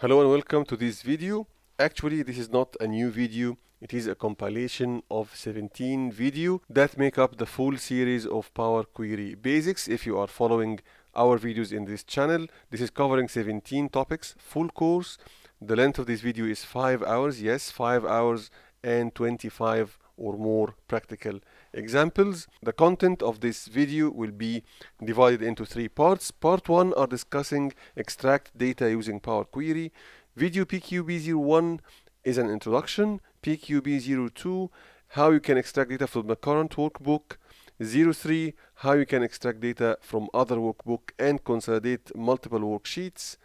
Hello and welcome to this video. Actually, this is not a new video. It is a compilation of 17 video that make up the full series of Power Query Basics. If you are following our videos in this channel, this is covering 17 topics, full course. The length of this video is 5 hours. Yes, 5 hours and 25 or more practical examples. The content of this video will be divided into three parts. Part 1 are discussing extract data using Power Query. Video PQB01 is an introduction. PQB02 how you can extract data from the current workbook. 03 how you can extract data from other workbook and consolidate multiple worksheets.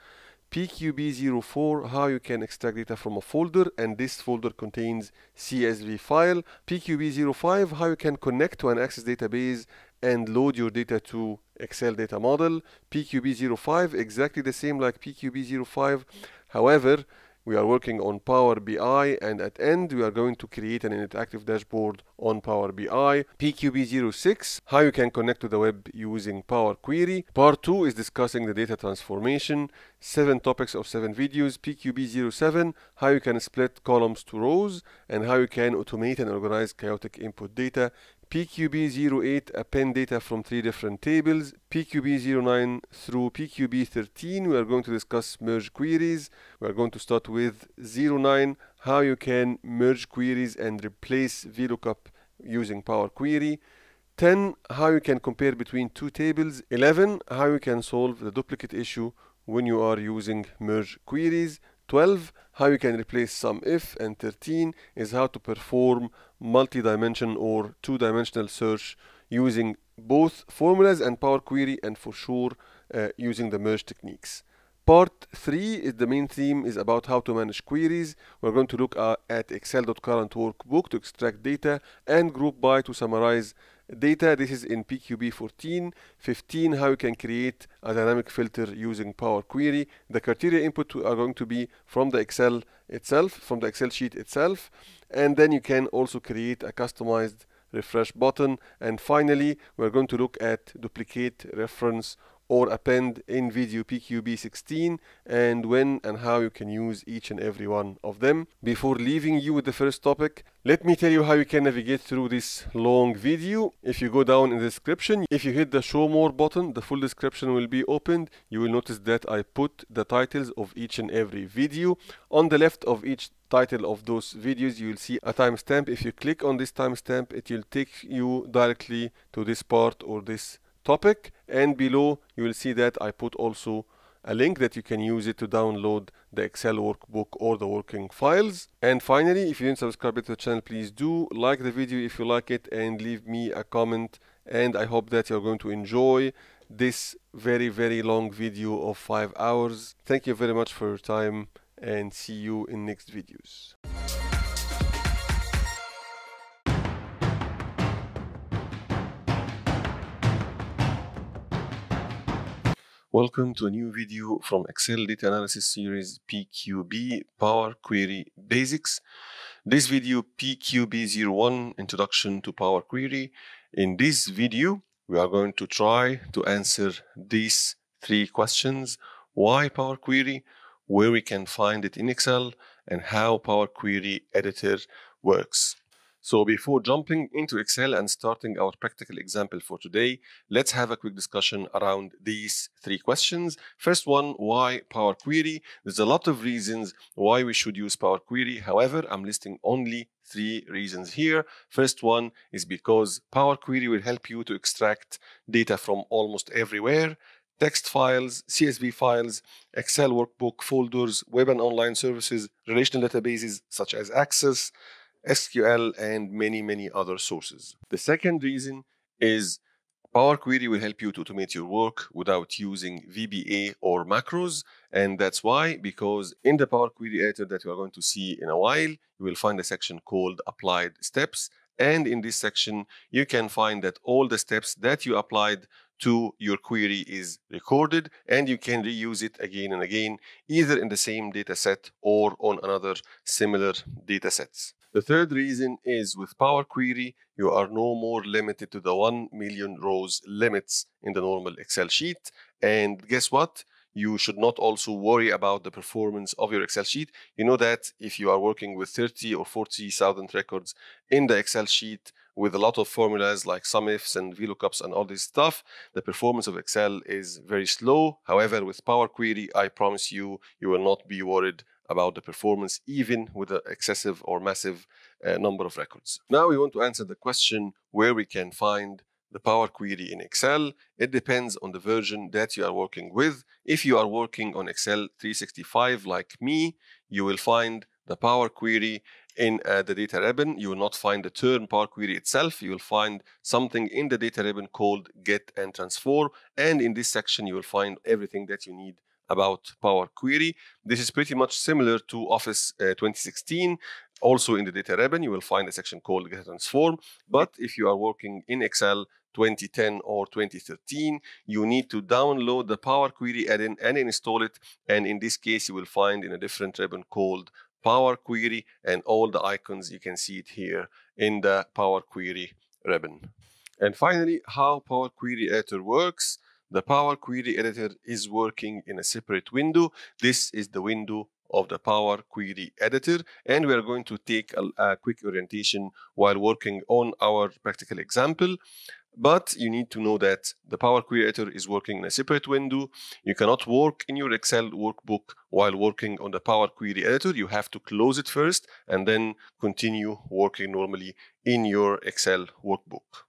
PQB04 how you can extract data from a folder and this folder contains CSV file. PQB05 how you can connect to an Access database and load your data to Excel data model. PQB05 exactly the same like PQB05 however we are working on Power BI and at end we are going to create an interactive dashboard on Power BI. PQB06, how you can connect to the web using Power Query. Part 2 is discussing the data transformation, 7 topics of 7 videos. PQB07, how you can split columns to rows and how you can automate and organize chaotic input data. PQB08 append data from three different tables. PQB09 through PQB13 we are going to discuss merge queries. We are going to start with 09 how you can merge queries and replace VLOOKUP using Power Query. 10 how you can compare between two tables. 11 how you can solve the duplicate issue when you are using merge queries. 12 how you can replace some if and 13 is how to perform multi-dimension or two-dimensional search using both formulas and Power Query and for sure uh, using the merge techniques. Part 3 is the main theme is about how to manage queries. We're going to look uh, at excel.current workbook to extract data and group by to summarize data. This is in PQB 14. 15, how you can create a dynamic filter using Power Query. The criteria input are going to be from the Excel itself, from the Excel sheet itself. And then you can also create a customized refresh button. And finally, we're going to look at duplicate reference or append in video PQB16 and when and how you can use each and every one of them. Before leaving you with the first topic, let me tell you how you can navigate through this long video. If you go down in the description, if you hit the show more button, the full description will be opened. You will notice that I put the titles of each and every video. On the left of each title of those videos you will see a timestamp if you click on this timestamp it will take you directly to this part or this topic and below you will see that I put also a link that you can use it to download the Excel workbook or the working files. And finally, if you didn't subscribe to the channel, please do like the video if you like it and leave me a comment. And I hope that you're going to enjoy this very, very long video of five hours. Thank you very much for your time and see you in next videos. Welcome to a new video from Excel Data Analysis Series PQB Power Query Basics. This video PQB01 Introduction to Power Query. In this video, we are going to try to answer these three questions. Why Power Query? Where we can find it in Excel and how Power Query Editor works. So before jumping into Excel and starting our practical example for today, let's have a quick discussion around these three questions. First one, why Power Query? There's a lot of reasons why we should use Power Query. However, I'm listing only three reasons here. First one is because Power Query will help you to extract data from almost everywhere text files, CSV files, Excel workbook, folders, web and online services, relational databases such as Access, SQL, and many, many other sources. The second reason is Power Query will help you to automate your work without using VBA or macros. And that's why, because in the Power Query editor that we are going to see in a while, you will find a section called Applied Steps. And in this section, you can find that all the steps that you applied to your query is recorded and you can reuse it again and again, either in the same data set or on another similar data sets. The third reason is with Power Query, you are no more limited to the 1 million rows limits in the normal Excel sheet. And guess what? you should not also worry about the performance of your Excel sheet. You know that if you are working with 30 or 40,000 records in the Excel sheet with a lot of formulas like SUMIFs and VLOOKUPs and all this stuff, the performance of Excel is very slow. However, with Power Query, I promise you, you will not be worried about the performance, even with an excessive or massive uh, number of records. Now we want to answer the question where we can find the Power Query in Excel. It depends on the version that you are working with. If you are working on Excel 365 like me, you will find the Power Query in uh, the data ribbon. You will not find the term Power Query itself. You will find something in the data ribbon called Get and Transform. And in this section, you will find everything that you need about Power Query. This is pretty much similar to Office uh, 2016. Also in the data ribbon, you will find a section called Get Transform. But if you are working in Excel 2010 or 2013, you need to download the Power Query add-in and install it. And in this case, you will find in a different ribbon called Power Query and all the icons, you can see it here in the Power Query ribbon. And finally, how Power Query Editor works. The Power Query Editor is working in a separate window. This is the window of the Power Query Editor and we are going to take a, a quick orientation while working on our practical example. But you need to know that the Power Query Editor is working in a separate window. You cannot work in your Excel workbook while working on the Power Query Editor. You have to close it first and then continue working normally in your Excel workbook.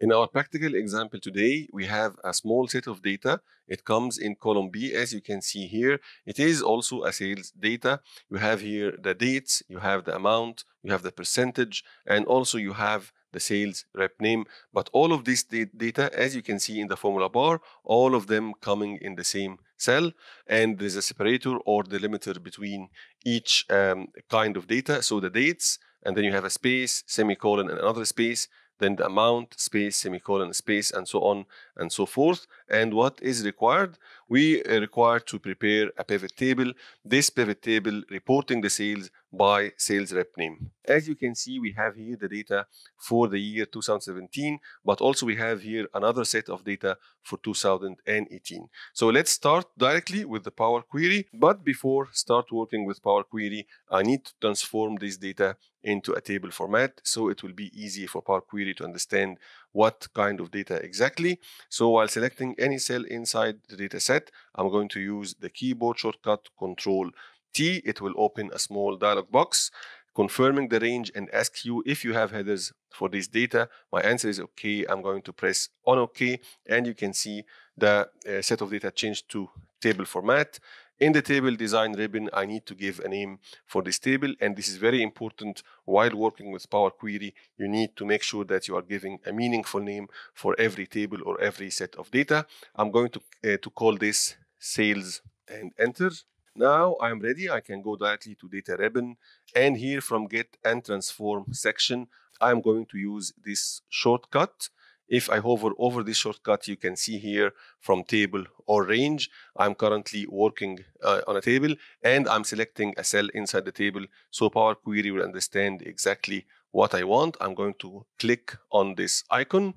In our practical example today, we have a small set of data. It comes in column B, as you can see here. It is also a sales data. You have here the dates, you have the amount, you have the percentage, and also you have the sales rep name. But all of this data, as you can see in the formula bar, all of them coming in the same cell. And there's a separator or delimiter between each um, kind of data. So the dates, and then you have a space, semicolon, and another space then the amount, space, semicolon, space, and so on and so forth. And what is required? We uh, require to prepare a pivot table. This pivot table reporting the sales by sales rep name. As you can see, we have here the data for the year 2017, but also we have here another set of data for 2018. So let's start directly with the Power Query. But before start working with Power Query, I need to transform this data into a table format so it will be easy for Power Query to understand what kind of data exactly. So while selecting any cell inside the data set, I'm going to use the keyboard shortcut Control T. It will open a small dialog box confirming the range and ask you if you have headers for this data. My answer is okay. I'm going to press on OK and you can see the uh, set of data changed to table format. In the table design ribbon, I need to give a name for this table, and this is very important while working with Power Query. You need to make sure that you are giving a meaningful name for every table or every set of data. I'm going to, uh, to call this sales and enter. Now I'm ready. I can go directly to data ribbon and here from get and transform section, I'm going to use this shortcut if I hover over this shortcut, you can see here from table or range, I'm currently working uh, on a table and I'm selecting a cell inside the table. So Power Query will understand exactly what I want. I'm going to click on this icon.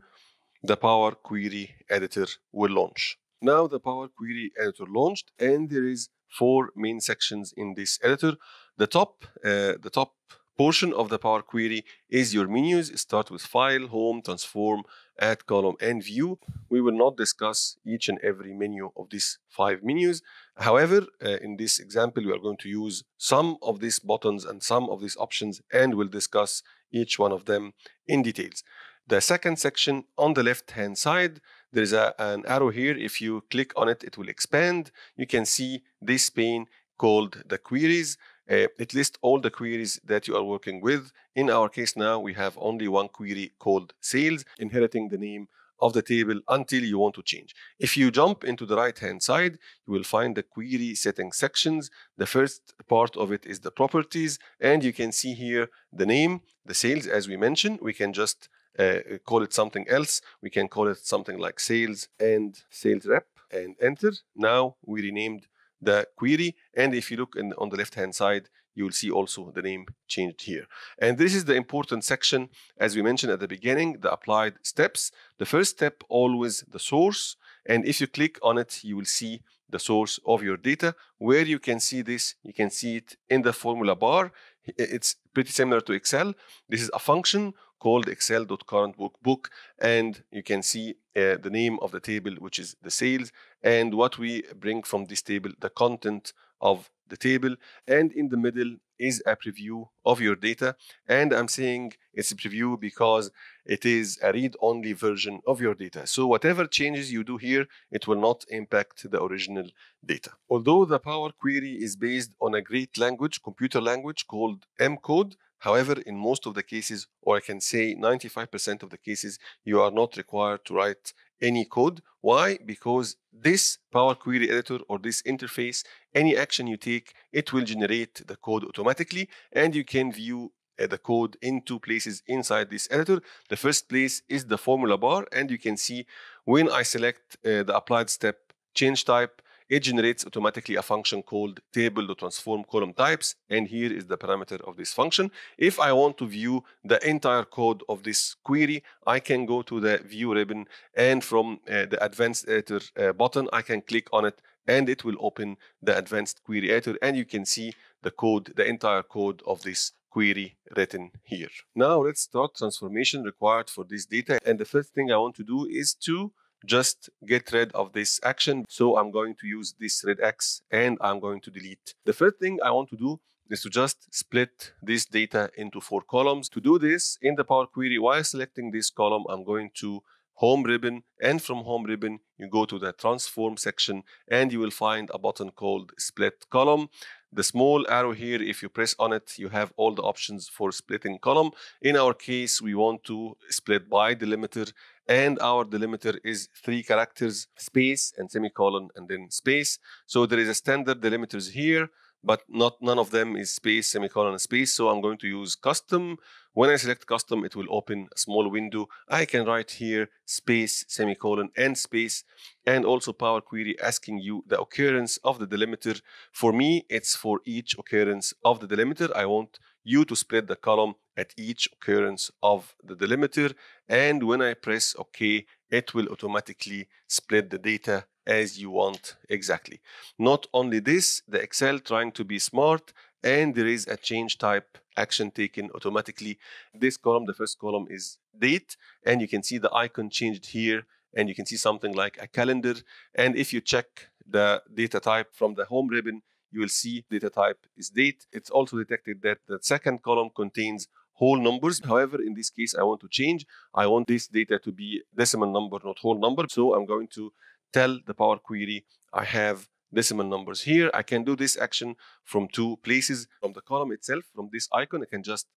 The Power Query Editor will launch. Now the Power Query Editor launched and there is four main sections in this editor. The top, uh, the top portion of the Power Query is your menus. Start with File, Home, Transform, Add Column, and View. We will not discuss each and every menu of these five menus. However, uh, in this example, we are going to use some of these buttons and some of these options, and we'll discuss each one of them in details. The second section on the left-hand side, there's a, an arrow here. If you click on it, it will expand. You can see this pane called the queries. Uh, it lists all the queries that you are working with. In our case now, we have only one query called sales, inheriting the name of the table until you want to change. If you jump into the right hand side, you will find the query setting sections. The first part of it is the properties, and you can see here the name, the sales, as we mentioned. We can just uh, call it something else. We can call it something like sales and sales rep and enter. Now we renamed the query. And if you look in, on the left-hand side, you will see also the name changed here. And this is the important section, as we mentioned at the beginning, the applied steps. The first step, always the source. And if you click on it, you will see the source of your data. Where you can see this, you can see it in the formula bar. It's pretty similar to Excel. This is a function called excel.currentworkbook and you can see uh, the name of the table which is the sales and what we bring from this table the content of the table and in the middle is a preview of your data and I'm saying it's a preview because it is a read-only version of your data. So whatever changes you do here, it will not impact the original data. Although the Power Query is based on a great language, computer language called M-Code, However, in most of the cases, or I can say 95% of the cases, you are not required to write any code. Why? Because this Power Query editor or this interface, any action you take, it will generate the code automatically and you can view uh, the code in two places inside this editor. The first place is the formula bar and you can see when I select uh, the applied step change type, it generates automatically a function called table.transform column types and here is the parameter of this function. If I want to view the entire code of this query, I can go to the view ribbon and from uh, the advanced editor uh, button, I can click on it and it will open the advanced query editor and you can see the code, the entire code of this query written here. Now let's start transformation required for this data and the first thing I want to do is to just get rid of this action. So I'm going to use this red X and I'm going to delete. The first thing I want to do is to just split this data into four columns. To do this in the Power Query, while selecting this column, I'm going to home ribbon and from home ribbon you go to the transform section and you will find a button called split column the small arrow here if you press on it you have all the options for splitting column. In our case we want to split by delimiter and our delimiter is three characters space and semicolon and then space. So there is a standard delimiters here but not none of them is space semicolon and space. So i'm going to use custom when i select custom it will open a small window. I can write here space semicolon and space and also power query asking you the occurrence of the delimiter. For me it's for each occurrence of the delimiter. I want you to split the column at each occurrence of the delimiter and when i press ok it will automatically split the data as you want exactly. Not only this, the Excel trying to be smart and there is a change type action taken automatically. This column, the first column is date and you can see the icon changed here and you can see something like a calendar. And if you check the data type from the home ribbon, you will see data type is date. It's also detected that the second column contains whole numbers. However, in this case, I want to change. I want this data to be decimal number, not whole number. So I'm going to tell the Power Query I have decimal numbers here. I can do this action from two places. From the column itself, from this icon, I can just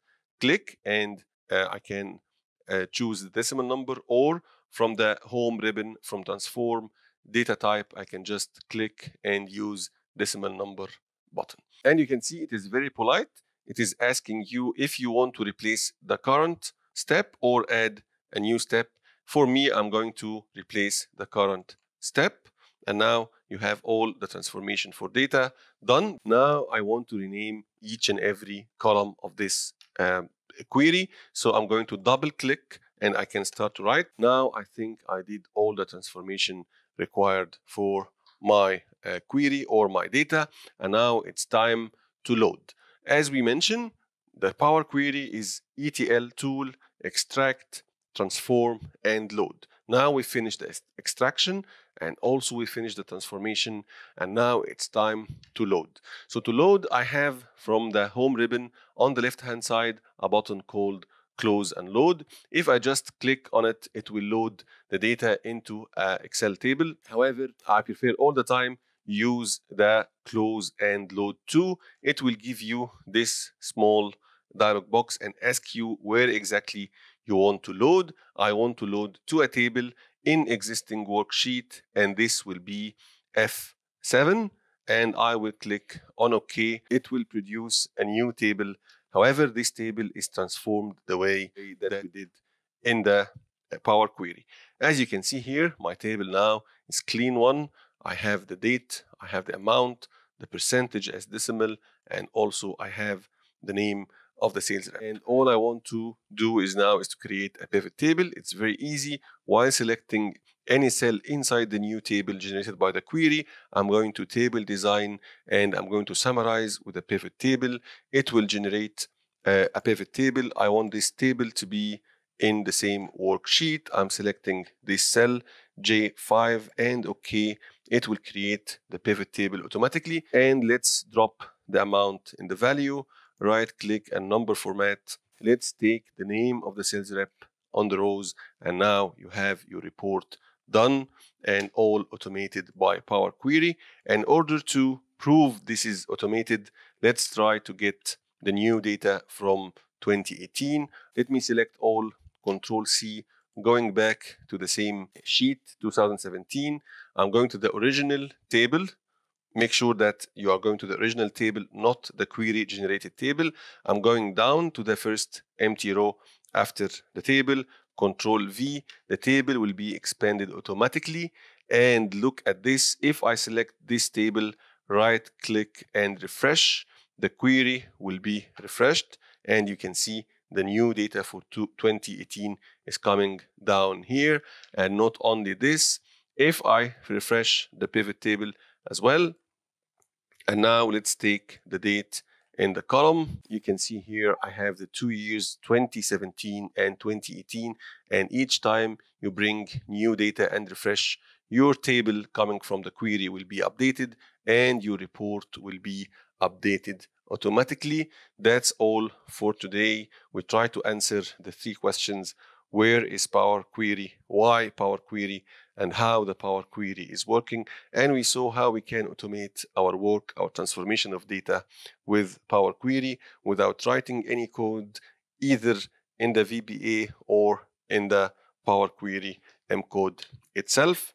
click and uh, I can uh, choose the decimal number or from the home ribbon from transform data type, I can just click and use decimal number button. And you can see it is very polite. It is asking you if you want to replace the current step or add a new step. For me, I'm going to replace the current step. And now you have all the transformation for data done. Now I want to rename each and every column of this um, query. So I'm going to double click and I can start to write. Now I think I did all the transformation required for my uh, query or my data. And now it's time to load. As we mentioned, the Power Query is ETL tool, extract, transform, and load. Now we finished the extraction and also we finished the transformation and now it's time to load. So to load I have from the home ribbon on the left hand side a button called close and load. If I just click on it, it will load the data into an Excel table. However, I prefer all the time use the close and load to. It will give you this small dialog box and ask you where exactly you want to load. I want to load to a table in existing worksheet and this will be F7 and I will click on OK. It will produce a new table. However, this table is transformed the way that we did in the uh, Power Query. As you can see here, my table now is clean one. I have the date, I have the amount, the percentage as decimal, and also I have the name of the sales rep. And all I want to do is now is to create a pivot table. It's very easy. While selecting any cell inside the new table generated by the query. I'm going to table design and I'm going to summarize with a pivot table. It will generate uh, a pivot table. I want this table to be in the same worksheet. I'm selecting this cell J5 and OK. It will create the pivot table automatically. And let's drop the amount in the value, right click and number format. Let's take the name of the sales rep on the rows and now you have your report done and all automated by Power Query. In order to prove this is automated, let's try to get the new data from 2018. Let me select all, Control C, going back to the same sheet, 2017. I'm going to the original table. Make sure that you are going to the original table, not the query generated table. I'm going down to the first empty row after the table, Control V, the table will be expanded automatically. And look at this, if I select this table, right click and refresh, the query will be refreshed and you can see the new data for 2018 is coming down here. And not only this, if I refresh the pivot table as well, and now let's take the date in the column, you can see here I have the two years 2017 and 2018 and each time you bring new data and refresh your table coming from the query will be updated and your report will be updated automatically. That's all for today. We try to answer the three questions. Where is Power Query, why Power Query, and how the Power Query is working. And we saw how we can automate our work, our transformation of data with Power Query without writing any code either in the VBA or in the Power Query M code itself.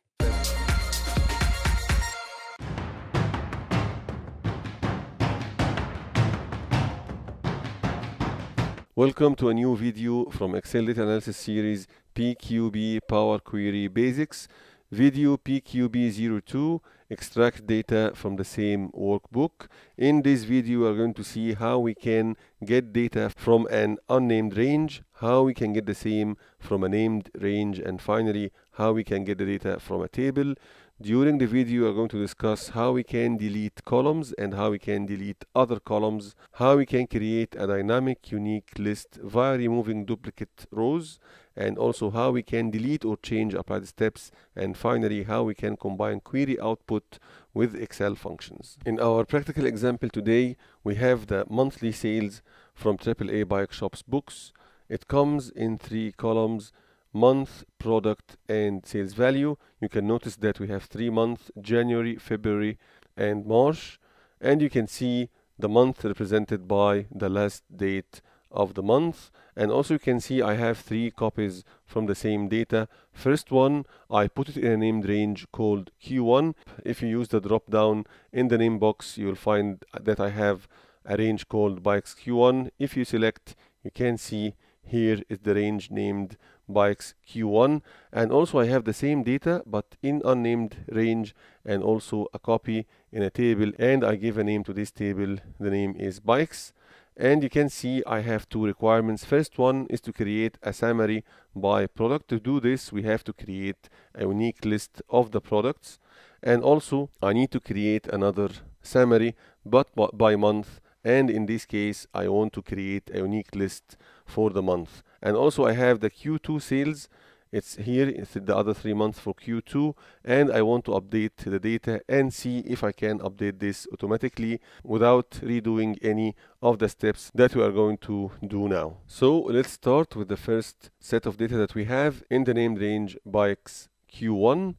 Welcome to a new video from Excel Data Analysis Series PQB Power Query Basics. Video PQB02 extract data from the same workbook. In this video, we are going to see how we can get data from an unnamed range, how we can get the same from a named range, and finally, how we can get the data from a table. During the video, we are going to discuss how we can delete columns and how we can delete other columns, how we can create a dynamic unique list via removing duplicate rows, and also how we can delete or change applied steps, and finally, how we can combine query output with Excel functions. In our practical example today, we have the monthly sales from AAA Bike Shops books. It comes in three columns, month, product, and sales value. You can notice that we have three months, January, February, and March. And you can see the month represented by the last date of the month. And also you can see I have three copies from the same data. First one, I put it in a named range called Q1. If you use the drop down in the name box, you'll find that I have a range called bikes Q1. If you select, you can see here is the range named bikes q1 and also I have the same data but in unnamed range and also a copy in a table and I give a name to this table the name is bikes and you can see I have two requirements. First one is to create a summary by product. To do this we have to create a unique list of the products. And also I need to create another summary but by month. And in this case I want to create a unique list for the month. And also I have the Q2 sales it's here it's the other three months for Q2 and I want to update the data and see if I can update this automatically without redoing any of the steps that we are going to do now. So let's start with the first set of data that we have in the named range bikes Q1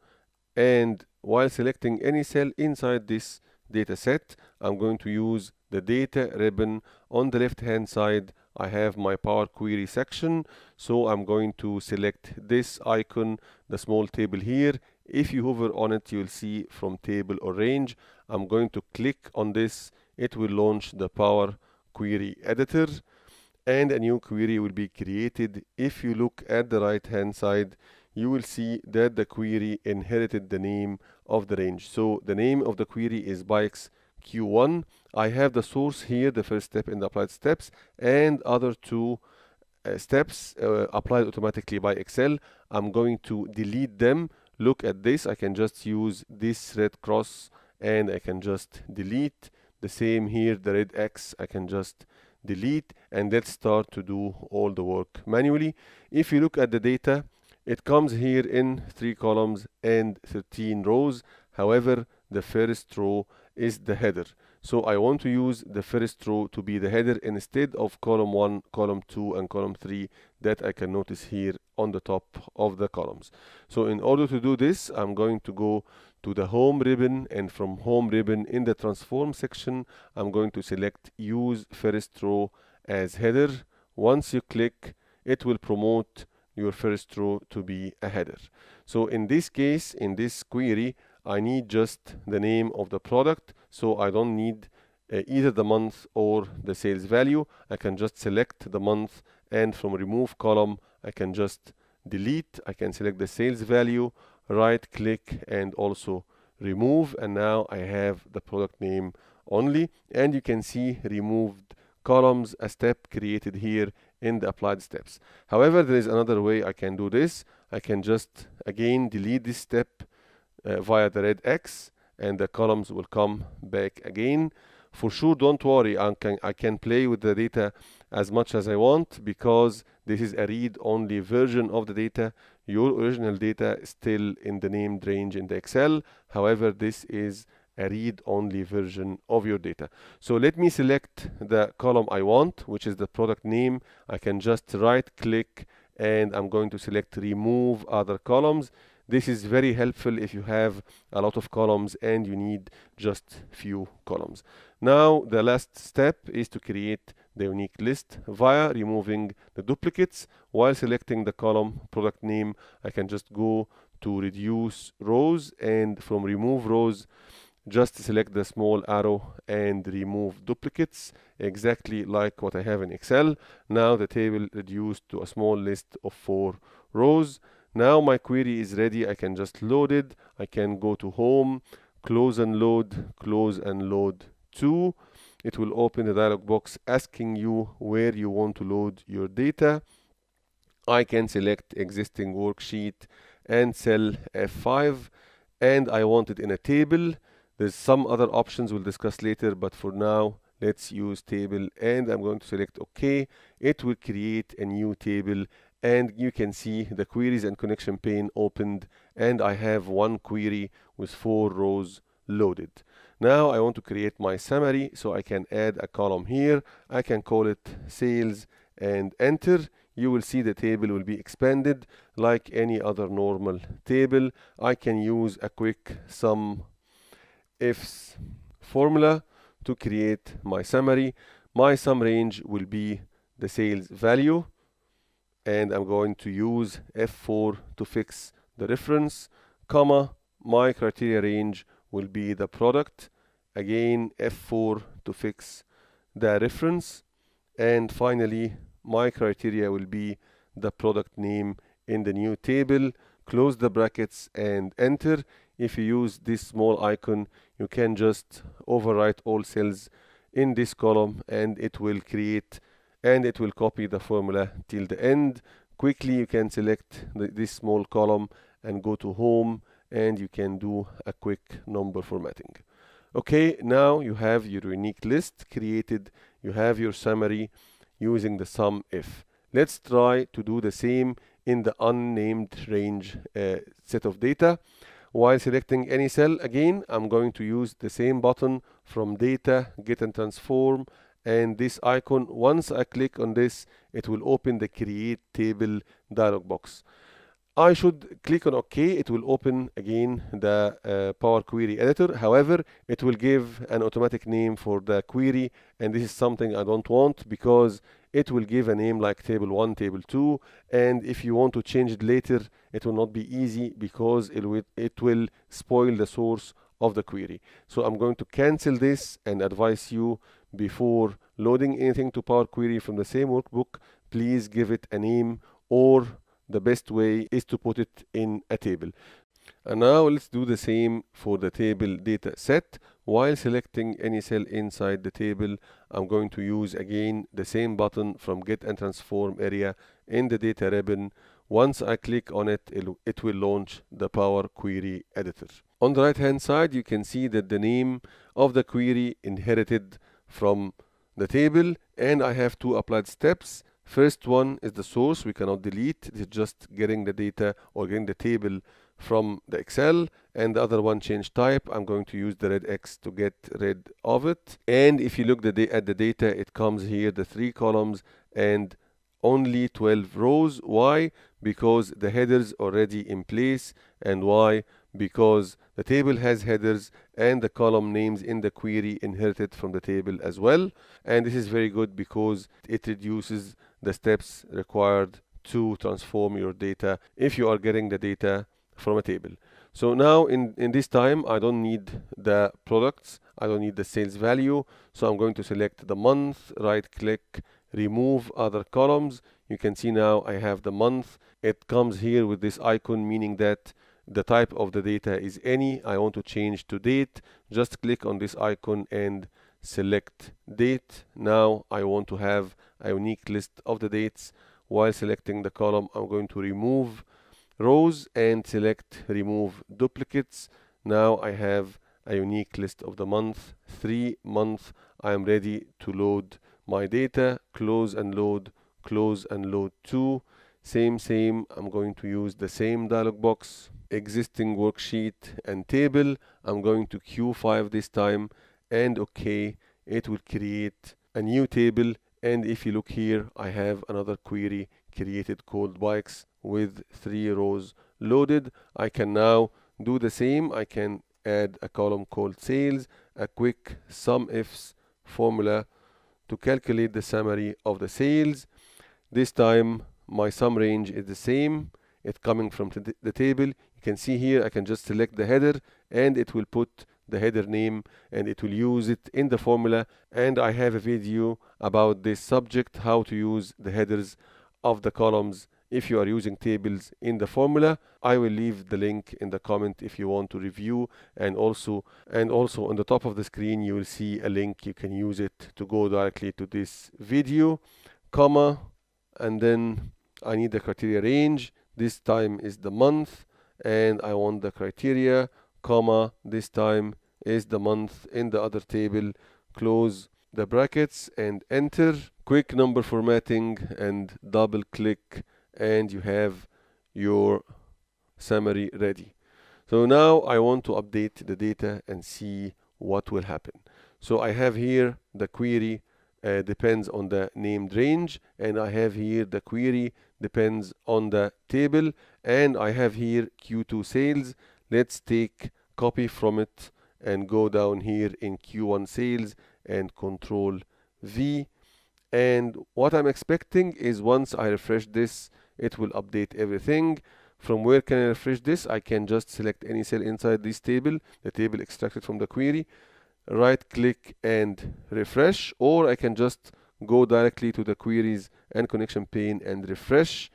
and while selecting any cell inside this data set I'm going to use the data ribbon on the left hand side I have my Power Query section. So I'm going to select this icon, the small table here. If you hover on it, you'll see from table or range. I'm going to click on this. It will launch the Power Query editor and a new query will be created. If you look at the right hand side, you will see that the query inherited the name of the range. So the name of the query is bikes Q1. I have the source here, the first step in the applied steps, and other two uh, steps uh, applied automatically by Excel. I'm going to delete them. look at this. I can just use this red cross and I can just delete. The same here the red X I can just delete and let's start to do all the work manually. If you look at the data it comes here in three columns and 13 rows. However the first row is the header so I want to use the first row to be the header instead of column 1 column 2 and column 3 that I can notice here on the top of the columns. So in order to do this I'm going to go to the home ribbon and from home ribbon in the transform section I'm going to select use first row as header. Once you click it will promote your first row to be a header. So in this case in this query I need just the name of the product so I don't need uh, either the month or the sales value. I can just select the month and from remove column I can just delete I can select the sales value right click and also remove and now I have the product name only. And you can see removed columns a step created here in the applied steps. However there is another way I can do this. I can just again delete this step uh, via the red X and the columns will come back again. For sure don't worry I can, I can play with the data as much as I want because this is a read-only version of the data. Your original data is still in the named range in the Excel. However this is a read-only version of your data. So let me select the column I want which is the product name. I can just right click and I'm going to select remove other columns this is very helpful if you have a lot of columns and you need just few columns. Now the last step is to create the unique list via removing the duplicates. While selecting the column product name I can just go to reduce rows and from remove rows just select the small arrow and remove duplicates exactly like what I have in Excel. Now the table reduced to a small list of four rows now my query is ready. I can just load it. I can go to home close and load close and load to. It will open the dialog box asking you where you want to load your data. I can select existing worksheet and cell F5 and I want it in a table. There's some other options we'll discuss later but for now let's use table and I'm going to select OK it will create a new table and you can see the queries and connection pane opened and I have one query with four rows loaded. Now I want to create my summary so I can add a column here. I can call it sales and enter. You will see the table will be expanded like any other normal table. I can use a quick sum ifs formula to create my summary. My sum range will be the sales value and I'm going to use F4 to fix the reference comma my criteria range will be the product again F4 to fix the reference and finally my criteria will be the product name in the new table close the brackets and enter. If you use this small icon you can just overwrite all cells in this column and it will create and it will copy the formula till the end. Quickly you can select the, this small column and go to home and you can do a quick number formatting. Okay now you have your unique list created. You have your summary using the sum if. Let's try to do the same in the unnamed range uh, set of data. While selecting any cell again I'm going to use the same button from data get and transform and this icon once I click on this it will open the create table dialog box. I should click on OK. It will open again the uh, Power Query editor. However it will give an automatic name for the query and this is something I don't want because it will give a name like table 1 table 2 and if you want to change it later it will not be easy because it will, it will spoil the source of the query. So I'm going to cancel this and advise you before loading anything to Power Query from the same workbook please give it a name or the best way is to put it in a table. And now let's do the same for the table data set. While selecting any cell inside the table I'm going to use again the same button from get and transform area in the data ribbon. Once I click on it, it will launch the Power Query Editor. On the right hand side, you can see that the name of the query inherited from the table and I have two applied steps. First one is the source, we cannot delete, it's just getting the data or getting the table from the Excel. And the other one change type. I'm going to use the red X to get rid of it. And if you look the at the data it comes here the three columns and only 12 rows. Why? Because the headers already in place. And why because the table has headers and the column names in the query inherited from the table as well and this is very good because it reduces the steps required to transform your data if you are getting the data from a table. So now in, in this time, I don't need the products. I don't need the sales value. So I'm going to select the month, right click, remove other columns. You can see now I have the month. It comes here with this icon, meaning that the type of the data is any. I want to change to date. Just click on this icon and select date. Now I want to have a unique list of the dates. While selecting the column, I'm going to remove rows and select remove duplicates now I have a unique list of the month three month I am ready to load my data close and load close and load two same same I'm going to use the same dialog box existing worksheet and table. I'm going to Q5 this time and okay it will create a new table. And if you look here I have another query created called bikes with three rows loaded. I can now do the same. I can add a column called sales a quick sum ifs formula to calculate the summary of the sales. This time my sum range is the same. It's coming from the table you can see here I can just select the header and it will put the header name and it will use it in the formula. And I have a video about this subject how to use the headers of the columns if you are using tables in the formula. I will leave the link in the comment if you want to review. And also and also on the top of the screen you will see a link. You can use it to go directly to this video comma and then I need the criteria range. This time is the month and I want the criteria comma this time is the month in the other table close the brackets and enter. Quick number formatting and double click and you have your summary ready. So now I want to update the data and see what will happen. So I have here the query uh, depends on the named range and I have here the query depends on the table. And I have here Q2 sales. Let's take copy from it and go down here in Q1 sales and control V. And what I'm expecting is once I refresh this it will update everything. From where can I refresh this? I can just select any cell inside this table the table extracted from the query. Right click and refresh. Or I can just go directly to the queries and connection pane and refresh.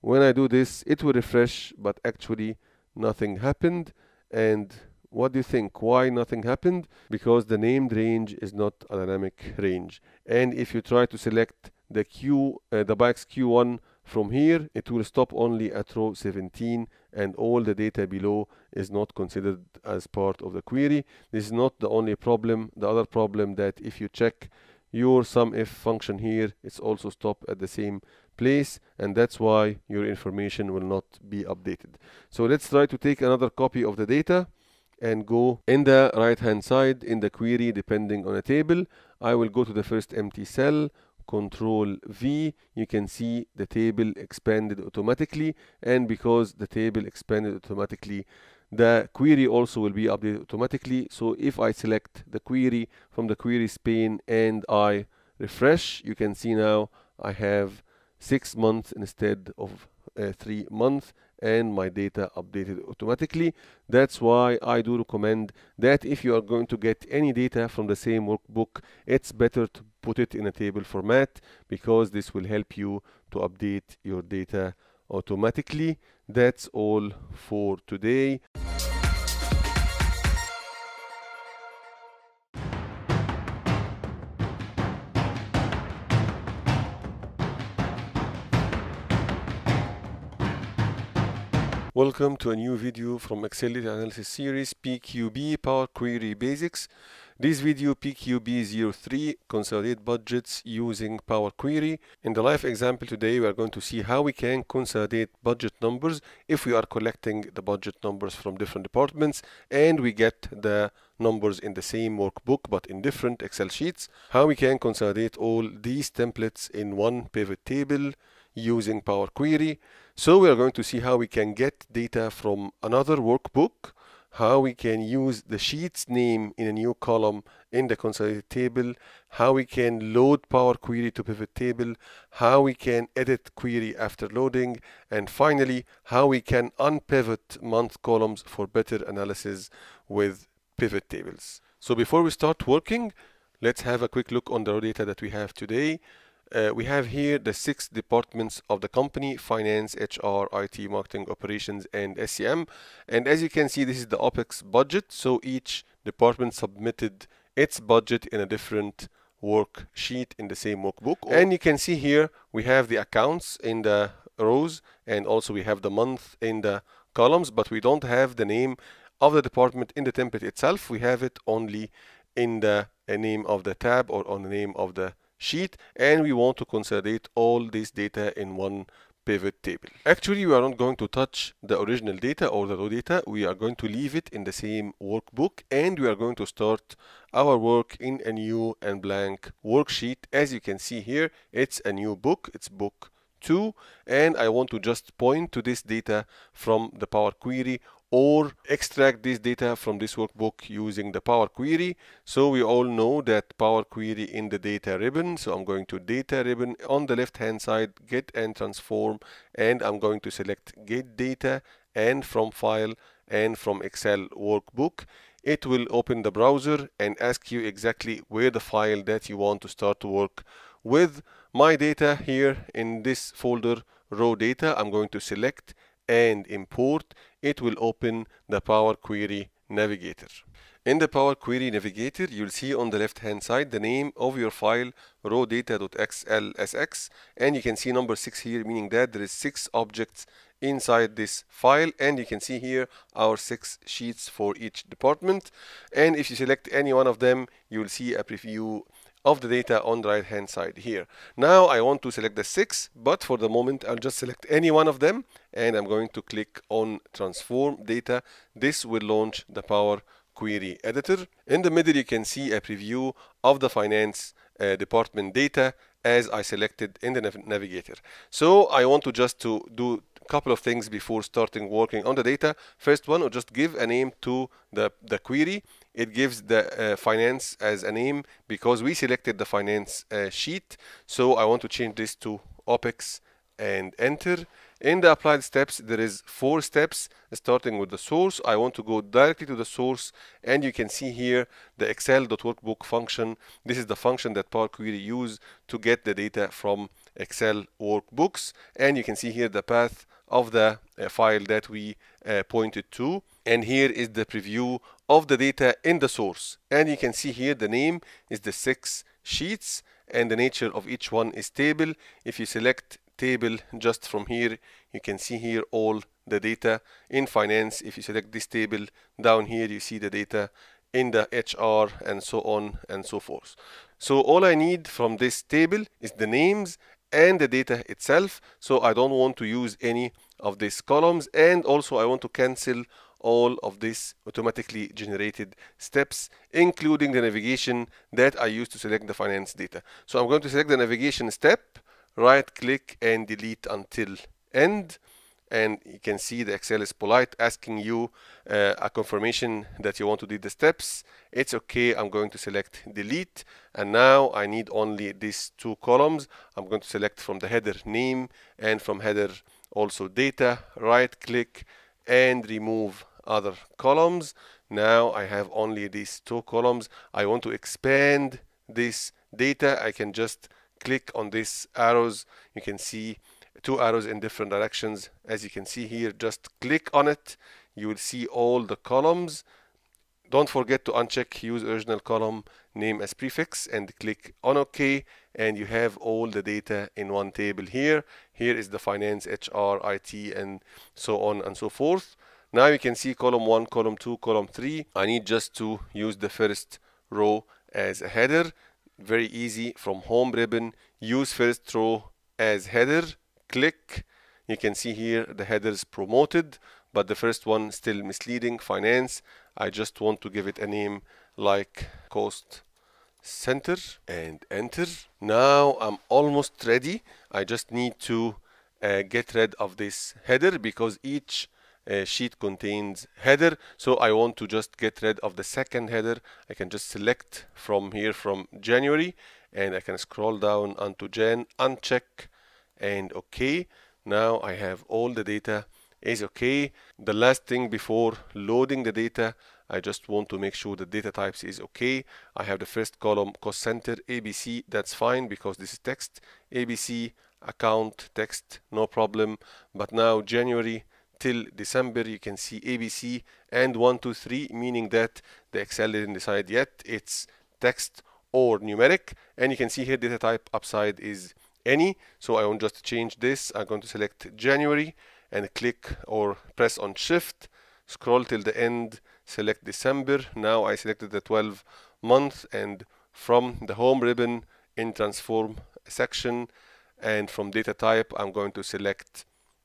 When I do this it will refresh but actually nothing happened. And what do you think? Why nothing happened? Because the named range is not a dynamic range. And if you try to select the q uh, the bikes q1 from here, it will stop only at row 17 and all the data below is not considered as part of the query. This is not the only problem. The other problem that if you check your sum if function here, it's also stop at the same place and that's why your information will not be updated. So let's try to take another copy of the data and go in the right hand side in the query depending on a table. I will go to the first empty cell control V you can see the table expanded automatically and because the table expanded automatically the query also will be updated automatically. So if I select the query from the queries pane and I refresh you can see now I have six months instead of uh, three months and my data updated automatically. That's why I do recommend that if you are going to get any data from the same workbook it's better to put it in a table format because this will help you to update your data automatically that's all for today Welcome to a new video from Excel Data Analysis Series PQB Power Query Basics. This video PQB03 consolidate budgets using Power Query. In the live example today we are going to see how we can consolidate budget numbers if we are collecting the budget numbers from different departments and we get the numbers in the same workbook but in different Excel sheets. How we can consolidate all these templates in one pivot table using Power Query. So we are going to see how we can get data from another workbook how we can use the sheet's name in a new column in the consolidated table, how we can load Power Query to pivot table, how we can edit query after loading, and finally, how we can unpivot month columns for better analysis with pivot tables. So before we start working, let's have a quick look on the raw data that we have today. Uh, we have here the six departments of the company finance hr it marketing operations and scm and as you can see this is the opex budget. So each department submitted its budget in a different worksheet in the same workbook. And you can see here we have the accounts in the rows and also we have the month in the columns but we don't have the name of the department in the template itself. We have it only in the uh, name of the tab or on the name of the sheet and we want to consolidate all this data in one pivot table. Actually, we are not going to touch the original data or the raw data. We are going to leave it in the same workbook and we are going to start our work in a new and blank worksheet. As you can see here, it's a new book. It's book 2 and I want to just point to this data from the Power Query or extract this data from this workbook using the Power Query. So we all know that Power Query in the data ribbon. So I'm going to data ribbon on the left hand side, get and transform, and I'm going to select get data and from file and from Excel workbook. It will open the browser and ask you exactly where the file that you want to start to work with. My data here in this folder, raw data, I'm going to select and import, it will open the Power Query Navigator. In the Power Query Navigator, you'll see on the left hand side the name of your file rawdata.xlsx and you can see number 6 here meaning that there is 6 objects inside this file and you can see here our 6 sheets for each department and if you select any one of them you'll see a preview of the data on the right hand side here. Now I want to select the six, but for the moment I'll just select any one of them and I'm going to click on transform data. This will launch the Power Query Editor. In the middle you can see a preview of the finance uh, department data as I selected in the nav navigator. So I want to just to do couple of things before starting working on the data. First one, I'll just give a name to the, the query. It gives the uh, finance as a name because we selected the finance uh, sheet. So I want to change this to OPEX and enter. In the applied steps there is four steps starting with the source. I want to go directly to the source and you can see here the excel.workbook function. This is the function that Power Query use to get the data from Excel workbooks. And you can see here the path of the uh, file that we uh, pointed to. And here is the preview of the data in the source. And you can see here the name is the six sheets and the nature of each one is table. If you select table just from here you can see here all the data in finance. If you select this table down here you see the data in the HR and so on and so forth. So all I need from this table is the names and the data itself so I don't want to use any of these columns and also I want to cancel all of these automatically generated steps including the navigation that I used to select the finance data. So I'm going to select the navigation step, right click and delete until end and you can see the Excel is polite asking you uh, a confirmation that you want to do the steps. It's okay, I'm going to select delete and now I need only these two columns. I'm going to select from the header name and from header also data, right click and remove other columns. Now I have only these two columns. I want to expand this data. I can just click on these arrows. You can see two arrows in different directions. As you can see here, just click on it. You will see all the columns don't forget to uncheck use original column name as prefix and click on OK and you have all the data in one table here. Here is the finance, HR, IT and so on and so forth. Now you can see column 1, column 2, column 3. I need just to use the first row as a header. Very easy from home ribbon. Use first row as header. Click. You can see here the headers promoted, but the first one still misleading. Finance. I just want to give it a name like cost center and enter. Now I'm almost ready. I just need to uh, get rid of this header because each uh, sheet contains header so I want to just get rid of the second header I can just select from here from January and I can scroll down onto Jan uncheck and OK. Now I have all the data. Is okay the last thing before loading the data I just want to make sure the data types is okay I have the first column cost center ABC that's fine because this is text. ABC account text no problem. But now January till December you can see ABC and 123, meaning that the Excel didn't decide yet it's text or numeric. And you can see here data type upside is any so I want just change this. I'm going to select January and click or press on shift scroll till the end select December. Now I selected the 12 month and from the home ribbon in transform section and from data type I'm going to select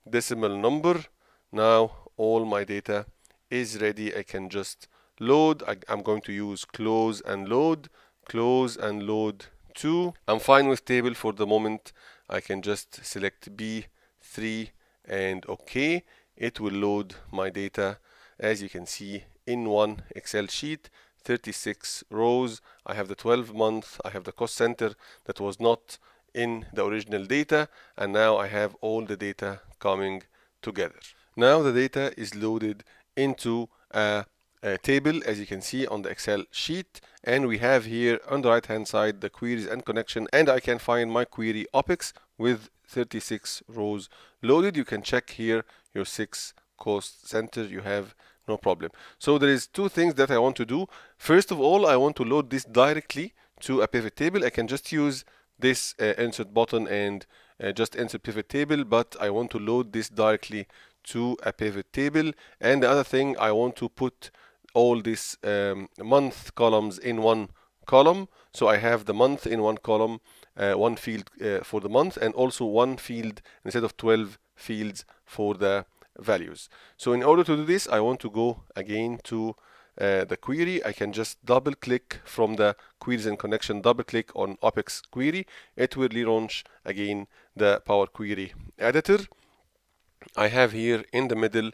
decimal number. Now all my data is ready. I can just load. I, am going to use close and load close and load 2 I'm fine with table for the moment. I can just select B3 and OK. It will load my data as you can see in one Excel sheet. 36 rows. I have the 12 month. I have the cost center that was not in the original data and now I have all the data coming together. Now the data is loaded into a, a, table as you can see on the Excel sheet and we have here on the right hand side the queries and connection and I can find my query OPEX with 36 rows loaded. You can check here your six cost center you have no problem. So there is two things that I want to do. First of all, I want to load this directly to a pivot table. I can just use this uh, insert button and uh, just insert pivot table, but I want to load this directly to a pivot table and the other thing I want to put all these um, month columns in one column. So I have the month in one column uh, one field uh, for the month and also one field instead of 12 fields for the values. So in order to do this I want to go again to uh, the query. I can just double click from the queries and connection double click on OPEX query. It will relaunch again the Power Query editor. I have here in the middle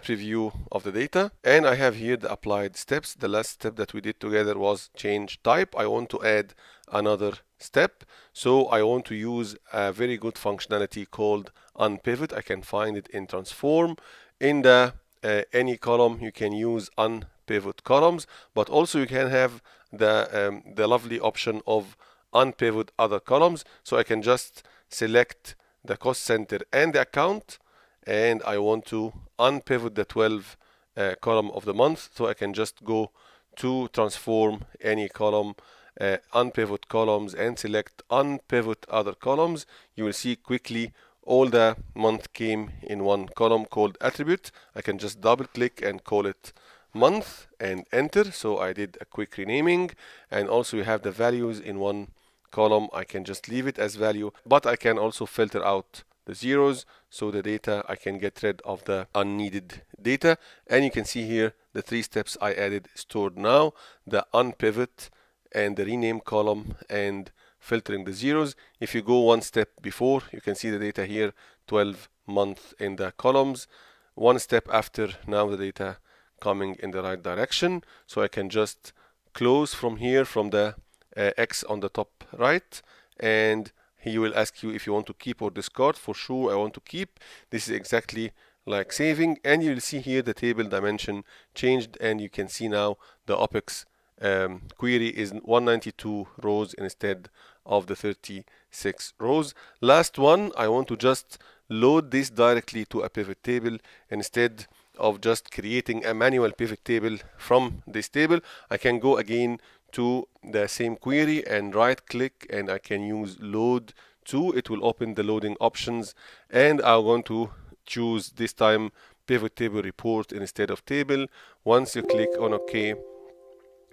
preview of the data and I have here the applied steps. The last step that we did together was change type. I want to add another step. So I want to use a very good functionality called unpivot. I can find it in transform. In the uh, any column you can use unpivot columns but also you can have the um, the lovely option of unpivot other columns. So I can just select the cost center and the account and I want to unpivot the 12 uh, column of the month so I can just go to transform any column uh, unpivot columns and select unpivot other columns. You will see quickly all the month came in one column called attribute. I can just double click and call it month and enter. So I did a quick renaming. And also you have the values in one column. I can just leave it as value but I can also filter out the zeros so the data I can get rid of the unneeded data. And you can see here the three steps I added stored now the unpivot and the rename column and filtering the zeros. If you go one step before you can see the data here 12 month in the columns. One step after now the data coming in the right direction. So I can just close from here from the uh, X on the top right. And he will ask you if you want to keep or discard. For sure I want to keep. This is exactly like saving. And you will see here the table dimension changed and you can see now the OPEX um, query is 192 rows instead of the 36 rows. Last one I want to just load this directly to a pivot table instead of just creating a manual pivot table from this table. I can go again to the same query and right click and I can use load to it will open the loading options and I want to choose this time pivot table report instead of table. Once you click on OK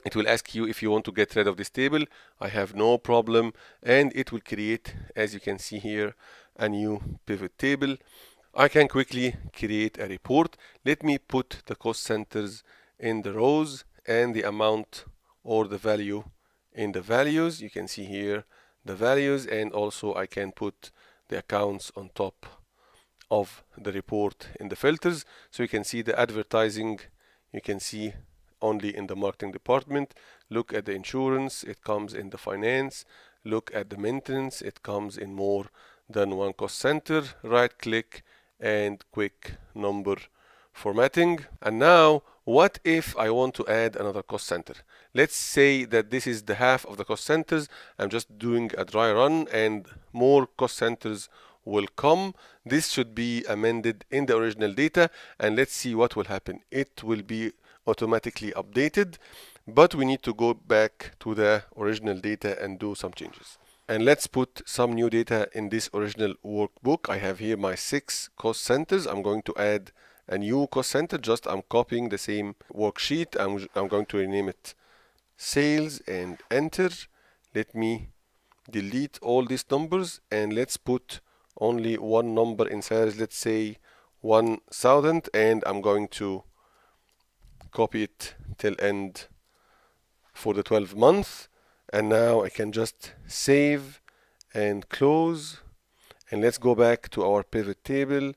it will ask you if you want to get rid of this table. I have no problem and it will create as you can see here a new pivot table. I can quickly create a report. Let me put the cost centers in the rows and the amount or the value in the values. You can see here the values and also I can put the accounts on top of the report in the filters. So you can see the advertising. You can see only in the marketing department. Look at the insurance. It comes in the finance. Look at the maintenance. It comes in more than one cost center. Right click and quick number formatting. And now what if I want to add another cost center? Let's say that this is the half of the cost centers. I'm just doing a dry run and more cost centers will come. This should be amended in the original data and let's see what will happen. It will be automatically updated but we need to go back to the original data and do some changes. And let's put some new data in this original workbook. I have here my six cost centers. I'm going to add a new cost center just I'm copying the same worksheet. I'm, I'm going to rename it sales and enter. Let me delete all these numbers and let's put only one number in sales. Let's say 1000 and I'm going to copy it till end for the 12 month and now I can just save and close. And let's go back to our pivot table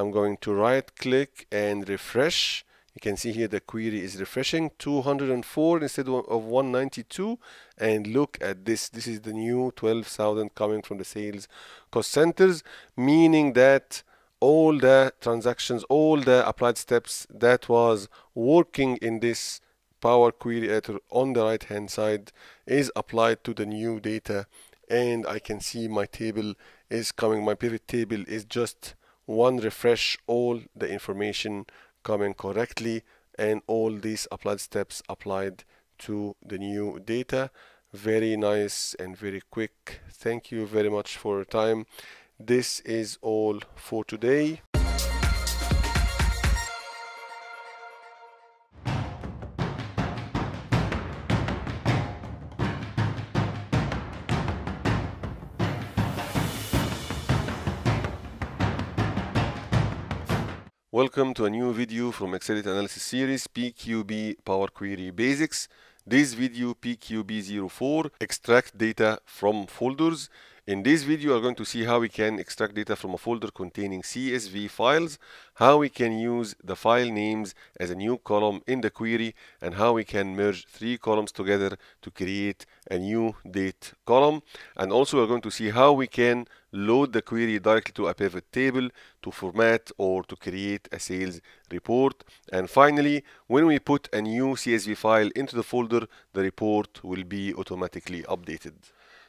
I'm going to right click and refresh. You can see here the query is refreshing 204 instead of 192 and look at this. This is the new 12,000 coming from the sales cost centers meaning that all the transactions all the applied steps that was working in this power query editor on the right hand side is applied to the new data. And I can see my table is coming. My pivot table is just one refresh all the information coming correctly and all these applied steps applied to the new data. Very nice and very quick. Thank you very much for your time. This is all for today Welcome to a new video from Excel Analysis series PQB Power Query Basics. This video PQB04 extract data from folders. In this video, we're going to see how we can extract data from a folder containing CSV files, how we can use the file names as a new column in the query, and how we can merge three columns together to create a new date column. And also we're going to see how we can load the query directly to a pivot table to format or to create a sales report. And finally, when we put a new CSV file into the folder, the report will be automatically updated.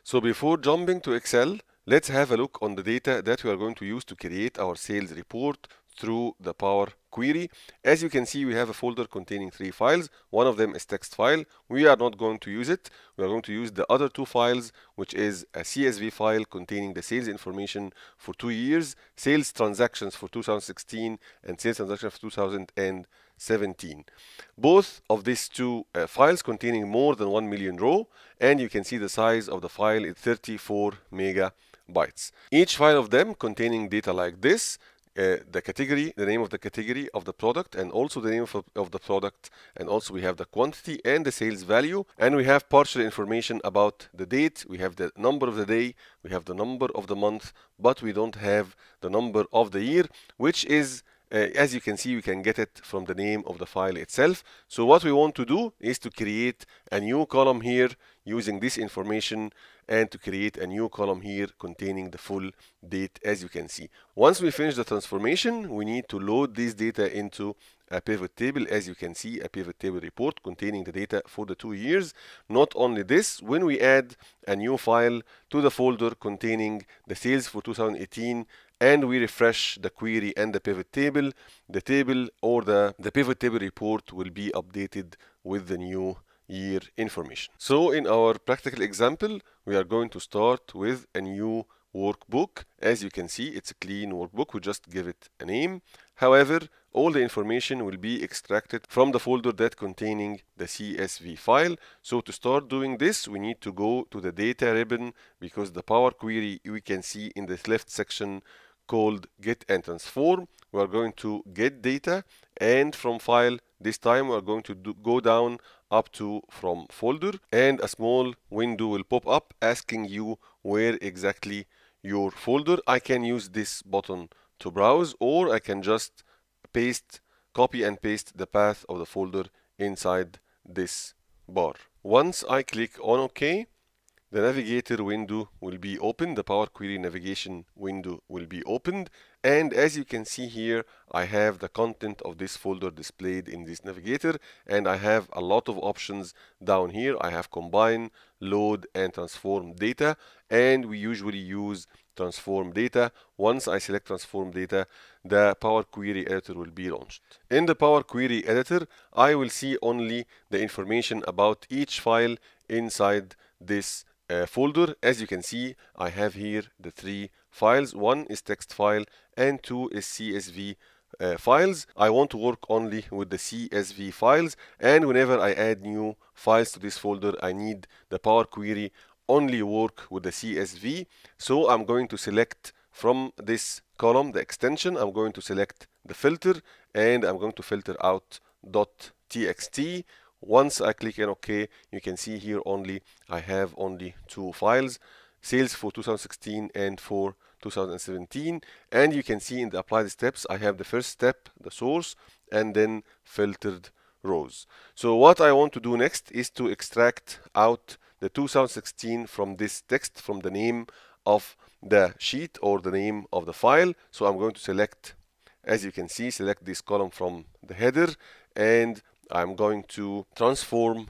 So before jumping to Excel, let's have a look on the data that we are going to use to create our sales report through the Power Query. As you can see, we have a folder containing three files. One of them is text file. We are not going to use it. We are going to use the other two files, which is a CSV file containing the sales information for two years, sales transactions for 2016, and sales transactions for 2017. Both of these two uh, files containing more than 1 million row, and you can see the size of the file is 34 megabytes. Each file of them containing data like this uh, the category, the name of the category of the product, and also the name of, of, the product, and also we have the quantity and the sales value, and we have partial information about the date, we have the number of the day, we have the number of the month, but we don't have the number of the year, which is uh, as you can see, we can get it from the name of the file itself. So what we want to do is to create a new column here using this information and to create a new column here containing the full date as you can see. Once we finish the transformation, we need to load this data into a pivot table as you can see a pivot table report containing the data for the two years not only this when we add a new file to the folder containing the sales for 2018 and we refresh the query and the pivot table the table or the, the pivot table report will be updated with the new year information. So in our practical example we are going to start with a new workbook. As you can see it's a clean workbook. We just give it a name. However all the information will be extracted from the folder that containing the CSV file. So to start doing this we need to go to the data ribbon because the power query we can see in this left section called get and transform. We are going to get data and from file this time we are going to do, go down up to from folder and a small window will pop up asking you where exactly your folder. I can use this button to browse or I can just paste copy and paste the path of the folder inside this bar. Once I click on OK the navigator window will be open the power query navigation window will be opened and as you can see here I have the content of this folder displayed in this navigator and I have a lot of options down here. I have combine load and transform data and we usually use transform data. Once I select transform data the power query editor will be launched. In the power query editor I will see only the information about each file inside this uh, folder. As you can see I have here the three files. One is text file and two is CSV uh, files. I want to work only with the CSV files and whenever I add new files to this folder I need the Power Query only work with the CSV so I'm going to select from this column the extension. I'm going to select the filter and I'm going to filter out .txt once I click on OK you can see here only I have only two files sales for 2016 and for 2017 and you can see in the applied steps I have the first step the source and then filtered rows. So what I want to do next is to extract out the 2016 from this text from the name of the sheet or the name of the file. So I'm going to select as you can see select this column from the header and I'm going to transform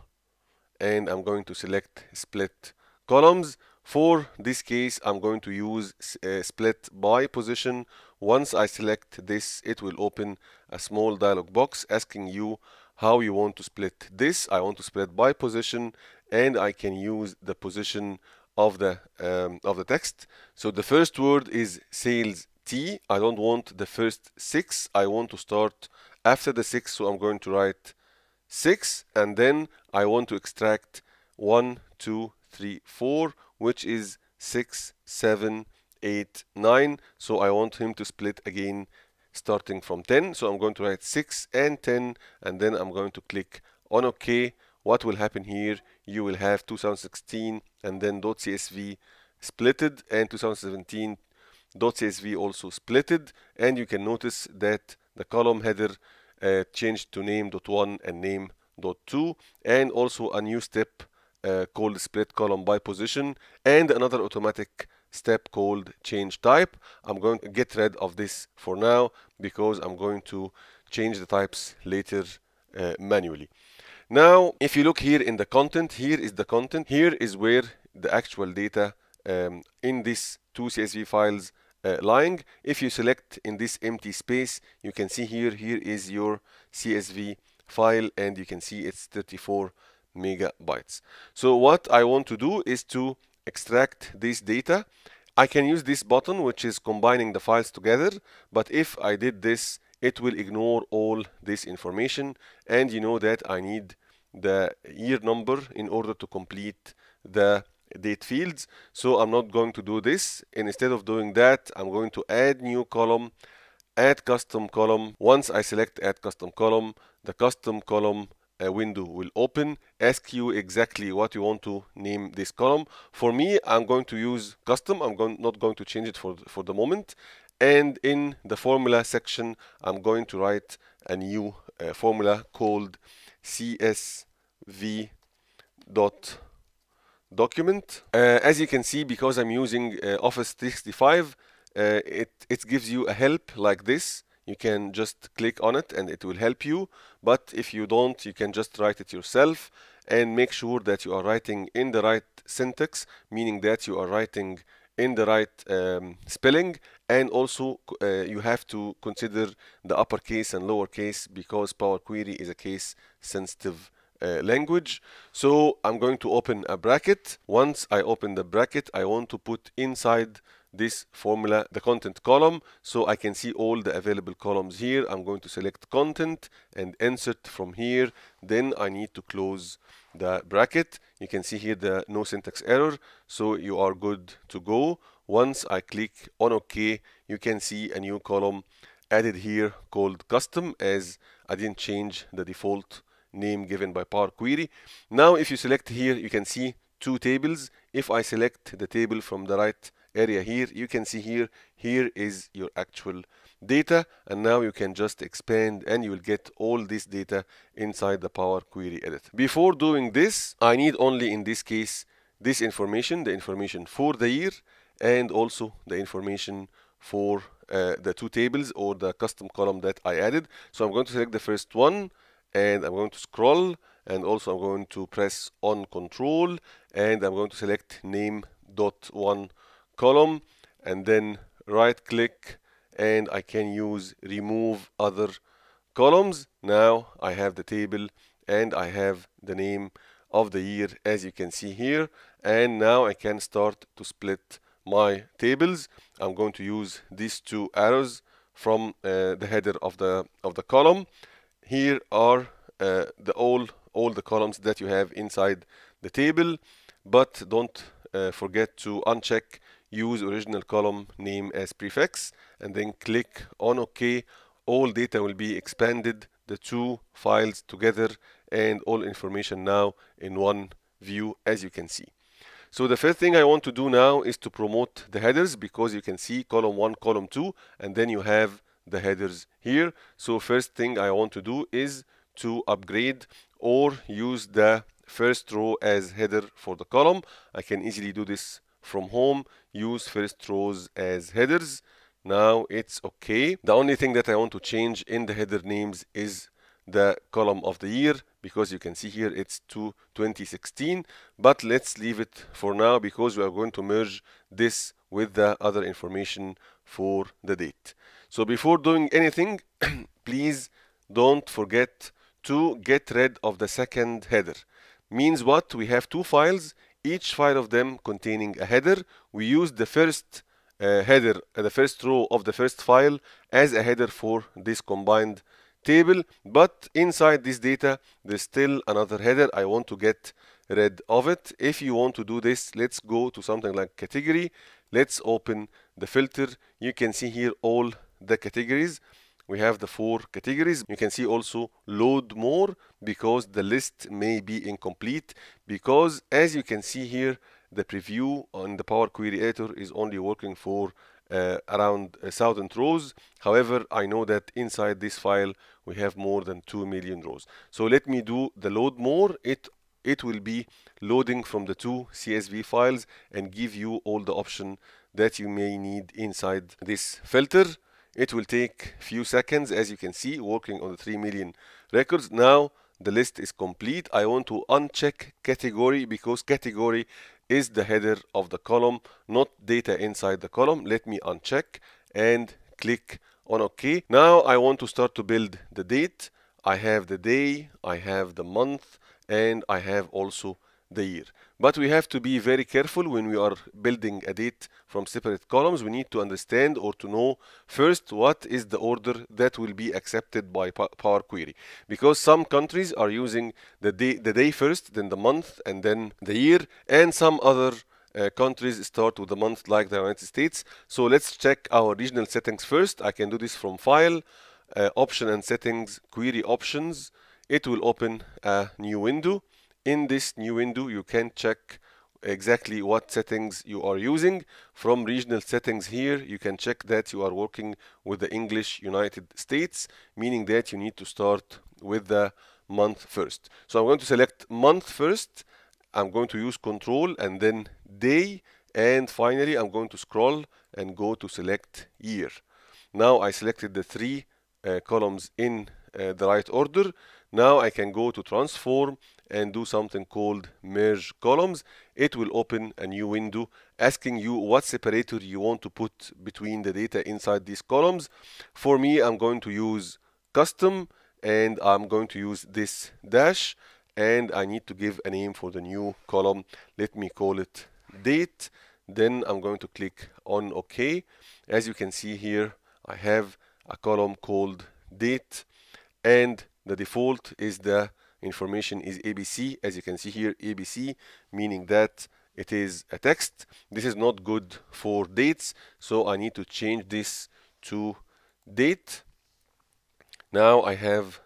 and I'm going to select split columns. For this case I'm going to use uh, split by position. Once I select this it will open a small dialog box asking you how you want to split this. I want to split by position and I can use the position of the um, of the text. So the first word is sales T. I don't want the first six. I want to start after the six so I'm going to write 6 and then I want to extract 1 2 3 4 which is 6 7 8 9 so I want him to split again starting from 10 so I'm going to write 6 and 10 and then I'm going to click on OK. What will happen here? You will have 2016 and then .csv splitted and 2017 .csv also splitted. And you can notice that the column header uh, changed to name.1 and name.2 and also a new step uh, called split column by position and another automatic step called change type. I'm going to get rid of this for now because I'm going to change the types later uh, manually. Now, if you look here in the content, here is the content. Here is where the actual data um, in these two CSV files uh, lying. If you select in this empty space, you can see here, here is your CSV file and you can see it's 34 megabytes. So what I want to do is to extract this data. I can use this button which is combining the files together but if I did this it will ignore all this information and you know that I need the year number in order to complete the date fields. So I'm not going to do this. Instead of doing that I'm going to add new column add custom column. Once I select add custom column the custom column uh, window will open ask you exactly what you want to name this column. For me I'm going to use custom. I'm going, not going to change it for for the moment. And in the formula section I'm going to write a new uh, formula called CSV dot document. Uh, as you can see, because I'm using uh, Office 365, uh, it, it gives you a help like this. you can just click on it and it will help you but if you don't you can just write it yourself and make sure that you are writing in the right syntax meaning that you are writing in the right um, spelling and also uh, you have to consider the uppercase and lowercase because Power Query is a case sensitive uh, language. So I'm going to open a bracket. Once I open the bracket I want to put inside this formula the content column. So I can see all the available columns here. I'm going to select content and insert from here. Then I need to close the bracket. You can see here the no syntax error. So you are good to go. Once I click on OK you can see a new column added here called custom as I didn't change the default name given by Power Query. Now if you select here you can see two tables. If I select the table from the right area here you can see here here is your actual data. And now you can just expand and you will get all this data inside the Power Query edit. Before doing this I need only in this case this information the information for the year and also the information for uh, the two tables or the custom column that I added. So I'm going to select the first one and I'm going to scroll and also I'm going to press on control and I'm going to select name dot one column and then right click and I can use remove other columns. Now I have the table and I have the name of the year as you can see here. And now I can start to split my tables. I'm going to use these two arrows from uh, the header of the of the column here are uh, the all all the columns that you have inside the table but don't uh, forget to uncheck use original column name as prefix and then click on OK. All data will be expanded the two files together and all information now in one view as you can see. So the first thing I want to do now is to promote the headers because you can see column 1 column 2 and then you have the headers here. So first thing I want to do is to upgrade or use the first row as header for the column. I can easily do this from home use first rows as headers. Now it's okay. The only thing that I want to change in the header names is the column of the year because you can see here it's to 2016 but let's leave it for now because we are going to merge this with the other information for the date. So before doing anything please don't forget to get rid of the second header. Means what? We have two files each file of them containing a header. We use the first uh, header uh, the first row of the first file as a header for this combined table. But inside this data there's still another header. I want to get rid of it. If you want to do this let's go to something like category let's open the filter. You can see here all the categories. We have the four categories. You can see also load more because the list may be incomplete because as you can see here the preview on the Power Query editor is only working for uh, around a thousand rows. However I know that inside this file we have more than 2 million rows. So let me do the load more. It it will be loading from the two CSV files and give you all the option that you may need inside this filter. It will take few seconds as you can see working on the 3 million records. Now the list is complete. I want to uncheck category because category is the header of the column not data inside the column. Let me uncheck and click on OK. Now I want to start to build the date. I have the day I have the month and I have also the year but we have to be very careful when we are building a date from separate columns. We need to understand or to know first what is the order that will be accepted by Power Query. Because some countries are using the day, the day first, then the month, and then the year, and some other uh, countries start with the month like the United States. So let's check our regional settings first. I can do this from File, uh, Option and Settings, Query Options. It will open a new window. In this new window you can check exactly what settings you are using. From regional settings here you can check that you are working with the English United States meaning that you need to start with the month first. So I'm going to select month first. I'm going to use control and then day. And finally I'm going to scroll and go to select year. Now I selected the three uh, columns in uh, the right order. Now I can go to transform and do something called merge columns. It will open a new window asking you what separator you want to put between the data inside these columns. For me, I'm going to use custom and I'm going to use this dash and I need to give a name for the new column. Let me call it date. Then I'm going to click on OK. As you can see here, I have a column called date and the default is the information is ABC as you can see here ABC meaning that it is a text. This is not good for dates so I need to change this to date. Now I have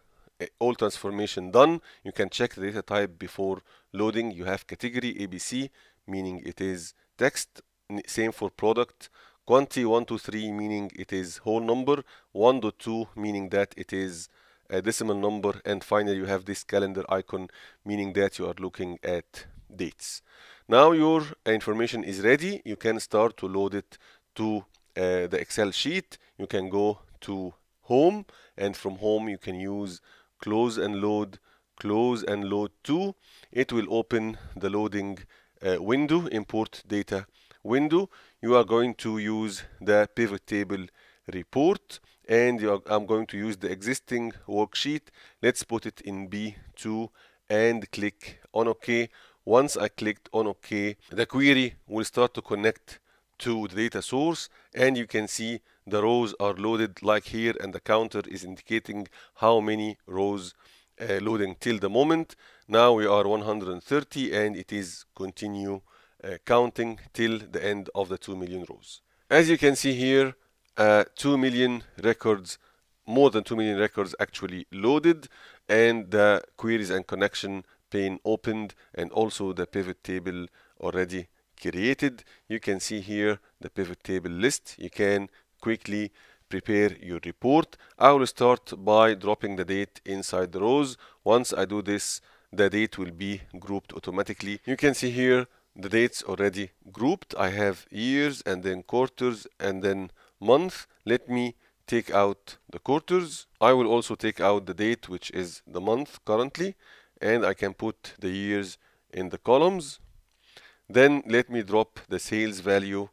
all transformation done. You can check the data type before loading. You have category ABC meaning it is text. Same for product. Quantity 123 meaning it is whole number. 1.2 meaning that it is a decimal number and finally you have this calendar icon meaning that you are looking at dates. Now your information is ready. You can start to load it to uh, the excel sheet. You can go to home and from home you can use close and load close and load to. It will open the loading uh, window import data window. You are going to use the pivot table report and I'm going to use the existing worksheet. Let's put it in B2 and click on OK. Once I clicked on OK the query will start to connect to the data source and you can see the rows are loaded like here and the counter is indicating how many rows uh, loading till the moment. Now we are 130 and it is continue uh, counting till the end of the 2 million rows. As you can see here uh, 2 million records more than 2 million records actually loaded and the queries and connection pane opened and also the pivot table already created. You can see here the pivot table list. You can quickly prepare your report. I will start by dropping the date inside the rows. Once I do this the date will be grouped automatically. You can see here the dates already grouped. I have years and then quarters and then month let me take out the quarters. I will also take out the date which is the month currently and I can put the years in the columns. Then let me drop the sales value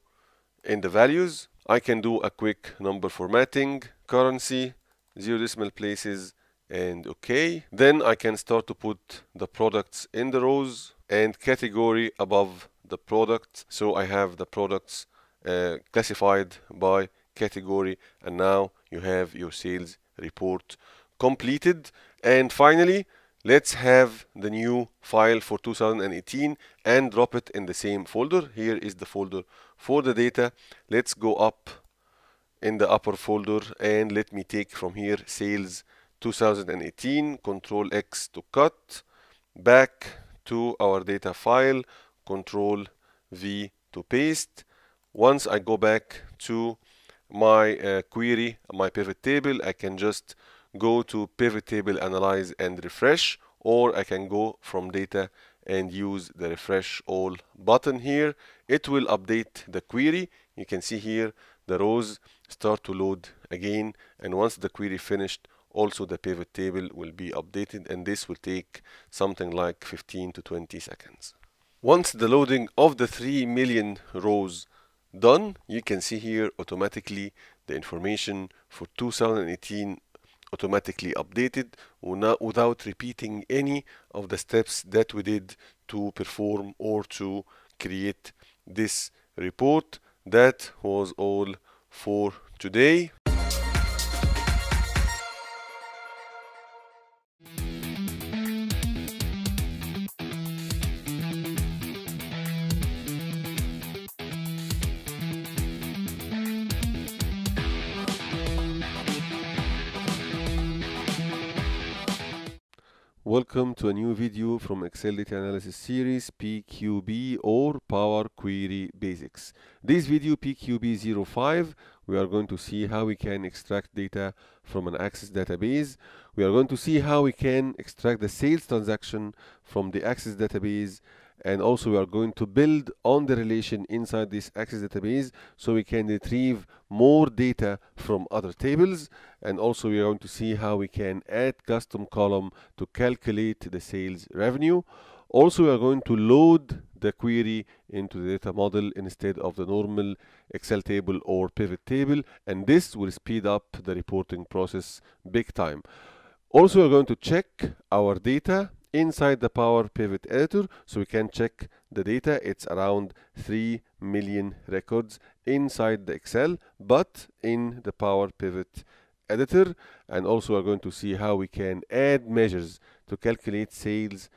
in the values. I can do a quick number formatting currency zero decimal places and okay then I can start to put the products in the rows and category above the product so I have the products uh, classified by category and now you have your sales report completed. And finally let's have the new file for 2018 and drop it in the same folder. Here is the folder for the data. Let's go up in the upper folder and let me take from here sales 2018 control X to cut back to our data file control V to paste once I go back to my uh, query, my pivot table, I can just go to pivot table analyze and refresh or I can go from data and use the refresh all button here. It will update the query. You can see here the rows start to load again and once the query finished also the pivot table will be updated and this will take something like 15 to 20 seconds. Once the loading of the 3 million rows done you can see here automatically the information for 2018 automatically updated without repeating any of the steps that we did to perform or to create this report. That was all for today Welcome to a new video from Excel Data Analysis Series PQB or Power Query Basics. This video PQB05 we are going to see how we can extract data from an Access database. We are going to see how we can extract the sales transaction from the Access database and also we are going to build on the relation inside this access database so we can retrieve more data from other tables. And also we are going to see how we can add custom column to calculate the sales revenue. Also we are going to load the query into the data model instead of the normal excel table or pivot table. And this will speed up the reporting process big time. Also we're going to check our data inside the Power Pivot Editor so we can check the data. It's around 3 million records inside the Excel but in the Power Pivot Editor and also we're going to see how we can add measures to calculate sales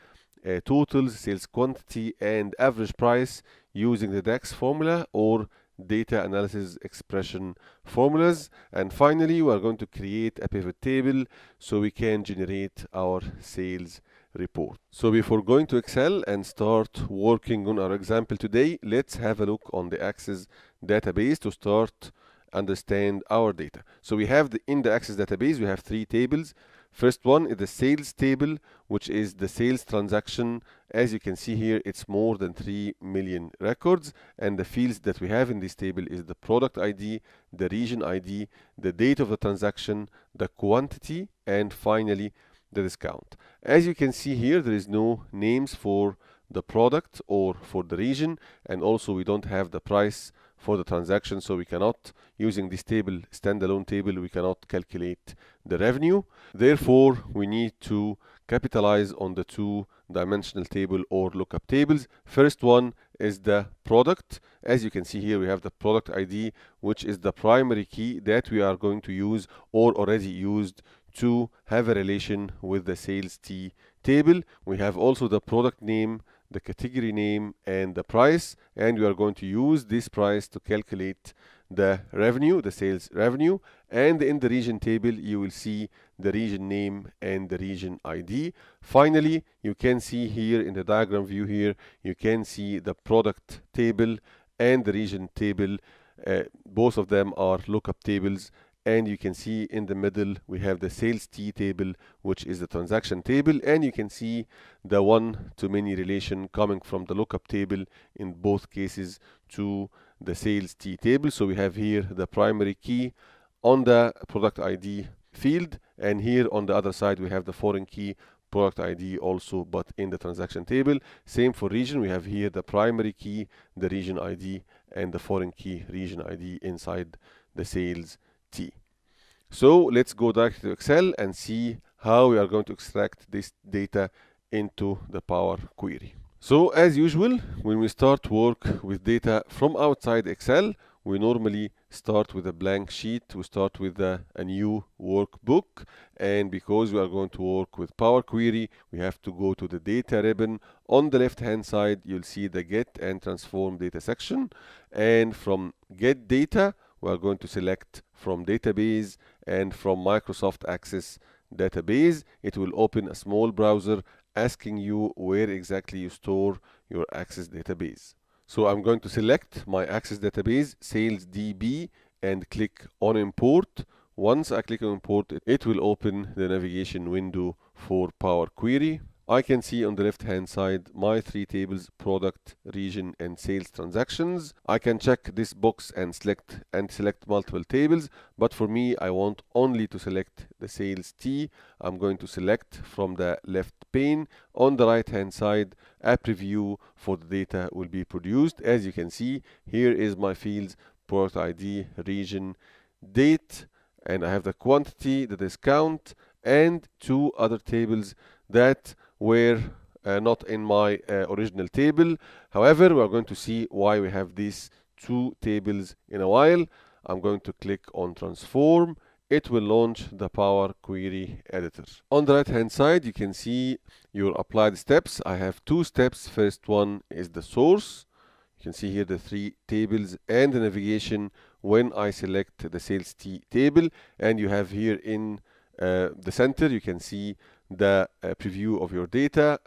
uh, totals, sales quantity and average price using the DAX formula or data analysis expression formulas and finally we are going to create a pivot table so we can generate our sales report. So before going to Excel and start working on our example today, let's have a look on the Access database to start understand our data. So we have the, in the Access database, we have three tables. First one is the sales table, which is the sales transaction. As you can see here, it's more than 3 million records. And the fields that we have in this table is the product ID, the region ID, the date of the transaction, the quantity, and finally the discount. As you can see here, there is no names for the product or for the region and also we don't have the price for the transaction so we cannot using this table standalone table we cannot calculate the revenue. Therefore we need to capitalize on the two dimensional table or lookup tables. First one is the product. As you can see here we have the product id which is the primary key that we are going to use or already used to have a relation with the sales T table. We have also the product name, the category name, and the price. And we are going to use this price to calculate the revenue, the sales revenue. And in the region table, you will see the region name and the region ID. Finally, you can see here in the diagram view here, you can see the product table and the region table. Uh, both of them are lookup tables and you can see in the middle we have the sales T table which is the transaction table. And you can see the one to many relation coming from the lookup table in both cases to the sales T table. So we have here the primary key on the product ID field. And here on the other side we have the foreign key product ID also but in the transaction table. Same for region. We have here the primary key the region ID and the foreign key region ID inside the sales T. So let's go directly to Excel and see how we are going to extract this data into the Power Query. So as usual, when we start work with data from outside Excel, we normally start with a blank sheet. We start with a, a, new workbook. And because we are going to work with Power Query, we have to go to the data ribbon. On the left-hand side, you'll see the get and transform data section. And from get data, we are going to select from database and from Microsoft Access database. It will open a small browser asking you where exactly you store your Access database. So I'm going to select my Access database sales DB and click on import. Once I click on import it will open the navigation window for Power Query I can see on the left hand side my three tables product region and sales transactions. I can check this box and select and select multiple tables but for me I want only to select the sales T. I'm going to select from the left pane. On the right hand side a preview for the data will be produced. As you can see here is my fields product ID region date and I have the quantity the discount and two other tables that were uh, not in my uh, original table. However, we are going to see why we have these two tables in a while. I'm going to click on transform. It will launch the Power Query Editor. On the right hand side, you can see your applied steps. I have two steps. First one is the source. You can see here the three tables and the navigation when I select the sales T table. And you have here in uh, the center, you can see the uh, preview of your data.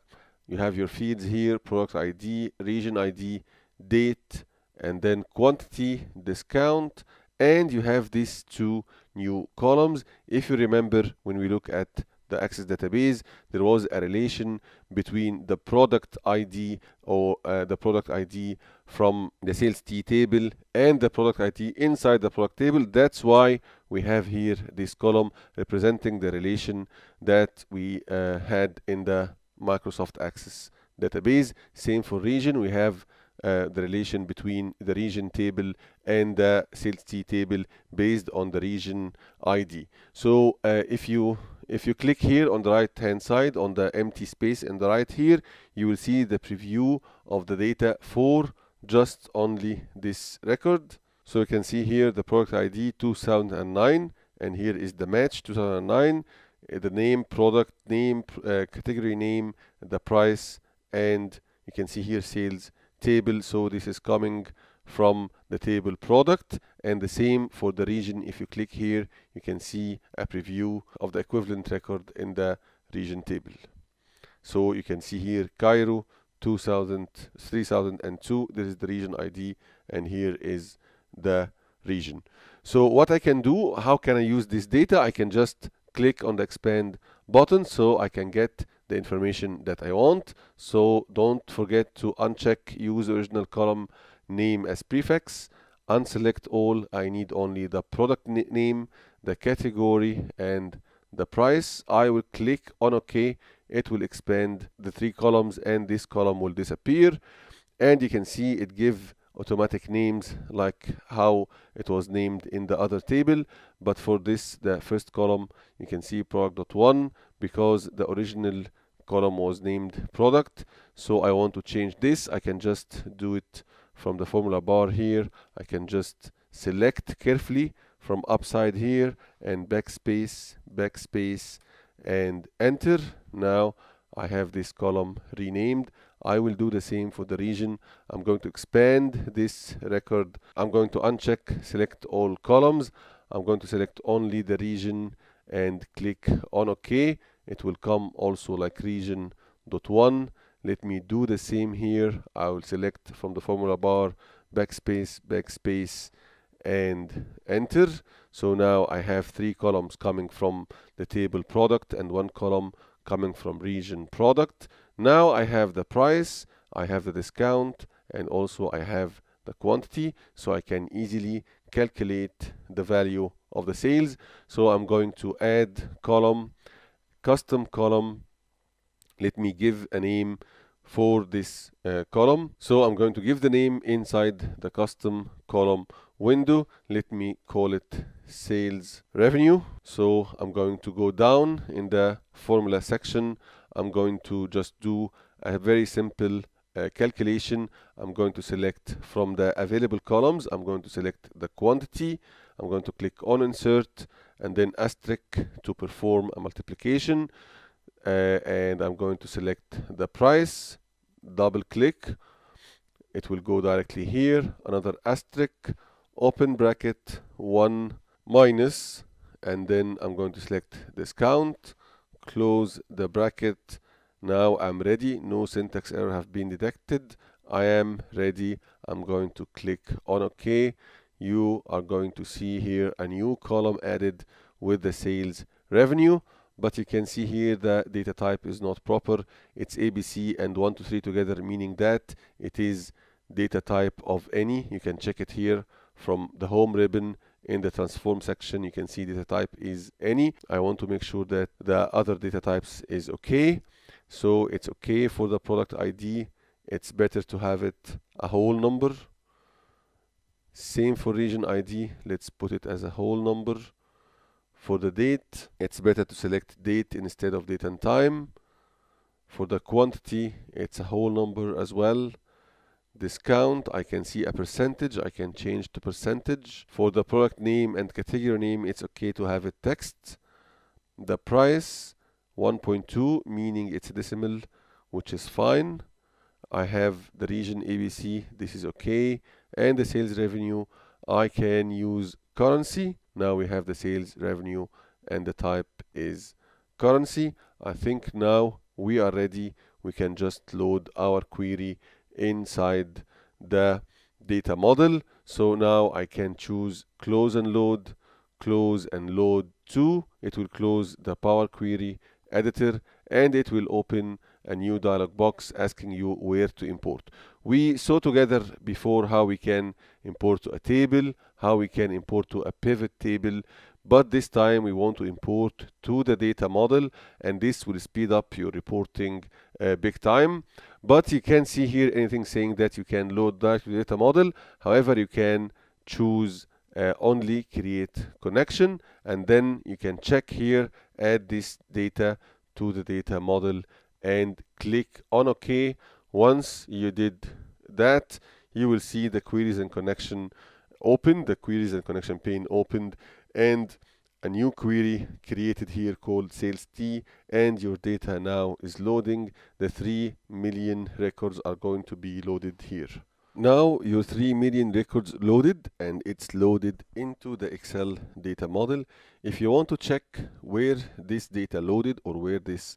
You have your fields here, product ID, region ID, date, and then quantity, discount, and you have these two new columns. If you remember, when we look at the access database there was a relation between the product id or uh, the product id from the sales t table and the product id inside the product table. That's why we have here this column representing the relation that we uh, had in the microsoft access database. Same for region. We have uh, the relation between the region table and the sales T table based on the region ID. So uh, if you if you click here on the right hand side on the empty space in the right here, you will see the preview of the data for just only this record. So you can see here the product ID 2009 and here is the match 2009, uh, the name, product name, uh, category name, the price and you can see here sales table so this is coming from the table product and the same for the region. If you click here you can see a preview of the equivalent record in the region table. So you can see here Cairo 2000 3002 this is the region ID and here is the region. So what I can do how can I use this data? I can just click on the expand button so I can get the information that I want. So don't forget to uncheck use original column name as prefix, unselect all, I need only the product name, the category and the price. I will click on OK, it will expand. The three columns and this column will disappear. And you can see it give automatic names like how it was named in the other table. But for this the first column you can see product.1 because the original column was named product. So I want to change this. I can just do it from the formula bar here. I can just select carefully from upside here and backspace backspace and enter. Now I have this column renamed. I will do the same for the region. I'm going to expand this record. I'm going to uncheck select all columns. I'm going to select only the region and click on OK. It will come also like region dot one let me do the same here. I will select from the formula bar backspace backspace and enter. So now I have three columns coming from the table product and one column coming from region product. Now I have the price I have the discount and also I have the quantity. So I can easily calculate the value of the sales. So I'm going to add column custom column. Let me give a name for this uh, column. So I'm going to give the name inside the custom column window. Let me call it sales revenue. So I'm going to go down in the formula section. I'm going to just do a very simple uh, calculation. I'm going to select from the available columns. I'm going to select the quantity. I'm going to click on insert and then asterisk to perform a multiplication uh, and I'm going to select the price double click. It will go directly here another asterisk open bracket 1 minus and then I'm going to select discount close the bracket. Now I'm ready. No syntax error have been detected. I am ready. I'm going to click on OK. You are going to see here a new column added with the sales revenue but you can see here the data type is not proper. It's ABC and 1 to 3 together meaning that it is data type of any. You can check it here from the home ribbon in the transform section. You can see data type is any. I want to make sure that the other data types is okay. So it's okay for the product ID it's better to have it a whole number. Same for region ID let's put it as a whole number for the date it's better to select date instead of date and time. For the quantity it's a whole number as well. Discount I can see a percentage I can change to percentage. For the product name and category name it's okay to have it text. The price 1.2 meaning it's a decimal which is fine. I have the region ABC this is okay. And the sales revenue I can use currency. Now we have the sales revenue and the type is currency. I think now we are ready. We can just load our query inside the data model. So now I can choose close and load close and load to. It will close the power query editor and it will open a new dialog box asking you where to import. We saw together before how we can import to a table, how we can import to a pivot table, but this time we want to import to the data model and this will speed up your reporting uh, big time. But you can't see here anything saying that you can load that data model. However, you can choose uh, only create connection and then you can check here add this data to the data model and click on OK. Once you did that, you will see the queries and connection open, the queries and connection pane opened, and a new query created here called sales T and your data now is loading. The 3 million records are going to be loaded here. Now your 3 million records loaded and it's loaded into the Excel data model. If you want to check where this data loaded or where this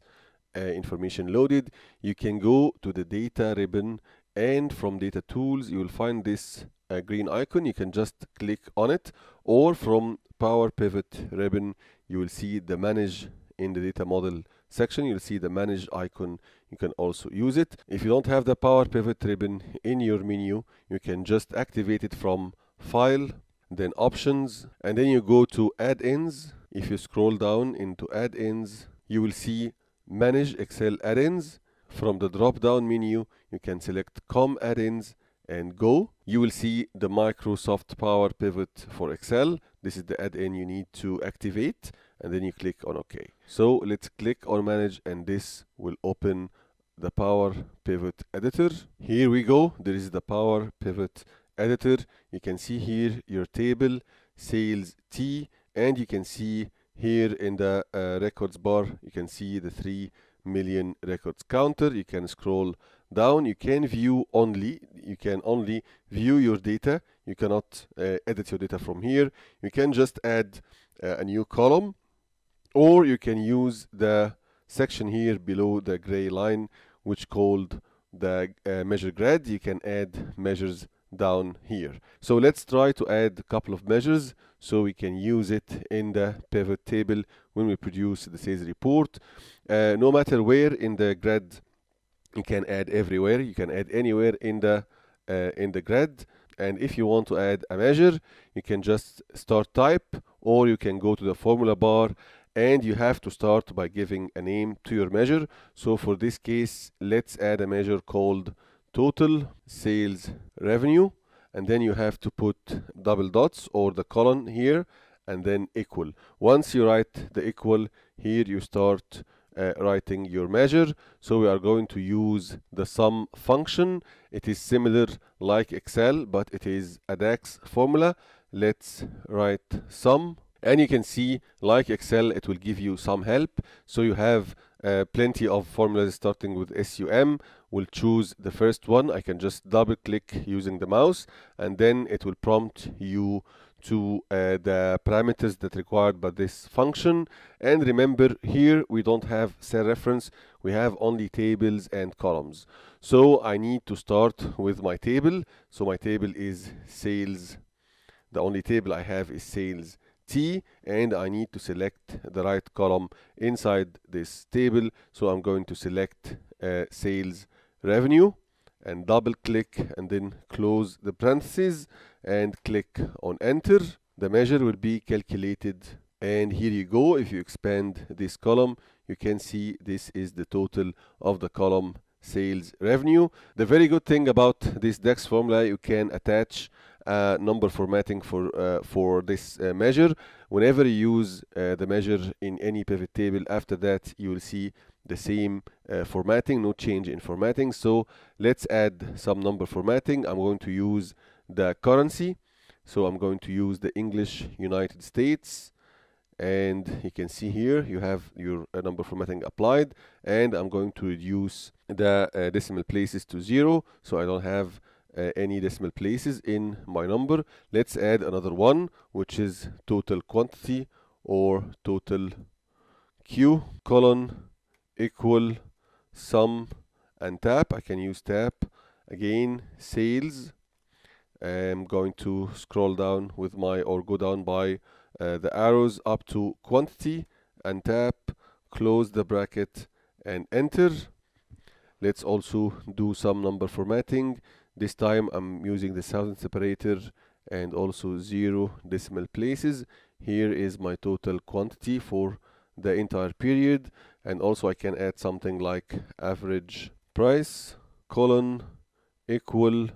uh, information loaded you can go to the data ribbon and from data tools you will find this uh, green icon you can just click on it or from power pivot ribbon you will see the manage in the data model section. You'll see the manage icon. You can also use it. If you don't have the power pivot ribbon in your menu you can just activate it from file then options and then you go to add-ins. If you scroll down into add-ins you will see manage excel add-ins. From the drop down menu you can select com add-ins and go. You will see the Microsoft Power Pivot for Excel. This is the add-in you need to activate and then you click on OK. So let's click on manage and this will open the Power Pivot editor. Here we go. There is the Power Pivot editor. You can see here your table sales T and you can see here in the uh, records bar you can see the 3 million records counter. You can scroll down you can view only you can only view your data. You cannot uh, edit your data from here. You can just add uh, a new column or you can use the section here below the gray line which called the uh, measure grid you can add measures down here. So let's try to add a couple of measures so we can use it in the pivot table when we produce the sales report. Uh, no matter where in the grid you can add everywhere you can add anywhere in the uh, in the grid. And if you want to add a measure you can just start type or you can go to the formula bar and you have to start by giving a name to your measure. So for this case let's add a measure called total sales revenue and then you have to put double dots or the colon here and then equal. Once you write the equal here you start uh, writing your measure. So we are going to use the sum function. It is similar like excel but it is a dax formula. Let's write sum. And you can see like excel it will give you some help. So you have uh, plenty of formulas starting with sum we'll choose the first one. I can just double click using the mouse and then it will prompt you to uh, the parameters that required by this function. And remember here we don't have cell reference. We have only tables and columns. So I need to start with my table. So my table is sales. The only table I have is sales T and I need to select the right column inside this table. So I'm going to select uh, sales revenue and double click and then close the parentheses and click on enter. The measure will be calculated. And here you go. If you expand this column you can see this is the total of the column sales revenue. The very good thing about this DAX formula you can attach number formatting for uh, for this uh, measure. Whenever you use uh, the measure in any pivot table after that you will see the same formatting no change in formatting. So let's add some number formatting. I'm going to use the currency. So I'm going to use the English United States. And you can see here you have your uh, number formatting applied. And I'm going to reduce the uh, decimal places to zero. So I don't have uh, any decimal places in my number. Let's add another one which is total quantity or total q colon equal sum and tab I can use tab again sales. I'm going to scroll down with my or go down by uh, the arrows up to quantity and tab close the bracket and enter. Let's also do some number formatting this time I'm using the thousand separator and also zero decimal places. Here is my total quantity for the entire period. And also I can add something like average price colon equal.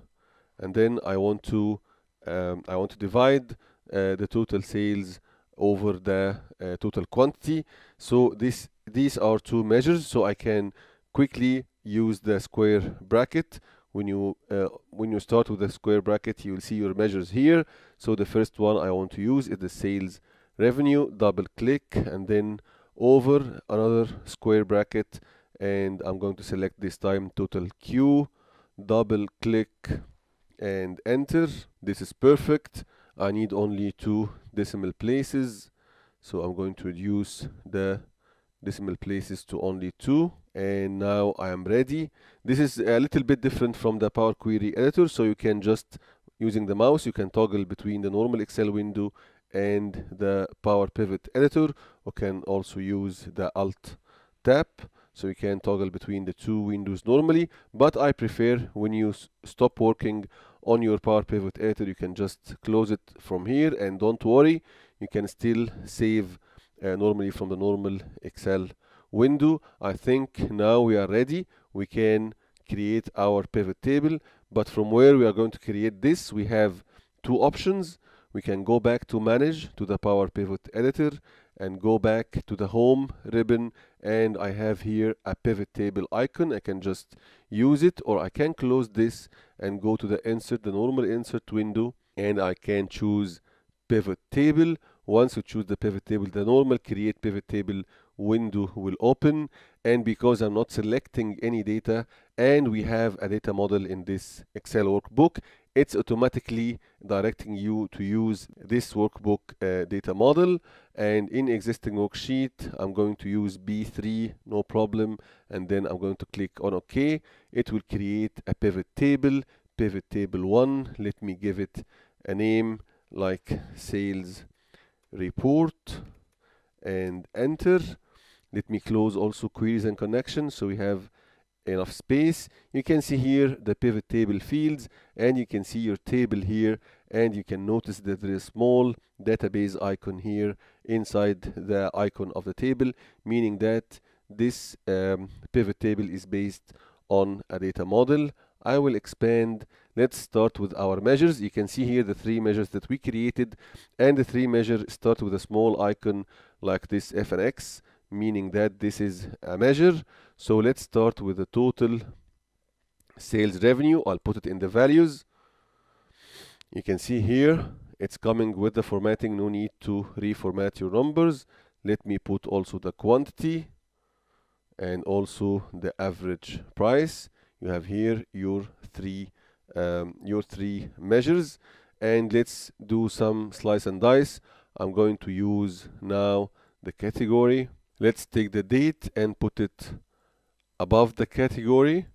And then I want to um, I want to divide uh, the total sales over the uh, total quantity. So this these are two measures. So I can quickly use the square bracket when you uh, when you start with the square bracket you will see your measures here. So the first one I want to use is the sales revenue double click and then over another square bracket. And I'm going to select this time total Q double click and enter. This is perfect. I need only two decimal places. So I'm going to reduce the decimal places to only two and now I am ready. This is a little bit different from the Power Query editor so you can just using the mouse you can toggle between the normal Excel window and the Power Pivot editor. Or can also use the Alt tab so you can toggle between the two windows normally. But I prefer when you stop working on your Power Pivot editor you can just close it from here and don't worry. You can still save uh, normally from the normal Excel window. I think now we are ready. We can create our pivot table but from where we are going to create this we have two options. We can go back to manage to the power pivot editor and go back to the home ribbon. And I have here a pivot table icon. I can just use it or I can close this and go to the insert the normal insert window and I can choose pivot table. Once you choose the pivot table the normal create pivot table window will open. And because I'm not selecting any data and we have a data model in this Excel workbook it's automatically directing you to use this workbook uh, data model. And in existing worksheet I'm going to use B3 no problem. And then I'm going to click on OK. It will create a pivot table pivot table 1 let me give it a name like sales report and enter let me close also queries and connections. So we have enough space. You can see here the pivot table fields and you can see your table here and you can notice that there is a small database icon here inside the icon of the table meaning that this um, pivot table is based on a data model. I will expand. Let's start with our measures. You can see here the three measures that we created and the three measures start with a small icon like this f and x meaning that this is a measure. So let's start with the total sales revenue. I'll put it in the values. You can see here it's coming with the formatting. No need to reformat your numbers. Let me put also the quantity and also the average price. You have here your three um, your three measures. And let's do some slice and dice. I'm going to use now the category let's take the date and put it above the category.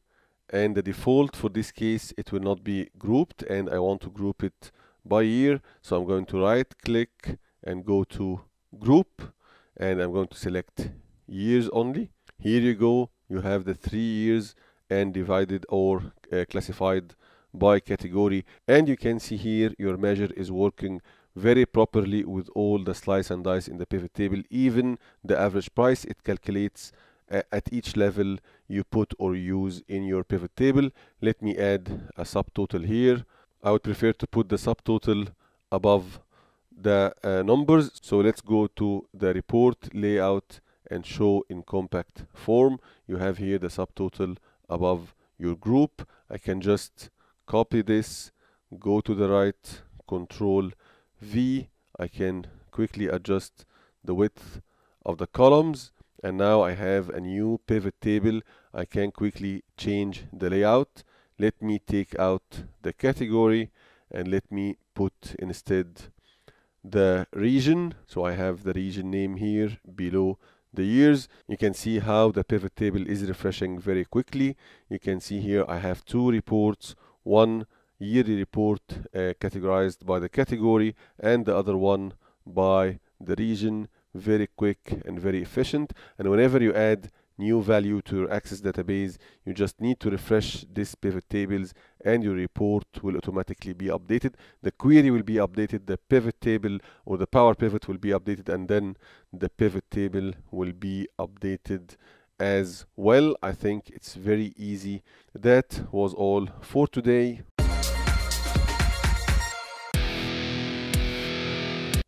And the default for this case it will not be grouped and I want to group it by year. So I'm going to right click and go to group and I'm going to select years only. Here you go. You have the three years and divided or uh, classified by category. And you can see here your measure is working very properly with all the slice and dice in the pivot table. Even the average price it calculates uh, at each level you put or use in your pivot table. Let me add a subtotal here. I would prefer to put the subtotal above the uh, numbers. So let's go to the report layout and show in compact form. You have here the subtotal above your group. I can just copy this go to the right control V I can quickly adjust the width of the columns. And now I have a new pivot table. I can quickly change the layout. Let me take out the category and let me put instead the region. So I have the region name here below the years. You can see how the pivot table is refreshing very quickly. You can see here I have two reports one yearly report uh, categorized by the category and the other one by the region. Very quick and very efficient. And whenever you add new value to your access database you just need to refresh this pivot tables and your report will automatically be updated. The query will be updated the pivot table or the power pivot will be updated and then the pivot table will be updated as well. I think it's very easy. That was all for today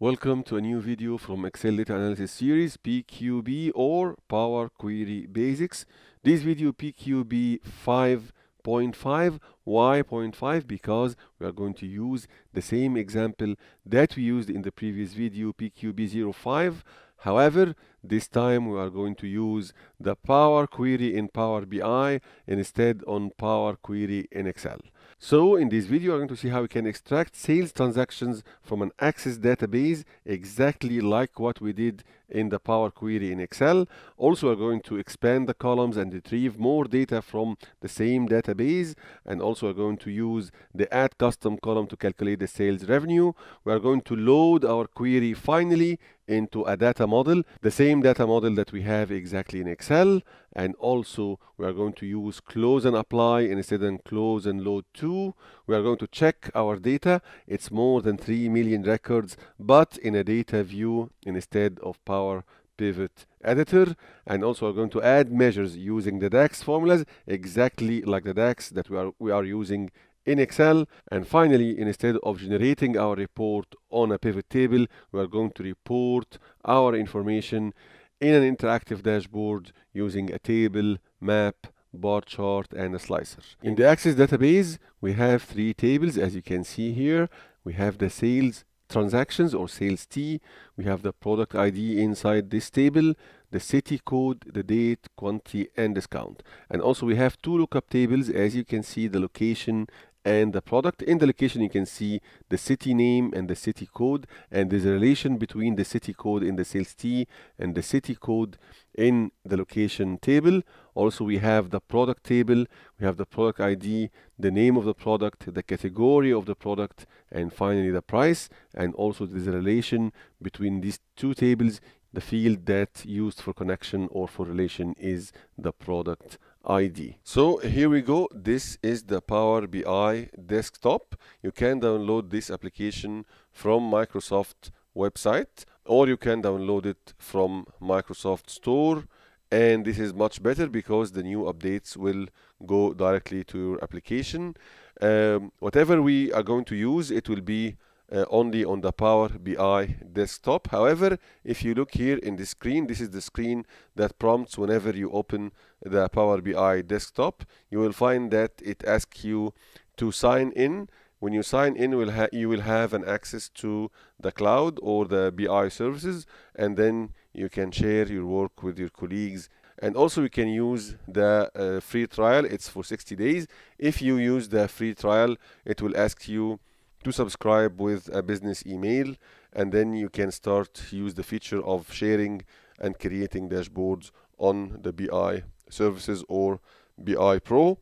Welcome to a new video from Excel Data Analysis Series PQB or Power Query Basics. This video PQB 5.5. Why 0.5? Because we are going to use the same example that we used in the previous video PQB 05. However, this time we are going to use the Power Query in Power BI instead on Power Query in Excel. So in this video, we're going to see how we can extract sales transactions from an Access database exactly like what we did in the Power Query in Excel. Also, we're going to expand the columns and retrieve more data from the same database. And also, we're going to use the Add Custom column to calculate the sales revenue. We are going to load our query finally into a data model, the same data model that we have exactly in Excel. And also, we are going to use close and apply instead of close and load to. We are going to check our data. It's more than 3 million records, but in a data view instead of Power pivot editor and also we're going to add measures using the DAX formulas exactly like the DAX that we are we are using in Excel and finally instead of generating our report on a pivot table we are going to report our information in an interactive dashboard using a table map bar chart and a slicer in the access database we have three tables as you can see here we have the sales transactions or sales T. We have the product ID inside this table, the city code, the date, quantity, and discount. And also we have two lookup tables. As you can see, the location and the product. In the location, you can see the city name and the city code, and there's a relation between the city code in the sales T and the city code in the location table. Also, we have the product table, we have the product ID, the name of the product, the category of the product, and finally the price. And also, there's a relation between these two tables. The field that used for connection or for relation is the product ID. So here we go. This is the Power BI desktop. You can download this application from Microsoft website or you can download it from Microsoft Store and this is much better because the new updates will go directly to your application. Um, whatever we are going to use, it will be uh, only on the Power BI desktop. However, if you look here in the screen, this is the screen that prompts whenever you open the Power BI desktop. You will find that it asks you to sign in. When you sign in, will you will have an access to the cloud or the BI services, and then you can share your work with your colleagues and also you can use the uh, free trial it's for 60 days if you use the free trial it will ask you to subscribe with a business email and then you can start use the feature of sharing and creating dashboards on the BI services or BI Pro.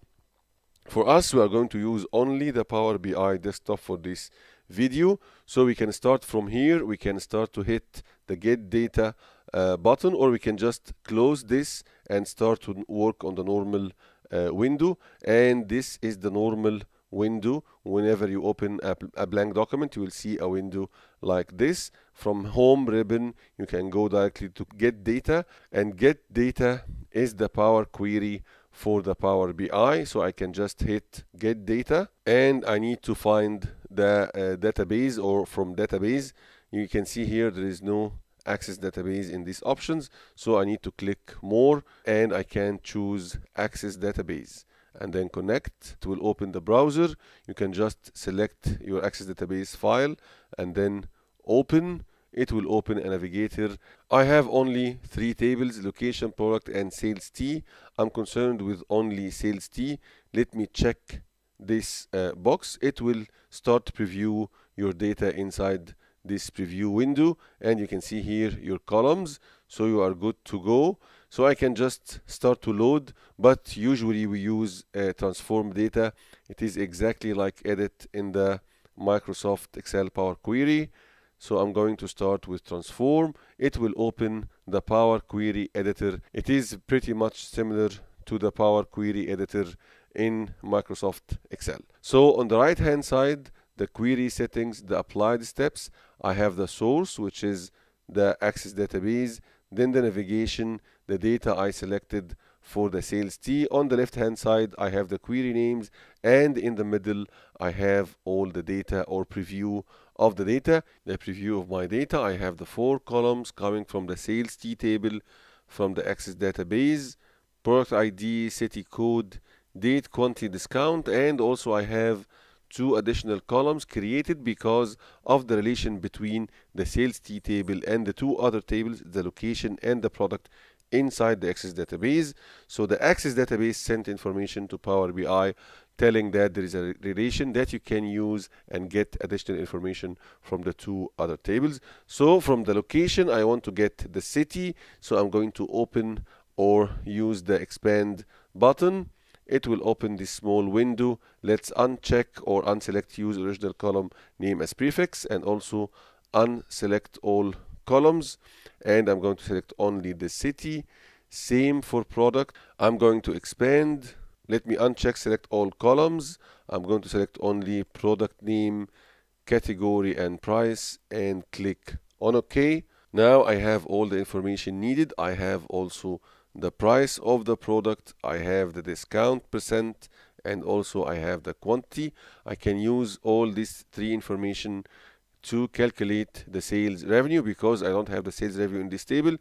For us, we are going to use only the Power BI desktop for this video. So we can start from here. We can start to hit the get data uh, button or we can just close this and start to work on the normal uh, window. And this is the normal window. Whenever you open a, a, blank document you will see a window like this. From home ribbon you can go directly to get data and get data is the power query for the power bi so i can just hit get data and i need to find the uh, database or from database you can see here there is no access database in these options. So i need to click more and i can choose access database and then connect. It will open the browser. You can just select your access database file and then open. It will open a navigator. I have only three tables location product and sales T. I'm concerned with only sales T. Let me check this uh, box. It will start to preview your data inside this preview window. And you can see here your columns. So you are good to go so I can just start to load but usually we use uh, transform data. It is exactly like edit in the Microsoft Excel Power Query. So I'm going to start with transform. It will open the Power Query editor. It is pretty much similar to the Power Query editor in Microsoft Excel. So on the right hand side the query settings the applied steps I have the source which is the access database then the navigation the data I selected for the sales T. On the left hand side I have the query names and in the middle I have all the data or preview of the data. The preview of my data I have the four columns coming from the sales T table from the access database, product ID, city code, date, quantity, discount and also I have two additional columns created because of the relation between the sales T table and the two other tables, the location and the product inside the Access database. So the Access database sent information to Power BI telling that there is a relation that you can use and get additional information from the two other tables. So from the location, I want to get the city. So I'm going to open or use the expand button. It will open this small window. Let's uncheck or unselect use original column name as prefix and also unselect all columns and I'm going to select only the city same for product. I'm going to expand. Let me uncheck select all columns. I'm going to select only product name category and price and click on OK. Now I have all the information needed. I have also the price of the product. I have the discount percent and also I have the quantity. I can use all these three information to calculate the sales revenue because I don't have the sales revenue in this table.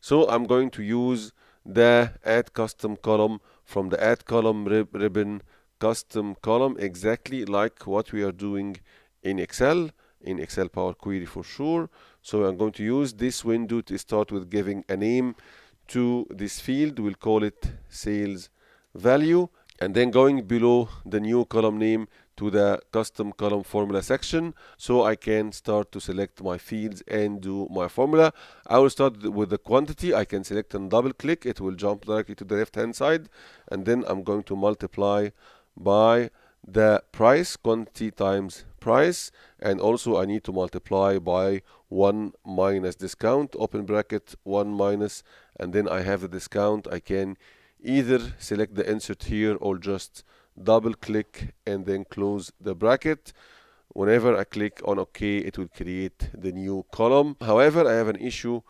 So I'm going to use the add custom column from the add column rib ribbon custom column exactly like what we are doing in Excel in Excel Power Query for sure. So I'm going to use this window to start with giving a name to this field. We'll call it sales value. And then going below the new column name to the custom column formula section so I can start to select my fields and do my formula. I will start with the quantity. I can select and double click. It will jump directly to the left hand side. And then I'm going to multiply by the price quantity times price. And also I need to multiply by 1 minus discount open bracket 1 minus. And then I have the discount. I can either select the insert here or just double click and then close the bracket. Whenever I click on OK it will create the new column. However I have an issue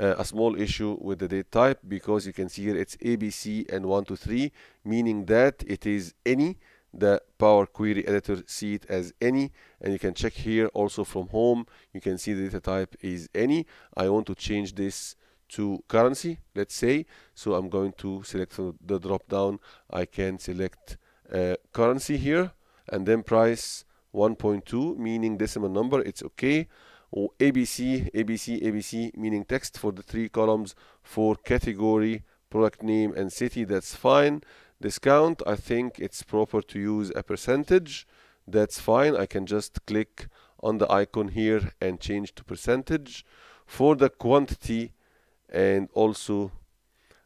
uh, a small issue with the date type because you can see here it's ABC and 1 to 3 meaning that it is any. The Power Query editor see it as any and you can check here also from home. You can see the data type is any. I want to change this to currency let's say. So I'm going to select the drop down I can select uh, currency here and then price 1.2 meaning decimal number it's okay. Or ABC ABC ABC meaning text for the three columns for category product name and city that's fine. Discount I think it's proper to use a percentage that's fine. I can just click on the icon here and change to percentage. For the quantity and also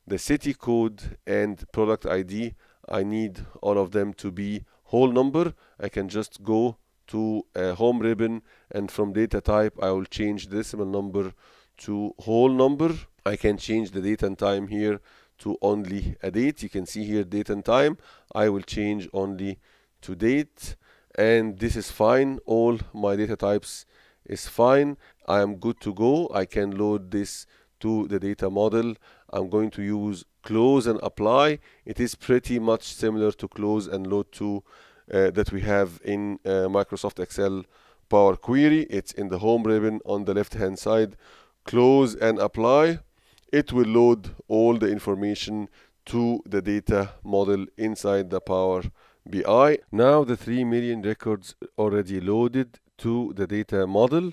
the city code and product ID I need all of them to be whole number. I can just go to a home ribbon and from data type I will change decimal number to whole number. I can change the date and time here to only a date. You can see here date and time. I will change only to date. And this is fine. All my data types is fine. I am good to go. I can load this to the data model. I'm going to use close and apply it is pretty much similar to close and load to uh, that we have in uh, Microsoft Excel Power Query. It's in the home ribbon on the left hand side. Close and apply. It will load all the information to the data model inside the Power BI now the 3 million records already loaded to the data model.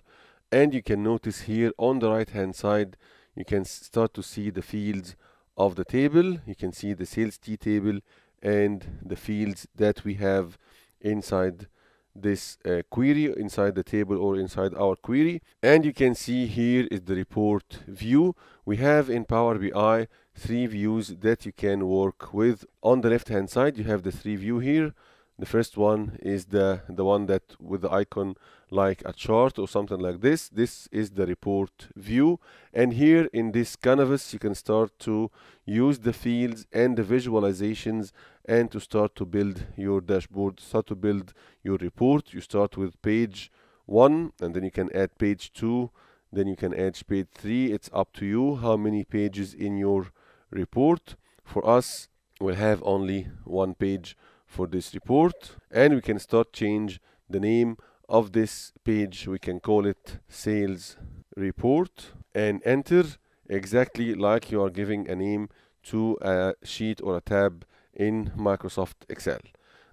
And you can notice here on the right hand side you can start to see the fields of the table. You can see the sales T table and the fields that we have inside this uh, query inside the table or inside our query. And you can see here is the report view. We have in Power BI three views that you can work with. On the left hand side you have the three view here the first one is the the one that with the icon like a chart or something like this. This is the report view. And here in this canvas you can start to use the fields and the visualizations and to start to build your dashboard. Start to build your report you start with page one and then you can add page two then you can add page three. It's up to you how many pages in your report. For us we'll have only one page for this report and we can start change the name of this page we can call it sales report and enter exactly like you are giving a name to a sheet or a tab in Microsoft Excel.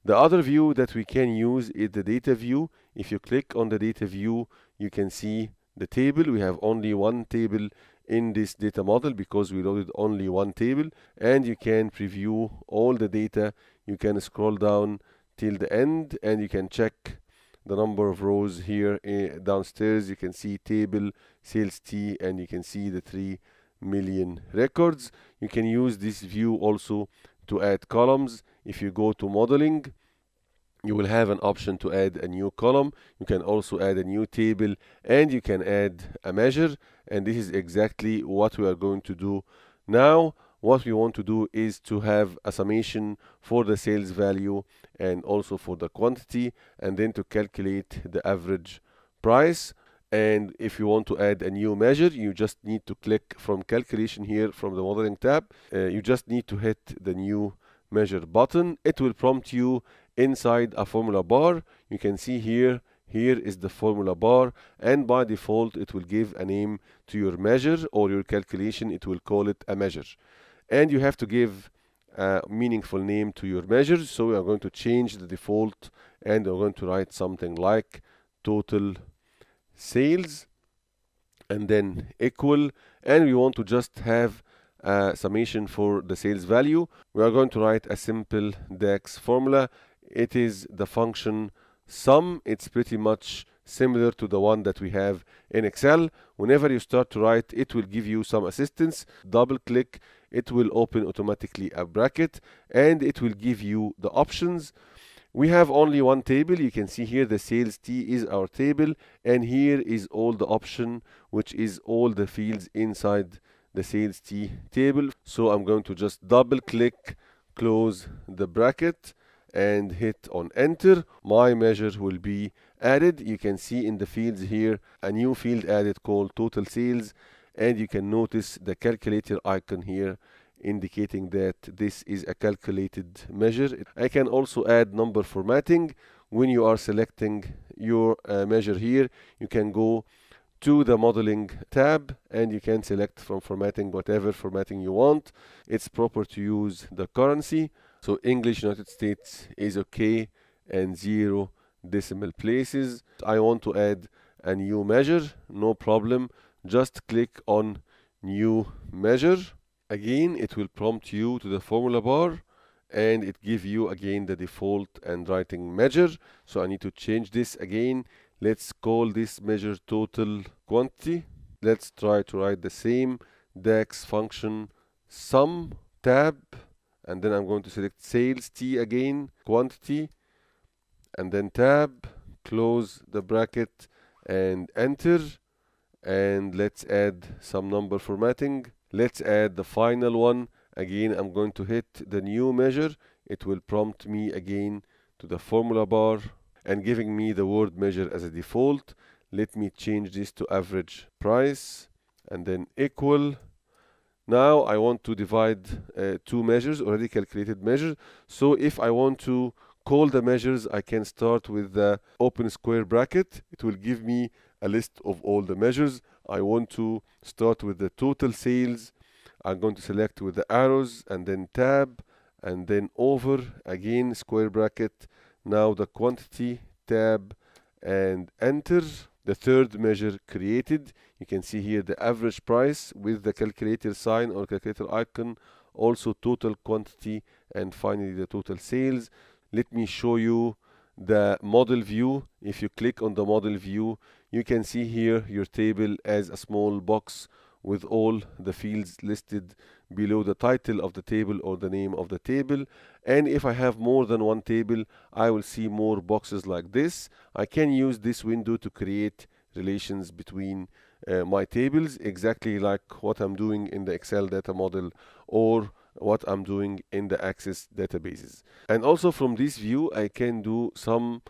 The other view that we can use is the data view. If you click on the data view, you can see the table. We have only one table in this data model because we loaded only one table and you can preview all the data. You can scroll down till the end and you can check the number of rows here uh, downstairs. You can see table, sales T and you can see the 3 million records. You can use this view also to add columns. If you go to modeling, you will have an option to add a new column. You can also add a new table and you can add a measure. And this is exactly what we are going to do now. What we want to do is to have a summation for the sales value and also for the quantity and then to calculate the average price. And if you want to add a new measure you just need to click from calculation here from the modeling tab. Uh, you just need to hit the new measure button. It will prompt you inside a formula bar. You can see here here is the formula bar and by default it will give a name to your measure or your calculation. It will call it a measure and you have to give a meaningful name to your measures. So we are going to change the default and we're going to write something like total sales and then equal. And we want to just have a summation for the sales value. We are going to write a simple DAX formula. It is the function sum. It's pretty much similar to the one that we have in Excel. Whenever you start to write it will give you some assistance. Double click it will open automatically a bracket and it will give you the options. We have only one table. You can see here the sales T is our table and here is all the option which is all the fields inside the sales T table. So I'm going to just double click close the bracket and hit on enter. My measure will be added. You can see in the fields here a new field added called total sales and you can notice the calculator icon here indicating that this is a calculated measure I can also add number formatting when you are selecting your uh, measure here you can go to the modeling tab and you can select from formatting whatever formatting you want it's proper to use the currency so English United States is okay and zero decimal places. I want to add a new measure, no problem. Just click on new measure. Again, it will prompt you to the formula bar and it give you again the default and writing measure. So I need to change this again. Let's call this measure total quantity. Let's try to write the same DAX function sum tab and then I'm going to select sales T again quantity and then tab close the bracket and enter and let's add some number formatting. Let's add the final one. Again I'm going to hit the new measure. It will prompt me again to the formula bar and giving me the word measure as a default. Let me change this to average price and then equal. Now I want to divide uh, two measures, already calculated measures. So if I want to call the measures, I can start with the open square bracket. It will give me a list of all the measures. I want to start with the total sales. I'm going to select with the arrows and then tab and then over again square bracket. Now the quantity tab and enter the third measure created you can see here the average price with the calculator sign or calculator icon also total quantity and finally the total sales let me show you the model view if you click on the model view you can see here your table as a small box with all the fields listed below the title of the table or the name of the table. And if I have more than one table I will see more boxes like this. I can use this window to create relations between uh, my tables exactly like what I'm doing in the Excel data model or what I'm doing in the Access databases. And also from this view I can do some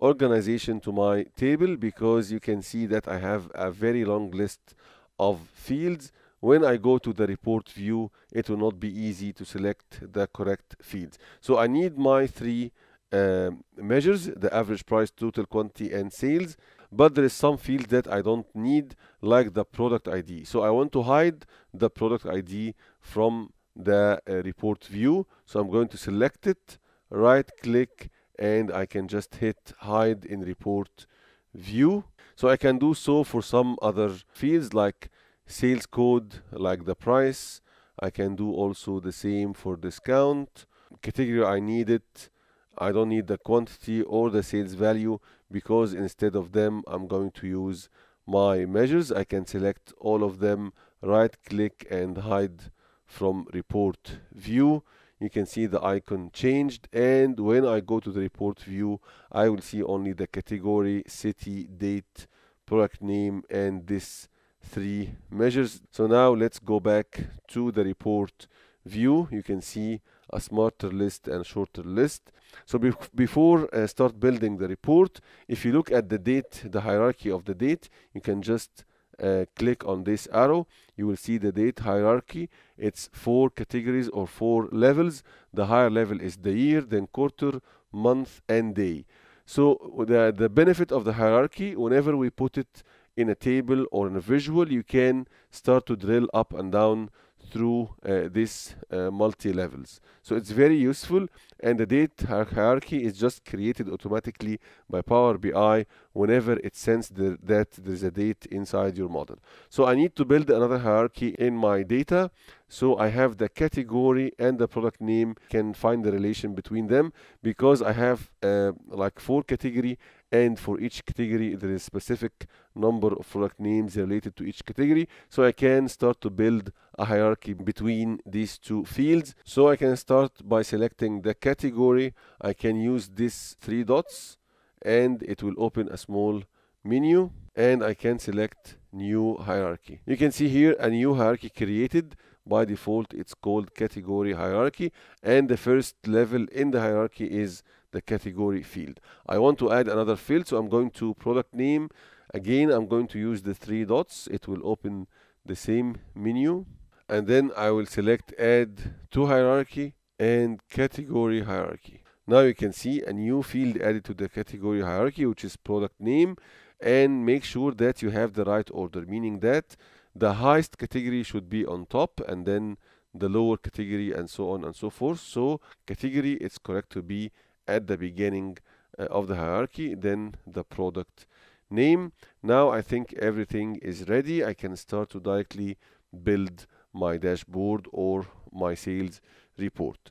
organization to my table because you can see that I have a very long list of fields. When I go to the report view it will not be easy to select the correct fields. So I need my three uh, measures the average price total quantity and sales. But there is some fields that I don't need like the product ID so I want to hide the product ID from the uh, report view. So I'm going to select it right click and I can just hit hide in report view. So I can do so for some other fields like sales code like the price. I can do also the same for discount. Category I need it. I don't need the quantity or the sales value because instead of them I'm going to use my measures. I can select all of them right click and hide from report view you can see the icon changed and when I go to the report view I will see only the category city date product name and this three measures. So now let's go back to the report view. You can see a smarter list and shorter list. So be before uh, start building the report if you look at the date the hierarchy of the date you can just uh, click on this arrow you will see the date hierarchy. It's four categories or four levels. The higher level is the year then quarter month and day. So the the benefit of the hierarchy whenever we put it in a table or in a visual you can start to drill up and down through uh, this uh, multi levels so it's very useful and the date hierarchy is just created automatically by Power BI whenever it sends the, that there's a date inside your model. So I need to build another hierarchy in my data so I have the category and the product name can find the relation between them because I have uh, like four category and for each category there is specific number of product names related to each category. So I can start to build a hierarchy between these two fields. So I can start by selecting the category. I can use these three dots and it will open a small menu and I can select new hierarchy. You can see here a new hierarchy created. By default it's called category hierarchy and the first level in the hierarchy is the category field. I want to add another field so I'm going to product name. Again I'm going to use the three dots. It will open the same menu. And then I will select add to hierarchy and category hierarchy. Now you can see a new field added to the category hierarchy which is product name. And make sure that you have the right order meaning that the highest category should be on top and then the lower category and so on and so forth. So category it's correct to be at the beginning uh, of the hierarchy then the product name. Now I think everything is ready. I can start to directly build my dashboard or my sales report.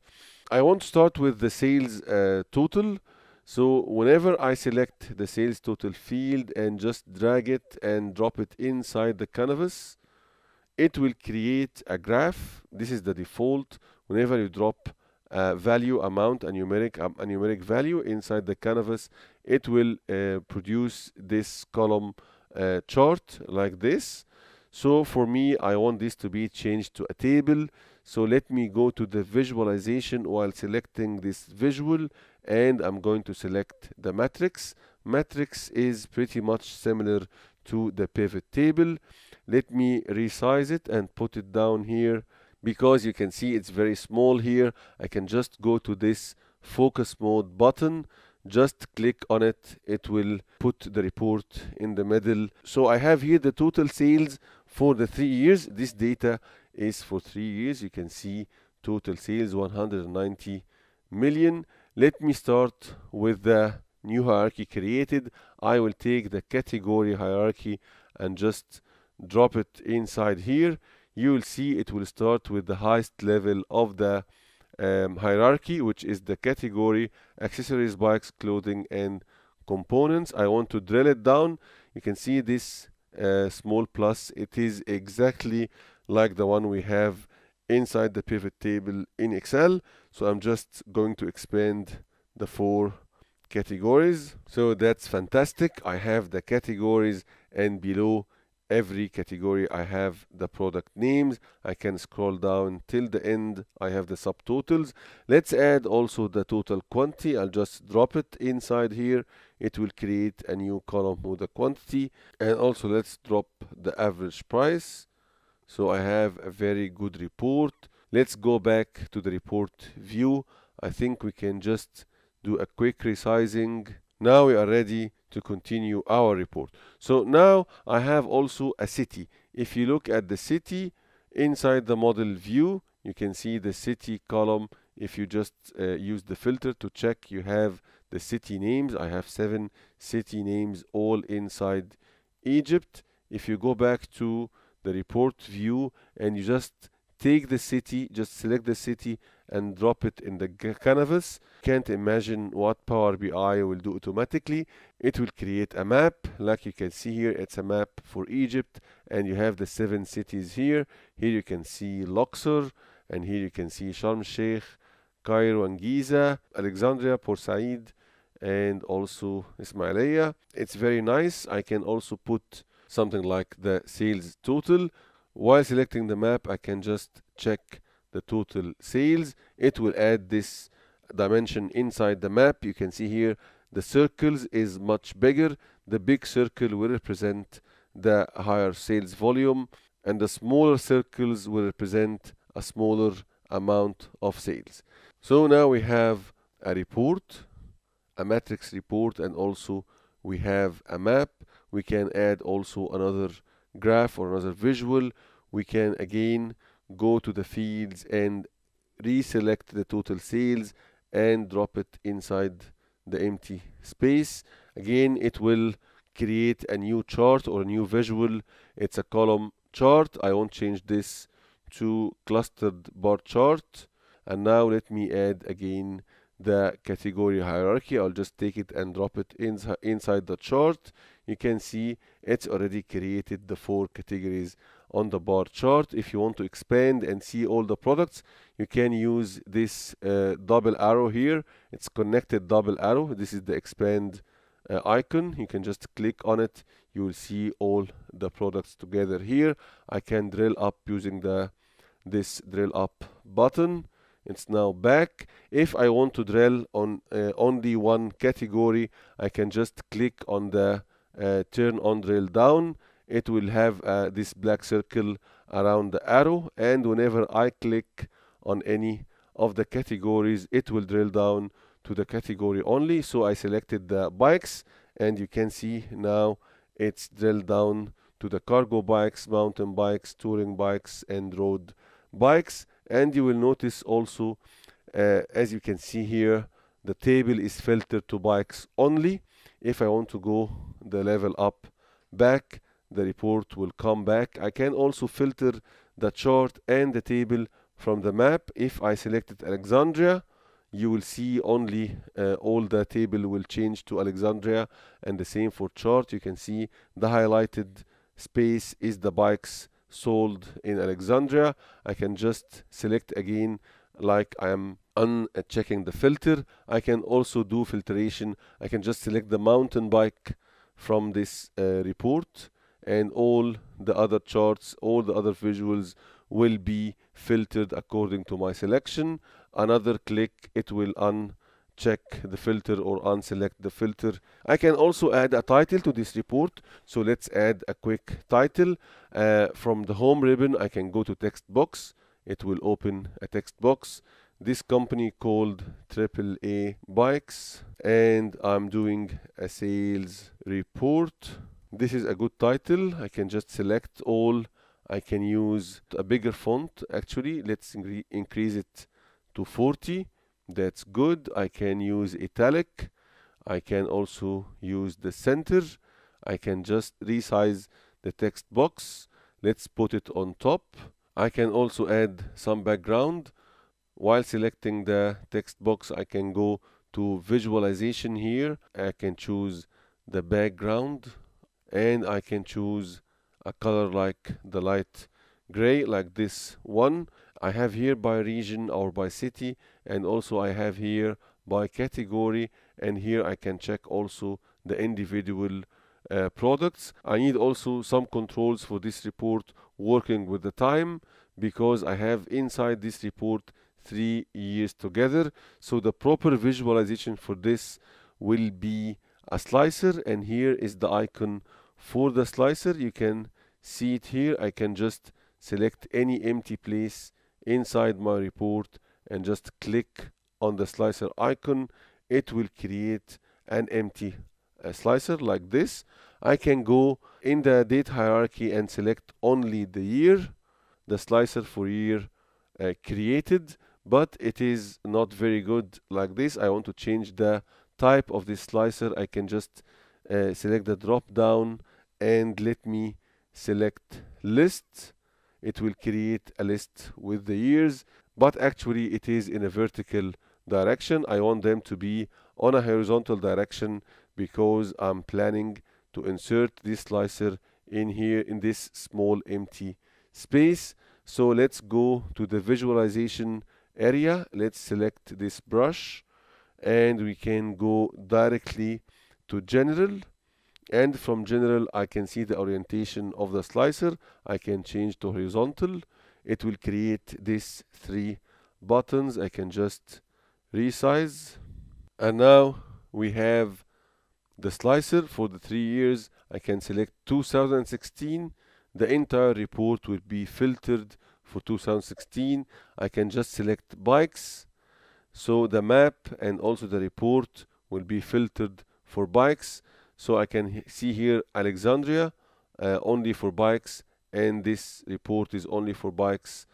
I want to start with the sales uh, total. So whenever I select the sales total field and just drag it and drop it inside the canvas it will create a graph. This is the default. Whenever you drop uh, value amount a numeric um, a numeric value inside the canvas. It will uh, produce this column uh, chart like this. So for me I want this to be changed to a table. So let me go to the visualization while selecting this visual and I'm going to select the matrix. Matrix is pretty much similar to the pivot table. Let me resize it and put it down here because you can see it's very small here. I can just go to this focus mode button. Just click on it. It will put the report in the middle. So I have here the total sales for the three years. This data is for three years. You can see total sales 190 million. Let me start with the new hierarchy created. I will take the category hierarchy and just drop it inside here you will see it will start with the highest level of the um, hierarchy which is the category accessories bikes clothing and components. I want to drill it down. You can see this a small plus. It is exactly like the one we have inside the pivot table in Excel. So I'm just going to expand the four categories. So that's fantastic. I have the categories and below every category I have the product names. I can scroll down till the end. I have the subtotals. Let's add also the total quantity. I'll just drop it inside here. It will create a new column with the quantity. And also let's drop the average price. So I have a very good report. Let's go back to the report view. I think we can just do a quick resizing. Now we are ready to continue our report. So now I have also a city. If you look at the city inside the model view you can see the city column. If you just uh, use the filter to check you have the city names. I have seven city names all inside Egypt. If you go back to the report view and you just take the city just select the city and drop it in the canvas. Can't imagine what power bi will do automatically. It will create a map. Like you can see here it's a map for egypt and you have the seven cities here. Here you can see luxor and here you can see sharm sheikh cairo and giza alexandria port said and also ismailia. It's very nice. I can also put something like the sales total. While selecting the map I can just check the total sales. It will add this dimension inside the map. You can see here the circles is much bigger. The big circle will represent the higher sales volume and the smaller circles will represent a smaller amount of sales. So now we have a report a matrix report and also we have a map. We can add also another graph or another visual. We can again go to the fields and reselect the total sales and drop it inside the empty space. Again it will create a new chart or a new visual. It's a column chart. I won't change this to clustered bar chart. And now let me add again the category hierarchy. I'll just take it and drop it in, inside the chart. You can see it's already created the four categories on the bar chart. If you want to expand and see all the products you can use this uh, double arrow here. It's connected double arrow. This is the expand uh, icon. You can just click on it. You will see all the products together here. I can drill up using the this drill up button. It's now back. If I want to drill on uh, only one category I can just click on the uh, turn on drill down it will have uh, this black circle around the arrow and whenever I click on any of the categories it will drill down to the category only. So I selected the bikes and you can see now it's drilled down to the cargo bikes mountain bikes touring bikes and road bikes. And you will notice also uh, as you can see here the table is filtered to bikes only. If I want to go the level up back the report will come back. I can also filter the chart and the table from the map. If I selected Alexandria you will see only uh, all the table will change to Alexandria and the same for chart. You can see the highlighted space is the bikes sold in Alexandria. I can just select again like I am unchecking the filter. I can also do filtration. I can just select the mountain bike from this uh, report and all the other charts all the other visuals will be filtered according to my selection. Another click it will uncheck the filter or unselect the filter. I can also add a title to this report so let's add a quick title. Uh, from the home ribbon I can go to text box. It will open a text box. This company called AAA Bikes and I'm doing a sales report this is a good title. I can just select all. I can use a bigger font actually. Let's increase it to 40 that's good. I can use italic. I can also use the center. I can just resize the text box. Let's put it on top. I can also add some background. While selecting the text box I can go to visualization here. I can choose the background and I can choose a color like the light gray like this one I have here by region or by city and also I have here by category and here I can check also the individual uh, products. I need also some controls for this report working with the time because I have inside this report three years together. So the proper visualization for this will be a slicer and here is the icon for the slicer. You can see it here. I can just select any empty place inside my report and just click on the slicer icon. It will create an empty uh, slicer like this. I can go in the date hierarchy and select only the year, the slicer for year uh, created, but it is not very good like this. I want to change the type of this slicer. I can just uh, select the drop down and let me select list. It will create a list with the years, but actually it is in a vertical direction. I want them to be on a horizontal direction because I'm planning to insert this slicer in here in this small empty space so let's go to the visualization area let's select this brush and we can go directly to general and from general I can see the orientation of the slicer. I can change to horizontal. It will create these three buttons. I can just resize. And now we have the slicer. For the three years I can select 2016 the entire report will be filtered for 2016 I can just select bikes. So the map and also the report will be filtered for bikes so I can see here Alexandria uh, only for bikes and this report is only for bikes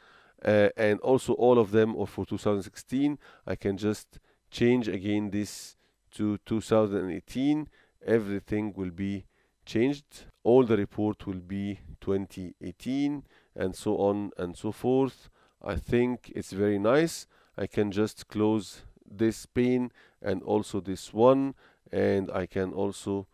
uh, and also all of them are for 2016 I can just change again this to 2018 everything will be changed. All the report will be 2018 and so on and so forth. I think it's very nice. I can just close this pane and also this one and I can also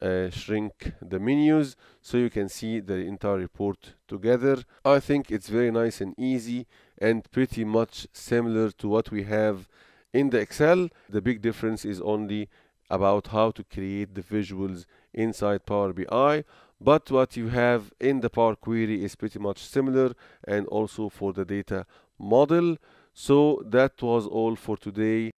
uh, shrink the menus so you can see the entire report together. I think it's very nice and easy and pretty much similar to what we have in the Excel. The big difference is only about how to create the visuals inside Power BI but what you have in the Power Query is pretty much similar and also for the data model. So that was all for today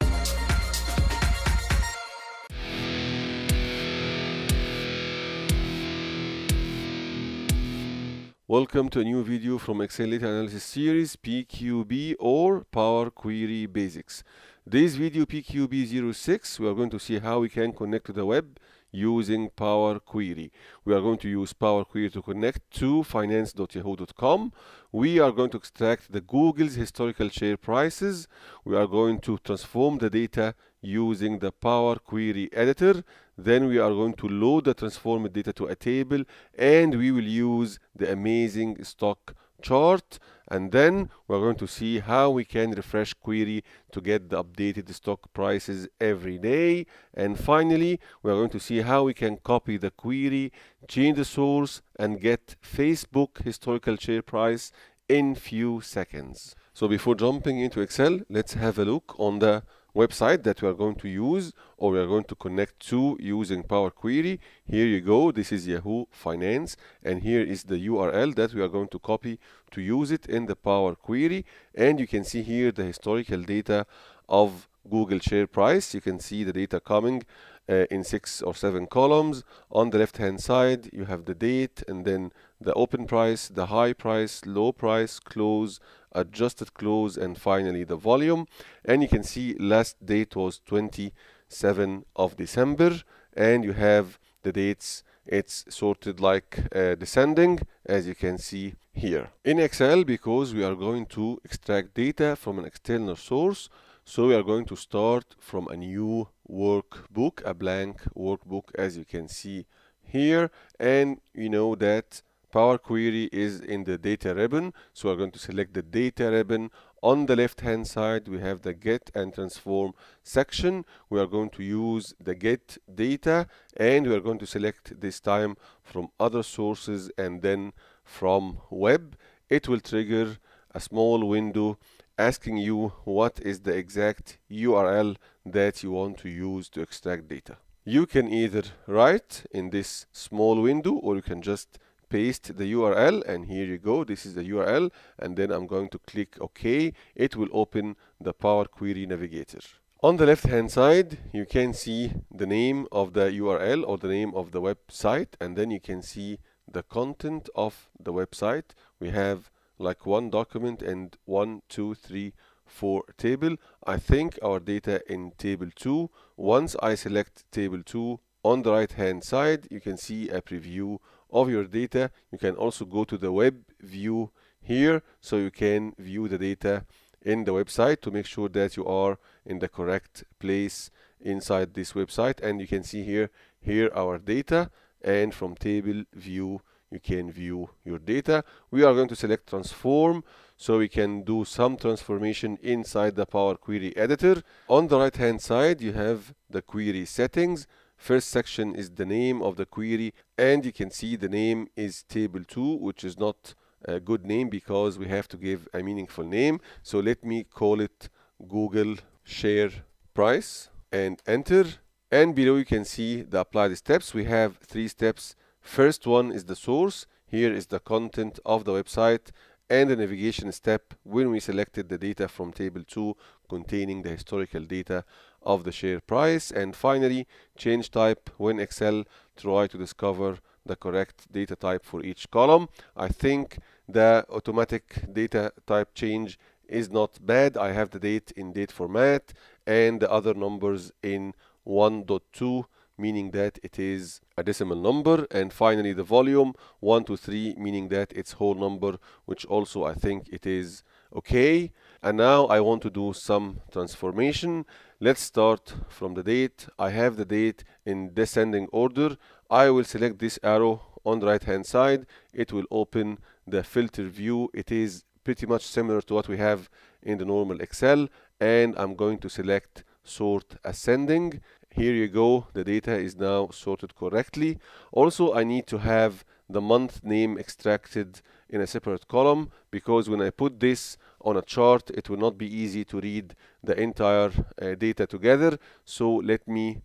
Welcome to a new video from Excel Data Analysis Series PQB or Power Query Basics. This video PQB06 we are going to see how we can connect to the web using Power Query. We are going to use Power Query to connect to finance.yahoo.com. We are going to extract the Google's historical share prices. We are going to transform the data using the Power Query editor. Then we are going to load the transformed data to a table and we will use the amazing stock chart. And then we're going to see how we can refresh query to get the updated stock prices every day. And finally we're going to see how we can copy the query change the source and get Facebook historical share price in few seconds. So before jumping into Excel let's have a look on the website that we are going to use or we are going to connect to using Power Query. Here you go. This is Yahoo Finance and here is the URL that we are going to copy to use it in the Power Query and you can see here the historical data of Google share price. You can see the data coming uh, in six or seven columns. On the left hand side you have the date and then the open price, the high price, low price, close, adjusted close and finally the volume. And you can see last date was 27 of December. And you have the dates. It's sorted like uh, descending as you can see here. In Excel because we are going to extract data from an external source so we are going to start from a new workbook a blank workbook as you can see here. And you know that Power Query is in the data ribbon. So we're going to select the data ribbon On the left hand side, we have the get and transform section. We are going to use the get data and we are going to select this time from other sources and then from web. It will trigger a small window asking you what is the exact URL that you want to use to extract data. You can either write in this small window or you can just paste the URL and here you go this is the URL and then I'm going to click OK. It will open the Power Query Navigator. On the left hand side you can see the name of the URL or the name of the website and then you can see the content of the website. We have like one document and one two three four table. I think our data in table 2 once I select table 2 on the right hand side you can see a preview of your data you can also go to the web view here. So you can view the data in the website to make sure that you are in the correct place inside this website. And you can see here here our data. And from table view you can view your data. We are going to select transform. So we can do some transformation inside the Power Query editor. On the right hand side you have the query settings First section is the name of the query and you can see the name is table 2 which is not a good name because we have to give a meaningful name. So let me call it Google share price and enter. And below you can see the applied steps. We have three steps. First one is the source. Here is the content of the website and the navigation step when we selected the data from table 2 containing the historical data of the share price. And finally change type. When Excel try to discover the correct data type for each column. I think the automatic data type change is not bad. I have the date in date format and the other numbers in 1.2 meaning that it is a decimal number. And finally the volume 1 to 3 meaning that it's whole number which also I think it is okay. And now I want to do some transformation let's start from the date. I have the date in descending order. I will select this arrow on the right hand side. It will open the filter view. It is pretty much similar to what we have in the normal Excel and I'm going to select sort ascending. Here you go. The data is now sorted correctly. Also I need to have the month name extracted in a separate column because when I put this on a chart it will not be easy to read the entire uh, data together. So let me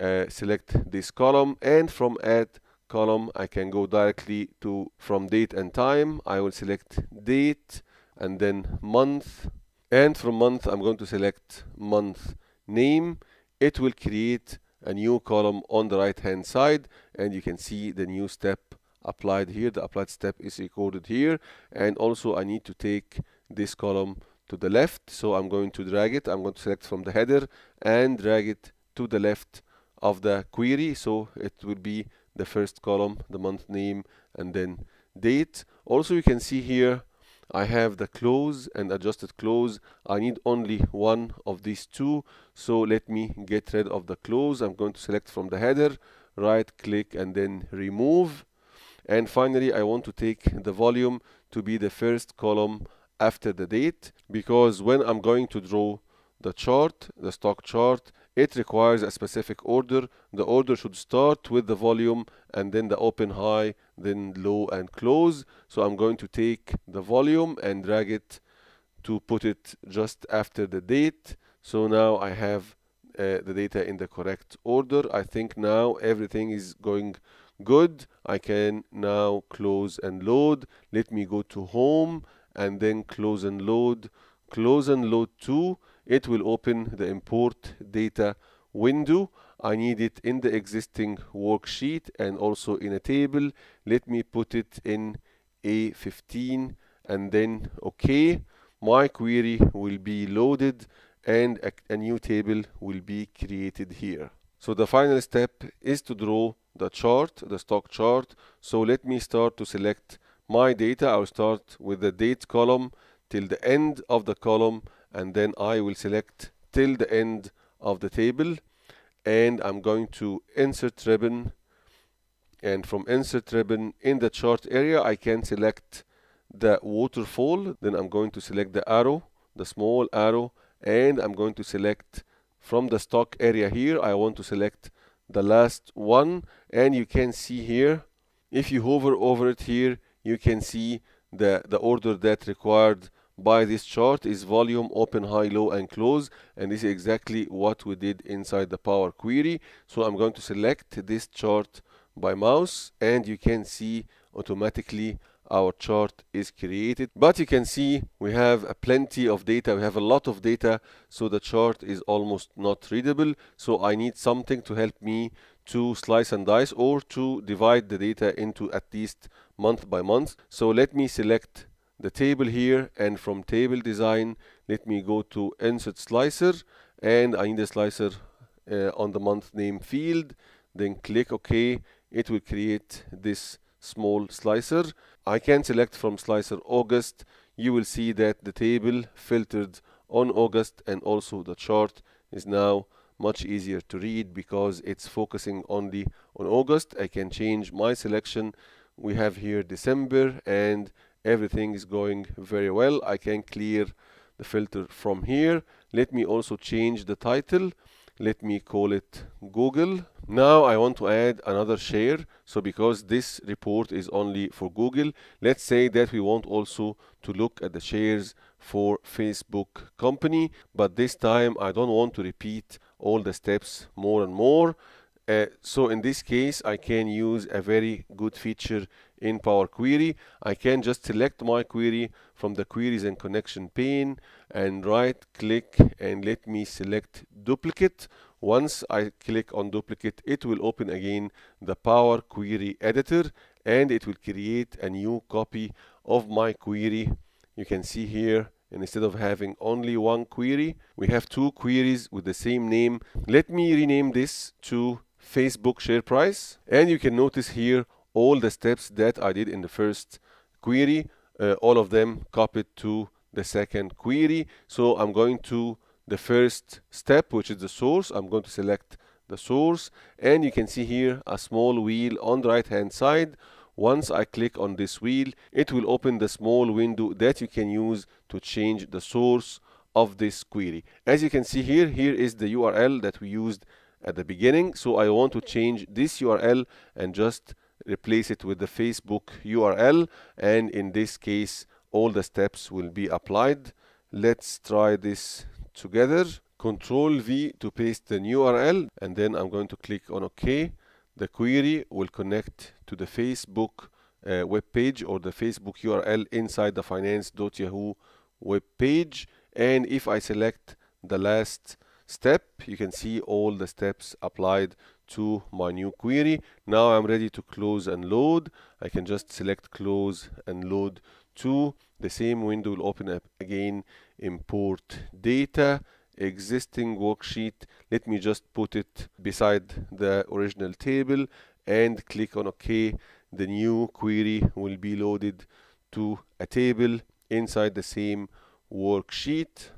uh, select this column and from add column I can go directly to from date and time. I will select date and then month. And from month I'm going to select month name. It will create a new column on the right hand side and you can see the new step applied here. The applied step is recorded here. And also I need to take this column to the left. So I'm going to drag it. I'm going to select from the header and drag it to the left of the query. So it will be the first column the month name and then date. Also you can see here I have the close and adjusted close. I need only one of these two. So let me get rid of the close. I'm going to select from the header right click and then remove. And finally I want to take the volume to be the first column after the date because when I'm going to draw the chart the stock chart it requires a specific order. The order should start with the volume and then the open high then low and close. So I'm going to take the volume and drag it to put it just after the date. So now I have uh, the data in the correct order. I think now everything is going good. I can now close and load. Let me go to home and then close and load close and load to it will open the import data window. I need it in the existing worksheet and also in a table. Let me put it in A15 and then OK. My query will be loaded and a, a new table will be created here. So the final step is to draw the chart the stock chart. So let me start to select my data I'll start with the date column till the end of the column and then I will select till the end of the table and I'm going to insert ribbon. And from insert ribbon in the chart area I can select the waterfall then I'm going to select the arrow the small arrow and I'm going to select from the stock area here I want to select the last one. And you can see here if you hover over it here you can see the the order that required by this chart is volume open high low and close. And this is exactly what we did inside the power query. So i'm going to select this chart by mouse and you can see automatically our chart is created. But you can see we have a plenty of data. We have a lot of data so the chart is almost not readable. So i need something to help me to slice and dice or to divide the data into at least month by month. So let me select the table here and from table design let me go to insert slicer and I need a slicer uh, on the month name field. Then click OK. It will create this small slicer. I can select from slicer August. You will see that the table filtered on August and also the chart is now much easier to read because it's focusing only on August. I can change my selection we have here December and everything is going very well. I can clear the filter from here. Let me also change the title. Let me call it Google. Now I want to add another share. So because this report is only for Google let's say that we want also to look at the shares for Facebook company. But this time I don't want to repeat all the steps more and more uh, so in this case I can use a very good feature in Power Query. I can just select my query from the queries and connection pane and right click and let me select duplicate. Once I click on duplicate it will open again the Power Query editor and it will create a new copy of my query. You can see here and instead of having only one query we have two queries with the same name let me rename this to Facebook share price and you can notice here all the steps that I did in the first query. Uh, all of them copied to the second query. So I'm going to the first step which is the source. I'm going to select the source and you can see here a small wheel on the right hand side. Once I click on this wheel it will open the small window that you can use to change the source of this query. As you can see here here is the URL that we used at the beginning so I want to change this URL and just replace it with the Facebook URL and in this case all the steps will be applied. Let's try this together. Control V to paste the new URL and then I'm going to click on OK. The query will connect to the Facebook uh, web page or the Facebook URL inside the finance.yahoo web page and if I select the last step. You can see all the steps applied to my new query. Now I'm ready to close and load. I can just select close and load to. The same window will open up again import data existing worksheet. Let me just put it beside the original table and click on OK. The new query will be loaded to a table inside the same worksheet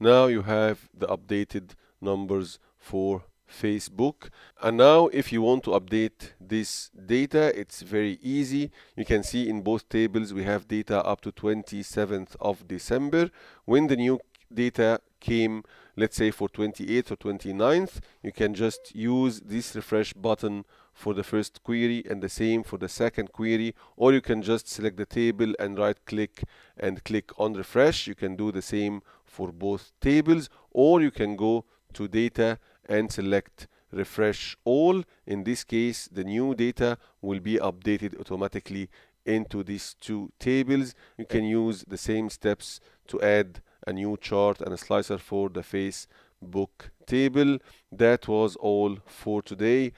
now you have the updated numbers for Facebook. And now if you want to update this data it's very easy. You can see in both tables we have data up to 27th of December. When the new data came let's say for 28th or 29th you can just use this refresh button for the first query and the same for the second query. Or you can just select the table and right click and click on refresh. You can do the same for both tables or you can go to data and select refresh all. In this case the new data will be updated automatically into these two tables. You can use the same steps to add a new chart and a slicer for the Facebook table. That was all for today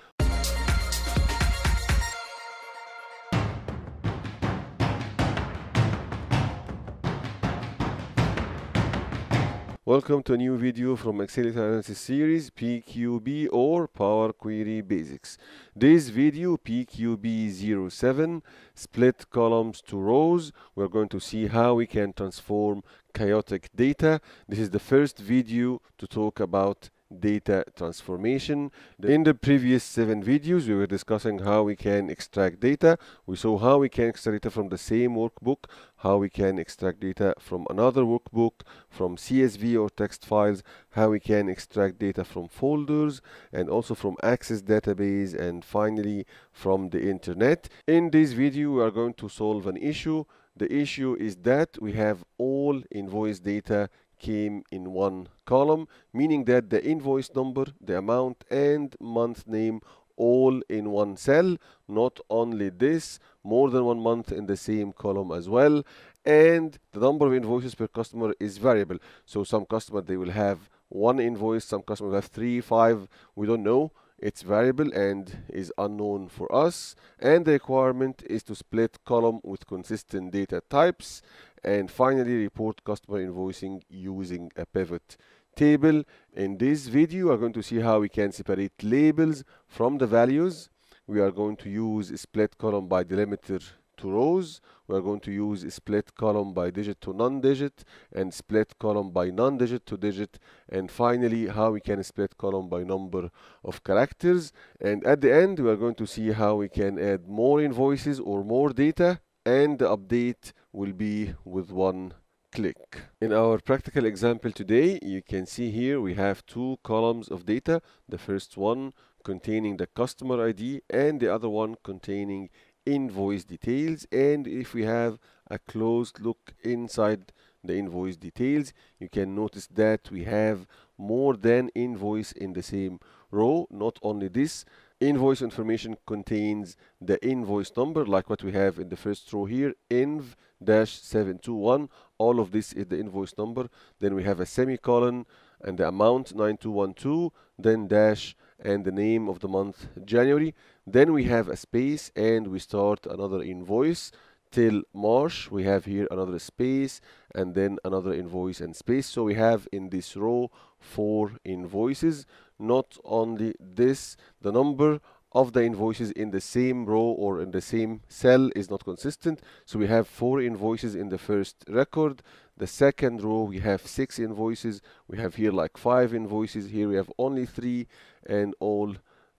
Welcome to a new video from Data Analysis series PQB or Power Query Basics. This video PQB07 split columns to rows. We're going to see how we can transform chaotic data. This is the first video to talk about data transformation. In the previous seven videos, we were discussing how we can extract data. We saw how we can extract data from the same workbook, how we can extract data from another workbook, from CSV or text files, how we can extract data from folders, and also from Access database, and finally from the internet. In this video, we are going to solve an issue. The issue is that we have all invoice data came in one column, meaning that the invoice number, the amount, and month name all in one cell. Not only this, more than one month in the same column as well. And the number of invoices per customer is variable. So some customer they will have one invoice, some customers have three, five, we don't know. It's variable and is unknown for us. And the requirement is to split column with consistent data types and finally report customer invoicing using a pivot table. In this video, we are going to see how we can separate labels from the values. We are going to use split column by delimiter to rows. We are going to use split column by digit to non-digit and split column by non-digit to digit. And finally, how we can split column by number of characters. And at the end, we are going to see how we can add more invoices or more data and the update will be with one click. In our practical example today, you can see here we have two columns of data. The first one containing the customer ID and the other one containing invoice details. And if we have a close look inside the invoice details, you can notice that we have more than invoice in the same row. Not only this, invoice information contains the invoice number like what we have in the first row here inv dash 721 all of this is the invoice number. Then we have a semicolon and the amount 9212 then dash and the name of the month January. Then we have a space and we start another invoice. Till March we have here another space and then another invoice and space. So we have in this row four invoices not only this the number of the invoices in the same row or in the same cell is not consistent. So we have four invoices in the first record. The second row we have six invoices. We have here like five invoices. Here we have only three and all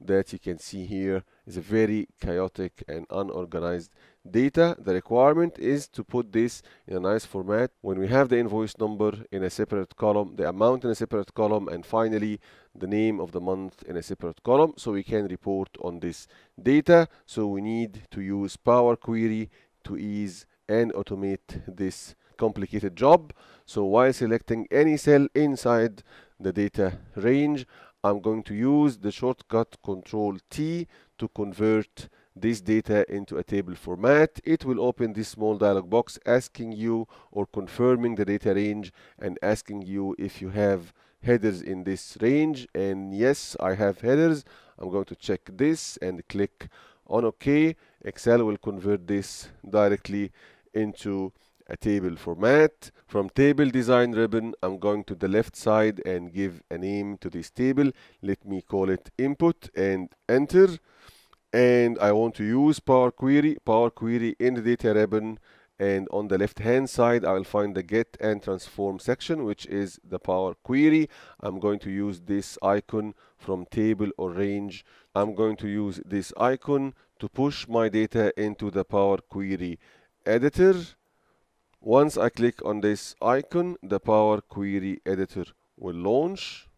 that you can see here is a very chaotic and unorganized data. The requirement is to put this in a nice format. When we have the invoice number in a separate column, the amount in a separate column, and finally the name of the month in a separate column so we can report on this data. So we need to use Power Query to ease and automate this complicated job. So while selecting any cell inside the data range, I'm going to use the shortcut Control T to convert this data into a table format. It will open this small dialog box asking you or confirming the data range and asking you if you have headers in this range. And yes I have headers. I'm going to check this and click on OK. Excel will convert this directly into a table format. From table design ribbon, I'm going to the left side and give a name to this table. Let me call it input and enter. And I want to use Power Query, Power Query in the data ribbon. And on the left hand side, I will find the get and transform section, which is the Power Query. I'm going to use this icon from table or range. I'm going to use this icon to push my data into the Power Query editor once I click on this icon, the Power Query Editor will launch.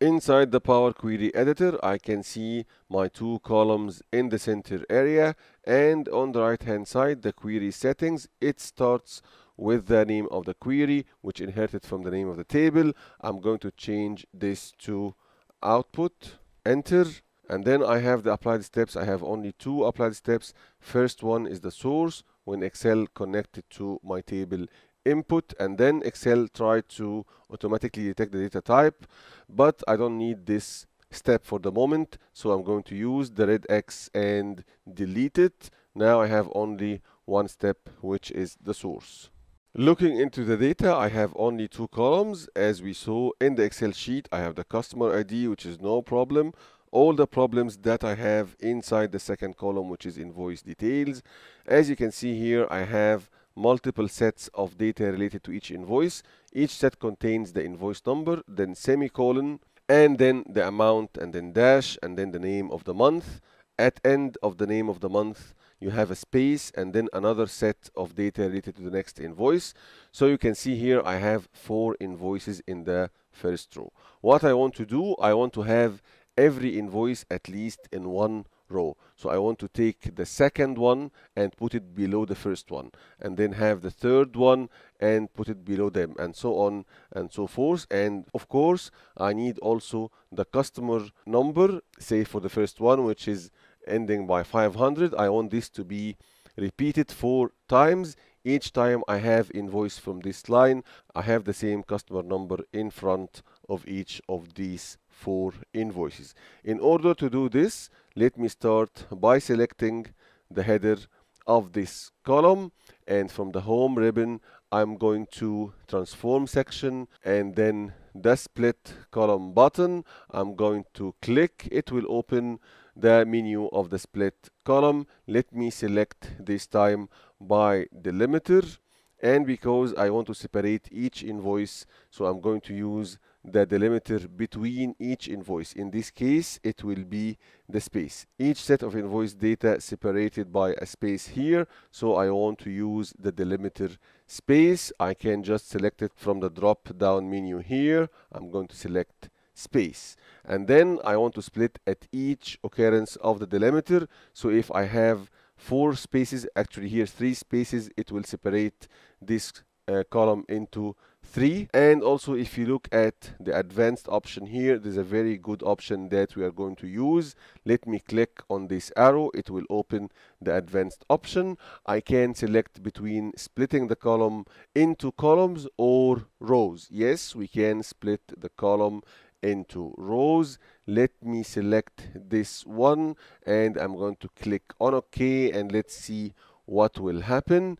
Inside the Power Query Editor, I can see my two columns in the center area and on the right hand side, the query settings. It starts with the name of the query, which inherited from the name of the table. I'm going to change this to output, enter, and then I have the applied steps. I have only two applied steps. First one is the source, when Excel connected to my table input and then Excel tried to automatically detect the data type but I don't need this step for the moment so I'm going to use the red X and delete it. Now I have only one step which is the source. Looking into the data, I have only two columns. As we saw in the Excel sheet, I have the customer ID, which is no problem all the problems that I have inside the second column which is invoice details. As you can see here I have multiple sets of data related to each invoice. Each set contains the invoice number then semicolon and then the amount and then dash and then the name of the month. At end of the name of the month you have a space and then another set of data related to the next invoice. So you can see here I have four invoices in the first row. What I want to do I want to have every invoice at least in one row. So I want to take the second one and put it below the first one and then have the third one and put it below them and so on and so forth. And of course I need also the customer number say for the first one which is ending by 500 I want this to be repeated four times. Each time I have invoice from this line I have the same customer number in front of each of these four invoices. In order to do this let me start by selecting the header of this column and from the home ribbon I'm going to transform section and then the split column button I'm going to click. It will open the menu of the split column. Let me select this time by delimiter and because I want to separate each invoice so I'm going to use the delimiter between each invoice. In this case it will be the space. Each set of invoice data separated by a space here so I want to use the delimiter space. I can just select it from the drop down menu here. I'm going to select space. And then I want to split at each occurrence of the delimiter. So if I have four spaces actually here three spaces it will separate this uh, column into three. And also if you look at the advanced option here there's a very good option that we are going to use. Let me click on this arrow. It will open the advanced option. I can select between splitting the column into columns or rows. Yes we can split the column into rows. Let me select this one and I'm going to click on OK and let's see what will happen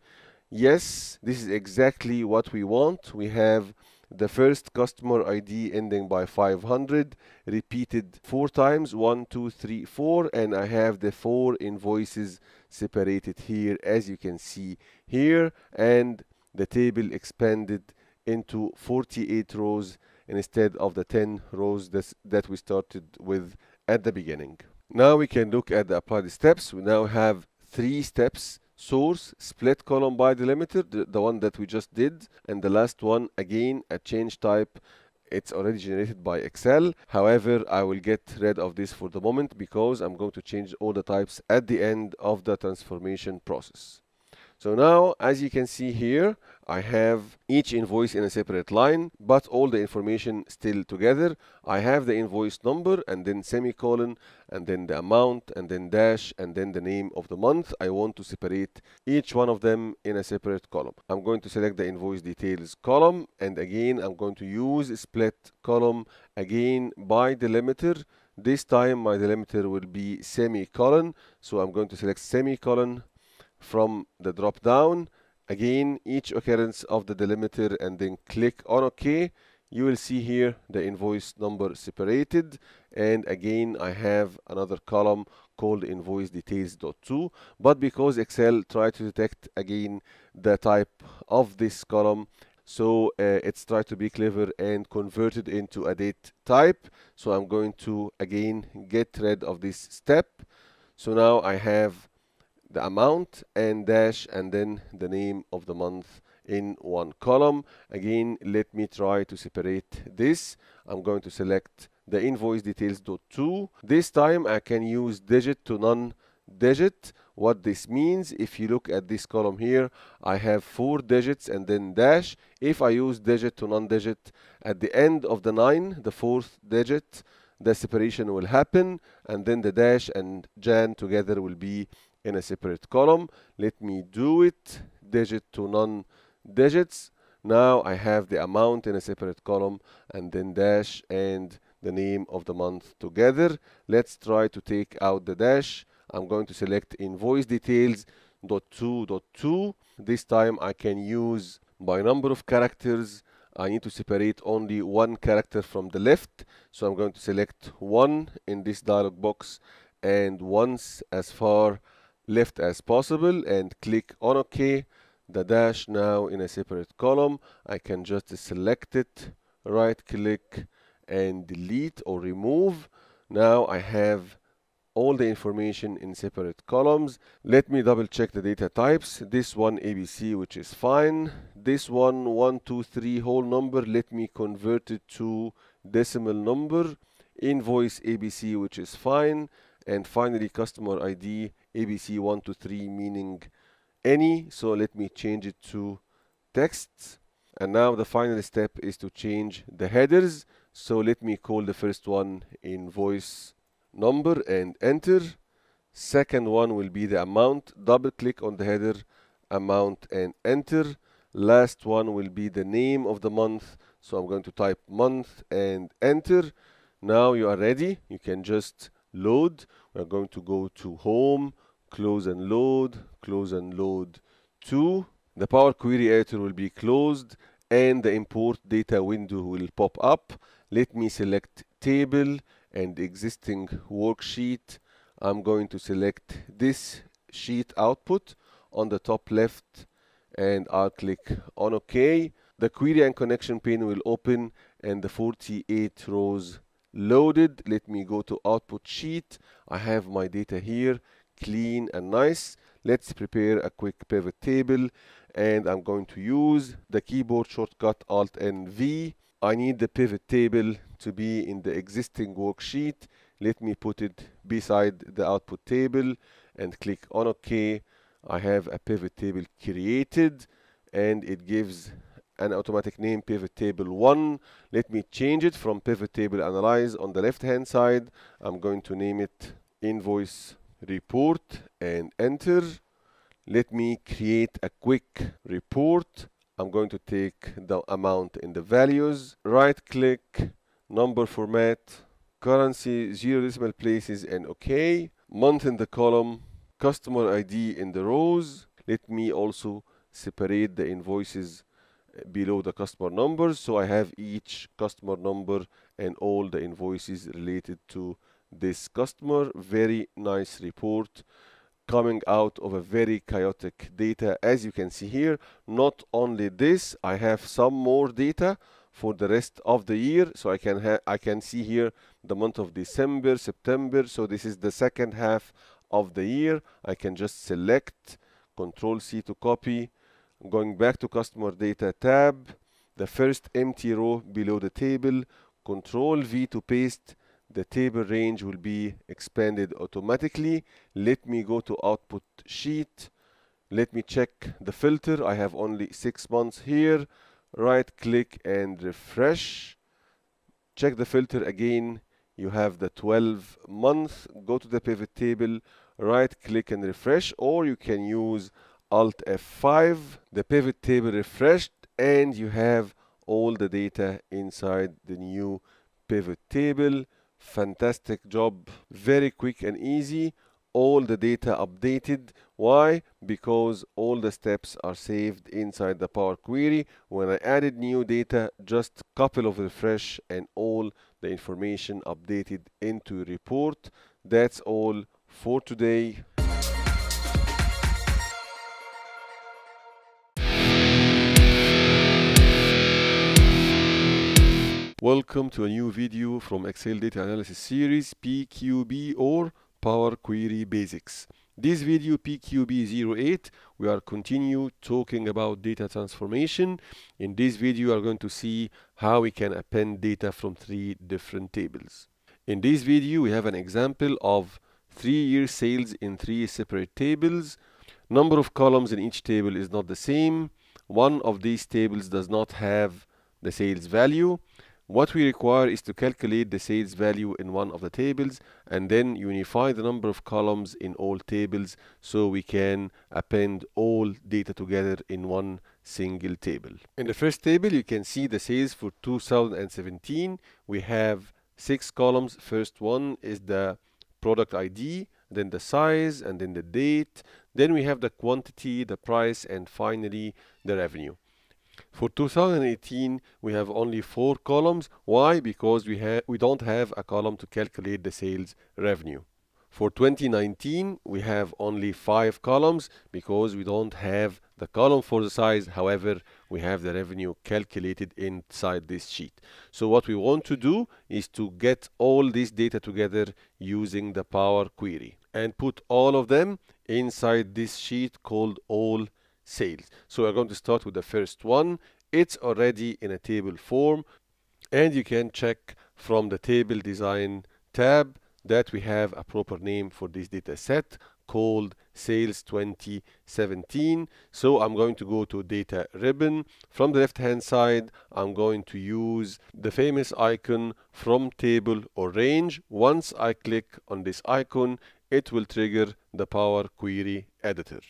yes this is exactly what we want we have the first customer ID ending by 500 repeated four times one two three four and I have the four invoices separated here as you can see here and the table expanded into 48 rows instead of the 10 rows that, we started with at the beginning. Now we can look at the applied steps. We now have three steps source split column by delimiter the, the one that we just did and the last one again a change type. It's already generated by Excel. However I will get rid of this for the moment because I'm going to change all the types at the end of the transformation process so now, as you can see here, I have each invoice in a separate line, but all the information still together. I have the invoice number and then semicolon and then the amount and then dash and then the name of the month. I want to separate each one of them in a separate column. I'm going to select the invoice details column and again I'm going to use split column again by delimiter. This time my delimiter will be semicolon. So I'm going to select semicolon from the drop down. Again each occurrence of the delimiter and then click on OK. You will see here the invoice number separated. And again I have another column called invoice details.2 but because Excel tried to detect again the type of this column so uh, it's tried to be clever and converted into a date type. So I'm going to again get rid of this step. So now I have the amount and dash and then the name of the month in one column. Again let me try to separate this. I'm going to select the invoice details dot two. This time I can use digit to non digit what this means if you look at this column here I have four digits and then dash. If I use digit to non-digit at the end of the nine the fourth digit the separation will happen and then the dash and Jan together will be in a separate column. Let me do it digit to non-digits. Now I have the amount in a separate column and then dash and the name of the month together. Let's try to take out the dash. I'm going to select invoice details dot two dot two. This time I can use by number of characters. I need to separate only one character from the left. So I'm going to select one in this dialog box and once as far left as possible and click on OK the dash now in a separate column I can just select it right click and delete or remove now I have all the information in separate columns. Let me double check the data types. This one ABC, which is fine. This one, one, two, three, whole number. Let me convert it to decimal number. Invoice ABC, which is fine. And finally, customer ID ABC123, meaning any. So let me change it to text. And now the final step is to change the headers. So let me call the first one invoice number and enter second one will be the amount double click on the header amount and enter last one will be the name of the month so I'm going to type month and enter now you are ready you can just load. We're going to go to home close and load close and load to. The Power Query editor will be closed and the import data window will pop up. Let me select table and existing worksheet. I'm going to select this sheet output on the top left and I'll click on OK. The query and connection pane will open and the 48 rows loaded let me go to output sheet I have my data here clean and nice let's prepare a quick pivot table and I'm going to use the keyboard shortcut alt and V I need the pivot table to be in the existing worksheet. Let me put it beside the output table and click on OK. I have a pivot table created and it gives an automatic name pivot table 1 let me change it from pivot table analyze on the left hand side. I'm going to name it invoice report and enter. Let me create a quick report. I'm going to take the amount in the values, right click, number format, currency, zero decimal places and OK, month in the column, customer ID in the rows. Let me also separate the invoices below the customer numbers so I have each customer number and all the invoices related to this customer. Very nice report coming out of a very chaotic data. As you can see here not only this I have some more data for the rest of the year. So I can I can see here the month of December September. So this is the second half of the year. I can just select control C to copy going back to customer data tab the first empty row below the table control V to paste the table range will be expanded automatically. Let me go to output sheet. Let me check the filter. I have only six months here. Right click and refresh. Check the filter again. You have the 12 month. Go to the pivot table. Right click and refresh or you can use Alt F5. The pivot table refreshed and you have all the data inside the new pivot table. Fantastic job. Very quick and easy. All the data updated. Why? Because all the steps are saved inside the power query. When i added new data just couple of refresh and all the information updated into report. That's all for today Welcome to a new video from Excel Data Analysis Series PQB or Power Query Basics. This video PQB08 we are continue talking about data transformation. In this video we are going to see how we can append data from three different tables. In this video we have an example of three year sales in three separate tables. Number of columns in each table is not the same. One of these tables does not have the sales value what we require is to calculate the sales value in one of the tables and then unify the number of columns in all tables so we can append all data together in one single table. In the first table you can see the sales for 2017. We have six columns. First one is the product ID, then the size and then the date. Then we have the quantity, the price and finally the revenue. For 2018, we have only four columns. Why? Because we, we don't have a column to calculate the sales revenue. For 2019, we have only five columns because we don't have the column for the size. However, we have the revenue calculated inside this sheet. So what we want to do is to get all this data together using the Power Query and put all of them inside this sheet called all sales. So we're going to start with the first one. It's already in a table form and you can check from the table design tab that we have a proper name for this data set called sales 2017 so I'm going to go to data ribbon from the left hand side I'm going to use the famous icon from table or range once I click on this icon it will trigger the Power Query editor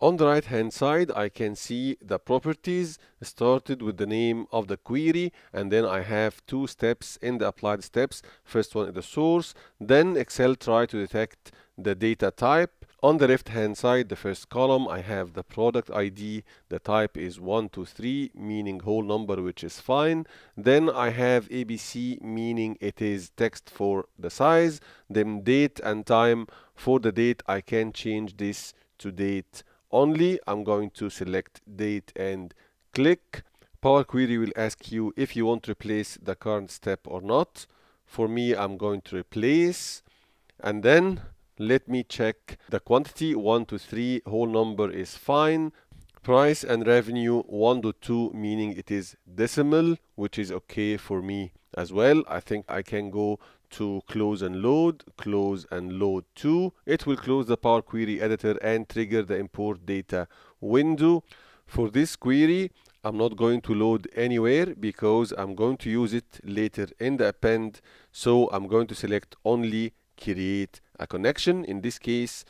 on the right hand side I can see the properties started with the name of the query and then I have two steps in the applied steps. First one is the source then Excel try to detect the data type. On the left hand side the first column I have the product ID the type is 123 meaning whole number which is fine. Then I have ABC meaning it is text for the size. Then date and time. For the date I can change this to date only. I'm going to select date and click. Power Query will ask you if you want to replace the current step or not. For me I'm going to replace. And then let me check the quantity. 1 to 3 whole number is fine. Price and revenue 1 to 2 meaning it is decimal which is okay for me as well. I think I can go to close and load close and load to. It will close the power query editor and trigger the import data window. For this query I'm not going to load anywhere because I'm going to use it later in the append. So I'm going to select only create a connection. In this case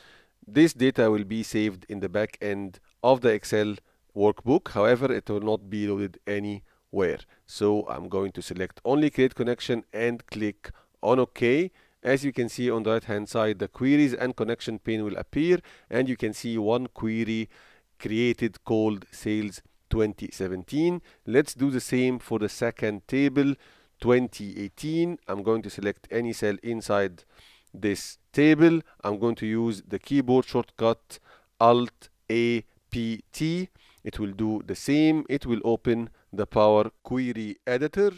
this data will be saved in the back end of the Excel workbook. However it will not be loaded anywhere. So I'm going to select only create connection and click on OK. As you can see on the right hand side, the queries and connection pane will appear and you can see one query created called sales 2017. Let's do the same for the second table 2018. I'm going to select any cell inside this table. I'm going to use the keyboard shortcut Alt A P T. It will do the same. It will open the Power Query Editor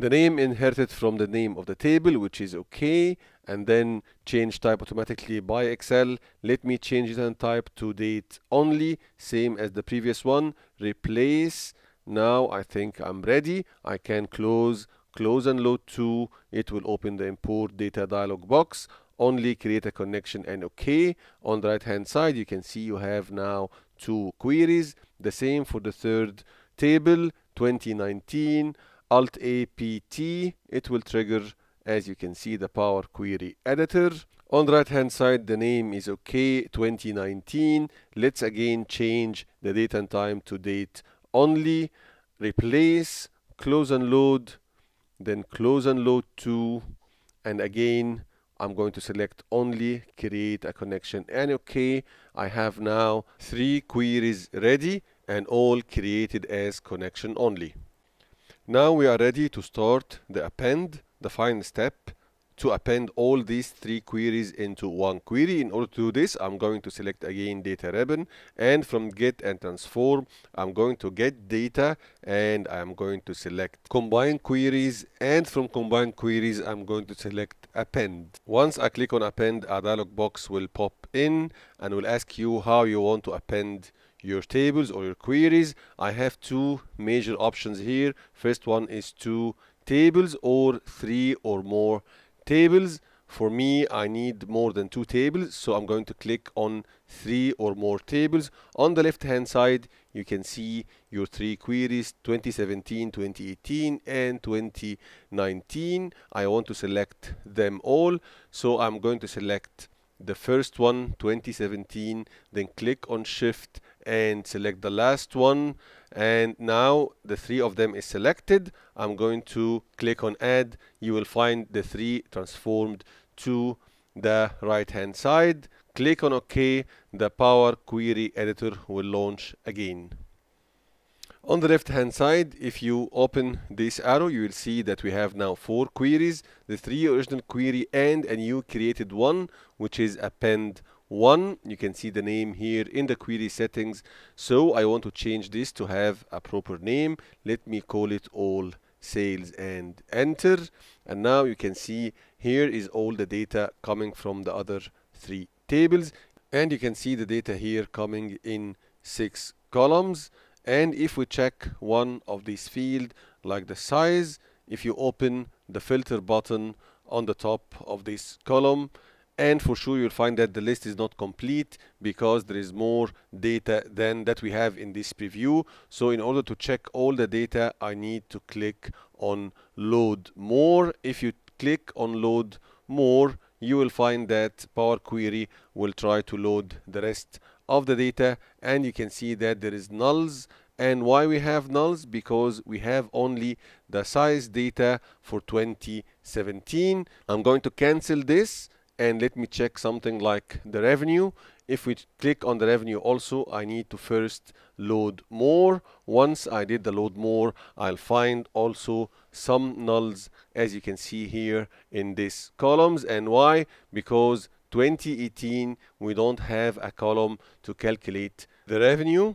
the name inherited from the name of the table which is okay and then change type automatically by Excel. Let me change it and type to date only same as the previous one. Replace. Now I think I'm ready. I can close close and load to. It will open the import data dialog box. Only create a connection and okay. On the right hand side you can see you have now two queries. The same for the third table 2019 Alt A P T, it will trigger, as you can see, the Power Query Editor. On the right hand side, the name is OK 2019. Let's again change the date and time to date only. Replace, close and load, then close and load to, and again, I'm going to select only create a connection and okay I have now three queries ready and all created as connection only now we are ready to start the append, the final step to append all these three queries into one query. In order to do this, I'm going to select again data ribbon and from get and transform, I'm going to get data and I'm going to select combine queries and from combine queries, I'm going to select append. Once I click on append, a dialog box will pop in and will ask you how you want to append your tables or your queries. I have two major options here. First one is two tables or three or more tables. For me I need more than two tables so I'm going to click on three or more tables. On the left hand side you can see your three queries 2017 2018 and 2019 I want to select them all so I'm going to select the first one 2017 then click on shift and select the last one. And now the three of them is selected. I'm going to click on add. You will find the three transformed to the right hand side. Click on OK. The Power Query Editor will launch again. On the left hand side, if you open this arrow, you will see that we have now four queries, the three original query and a new created one, which is append 1 you can see the name here in the query settings. So I want to change this to have a proper name. Let me call it all sales and enter. And now you can see here is all the data coming from the other three tables. And you can see the data here coming in six columns. And if we check one of these fields like the size if you open the filter button on the top of this column and for sure you'll find that the list is not complete because there is more data than that we have in this preview. So in order to check all the data I need to click on load more. If you click on load more you will find that Power Query will try to load the rest of the data. And you can see that there is nulls. And why we have nulls? Because we have only the size data for 2017 I'm going to cancel this and let me check something like the revenue. If we click on the revenue also I need to first load more. Once I did the load more I'll find also some nulls as you can see here in these columns. And why? Because 2018 we don't have a column to calculate the revenue.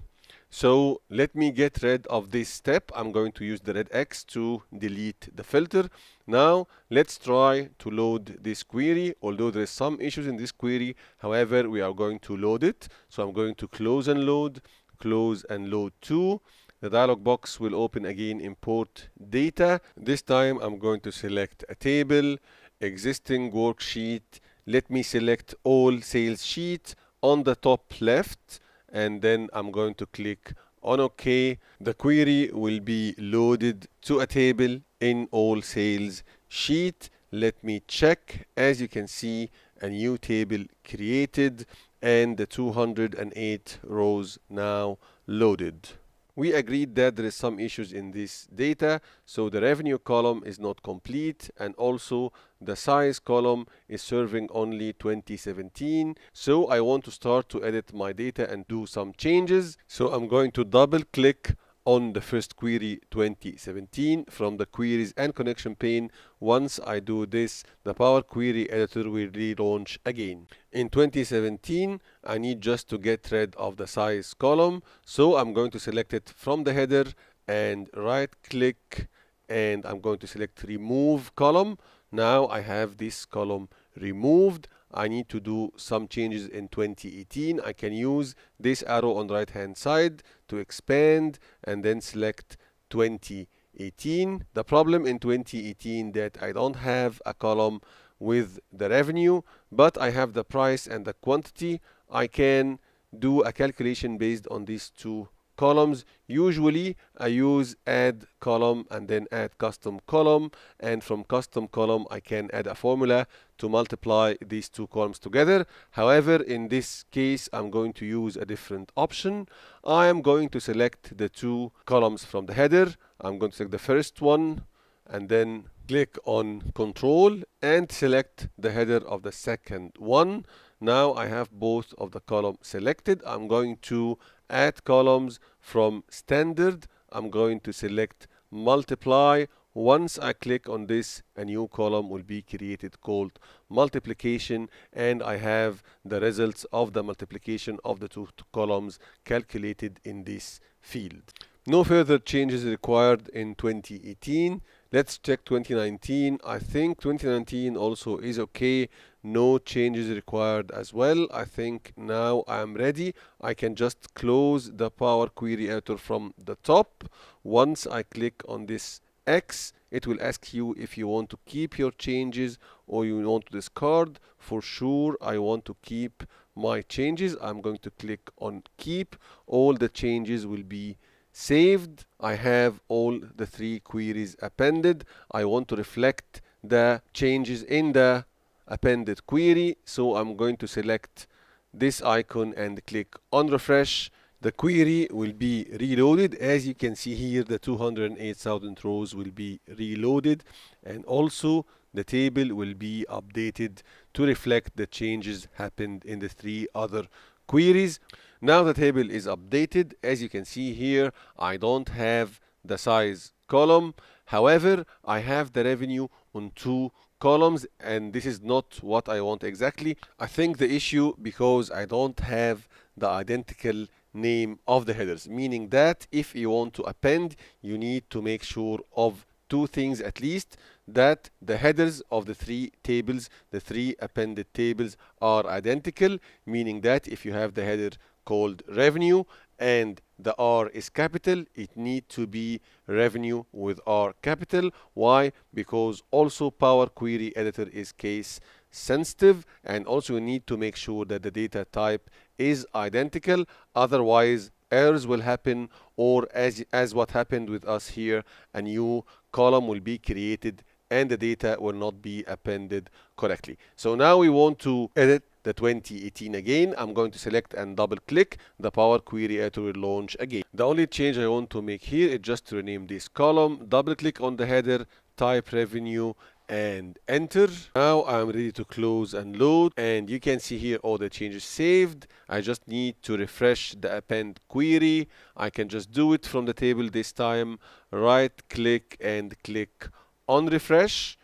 So let me get rid of this step. I'm going to use the red X to delete the filter. Now let's try to load this query. Although there is some issues in this query, however, we are going to load it. So I'm going to close and load, close and load to. The dialog box will open again import data. This time I'm going to select a table, existing worksheet. Let me select all sales sheet on the top left and then I'm going to click on OK. The query will be loaded to a table in all sales sheet. Let me check. As you can see, a new table created and the 208 rows now loaded we agreed that there is some issues in this data so the revenue column is not complete and also the size column is serving only 2017 so I want to start to edit my data and do some changes so I'm going to double click on the first query 2017 from the queries and connection pane. Once I do this, the Power Query editor will relaunch again. In 2017, I need just to get rid of the size column. So I'm going to select it from the header and right click and I'm going to select remove column. Now I have this column removed. I need to do some changes in 2018. I can use this arrow on the right hand side to expand and then select 2018. The problem in 2018 that I don't have a column with the revenue, but I have the price and the quantity. I can do a calculation based on these two columns. Usually I use add column and then add custom column. And from custom column I can add a formula to multiply these two columns together. However in this case I'm going to use a different option. I am going to select the two columns from the header. I'm going to select the first one and then click on control and select the header of the second one. Now I have both of the column selected. I'm going to add columns from standard I'm going to select multiply. Once I click on this a new column will be created called multiplication and I have the results of the multiplication of the two columns calculated in this field. No further changes required in 2018 let's check 2019 I think 2019 also is okay no changes required as well. I think now I'm ready. I can just close the Power Query editor from the top. Once I click on this X it will ask you if you want to keep your changes or you want to discard. For sure I want to keep my changes. I'm going to click on keep. All the changes will be saved. I have all the three queries appended. I want to reflect the changes in the appended query so I'm going to select this icon and click on refresh. The query will be reloaded. As you can see here the 208,000 rows will be reloaded and also the table will be updated to reflect the changes happened in the three other queries. Now the table is updated. As you can see here I don't have the size column. However, I have the revenue on two columns and this is not what I want exactly. I think the issue because I don't have the identical name of the headers, meaning that if you want to append, you need to make sure of two things at least that the headers of the three tables, the three appended tables are identical, meaning that if you have the header called revenue and the R is capital, it need to be revenue with R capital. Why? Because also Power Query Editor is case sensitive and also you need to make sure that the data type is identical. Otherwise, errors will happen or as, as what happened with us here, a new column will be created and the data will not be appended correctly. So now we want to edit the 2018 again. I'm going to select and double click. The Power Query Editor will launch again. The only change I want to make here is just to rename this column. Double click on the header, type revenue and enter. Now I'm ready to close and load and you can see here all the changes saved. I just need to refresh the append query. I can just do it from the table this time. Right click and click on refresh.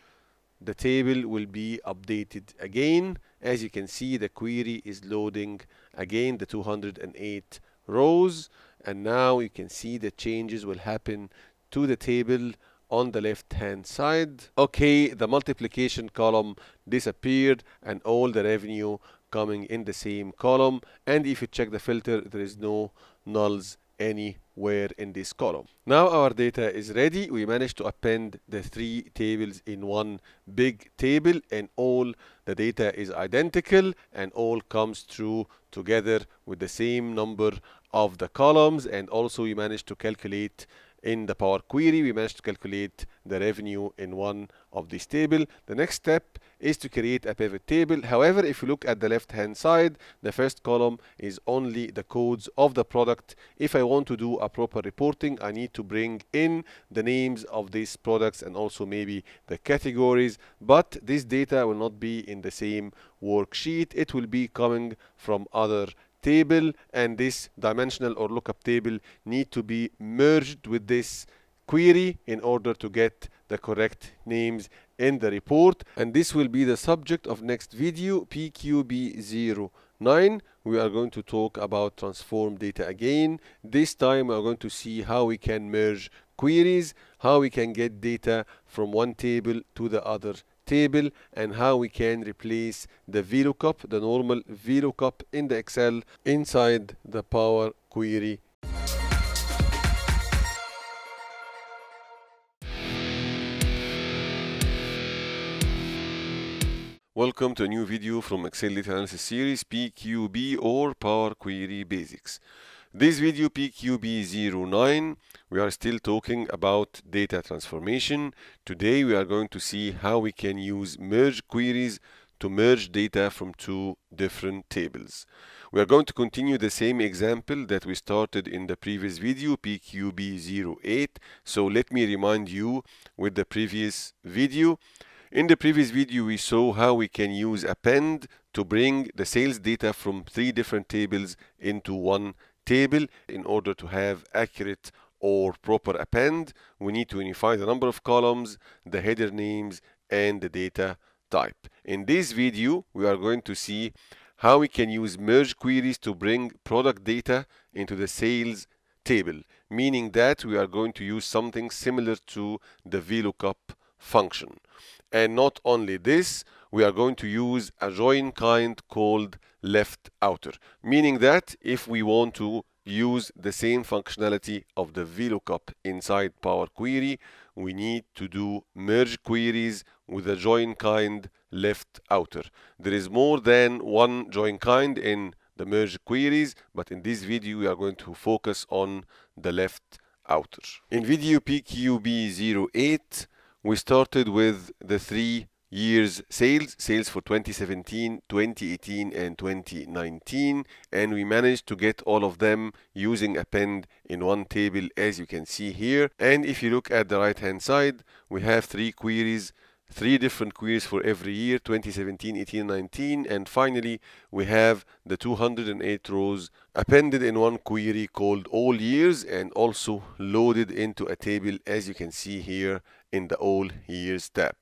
The table will be updated again. As you can see the query is loading again the 208 rows and now you can see the changes will happen to the table on the left hand side. Okay, the multiplication column disappeared and all the revenue coming in the same column. And if you check the filter, there is no nulls anywhere in this column. Now our data is ready. We managed to append the three tables in one big table and all the data is identical and all comes through together with the same number of the columns and also we managed to calculate in the Power Query, we managed to calculate the revenue in one of these table. The next step is to create a pivot table. However, if you look at the left hand side, the first column is only the codes of the product. If I want to do a proper reporting, I need to bring in the names of these products and also maybe the categories. But this data will not be in the same worksheet. It will be coming from other table and this dimensional or lookup table need to be merged with this query in order to get the correct names in the report. And this will be the subject of next video PQB09 we are going to talk about transform data again. This time we are going to see how we can merge queries how we can get data from one table to the other table and how we can replace the VLOOKUP, the normal VLOOKUP in the Excel inside the Power Query Welcome to a new video from Excel Data Analysis Series PQB or Power Query Basics. This video PQB09 we are still talking about data transformation. Today we are going to see how we can use merge queries to merge data from two different tables. We are going to continue the same example that we started in the previous video PQB08. So let me remind you with the previous video. In the previous video we saw how we can use append to bring the sales data from three different tables into one table in order to have accurate or proper append, we need to unify the number of columns, the header names, and the data type. In this video, we are going to see how we can use merge queries to bring product data into the sales table, meaning that we are going to use something similar to the VLOOKUP function. And not only this, we are going to use a join kind called left outer, meaning that if we want to use the same functionality of the VLOOKUP inside Power Query, we need to do merge queries with a join kind left outer. There is more than one join kind in the merge queries, but in this video we are going to focus on the left outer. In video PQB08, we started with the three years sales sales for 2017 2018 and 2019 and we managed to get all of them using append in one table as you can see here. And if you look at the right hand side we have three queries three different queries for every year 2017 18 19 and finally we have the 208 rows appended in one query called all years and also loaded into a table as you can see here in the all years tab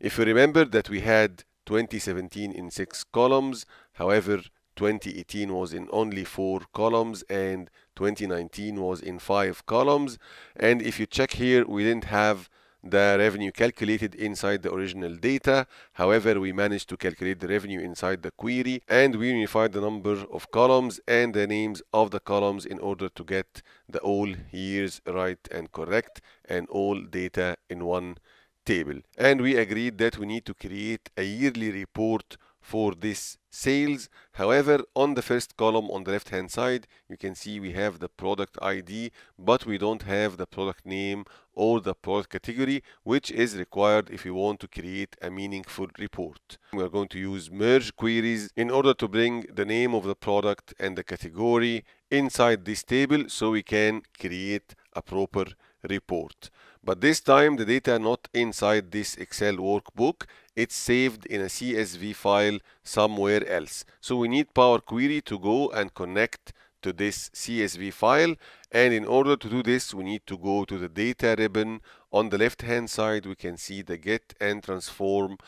if you remember that we had 2017 in six columns however 2018 was in only four columns and 2019 was in five columns. And if you check here we didn't have the revenue calculated inside the original data. However we managed to calculate the revenue inside the query and we unified the number of columns and the names of the columns in order to get the all years right and correct and all data in one table. And we agreed that we need to create a yearly report for this sales. However on the first column on the left hand side you can see we have the product ID but we don't have the product name or the product category which is required if you want to create a meaningful report. We are going to use merge queries in order to bring the name of the product and the category inside this table so we can create a proper report but this time the data not inside this Excel workbook. It's saved in a CSV file somewhere else. So we need Power Query to go and connect to this CSV file. And in order to do this we need to go to the data ribbon. On the left hand side we can see the get and transform.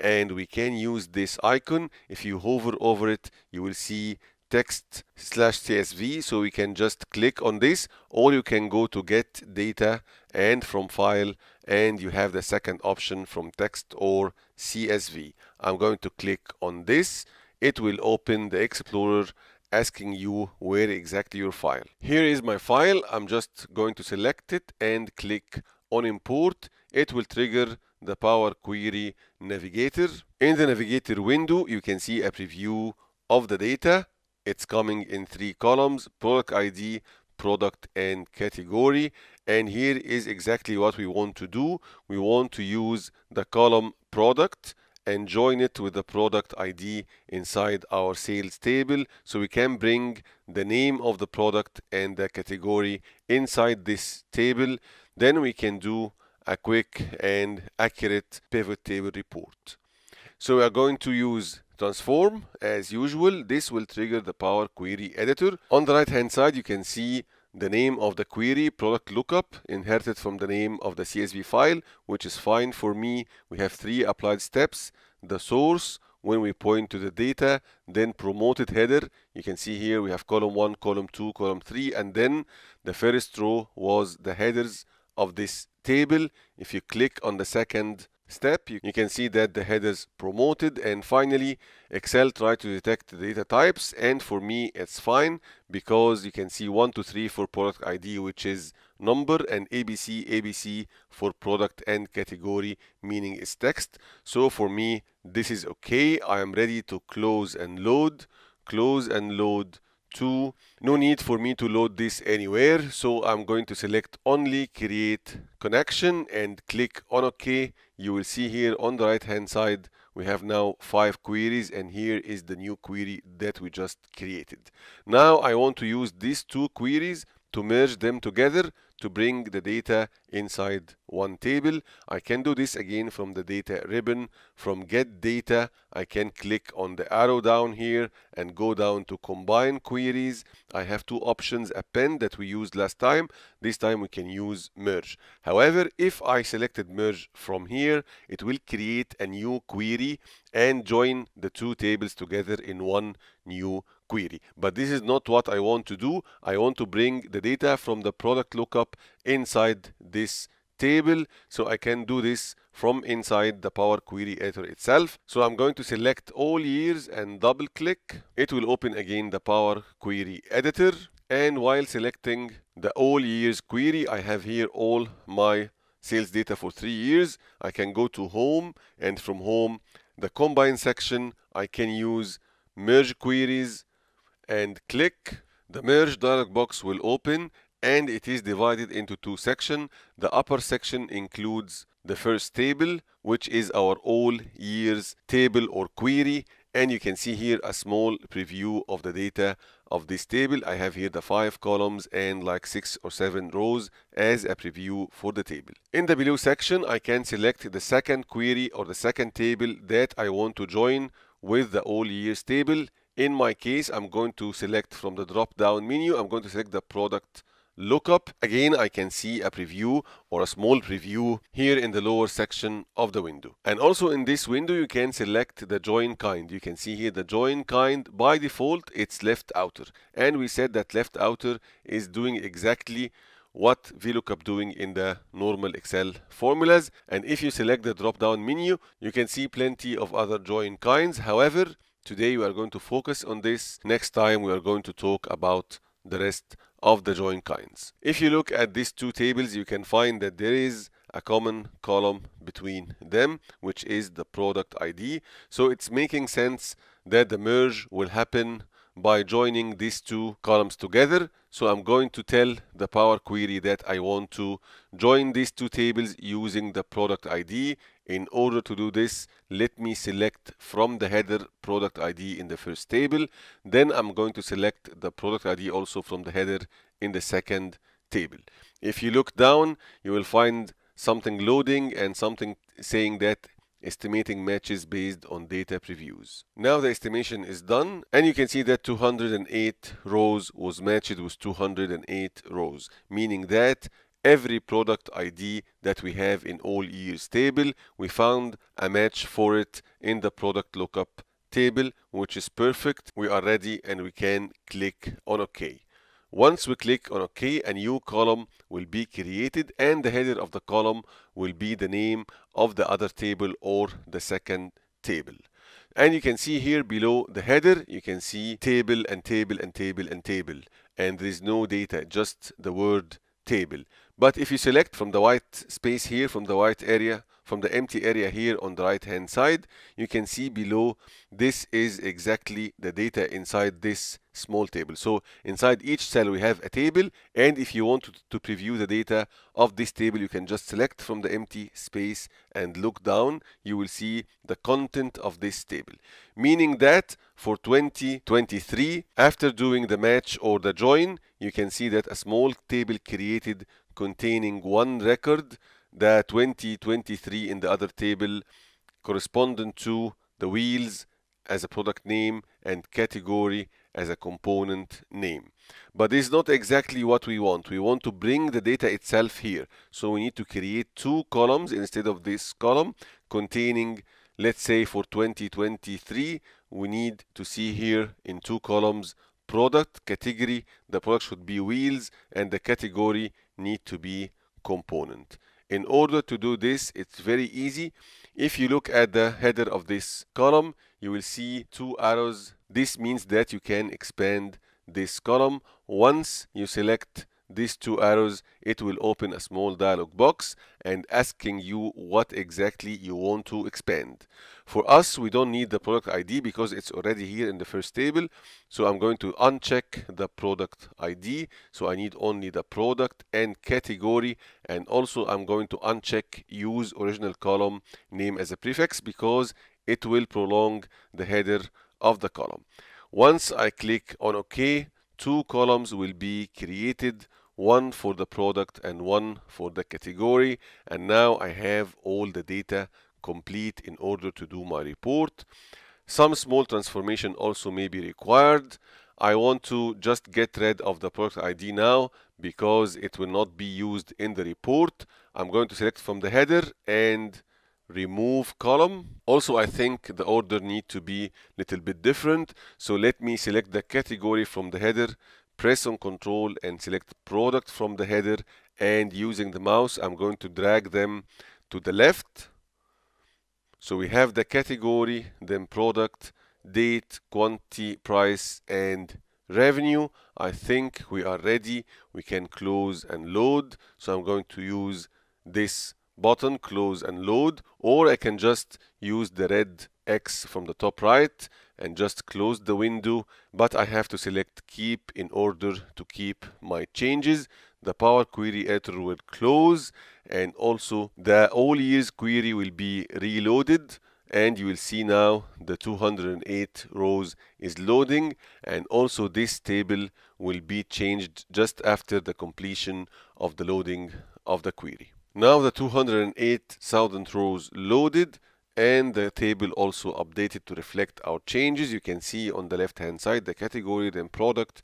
And we can use this icon. If you hover over it you will see text slash CSV so we can just click on this or you can go to get data and from file and you have the second option from text or CSV. I'm going to click on this. It will open the Explorer asking you where exactly your file. Here is my file. I'm just going to select it and click on import. It will trigger the Power Query Navigator. In the Navigator window, you can see a preview of the data it's coming in three columns product id product and category and here is exactly what we want to do. We want to use the column product and join it with the product ID inside our sales table. So we can bring the name of the product and the category inside this table. Then we can do a quick and accurate pivot table report. So we are going to use transform as usual. This will trigger the power query editor. On the right hand side you can see the name of the query product lookup inherited from the name of the CSV file which is fine for me. We have three applied steps. The source when we point to the data then promoted header. You can see here we have column 1 column 2 column 3 and then the first row was the headers of this table. If you click on the second step. You, can see that the headers promoted. And finally excel try to detect the data types. And for me it's fine because you can see 1 to 3 for product id which is number and abc abc for product and category meaning is text. So for me this is okay. I am ready to close and load close and load to. No need for me to load this anywhere. So I'm going to select only create connection and click on OK you will see here on the right hand side we have now five queries and here is the new query that we just created. Now I want to use these two queries to merge them together to bring the data inside one table. I can do this again from the data ribbon. From get data, I can click on the arrow down here and go down to combine queries. I have two options, append that we used last time. This time we can use merge. However, if I selected merge from here, it will create a new query and join the two tables together in one new query. But this is not what I want to do. I want to bring the data from the product lookup inside this table so I can do this from inside the Power Query editor itself. So I'm going to select all years and double click. It will open again the Power Query editor and while selecting the all years query I have here all my sales data for three years. I can go to home and from home the combine section I can use merge queries and click the merge dialog box will open and it is divided into two sections the upper section includes the first table which is our all years table or query and you can see here a small preview of the data of this table. I have here the five columns and like six or seven rows as a preview for the table. In the below section, I can select the second query or the second table that I want to join with the all years table. In my case, I'm going to select from the drop down menu, I'm going to select the product lookup. Again, I can see a preview or a small preview here in the lower section of the window. And also in this window, you can select the join kind. You can see here the join kind. By default, it's left outer. And we said that left outer is doing exactly what VLOOKUP doing in the normal Excel formulas. And if you select the drop-down menu, you can see plenty of other join kinds. However, today we are going to focus on this. Next time we are going to talk about the rest of the join kinds. If you look at these two tables, you can find that there is a common column between them, which is the product ID. So it's making sense that the merge will happen by joining these two columns together. So I'm going to tell the Power Query that I want to join these two tables using the product ID. In order to do this, let me select from the header product ID in the first table. Then I'm going to select the product ID also from the header in the second table. If you look down, you will find something loading and something saying that estimating matches based on data previews. Now the estimation is done and you can see that 208 rows was matched with 208 rows, meaning that every product ID that we have in all years table, we found a match for it in the product lookup table, which is perfect. We are ready and we can click on OK. Once we click on OK, a new column will be created and the header of the column will be the name of the other table or the second table. And you can see here below the header, you can see table and table and table and table. And there is no data, just the word table. But if you select from the white space here, from the white area, from the empty area here on the right hand side, you can see below this is exactly the data inside this small table. So inside each cell we have a table and if you want to, to preview the data of this table you can just select from the empty space and look down you will see the content of this table. Meaning that for 2023 after doing the match or the join you can see that a small table created containing one record the 2023 in the other table corresponding to the wheels as a product name and category as a component name. But this is not exactly what we want. We want to bring the data itself here. So we need to create two columns instead of this column containing, let's say for 2023, we need to see here in two columns product category. The product should be wheels and the category need to be component. In order to do this, it's very easy. If you look at the header of this column, you will see two arrows. This means that you can expand this column. Once you select these two arrows, it will open a small dialog box and asking you what exactly you want to expand. For us, we don't need the product ID because it's already here in the first table. So I'm going to uncheck the product ID. So I need only the product and category. And also I'm going to uncheck use original column name as a prefix because it will prolong the header of the column. Once I click on OK, two columns will be created one for the product and one for the category. And now I have all the data complete in order to do my report. Some small transformation also may be required. I want to just get rid of the product ID now because it will not be used in the report. I'm going to select from the header and remove column. Also I think the order need to be little bit different. So let me select the category from the header press on control and select product from the header. And using the mouse I'm going to drag them to the left. So we have the category then product date quantity price and revenue. I think we are ready. We can close and load. So I'm going to use this button close and load or I can just use the red X from the top right and just close the window but I have to select keep in order to keep my changes the Power Query editor will close and also the all years query will be reloaded and you will see now the 208 rows is loading and also this table will be changed just after the completion of the loading of the query. Now the 208,000 rows loaded and the table also updated to reflect our changes. You can see on the left hand side the category, then product,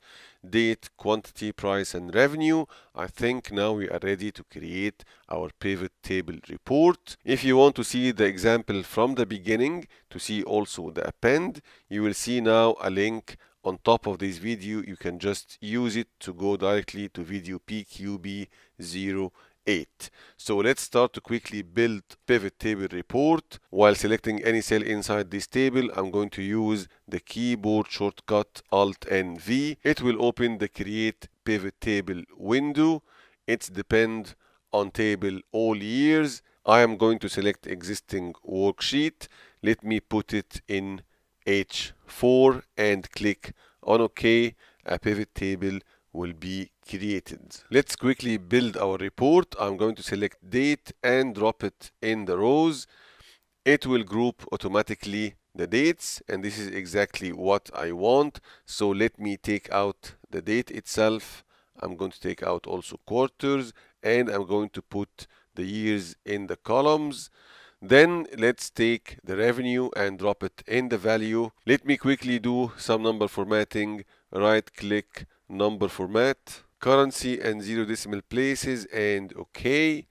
date, quantity, price and revenue. I think now we are ready to create our pivot table report. If you want to see the example from the beginning to see also the append, you will see now a link on top of this video. You can just use it to go directly to video PQB 0 8. So let's start to quickly build pivot table report. While selecting any cell inside this table, I'm going to use the keyboard shortcut Alt N V. It will open the create pivot table window. It's depend on table all years. I am going to select existing worksheet. Let me put it in H4 and click on OK. A pivot table will be created. Let's quickly build our report. I'm going to select date and drop it in the rows. It will group automatically the dates and this is exactly what I want. So let me take out the date itself. I'm going to take out also quarters and I'm going to put the years in the columns. Then let's take the revenue and drop it in the value. Let me quickly do some number formatting. Right click number format, currency and zero decimal places and OK.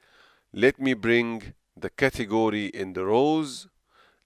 Let me bring the category in the rows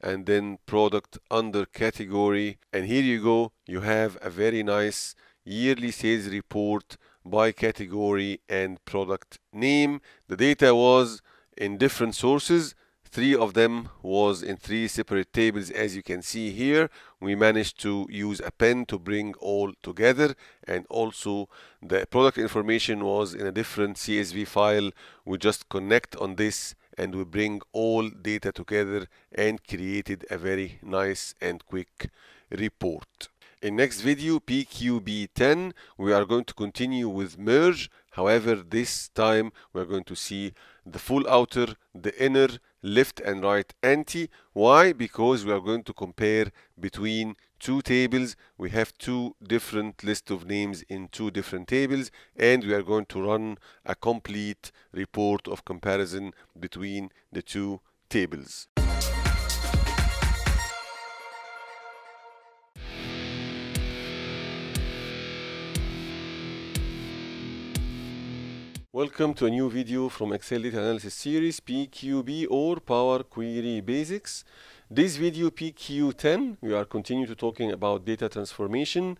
and then product under category. And here you go. You have a very nice yearly sales report by category and product name. The data was in different sources three of them was in three separate tables as you can see here. We managed to use append to bring all together and also the product information was in a different CSV file. We just connect on this and we bring all data together and created a very nice and quick report. In next video PQB10 we are going to continue with merge. However this time we are going to see the full outer the inner left and right anti. Why? Because we are going to compare between two tables. We have two different list of names in two different tables and we are going to run a complete report of comparison between the two tables. Welcome to a new video from Excel Data Analysis Series PQB or Power Query Basics. This video PQ10 we are continue to talking about data transformation.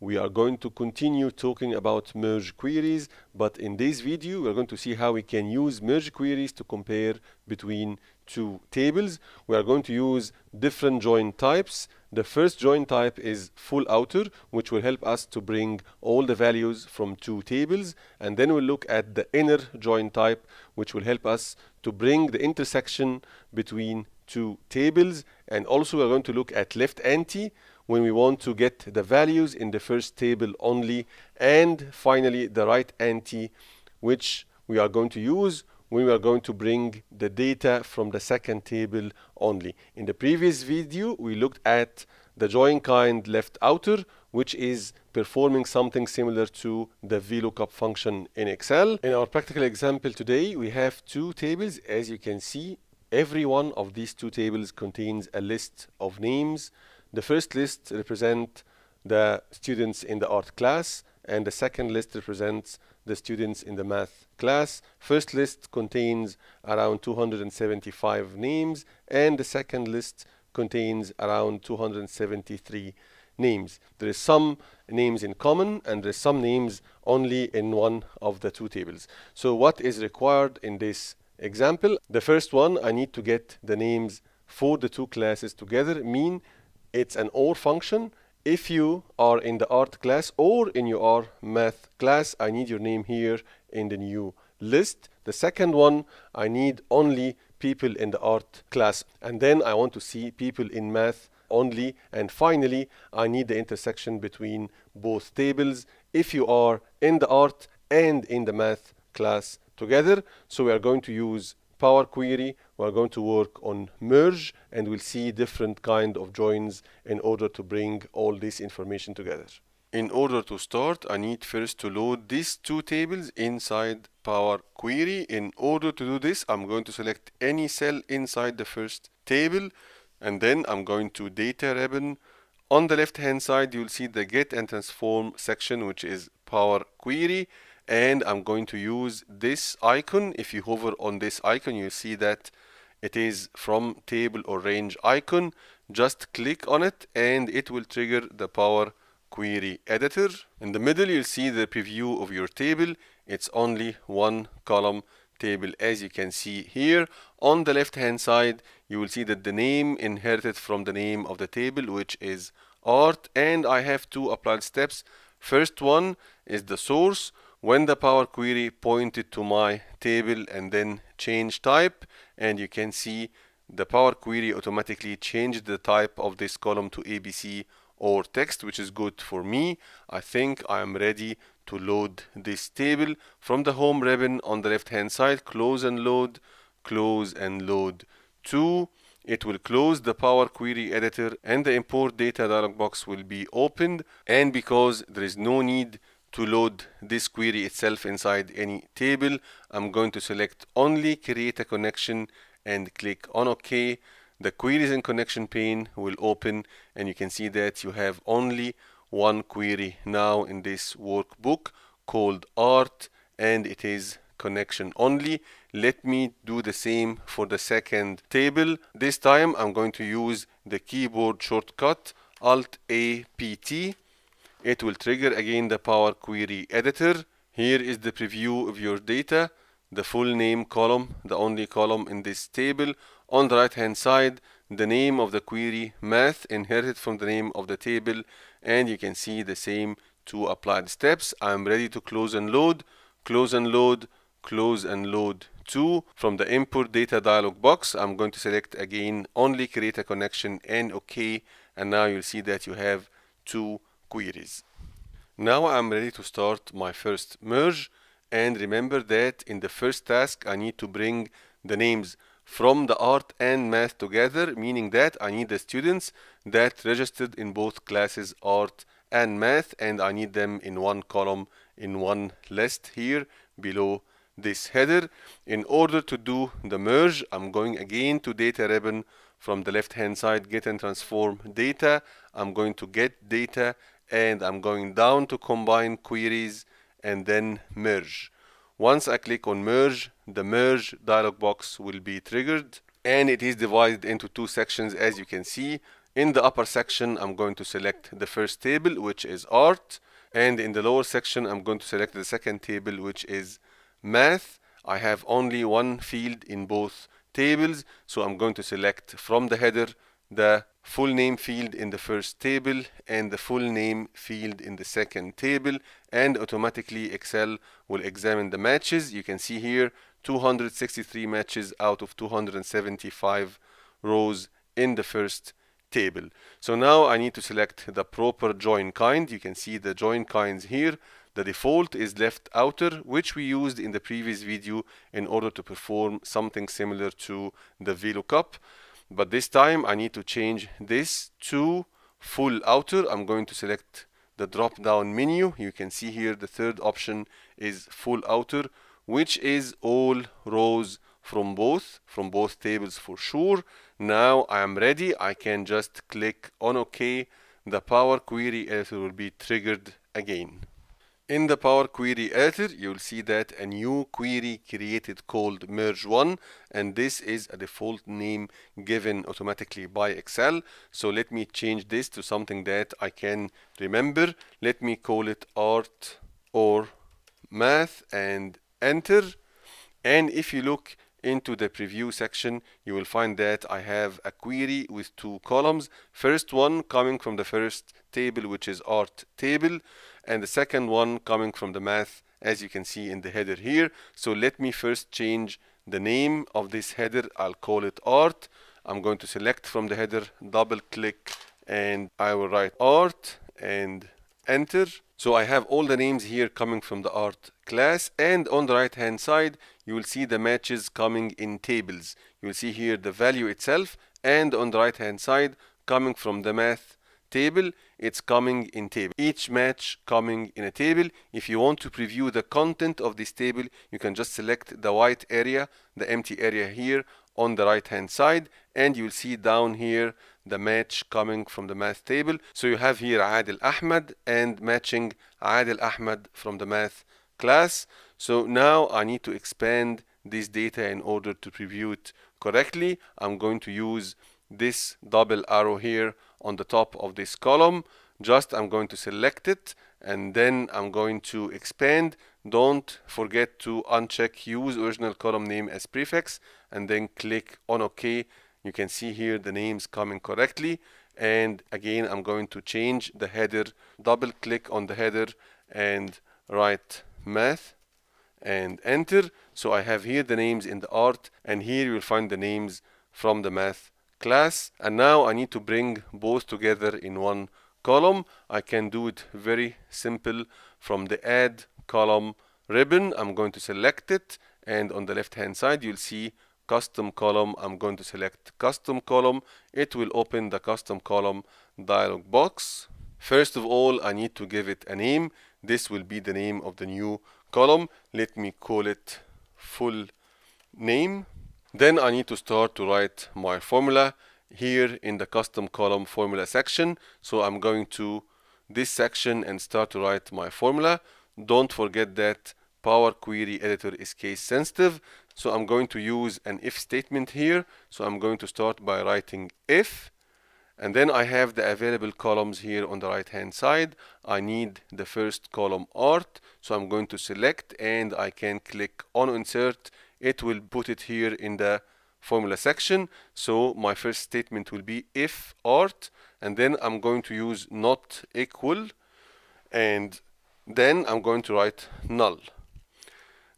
We are going to continue talking about merge queries but in this video we are going to see how we can use merge queries to compare between two tables. We are going to use different join types. The first join type is full outer, which will help us to bring all the values from two tables. And then we'll look at the inner join type, which will help us to bring the intersection between two tables. And also we're going to look at left anti, when we want to get the values in the first table only. And finally, the right anti, which we are going to use we are going to bring the data from the second table only. In the previous video, we looked at the join kind left outer, which is performing something similar to the VLOOKUP function in Excel. In our practical example today, we have two tables. As you can see, every one of these two tables contains a list of names. The first list represents the students in the art class, and the second list represents the students in the math class. First list contains around 275 names and the second list contains around 273 names. There is some names in common and there is some names only in one of the two tables. So what is required in this example? The first one, I need to get the names for the two classes together, mean it's an OR function if you are in the art class or in your math class, I need your name here in the new list. The second one, I need only people in the art class. And then I want to see people in math only. And finally, I need the intersection between both tables if you are in the art and in the math class together. So we are going to use Power Query, we're going to work on merge and we'll see different kind of joins in order to bring all this information together. In order to start, I need first to load these two tables inside Power Query. In order to do this, I'm going to select any cell inside the first table and then I'm going to Data Ribbon. On the left hand side, you'll see the Get and Transform section, which is Power Query. And I'm going to use this icon. If you hover on this icon, you'll see that it is from table or range icon. Just click on it and it will trigger the Power query editor. In the middle, you'll see the preview of your table. It's only one column table as you can see here. On the left hand side, you will see that the name inherited from the name of the table, which is art. And I have two applied steps. First one is the source. When the Power Query pointed to my table and then change type, and you can see the Power Query automatically changed the type of this column to ABC or text which is good for me. I think I am ready to load this table from the home ribbon on the left hand side close and load close and load to it will close the Power Query editor and the import data dialog box will be opened. And because there is no need to load this query itself inside any table. I'm going to select only create a connection and click on OK. The queries and connection pane will open and you can see that you have only one query now in this workbook called art and it is connection only. Let me do the same for the second table. This time I'm going to use the keyboard shortcut alt a p t it will trigger again the power query editor here is the preview of your data the full name column the only column in this table on the right hand side, the name of the query math inherited from the name of the table and you can see the same two applied steps. I'm ready to close and load, close and load, close and load 2. From the import data dialog box, I'm going to select again only create a connection and OK and now you'll see that you have two queries. Now I'm ready to start my first merge and remember that in the first task I need to bring the names from the art and math together, meaning that I need the students that registered in both classes art and math and I need them in one column in one list here below this header. In order to do the merge, I'm going again to data ribbon from the left hand side, get and transform data. I'm going to get data and I'm going down to combine queries and then merge. Once I click on merge, the merge dialog box will be triggered and it is divided into two sections as you can see. In the upper section, I'm going to select the first table, which is art. And in the lower section, I'm going to select the second table, which is math. I have only one field in both tables, so I'm going to select from the header the full name field in the first table and the full name field in the second table and automatically Excel will examine the matches. You can see here 263 matches out of 275 rows in the first table. So now I need to select the proper join kind. You can see the join kinds here. The default is left outer, which we used in the previous video in order to perform something similar to the VLOOKUP but this time I need to change this to full outer. I'm going to select the drop down menu. You can see here the third option is full outer which is all rows from both from both tables for sure. Now I am ready. I can just click on OK. The Power Query editor will be triggered again in the Power Query Editor, you'll see that a new query created called merge1 and this is a default name given automatically by Excel. So let me change this to something that I can remember. Let me call it art or math and enter. And if you look into the preview section, you will find that I have a query with two columns. First one coming from the first table, which is art table, and the second one coming from the math, as you can see in the header here. So let me first change the name of this header. I'll call it art. I'm going to select from the header, double click, and I will write art and enter. So I have all the names here coming from the art class and on the right hand side you will see the matches coming in tables. You will see here the value itself and on the right hand side coming from the math table it's coming in table. Each match coming in a table. If you want to preview the content of this table you can just select the white area the empty area here on the right hand side and you will see down here the match coming from the math table. So you have here Adil Ahmed and matching Adil Ahmed from the math class. So now I need to expand this data in order to preview it correctly. I'm going to use this double arrow here on the top of this column. Just I'm going to select it and then I'm going to expand. Don't forget to uncheck use original column name as prefix and then click on OK. You can see here the names coming correctly. And again I'm going to change the header double click on the header and write math and enter. So I have here the names in the art and here you will find the names from the math class and now I need to bring both together in one column. I can do it very simple. From the add column ribbon I'm going to select it and on the left hand side you'll see custom column. I'm going to select custom column. It will open the custom column dialog box. First of all I need to give it a name. This will be the name of the new column. Let me call it full name then I need to start to write my formula here in the custom column formula section. So I'm going to this section and start to write my formula. Don't forget that Power Query Editor is case sensitive. So I'm going to use an if statement here. So I'm going to start by writing if. And then I have the available columns here on the right hand side. I need the first column art. So I'm going to select and I can click on insert it will put it here in the formula section. So my first statement will be if art and then I'm going to use not equal and then I'm going to write null.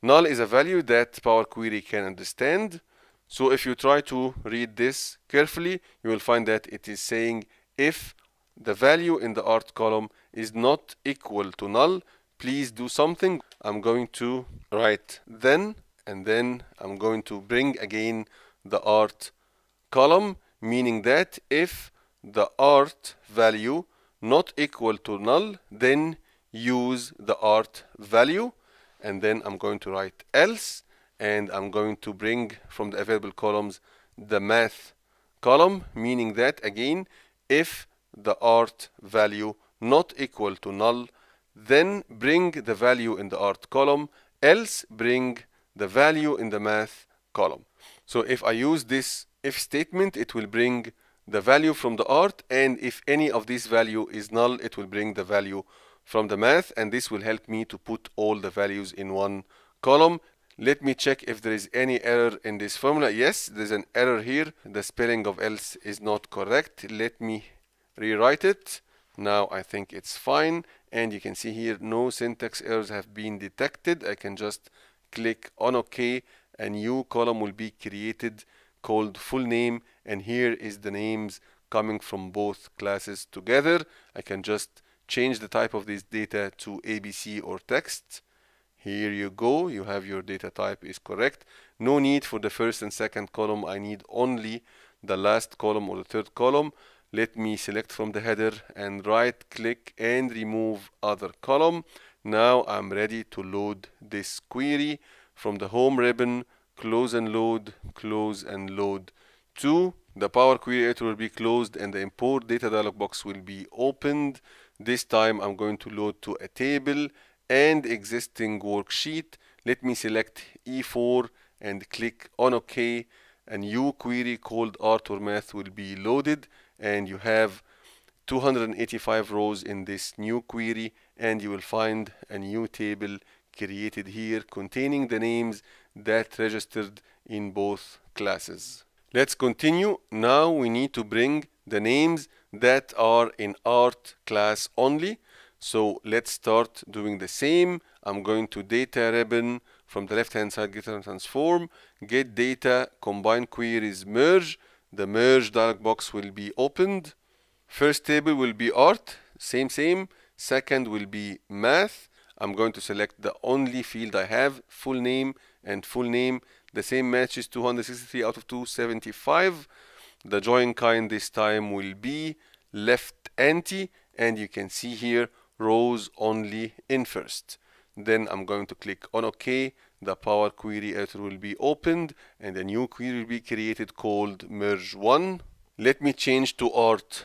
Null is a value that Power Query can understand. So if you try to read this carefully you will find that it is saying if the value in the art column is not equal to null please do something. I'm going to write then and then I'm going to bring again the art column meaning that if the art value not equal to null then use the art value and then I'm going to write else and I'm going to bring from the available columns the math column meaning that again if the art value not equal to null then bring the value in the art column else bring the value in the math column so if I use this if statement, it will bring the value from the art, and if any of this value is null, it will bring the value from the math, and this will help me to put all the values in one column. Let me check if there is any error in this formula. Yes, there's an error here. The spelling of else is not correct. Let me rewrite it. Now I think it's fine. And you can see here no syntax errors have been detected. I can just click on OK a new column will be created called full name and here is the names coming from both classes together. I can just change the type of this data to ABC or text. Here you go. You have your data type is correct. No need for the first and second column. I need only the last column or the third column. Let me select from the header and right click and remove other column now I'm ready to load this query from the home ribbon close and load close and load. To the power query editor will be closed and the import data dialog box will be opened. This time I'm going to load to a table and existing worksheet. Let me select E4 and click on OK. A new query called art or math will be loaded and you have 285 rows in this new query and you will find a new table created here containing the names that registered in both classes. Let's continue. Now we need to bring the names that are in art class only. So let's start doing the same. I'm going to data ribbon from the left hand side get and transform, get data, combine queries, merge. The merge dialog box will be opened. First table will be art, same, same. Second will be math. I'm going to select the only field I have, full name, and full name. The same matches 263 out of 275 the join kind this time will be left anti and you can see here rows only in first. Then I'm going to click on OK. The Power Query editor will be opened and a new query will be created called merge1 let me change to art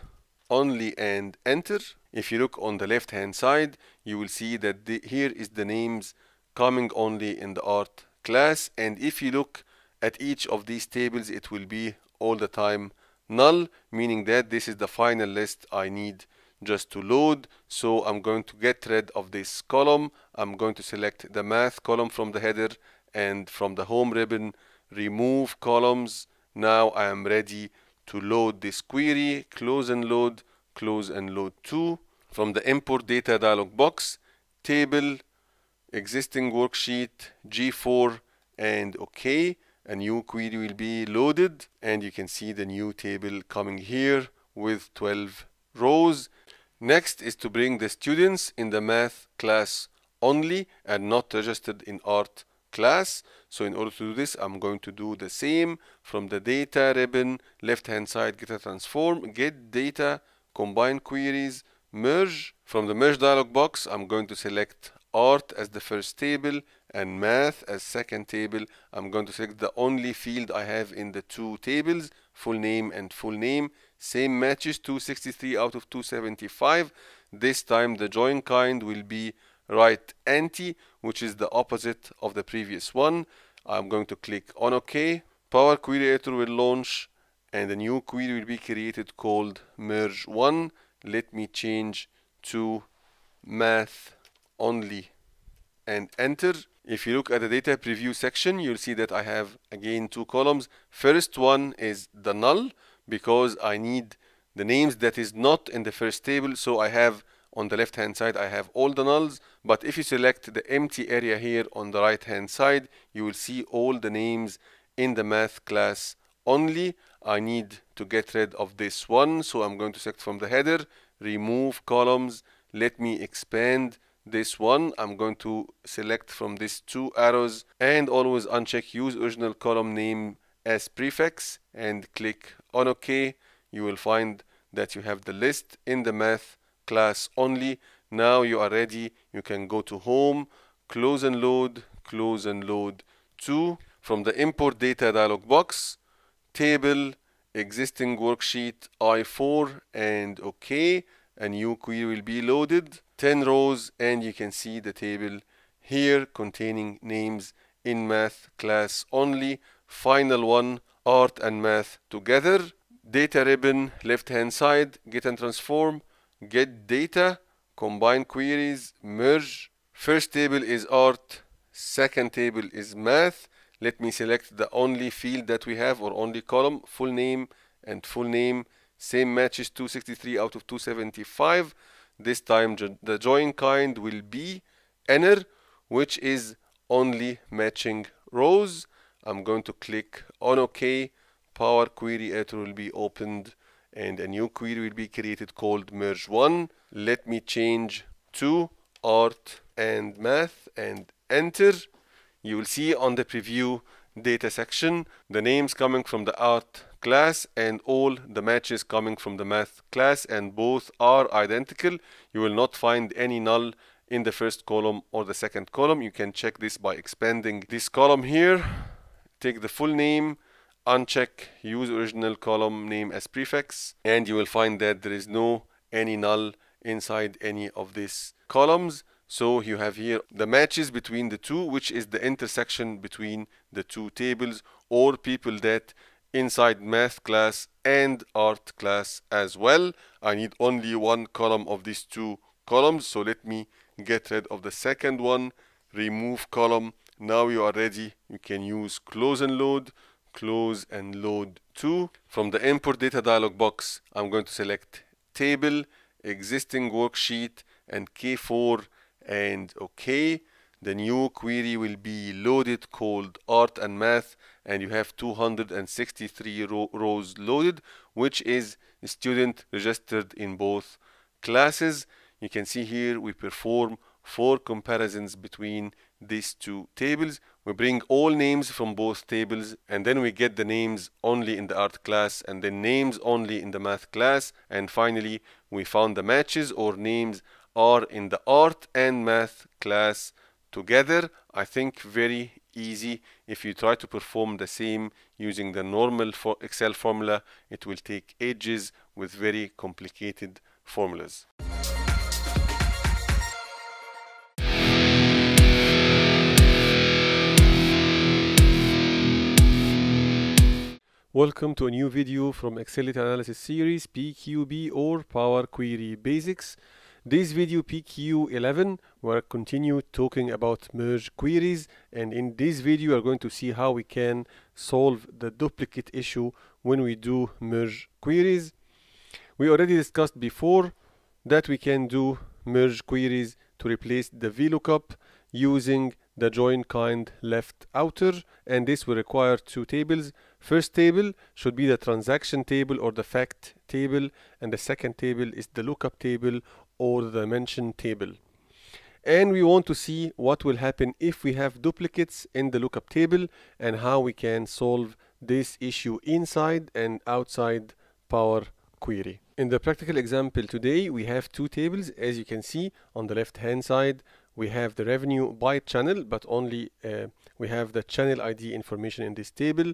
only and enter if you look on the left hand side you will see that the, here is the names coming only in the art class. And if you look at each of these tables it will be all the time null meaning that this is the final list I need just to load. So I'm going to get rid of this column. I'm going to select the math column from the header and from the home ribbon remove columns. Now I am ready to load this query close and load close and load to from the import data dialog box table existing worksheet G4 and OK. A new query will be loaded and you can see the new table coming here with 12 rows. Next is to bring the students in the math class only and not registered in art class. So in order to do this I'm going to do the same from the data ribbon left hand side get a transform get data combine queries merge from the merge dialog box I'm going to select art as the first table and math as second table. I'm going to select the only field I have in the two tables full name and full name. Same matches 263 out of 275 this time the join kind will be right anti which is the opposite of the previous one. I'm going to click on OK. Power Query Editor will launch and a new query will be created called merge1 let me change to math only and enter. If you look at the data preview section you'll see that I have again two columns. First one is the null because I need the names that is not in the first table. So I have on the left hand side I have all the nulls. But if you select the empty area here on the right hand side you will see all the names in the math class only I need to get rid of this one so I'm going to select from the header remove columns let me expand this one. I'm going to select from these two arrows and always uncheck use original column name as prefix and click on OK. You will find that you have the list in the math class only. Now you are ready. You can go to home close and load close and load 2 from the import data dialog box table existing worksheet I4 and OK. A new query will be loaded. 10 rows and you can see the table here containing names in math class only. Final one art and math together. Data ribbon left hand side get and transform. Get data combine queries merge. First table is art second table is math let me select the only field that we have or only column full name and full name. Same matches 263 out of 275 this time the join kind will be inner which is only matching rows. I'm going to click on OK. Power Query Editor will be opened and a new query will be created called merge1 let me change to art and math and enter you will see on the preview data section the names coming from the art class and all the matches coming from the math class and both are identical. You will not find any null in the first column or the second column. You can check this by expanding this column here. Take the full name uncheck use original column name as prefix and you will find that there is no any null inside any of these columns so you have here the matches between the two which is the intersection between the two tables or people that inside math class and art class as well. I need only one column of these two columns. So let me get rid of the second one, remove column. Now you are ready. You can use close and load, close and load to. From the import data dialog box, I'm going to select table, existing worksheet and K4 and OK the new query will be loaded called art and math and you have 263 row rows loaded which is student registered in both classes you can see here we perform four comparisons between these two tables. We bring all names from both tables and then we get the names only in the art class and then names only in the math class and finally we found the matches or names are in the art and math class together. I think very easy. If you try to perform the same using the normal for Excel formula, it will take ages with very complicated formulas. Welcome to a new video from Excel Analysis Series PQB or Power Query Basics. This video PQ11 we're continue talking about merge queries and in this video we are going to see how we can solve the duplicate issue when we do merge queries. We already discussed before that we can do merge queries to replace the VLOOKUP using the join kind left outer and this will require two tables first table should be the transaction table or the fact table and the second table is the lookup table or the dimension table. And we want to see what will happen if we have duplicates in the lookup table and how we can solve this issue inside and outside Power Query. In the practical example today we have two tables as you can see. On the left hand side we have the revenue by channel but only uh, we have the channel ID information in this table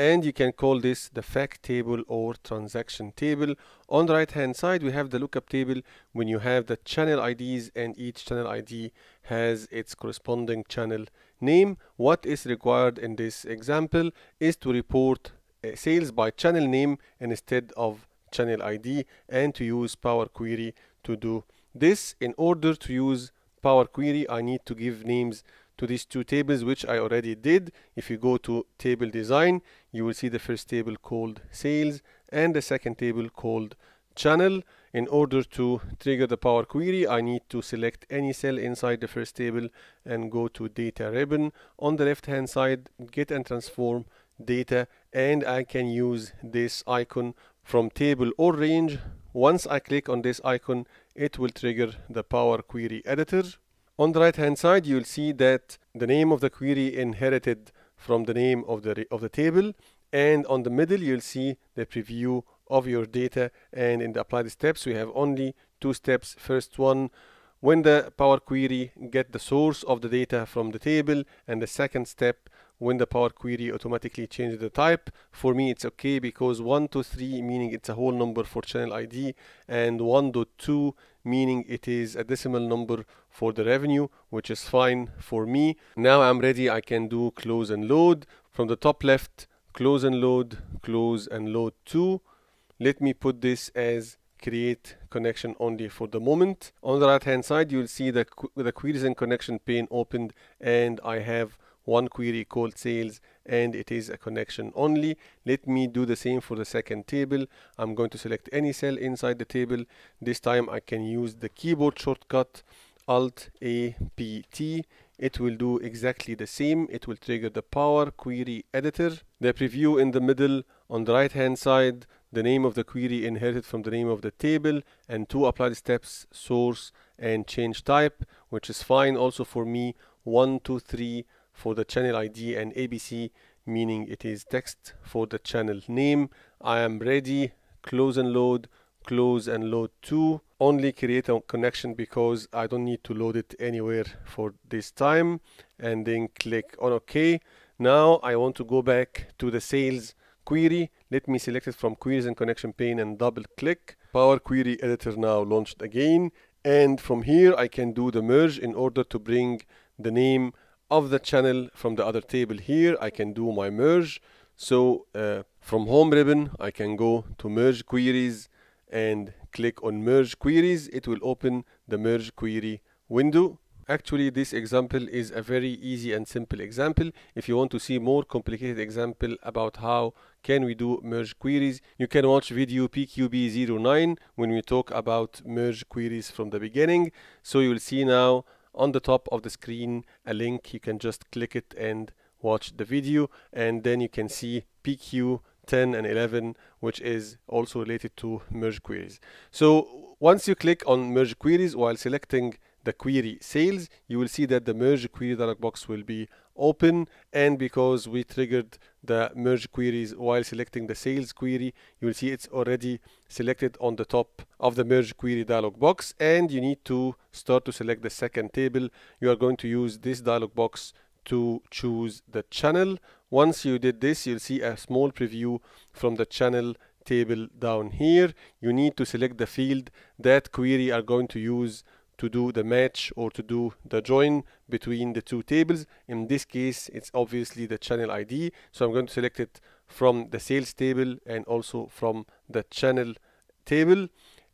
and you can call this the fact table or transaction table. On the right hand side we have the lookup table. When you have the channel IDs and each channel ID has its corresponding channel name what is required in this example is to report uh, sales by channel name instead of channel ID and to use Power Query to do this. In order to use Power Query, I need to give names to these two tables, which I already did. If you go to table design, you will see the first table called sales and the second table called channel. In order to trigger the Power Query, I need to select any cell inside the first table and go to data ribbon. On the left hand side, get and transform data and I can use this icon from table or range. Once I click on this icon, it will trigger the Power Query Editor. On the right hand side, you'll see that the name of the query inherited from the name of the, of the table. And on the middle, you'll see the preview of your data. And in the applied steps, we have only two steps. First one, when the Power Query get the source of the data from the table. And the second step, when the Power Query automatically changes the type. For me, it's okay because 1 to 3 meaning it's a whole number for channel ID and 1 to 2 meaning it is a decimal number for the revenue, which is fine for me. Now I'm ready. I can do close and load. From the top left, close and load, close and load 2. Let me put this as create connection only for the moment. On the right hand side, you'll see the, the queries and connection pane opened and I have one query called sales and it is a connection only. Let me do the same for the second table. I'm going to select any cell inside the table. This time I can use the keyboard shortcut alt a p t. It will do exactly the same. It will trigger the power query editor. The preview in the middle on the right hand side the name of the query inherited from the name of the table and two applied steps source and change type which is fine also for me. One two three for the channel ID and ABC meaning it is text for the channel name. I am ready, close and load, close and load to only create a connection because I don't need to load it anywhere for this time and then click on OK. Now I want to go back to the sales query. Let me select it from queries and connection pane and double click. Power Query Editor now launched again and from here I can do the merge in order to bring the name of the channel from the other table here I can do my merge. So uh, from home ribbon I can go to merge queries and click on merge queries. It will open the merge query window. Actually this example is a very easy and simple example. If you want to see more complicated example about how can we do merge queries you can watch video pqb09 when we talk about merge queries from the beginning. So you will see now on the top of the screen a link. You can just click it and watch the video. And then you can see PQ 10 and 11 which is also related to merge queries. So once you click on merge queries while selecting the query sales you will see that the merge query dialog box will be open and because we triggered the merge queries while selecting the sales query you will see it's already selected on the top of the merge query dialog box and you need to start to select the second table. You are going to use this dialog box to choose the channel. Once you did this you'll see a small preview from the channel table down here. You need to select the field that query are going to use to do the match or to do the join between the two tables. In this case it's obviously the channel ID so I'm going to select it from the sales table and also from the channel table.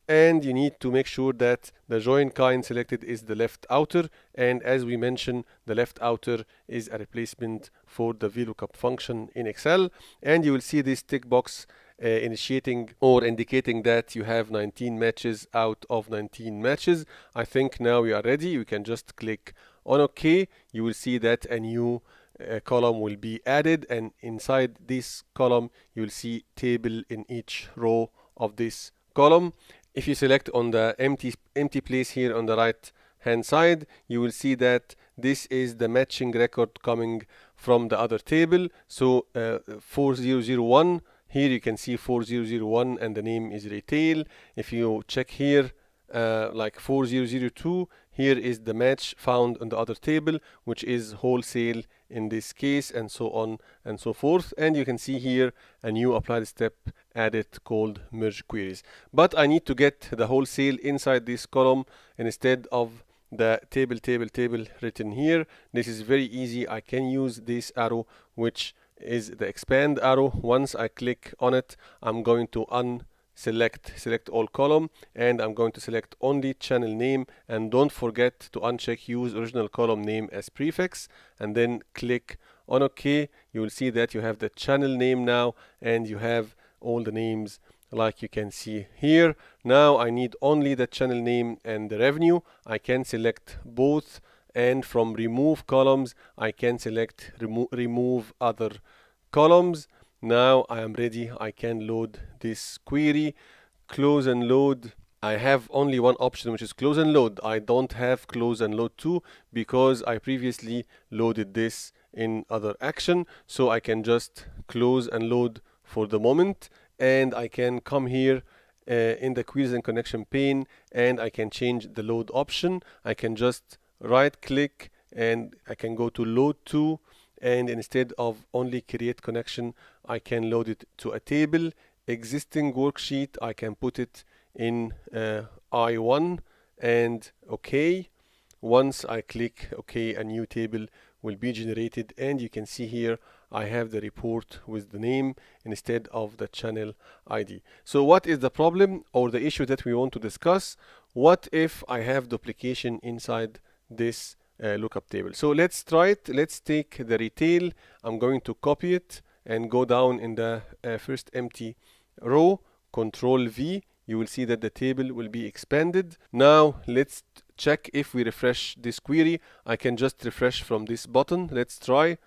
And you need to make sure that the join kind selected is the left outer. And as we mentioned the left outer is a replacement for the VLOOKUP function in Excel. And you will see this tick box uh, initiating or indicating that you have 19 matches out of 19 matches. I think now we are ready. We can just click on OK. You will see that a new uh, column will be added and inside this column you will see table in each row of this column. If you select on the empty empty place here on the right hand side you will see that this is the matching record coming from the other table. So uh, 4001 here you can see 4001 and the name is retail. If you check here uh, like 4002 here is the match found on the other table which is wholesale in this case and so on and so forth. And you can see here a new applied step added called merge queries. But I need to get the wholesale inside this column instead of the table table table written here. This is very easy. I can use this arrow which is the expand arrow. Once I click on it I'm going to unselect select all column and I'm going to select only channel name. And don't forget to uncheck use original column name as prefix and then click on OK. You will see that you have the channel name now and you have all the names like you can see here. Now I need only the channel name and the revenue. I can select both and from remove columns I can select remo remove other columns. Now I am ready. I can load this query. Close and load. I have only one option which is close and load. I don't have close and load 2 because I previously loaded this in other action. So I can just close and load for the moment and I can come here uh, in the queries and connection pane and I can change the load option. I can just right click and I can go to load to and instead of only create connection I can load it to a table. Existing worksheet I can put it in uh, I1 and OK. Once I click OK a new table will be generated and you can see here I have the report with the name instead of the channel ID so what is the problem or the issue that we want to discuss? What if I have duplication inside this uh, lookup table. So let's try it. Let's take the retail. I'm going to copy it and go down in the uh, first empty row, control V. You will see that the table will be expanded. Now let's check if we refresh this query. I can just refresh from this button. Let's try.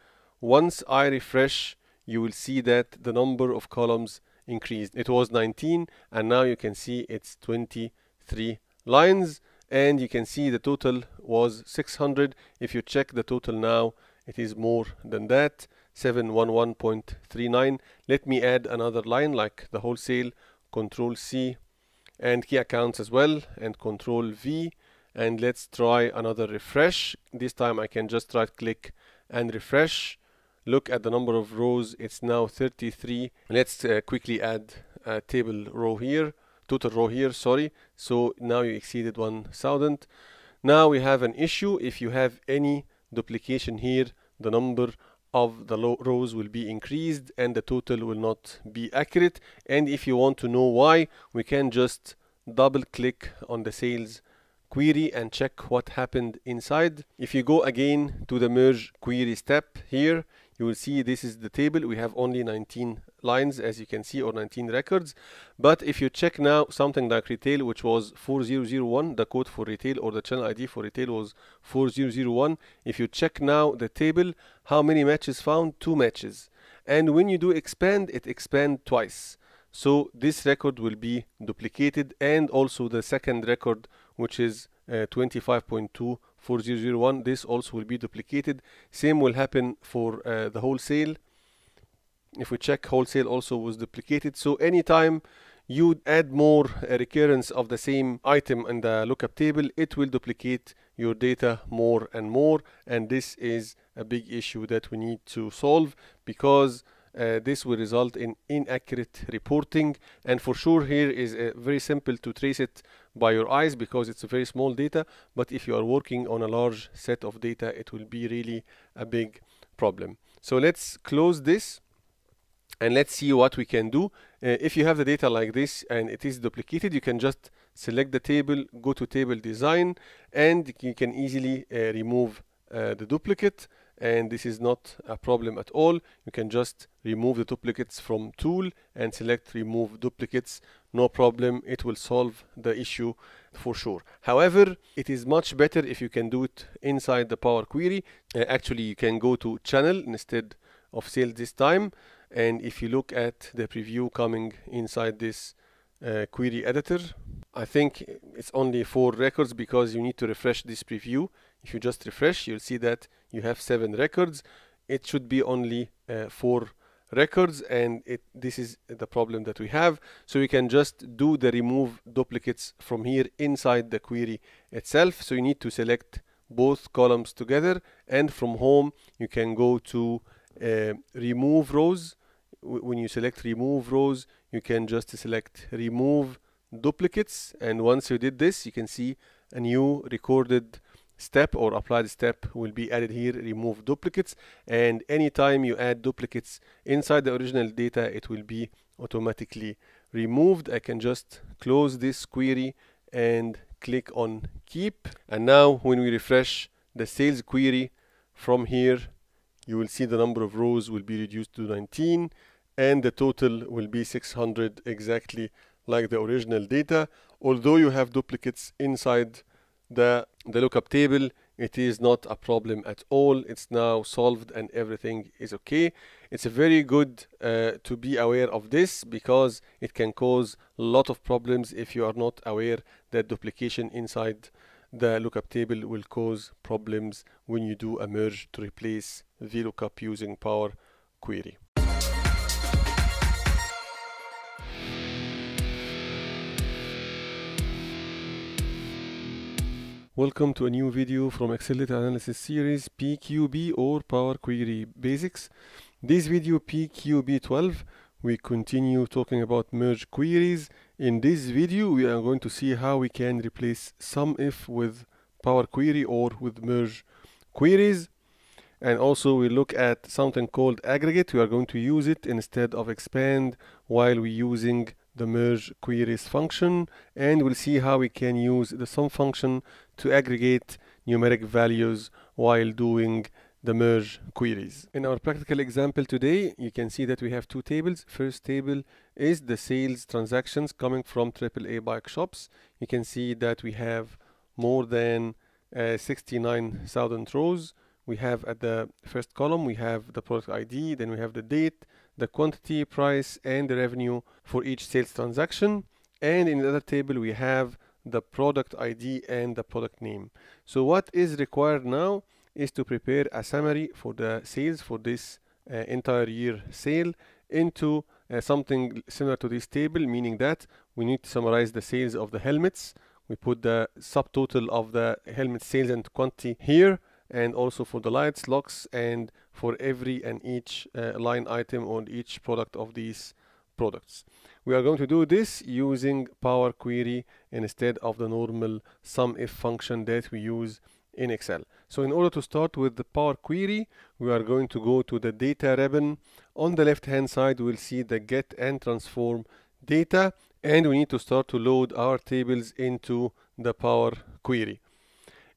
Once I refresh, you will see that the number of columns increased. It was 19 and now you can see it's 23 lines and you can see the total was 600 if you check the total now it is more than that 711.39 let me add another line like the wholesale control C and key accounts as well and control V. And let's try another refresh. This time I can just right click and refresh. Look at the number of rows. It's now 33 let's uh, quickly add a table row here total row here sorry. So now you exceeded 1000 now we have an issue. If you have any duplication here the number of the rows will be increased and the total will not be accurate. And if you want to know why we can just double click on the sales query and check what happened inside. If you go again to the merge query step here you will see this is the table. We have only 19 lines as you can see or 19 records. But if you check now something like retail which was 4001 the code for retail or the channel ID for retail was 4001 if you check now the table how many matches found? Two matches. And when you do expand it expand twice. So this record will be duplicated and also the second record which is uh, 25.24001 this also will be duplicated. Same will happen for uh, the wholesale if we check wholesale also was duplicated. So anytime you add more uh, recurrence of the same item in the lookup table it will duplicate your data more and more. And this is a big issue that we need to solve because uh, this will result in inaccurate reporting. And for sure here is uh, very simple to trace it by your eyes because it's a very small data. But if you are working on a large set of data it will be really a big problem. So let's close this and let's see what we can do. Uh, if you have the data like this and it is duplicated you can just select the table go to table design and you can easily uh, remove uh, the duplicate. And this is not a problem at all. You can just remove the duplicates from tool and select remove duplicates. No problem. It will solve the issue for sure. However it is much better if you can do it inside the power query. Uh, actually you can go to channel instead of sales this time and if you look at the preview coming inside this uh, query editor I think it's only four records because you need to refresh this preview. If you just refresh you'll see that you have seven records. It should be only uh, four records and it this is the problem that we have. So you can just do the remove duplicates from here inside the query itself. So you need to select both columns together and from home you can go to uh, remove rows when you select remove rows you can just select remove duplicates. And once you did this you can see a new recorded step or applied step will be added here remove duplicates. And anytime you add duplicates inside the original data it will be automatically removed. I can just close this query and click on keep. And now when we refresh the sales query from here you will see the number of rows will be reduced to 19 and the total will be 600 exactly like the original data. Although you have duplicates inside the the lookup table it is not a problem at all. It's now solved and everything is okay. It's very good uh, to be aware of this because it can cause a lot of problems if you are not aware that duplication inside the lookup table will cause problems when you do a merge to replace VLOOKUP using Power Query. Welcome to a new video from Excel Data Analysis series PQB or Power Query Basics. This video PQB12 we continue talking about merge queries in this video, we are going to see how we can replace SUMIF with Power Query or with merge queries. And also we look at something called aggregate. We are going to use it instead of expand while we're using the merge queries function. And we'll see how we can use the sum function to aggregate numeric values while doing the merge queries. In our practical example today, you can see that we have two tables. First table is the sales transactions coming from AAA bike shops. You can see that we have more than uh, 69,000 rows. We have at the first column, we have the product ID, then we have the date, the quantity, price, and the revenue for each sales transaction. And in the other table, we have the product ID and the product name. So what is required now is to prepare a summary for the sales for this uh, entire year sale into uh, something similar to this table, meaning that we need to summarize the sales of the helmets. We put the subtotal of the helmet sales and quantity here, and also for the lights, locks, and for every and each uh, line item on each product of these products. We are going to do this using Power Query instead of the normal SUMIF function that we use in Excel. So in order to start with the Power Query, we are going to go to the data ribbon. On the left hand side, we'll see the get and transform data and we need to start to load our tables into the Power Query.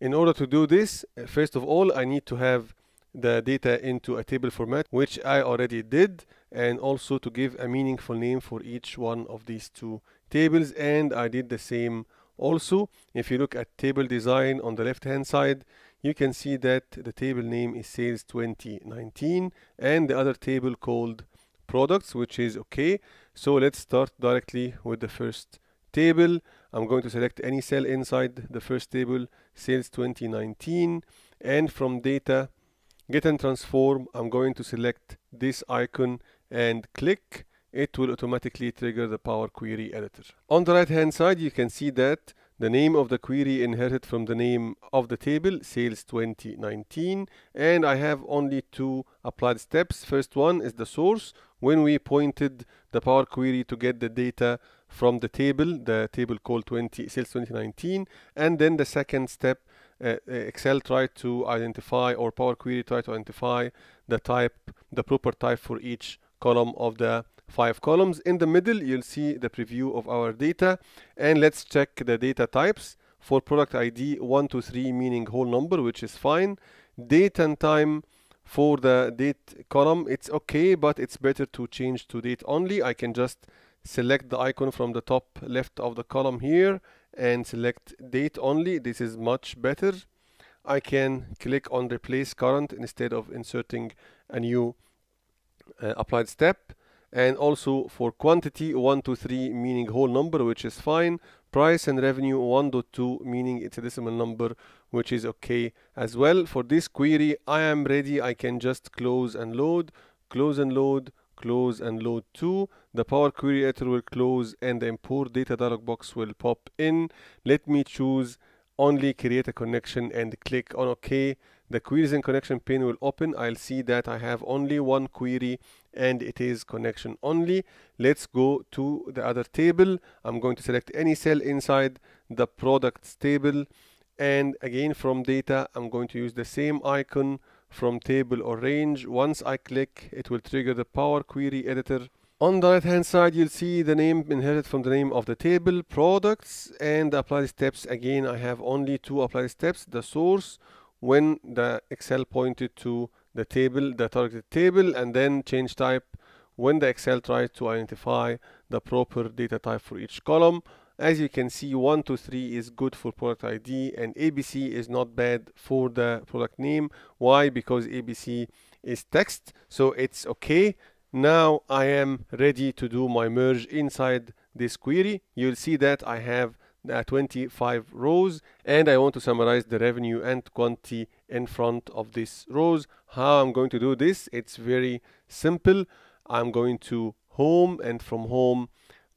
In order to do this, first of all, I need to have the data into a table format, which I already did, and also to give a meaningful name for each one of these two tables, and I did the same also, if you look at table design on the left hand side, you can see that the table name is sales 2019 and the other table called products which is okay so let's start directly with the first table. I'm going to select any cell inside the first table sales 2019 and from data get and transform I'm going to select this icon and click it will automatically trigger the Power Query editor. On the right hand side you can see that the name of the query inherited from the name of the table sales 2019 and I have only two applied steps. First one is the source when we pointed the Power Query to get the data from the table, the table called 20 sales 2019 and then the second step uh, Excel tried to identify or Power Query tried to identify the type, the proper type for each column of the five columns. In the middle, you'll see the preview of our data. And let's check the data types. For product ID 1 to 3, meaning whole number, which is fine. Date and time for the date column, it's okay, but it's better to change to date only. I can just select the icon from the top left of the column here and select date only. This is much better. I can click on replace current instead of inserting a new uh, applied step. And also for quantity 1 to 3 meaning whole number which is fine. Price and revenue 1.2 meaning it's a decimal number which is okay as well. For this query I am ready. I can just close and load. Close and load close and load to the power query editor will close and the import data dialog box will pop in. Let me choose only create a connection and click on OK. The queries and connection pane will open. I'll see that I have only one query and it is connection only. Let's go to the other table. I'm going to select any cell inside the products table. And again from data I'm going to use the same icon from table or range. Once I click it will trigger the power query editor. On the right hand side you'll see the name inherited from the name of the table products and applied steps. Again I have only two apply steps the source when the Excel pointed to the table, the targeted table, and then change type. When the Excel tries to identify the proper data type for each column. As you can see, 1 to 3 is good for product ID and ABC is not bad for the product name. Why? Because ABC is text, so it's okay. Now I am ready to do my merge inside this query. You'll see that I have uh, 25 rows and I want to summarize the revenue and quantity in front of these rows how I'm going to do this it's very simple I'm going to home and from home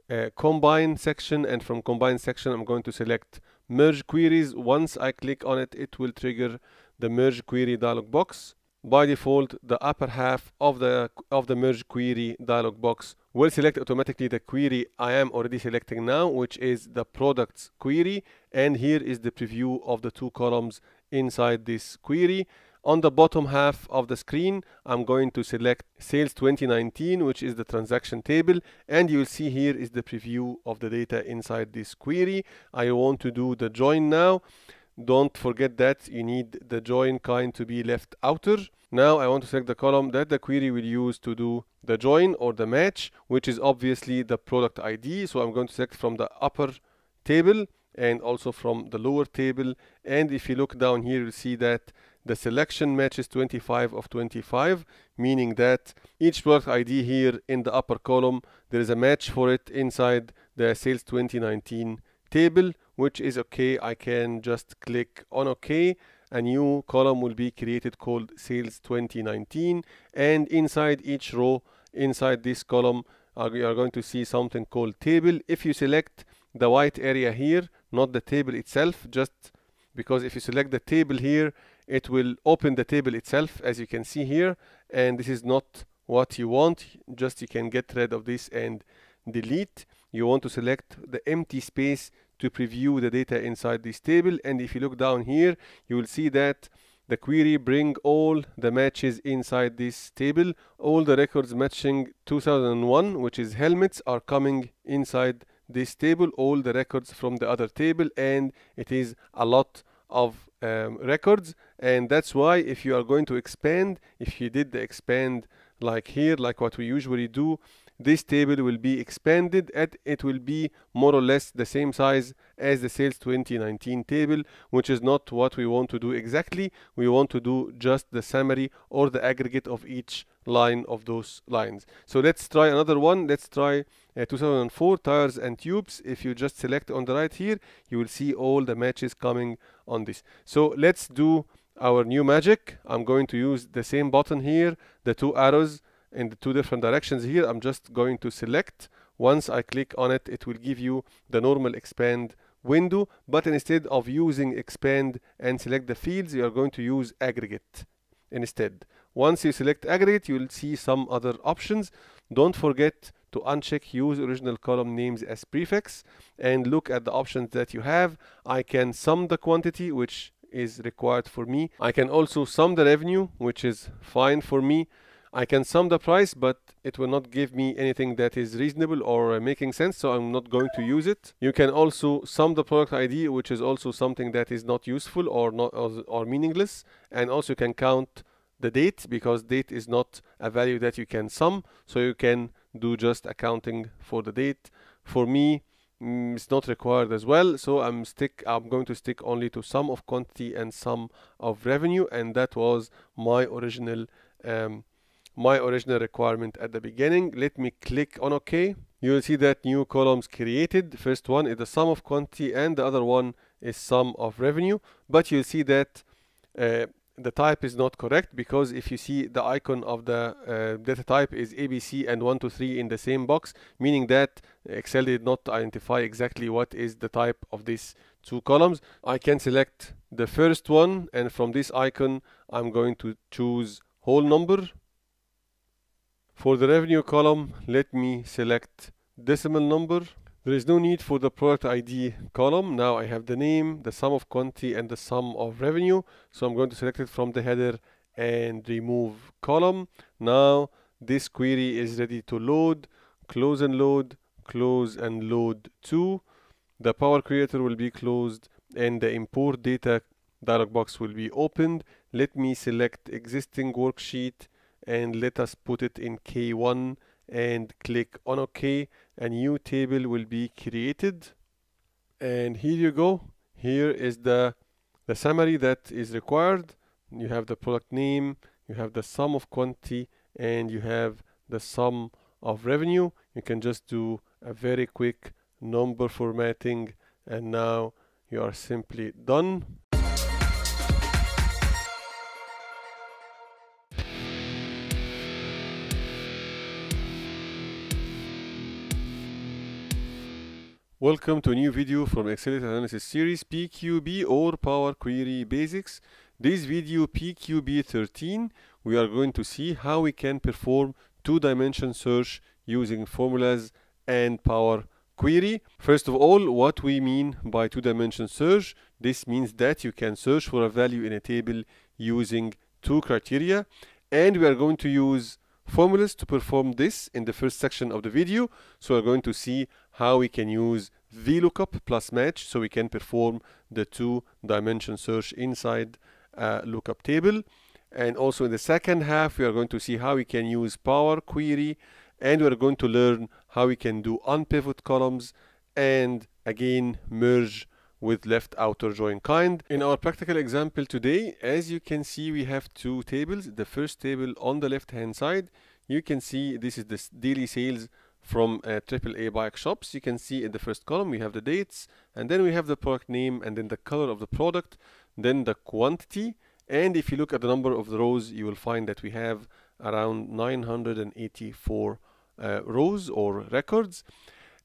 uh, combine section and from combine section I'm going to select merge queries. Once I click on it it will trigger the merge query dialog box. By default the upper half of the of the merge query dialog box will select automatically the query I am already selecting now which is the products query. And here is the preview of the two columns inside this query on the bottom half of the screen I'm going to select sales 2019 which is the transaction table and you'll see here is the preview of the data inside this query. I want to do the join now. Don't forget that you need the join kind to be left outer. Now I want to select the column that the query will use to do the join or the match which is obviously the product ID so I'm going to select from the upper table and also from the lower table. And if you look down here you'll see that the selection matches 25 of 25 meaning that each product ID here in the upper column there is a match for it inside the sales 2019 table which is okay. I can just click on OK a new column will be created called sales 2019 and inside each row inside this column you are going to see something called table. If you select the white area here not the table itself just because if you select the table here it will open the table itself as you can see here and this is not what you want. Just you can get rid of this and delete. You want to select the empty space to preview the data inside this table and if you look down here you will see that the query bring all the matches inside this table. All the records matching 2001 which is helmets are coming inside this table. All the records from the other table and it is a lot of um, records and that's why if you are going to expand if you did the expand like here like what we usually do this table will be expanded and it will be more or less the same size as the sales 2019 table which is not what we want to do exactly we want to do just the summary or the aggregate of each line of those lines. So let's try another one. Let's try uh, 2004 tires and tubes. If you just select on the right here, you will see all the matches coming on this. So let's do our new magic. I'm going to use the same button here, the two arrows in the two different directions here. I'm just going to select. Once I click on it, it will give you the normal expand window, but instead of using expand and select the fields, you are going to use aggregate instead. Once you select aggregate, you will see some other options. Don't forget to uncheck use original column names as prefix and look at the options that you have. I can sum the quantity, which is required for me. I can also sum the revenue, which is fine for me. I can sum the price, but it will not give me anything that is reasonable or uh, making sense, so I'm not going to use it. You can also sum the product ID, which is also something that is not useful or not or, or meaningless, and also you can count the date because date is not a value that you can sum, so you can do just accounting for the date. For me, mm, it's not required as well, so I'm stick. I'm going to stick only to sum of quantity and sum of revenue, and that was my original. Um, my original requirement at the beginning. Let me click on OK. You will see that new columns created. First one is the sum of quantity and the other one is sum of revenue. But you'll see that uh, the type is not correct because if you see the icon of the uh, data type is ABC and 123 in the same box, meaning that Excel did not identify exactly what is the type of these two columns. I can select the first one and from this icon I'm going to choose whole number for the revenue column, let me select decimal number. There is no need for the product ID column. Now I have the name, the sum of quantity, and the sum of revenue. So I'm going to select it from the header and remove column. Now this query is ready to load. Close and load, close and load to. The Power Creator will be closed and the import data dialog box will be opened. Let me select existing worksheet and let us put it in K1 and click on OK. A new table will be created. And here you go. Here is the, the summary that is required. You have the product name, you have the sum of quantity, and you have the sum of revenue. You can just do a very quick number formatting and now you are simply done. Welcome to a new video from Excel Data Analysis Series PQB or Power Query Basics. This video PQB 13 we are going to see how we can perform two-dimension search using formulas and Power Query. First of all, what we mean by two-dimension search, this means that you can search for a value in a table using two criteria and we are going to use formulas to perform this in the first section of the video. So we're going to see how we can use VLOOKUP plus match so we can perform the two dimension search inside a lookup table. And also in the second half, we are going to see how we can use Power Query and we're going to learn how we can do unpivot columns and again merge with left outer join kind. In our practical example today, as you can see, we have two tables. The first table on the left hand side, you can see this is the daily sales from uh, AAA bike shops. You can see in the first column we have the dates and then we have the product name and then the color of the product, then the quantity. And if you look at the number of the rows, you will find that we have around 984 uh, rows or records.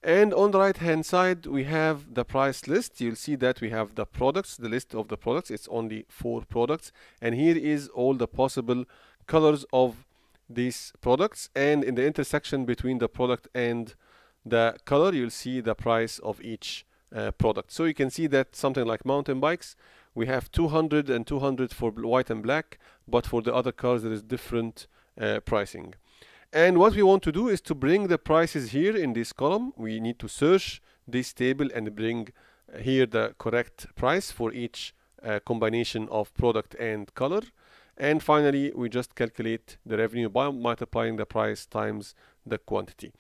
And on the right hand side, we have the price list. You'll see that we have the products, the list of the products. It's only four products. And here is all the possible colors of these products. And in the intersection between the product and the color, you'll see the price of each uh, product. So you can see that something like mountain bikes, we have 200 and 200 for white and black, but for the other cars, there is different uh, pricing. And what we want to do is to bring the prices here in this column. We need to search this table and bring uh, here the correct price for each uh, combination of product and color. And finally, we just calculate the revenue by multiplying the price times the quantity.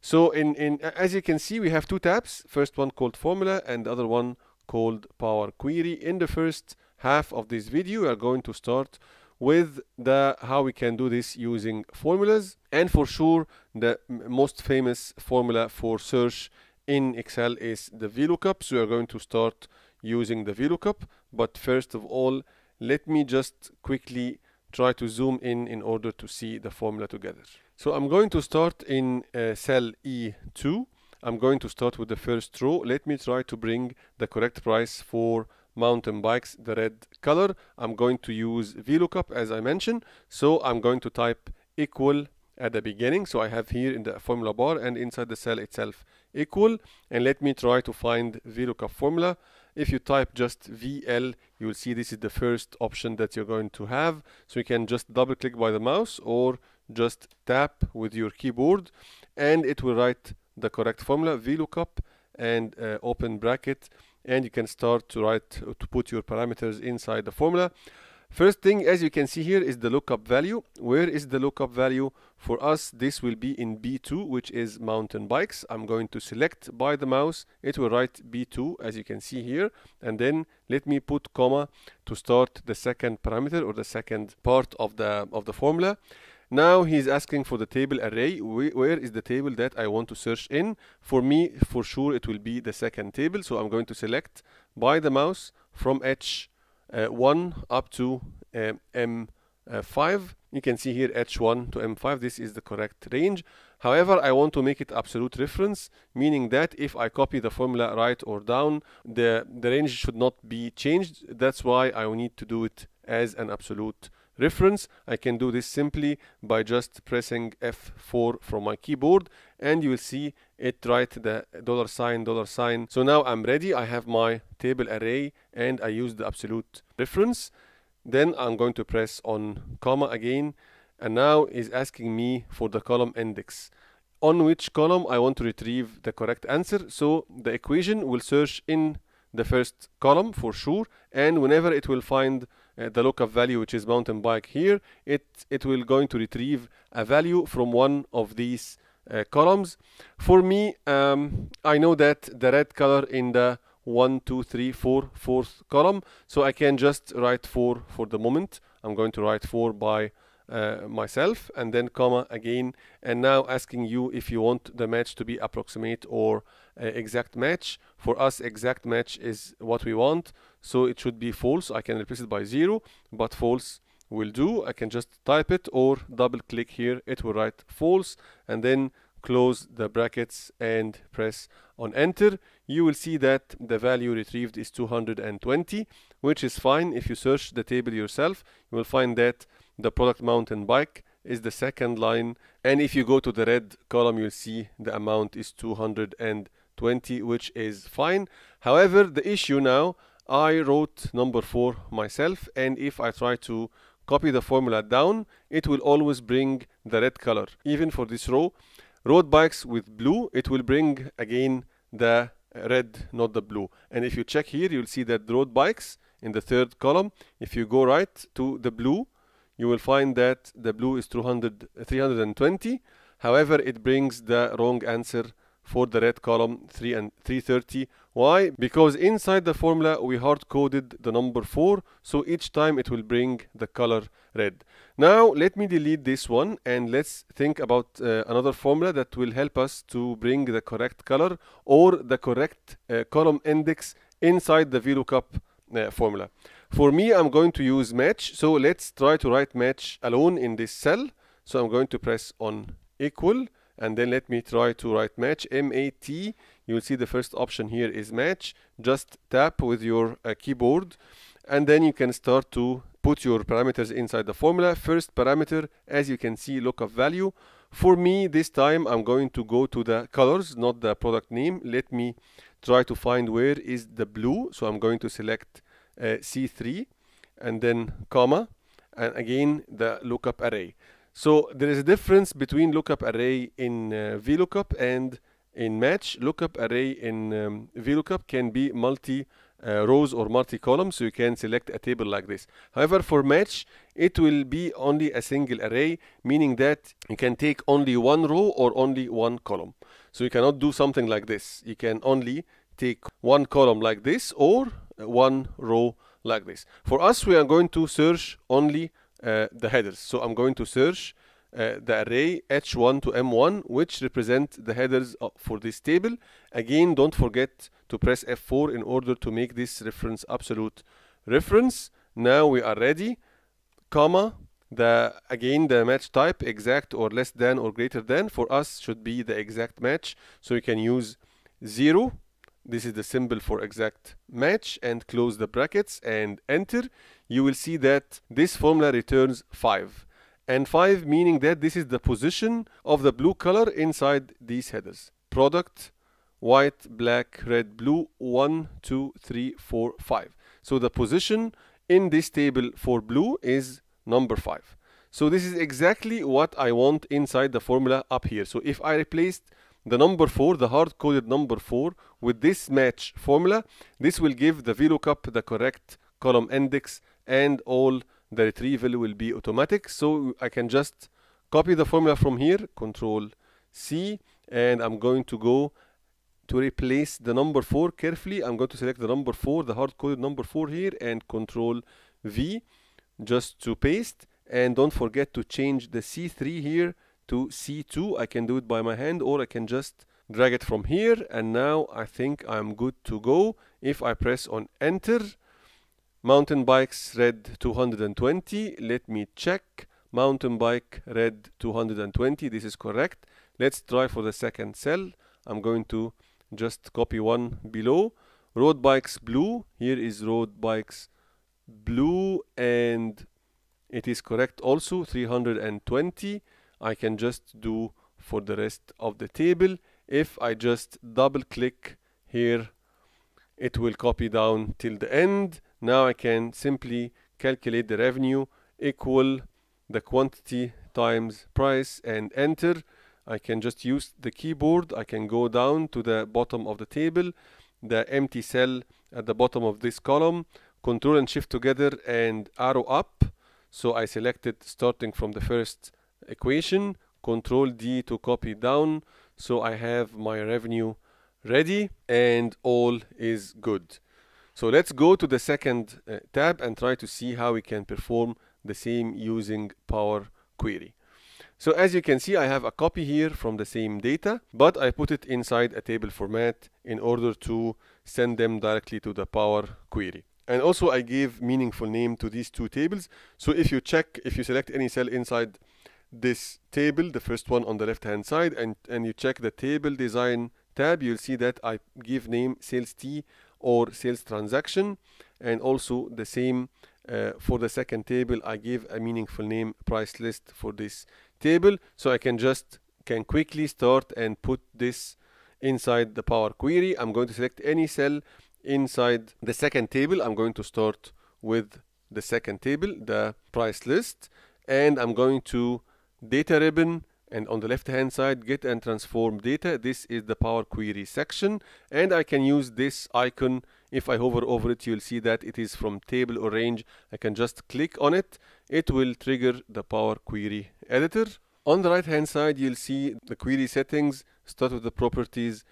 So in, in as you can see, we have two tabs. First one called formula and the other one called power query. In the first half of this video, we are going to start with the how we can do this using formulas and for sure the most famous formula for search in Excel is the VLOOKUP so we are going to start using the VLOOKUP but first of all let me just quickly try to zoom in in order to see the formula together. So I'm going to start in uh, cell E2 I'm going to start with the first row. Let me try to bring the correct price for mountain bikes the red color. I'm going to use VLOOKUP as I mentioned. So I'm going to type equal at the beginning. So I have here in the formula bar and inside the cell itself equal. And let me try to find VLOOKUP formula if you type just VL you will see this is the first option that you're going to have. So you can just double click by the mouse or just tap with your keyboard and it will write the correct formula VLOOKUP and uh, open bracket. And you can start to write to put your parameters inside the formula First thing, as you can see here, is the lookup value. Where is the lookup value? For us, this will be in B2, which is mountain bikes. I'm going to select by the mouse. It will write B2, as you can see here. And then let me put comma to start the second parameter or the second part of the, of the formula. Now he's asking for the table array. Where is the table that I want to search in? For me, for sure, it will be the second table. So I'm going to select by the mouse from H uh, 1 up to uh, M5 uh, you can see here h1 to m5 this is the correct range. However i want to make it absolute reference meaning that if i copy the formula right or down the the range should not be changed. That's why i need to do it as an absolute reference I can do this simply by just pressing F4 from my keyboard and you will see it write the dollar sign dollar sign. So now I'm ready I have my table array and I use the absolute reference. Then I'm going to press on comma again and now is asking me for the column index. On which column I want to retrieve the correct answer so the equation will search in the first column for sure and whenever it will find uh, the lookup value which is mountain bike here it it will going to retrieve a value from one of these uh, columns. For me um, I know that the red color in the one two three four fourth column so I can just write 4 for the moment. I'm going to write 4 by uh, myself and then comma again and now asking you if you want the match to be approximate or uh, exact match. For us exact match is what we want so it should be false. I can replace it by zero but false will do. I can just type it or double click here. It will write false and then close the brackets and press on enter. You will see that the value retrieved is 220 which is fine. If you search the table yourself you will find that the product mountain bike is the second line and if you go to the red column you'll see the amount is 220 which is fine. However the issue now I wrote number 4 myself and if I try to copy the formula down it will always bring the red color. Even for this row road bikes with blue it will bring again the red not the blue. And if you check here you'll see that road bikes in the third column if you go right to the blue you will find that the blue is 200 320 however it brings the wrong answer for the red column 3 and 330 why? Because inside the formula we hard coded the number 4 so each time it will bring the color red. Now let me delete this one and let's think about uh, another formula that will help us to bring the correct color or the correct uh, column index inside the VLOOKUP uh, formula for me I'm going to use match. So let's try to write match alone in this cell. So I'm going to press on equal and then let me try to write match MAT you'll see the first option here is match. Just tap with your uh, keyboard and then you can start to put your parameters inside the formula. First parameter as you can see lookup value. For me this time I'm going to go to the colors not the product name. Let me try to find where is the blue. So I'm going to select C3 and then comma and again the lookup array so there is a difference between lookup array in uh, VLOOKUP and in match. Lookup array in um, VLOOKUP can be multi uh, rows or multi-columns, so you can select a table like this. However, for match, it will be only a single array, meaning that you can take only one row or only one column. So you cannot do something like this. You can only take one column like this or one row like this. For us, we are going to search only uh, the headers. So I'm going to search uh, the array h1 to m1 which represent the headers for this table. Again don't forget to press F4 in order to make this reference absolute reference. Now we are ready, comma, the again the match type exact or less than or greater than for us should be the exact match so you can use 0 this is the symbol for exact match and close the brackets and enter. You will see that this formula returns 5 and 5 meaning that this is the position of the blue color inside these headers. Product white black red blue 1 2 3 4 5 so the position in this table for blue is number 5 so this is exactly what I want inside the formula up here. So if I replaced the number 4 the hard-coded number 4 with this match formula this will give the VLOOKUP the correct column index and all the retrieval will be automatic. So I can just copy the formula from here control C and I'm going to go to replace the number 4 carefully. I'm going to select the number 4 the hard-coded number 4 here and control V just to paste. And don't forget to change the C3 here to C2 I can do it by my hand or I can just drag it from here. And now I think I'm good to go. If I press on enter mountain bikes red 220 let me check. Mountain bike red 220 this is correct. Let's try for the second cell. I'm going to just copy one below. Road bikes blue. Here is road bikes blue and it is correct also 320 I can just do for the rest of the table. If I just double click here it will copy down till the end. Now I can simply calculate the revenue equal the quantity times price and enter. I can just use the keyboard. I can go down to the bottom of the table the empty cell at the bottom of this column control and shift together and arrow up. So I selected starting from the first equation control D to copy down so I have my revenue ready and all is good. So let's go to the second uh, tab and try to see how we can perform the same using Power Query. So as you can see I have a copy here from the same data but I put it inside a table format in order to send them directly to the Power Query. And also I gave meaningful name to these two tables. So if you check if you select any cell inside this table, the first one on the left hand side, and, and you check the table design tab, you'll see that I give name sales T or sales transaction, and also the same uh, for the second table, I give a meaningful name price list for this table, so I can just can quickly start and put this inside the Power Query. I'm going to select any cell inside the second table. I'm going to start with the second table, the price list, and I'm going to data ribbon and on the left hand side get and transform data. This is the power query section and I can use this icon. If I hover over it you'll see that it is from table or range. I can just click on it. It will trigger the power query editor. On the right hand side you'll see the query settings start with the properties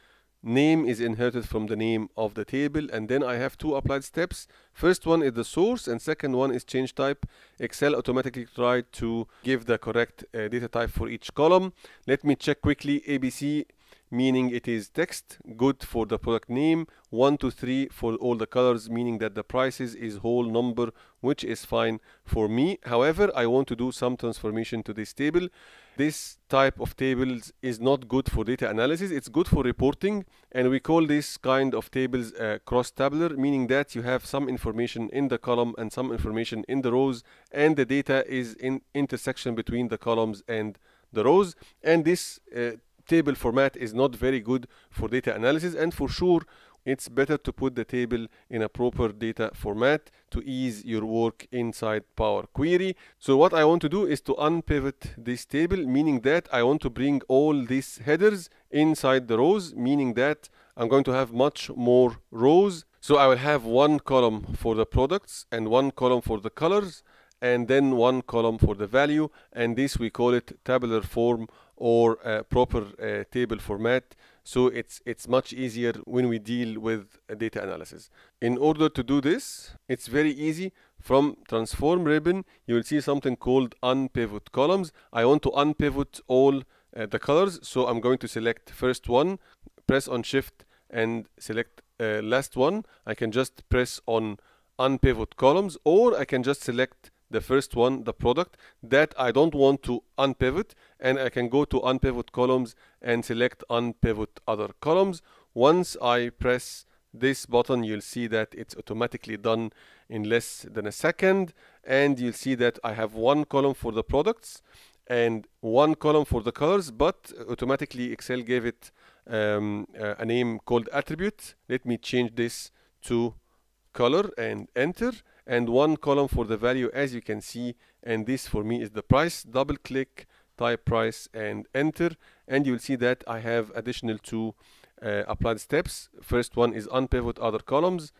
name is inherited from the name of the table and then I have two applied steps. First one is the source and second one is change type. Excel automatically tried to give the correct uh, data type for each column. Let me check quickly ABC meaning it is text good for the product name 1 to 3 for all the colors meaning that the prices is whole number which is fine for me. However I want to do some transformation to this table this type of tables is not good for data analysis. It's good for reporting and we call this kind of tables uh, cross tabular meaning that you have some information in the column and some information in the rows and the data is in intersection between the columns and the rows. And this uh, table format is not very good for data analysis and for sure it's better to put the table in a proper data format to ease your work inside Power Query. So what I want to do is to unpivot this table, meaning that I want to bring all these headers inside the rows, meaning that I'm going to have much more rows. So I will have one column for the products and one column for the colors and then one column for the value and this we call it tabular form or a proper uh, table format so it's it's much easier when we deal with data analysis. In order to do this it's very easy. From transform ribbon you will see something called unpivot columns. I want to unpivot all uh, the colors so i'm going to select first one press on shift and select uh, last one. I can just press on unpivot columns or I can just select the first one the product that I don't want to unpivot and I can go to unpivot columns and select unpivot other columns. Once I press this button you'll see that it's automatically done in less than a second and you'll see that I have one column for the products and one column for the colors but automatically Excel gave it um, uh, a name called attribute. Let me change this to color and enter and one column for the value as you can see and this for me is the price. Double click type price and enter. And you will see that I have additional two uh, applied steps. First one is unpivot other columns.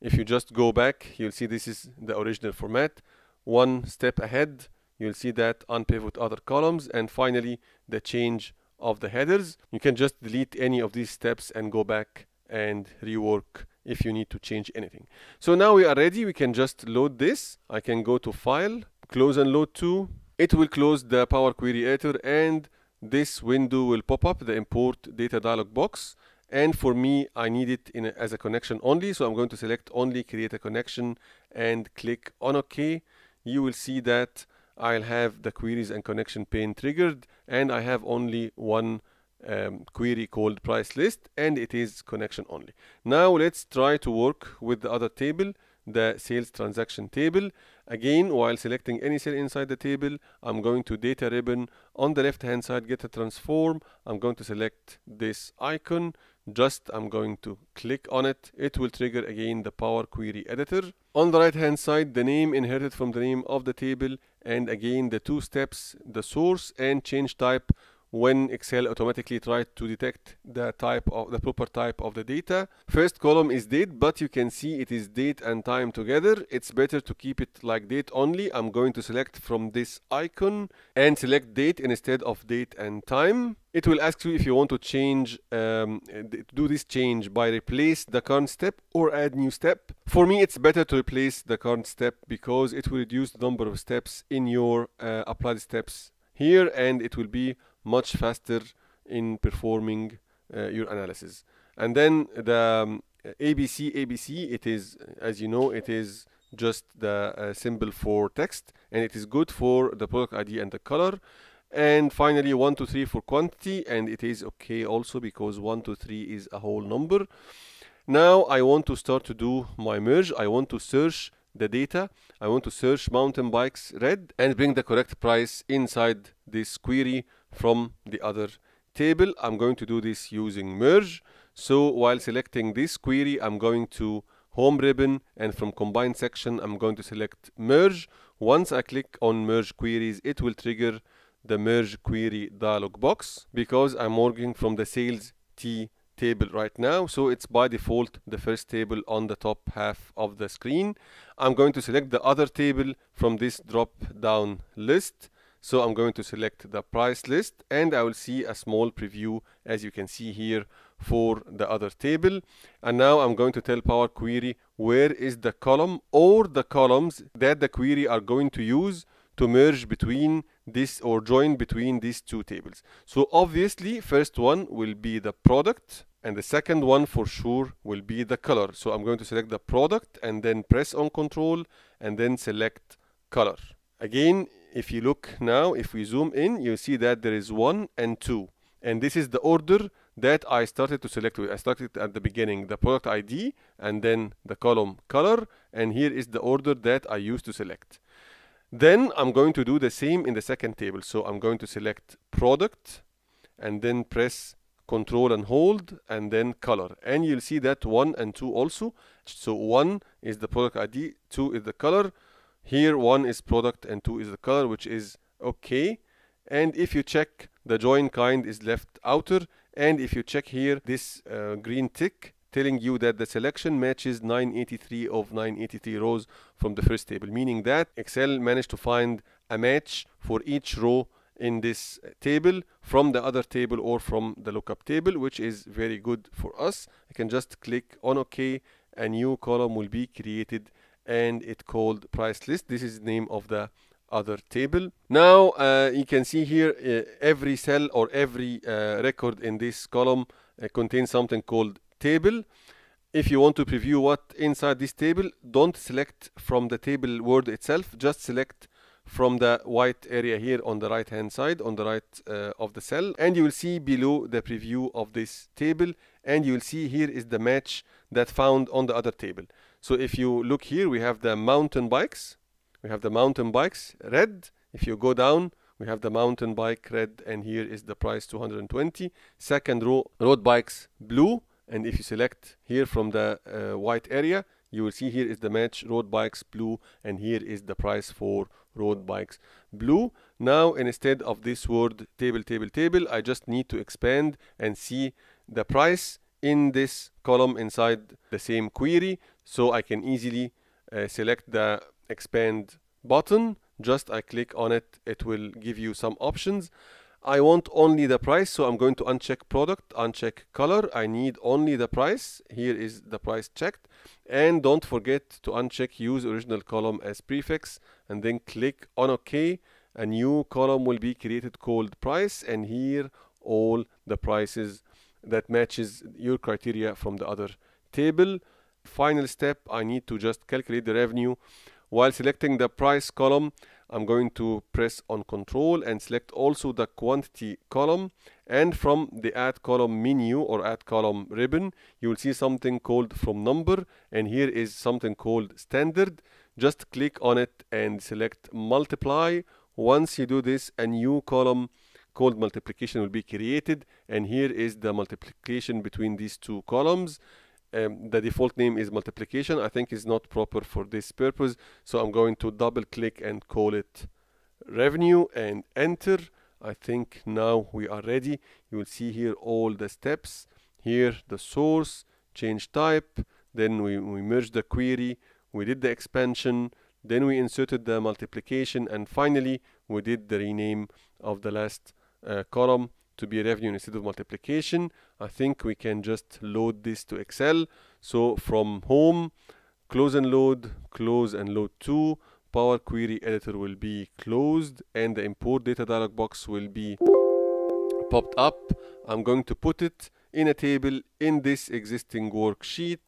If you just go back you'll see this is the original format. One step ahead you'll see that unpivot other columns. And finally the change of the headers. You can just delete any of these steps and go back and rework if you need to change anything. So now we are ready. We can just load this. I can go to file close and load to. It will close the Power Query editor and this window will pop up the import data dialog box. And for me I need it in a, as a connection only. So I'm going to select only create a connection and click on OK. You will see that I'll have the queries and connection pane triggered and I have only one um, query called price list and it is connection only. Now let's try to work with the other table the sales transaction table. Again while selecting any cell inside the table I'm going to data ribbon. On the left hand side get a transform. I'm going to select this icon. Just I'm going to click on it. It will trigger again the Power Query editor. On the right hand side the name inherited from the name of the table and again the two steps the source and change type when Excel automatically tries to detect the type of the proper type of the data. First column is date, but you can see it is date and time together. It's better to keep it like date only. I'm going to select from this icon and select date instead of date and time. It will ask you if you want to change, um, do this change by replace the current step or add new step. For me, it's better to replace the current step because it will reduce the number of steps in your uh, applied steps here and it will be much faster in performing uh, your analysis. And then the um, ABC ABC it is as you know it is just the uh, symbol for text and it is good for the product ID and the color. And finally 1 to 3 for quantity and it is okay also because 1 to 3 is a whole number. Now I want to start to do my merge. I want to search the data. I want to search mountain bikes red and bring the correct price inside this query from the other table. I'm going to do this using merge. So while selecting this query, I'm going to home ribbon and from combined section, I'm going to select merge. Once I click on merge queries, it will trigger the merge query dialog box because I'm working from the sales T table right now so it's by default the first table on the top half of the screen I'm going to select the other table from this drop down list so I'm going to select the price list and I will see a small preview as you can see here for the other table and now I'm going to tell Power Query where is the column or the columns that the query are going to use to merge between this or join between these two tables. So obviously first one will be the product and the second one for sure will be the color. So I'm going to select the product and then press on control and then select color. Again if you look now, if we zoom in, you see that there is one and two. And this is the order that I started to select. I started at the beginning, the product ID, and then the column color, and here is the order that I used to select. Then I'm going to do the same in the second table. So I'm going to select product, and then press control and hold, and then color. And you'll see that one and two also. So one is the product ID, two is the color, here one is product and two is the color which is okay. And if you check the join kind is left outer. And if you check here this uh, green tick telling you that the selection matches 983 of 983 rows from the first table meaning that Excel managed to find a match for each row in this table from the other table or from the lookup table which is very good for us. I can just click on OK a new column will be created and it called price list. This is the name of the other table. Now uh, you can see here uh, every cell or every uh, record in this column uh, contains something called table. If you want to preview what inside this table don't select from the table word itself. Just select from the white area here on the right hand side on the right uh, of the cell. And you will see below the preview of this table. And you will see here is the match that found on the other table so if you look here we have the mountain bikes. We have the mountain bikes red. If you go down we have the mountain bike red and here is the price 220 second row road bikes blue. And if you select here from the uh, white area you will see here is the match road bikes blue and here is the price for road bikes blue. Now instead of this word table table table I just need to expand and see the price in this column inside the same query so I can easily uh, select the expand button. Just I click on it it will give you some options. I want only the price so I'm going to uncheck product uncheck color. I need only the price. Here is the price checked. And don't forget to uncheck use original column as prefix and then click on OK. A new column will be created called price and here all the prices that matches your criteria from the other table final step I need to just calculate the revenue. While selecting the price column I'm going to press on control and select also the quantity column. And from the add column menu or add column ribbon you will see something called from number. And here is something called standard. Just click on it and select multiply. Once you do this a new column called multiplication will be created. And here is the multiplication between these two columns um, the default name is multiplication. I think is not proper for this purpose. So I'm going to double click and call it revenue and enter. I think now we are ready. You will see here all the steps. Here the source change type. Then we, we merge the query. We did the expansion. Then we inserted the multiplication. And finally we did the rename of the last uh, column to be a revenue instead of multiplication I think we can just load this to Excel. So from home close and load close and load to Power Query editor will be closed and the import data dialog box will be popped up. I'm going to put it in a table in this existing worksheet.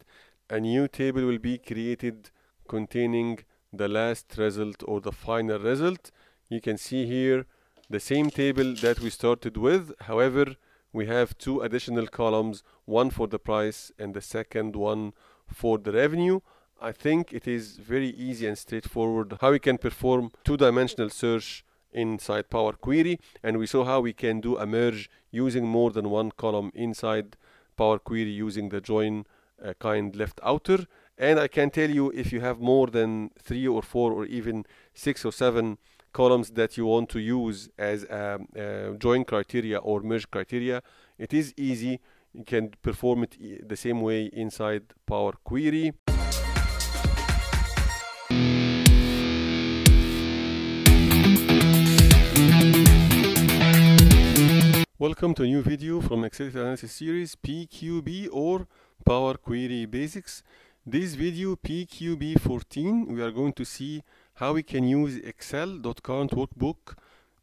A new table will be created containing the last result or the final result. You can see here the same table that we started with. However we have two additional columns one for the price and the second one for the revenue. I think it is very easy and straightforward how we can perform two-dimensional search inside Power Query and we saw how we can do a merge using more than one column inside Power Query using the join uh, kind left outer. And I can tell you if you have more than three or four or even six or seven columns that you want to use as a, a join criteria or merge criteria it is easy you can perform it eh, the same way inside Power Query Welcome to a new video from Excel Analysis Series PQB or Power Query Basics. This video PQB14 we are going to see how we can use excel.currentworkbook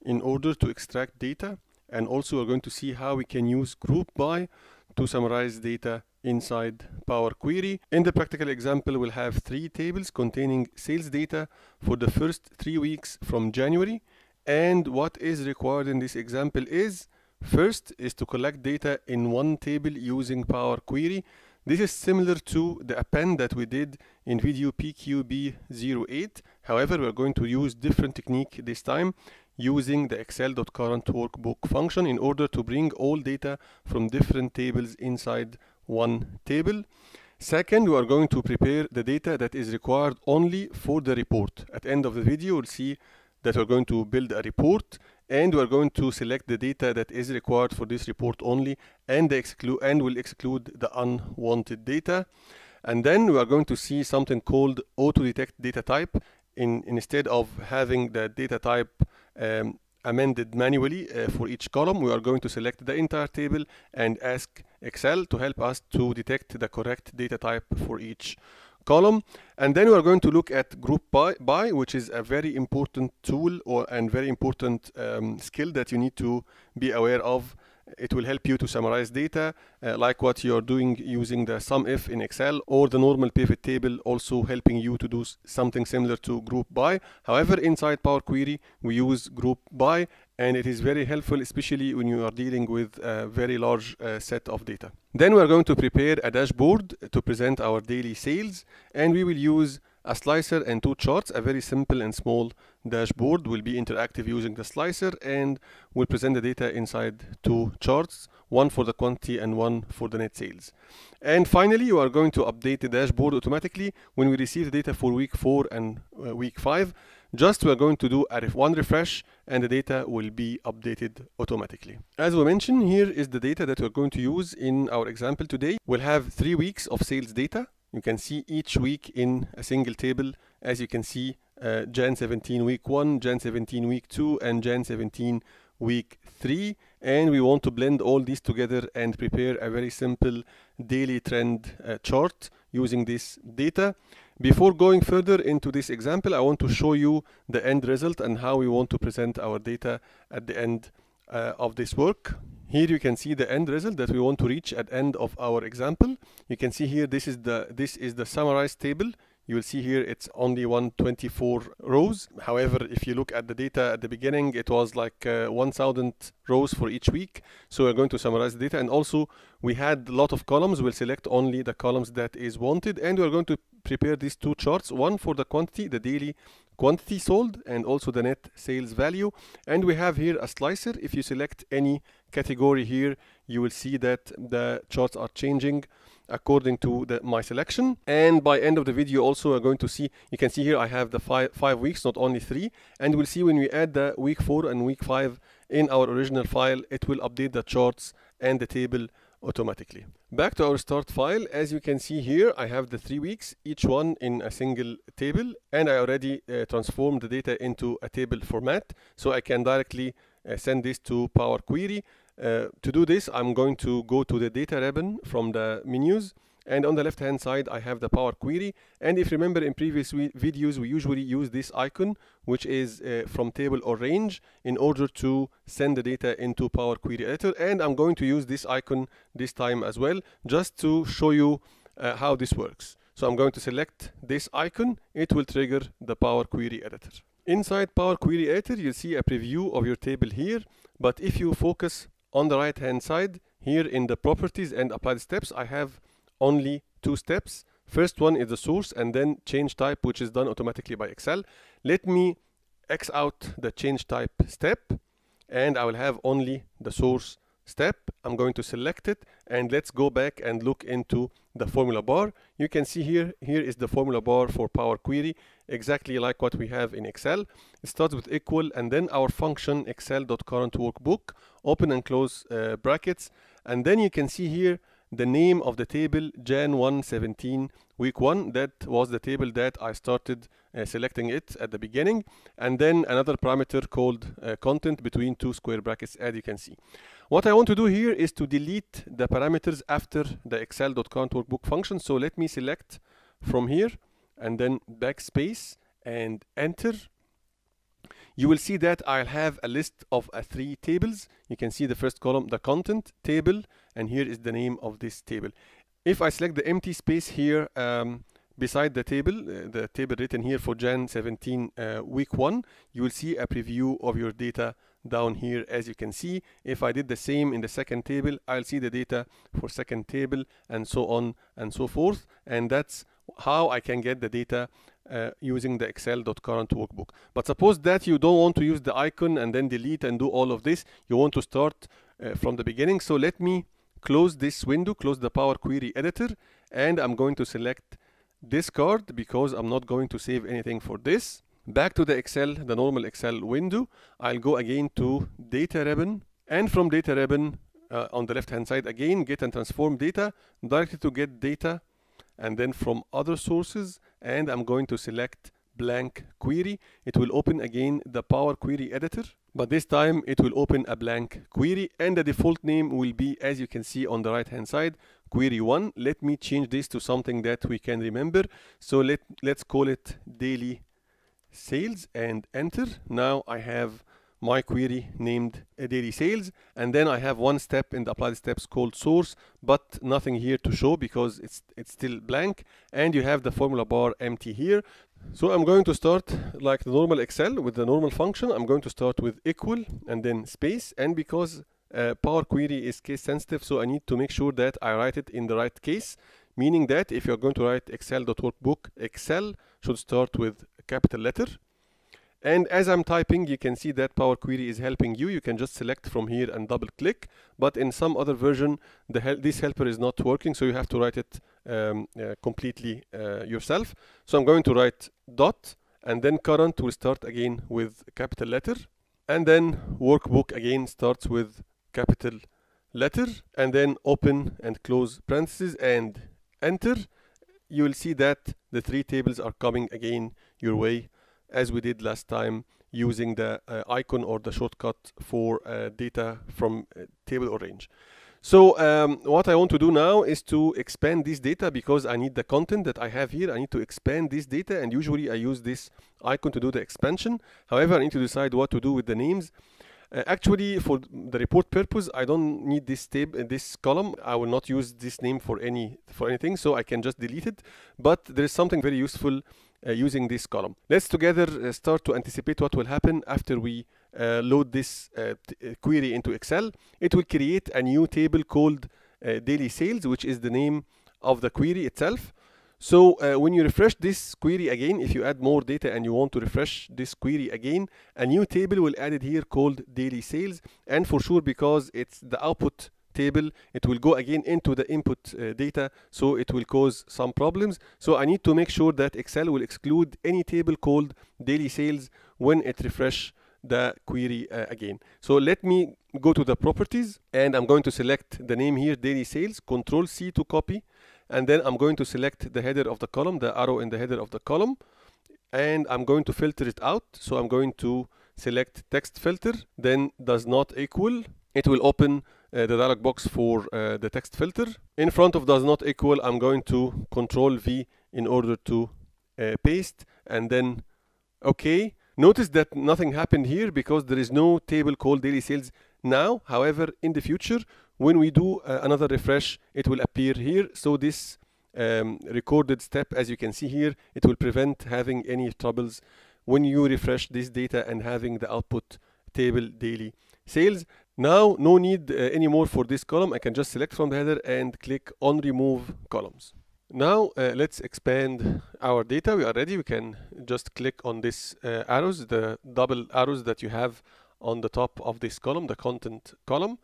in order to extract data and also we're going to see how we can use group by to summarize data inside Power Query. In the practical example, we'll have three tables containing sales data for the first three weeks from January. And what is required in this example is, first is to collect data in one table using Power Query. This is similar to the append that we did in video PQB08. However, we're going to use different technique this time using the excel.currentworkbook function in order to bring all data from different tables inside one table. Second, we are going to prepare the data that is required only for the report. At the end of the video, we'll see that we're going to build a report and we're going to select the data that is required for this report only and exclude and will exclude the unwanted data and then we are going to see something called auto detect data type in instead of having the data type um, amended manually uh, for each column. We are going to select the entire table and ask Excel to help us to detect the correct data type for each column. And then we are going to look at group by, by which is a very important tool or and very important um, skill that you need to be aware of it will help you to summarize data uh, like what you're doing using the SUMIF in Excel or the normal pivot table also helping you to do something similar to group by. However, inside Power Query, we use group by and it is very helpful especially when you are dealing with a very large uh, set of data. Then we are going to prepare a dashboard to present our daily sales and we will use a slicer and two charts, a very simple and small dashboard will be interactive using the slicer and will present the data inside two charts, one for the quantity and one for the net sales. And finally, you are going to update the dashboard automatically when we receive the data for week four and uh, week five. Just we are going to do a ref one refresh and the data will be updated automatically. As we mentioned, here is the data that we're going to use in our example today. We'll have three weeks of sales data you can see each week in a single table as you can see uh, Jan 17 week 1, Jan 17 week 2 and Jan 17 week 3 and we want to blend all these together and prepare a very simple daily trend uh, chart using this data. Before going further into this example I want to show you the end result and how we want to present our data at the end uh, of this work. Here you can see the end result that we want to reach at end of our example. You can see here this is the this is the summarized table. You will see here it's only 124 rows. However, if you look at the data at the beginning, it was like uh, 1000 rows for each week. So we're going to summarize the data. And also we had a lot of columns. We'll select only the columns that is wanted. And we're going to prepare these two charts, one for the quantity, the daily quantity sold and also the net sales value and we have here a slicer if you select any category here you will see that the charts are changing according to the, my selection. And by end of the video also we're going to see you can see here I have the five, five weeks not only three. And we'll see when we add the week four and week five in our original file it will update the charts and the table automatically. Back to our start file, as you can see here, I have the three weeks, each one in a single table, and I already uh, transformed the data into a table format, so I can directly uh, send this to Power Query. Uh, to do this, I'm going to go to the data ribbon from the menus, and on the left hand side I have the Power Query. And if you remember in previous videos we usually use this icon which is uh, from table or range in order to send the data into Power Query editor. And I'm going to use this icon this time as well just to show you uh, how this works. So I'm going to select this icon. It will trigger the Power Query editor. Inside Power Query editor you'll see a preview of your table here. But if you focus on the right hand side here in the properties and applied steps I have only two steps. First one is the source and then change type, which is done automatically by Excel. Let me X out the change type step and I will have only the source step. I'm going to select it and let's go back and look into the formula bar. You can see here, here is the formula bar for Power Query, exactly like what we have in Excel. It starts with equal and then our function excel.currentworkbook, open and close uh, brackets. And then you can see here the name of the table Jan 117 week 1 that was the table that I started uh, selecting it at the beginning and then another parameter called uh, content between two square brackets as you can see. What I want to do here is to delete the parameters after the excel.currentworkbook function so let me select from here and then backspace and enter you will see that I'll have a list of uh, three tables. You can see the first column, the content table, and here is the name of this table. If I select the empty space here um, beside the table, uh, the table written here for Jan 17 uh, week 1, you will see a preview of your data down here as you can see. If I did the same in the second table, I'll see the data for second table and so on and so forth. And that's how I can get the data uh, using the excel.currentworkbook. But suppose that you don't want to use the icon and then delete and do all of this. You want to start uh, from the beginning. So let me close this window, close the Power Query editor, and I'm going to select discard because I'm not going to save anything for this. Back to the Excel, the normal Excel window, I'll go again to data ribbon and from data ribbon uh, on the left hand side again get and transform data directly to get data and then from other sources and I'm going to select blank query. It will open again the power query editor but this time it will open a blank query and the default name will be as you can see on the right hand side query 1 let me change this to something that we can remember. So let let's call it daily sales and enter. Now I have my query named daily sales and then I have one step in the applied steps called source but nothing here to show because it's it's still blank. And you have the formula bar empty here. So I'm going to start like the normal Excel with the normal function. I'm going to start with equal and then space. And because uh, Power Query is case sensitive so I need to make sure that I write it in the right case meaning that if you're going to write excel.workbook Excel should start with capital letter and as I'm typing, you can see that Power Query is helping you. You can just select from here and double click. But in some other version, the hel this helper is not working, so you have to write it um, uh, completely uh, yourself. So I'm going to write dot, and then current will start again with capital letter. And then workbook again starts with capital letter, and then open and close parentheses and enter. You will see that the three tables are coming again your way as we did last time using the uh, icon or the shortcut for uh, data from uh, table or range. So um, what I want to do now is to expand this data because I need the content that I have here. I need to expand this data and usually I use this icon to do the expansion. However, I need to decide what to do with the names. Uh, actually, for the report purpose, I don't need this table, this column. I will not use this name for any for anything, so I can just delete it. But there is something very useful using this column. Let's together uh, start to anticipate what will happen after we uh, load this uh, uh, query into Excel. It will create a new table called uh, daily sales, which is the name of the query itself. So when you refresh this query again, if you add more data and you want to refresh this query again, a new table will added here called daily sales. And for sure, because it's the output table it will go again into the input uh, data so it will cause some problems. So I need to make sure that Excel will exclude any table called daily sales when it refresh the query uh, again. So let me go to the properties and I'm going to select the name here daily sales control C to copy and then I'm going to select the header of the column the arrow in the header of the column and I'm going to filter it out. So I'm going to select text filter then does not equal it will open uh, the dialog box for uh, the text filter. In front of does not equal, I'm going to control V in order to uh, paste and then OK. Notice that nothing happened here because there is no table called daily sales now. However, in the future, when we do uh, another refresh, it will appear here. So this um, recorded step, as you can see here, it will prevent having any troubles when you refresh this data and having the output table daily sales. Now, no need uh, anymore for this column. I can just select from the header and click on remove columns. Now, uh, let's expand our data. We are ready. We can just click on this uh, arrows, the double arrows that you have on the top of this column, the content column.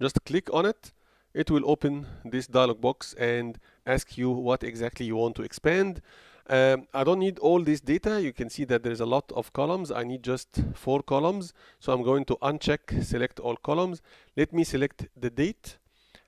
Just click on it. It will open this dialog box and ask you what exactly you want to expand. Um, I don't need all this data. You can see that there is a lot of columns. I need just four columns. So I'm going to uncheck, select all columns. Let me select the date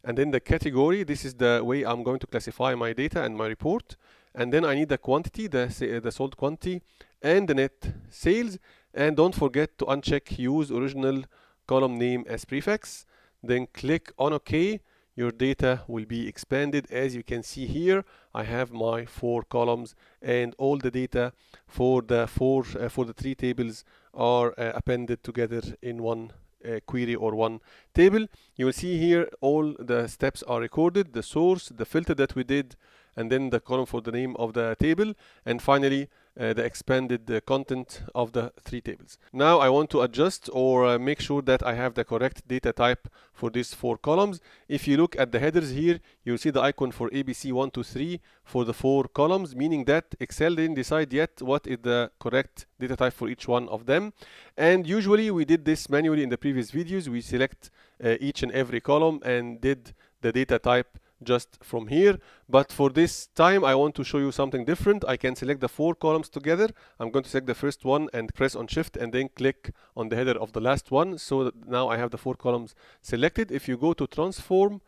and then the category. This is the way I'm going to classify my data and my report. And then I need the quantity, the, the sold quantity and the net sales. And don't forget to uncheck use original column name as prefix. Then click on OK your data will be expanded. As you can see here I have my four columns and all the data for the four uh, for the three tables are uh, appended together in one uh, query or one table. You will see here all the steps are recorded the source the filter that we did and then the column for the name of the table. And finally uh, the expanded uh, content of the three tables. Now I want to adjust or uh, make sure that I have the correct data type for these four columns. If you look at the headers here, you'll see the icon for ABC123 for the four columns, meaning that Excel didn't decide yet what is the correct data type for each one of them. And usually we did this manually in the previous videos. We select uh, each and every column and did the data type just from here. But for this time I want to show you something different. I can select the four columns together. I'm going to select the first one and press on shift and then click on the header of the last one. So now I have the four columns selected. If you go to transform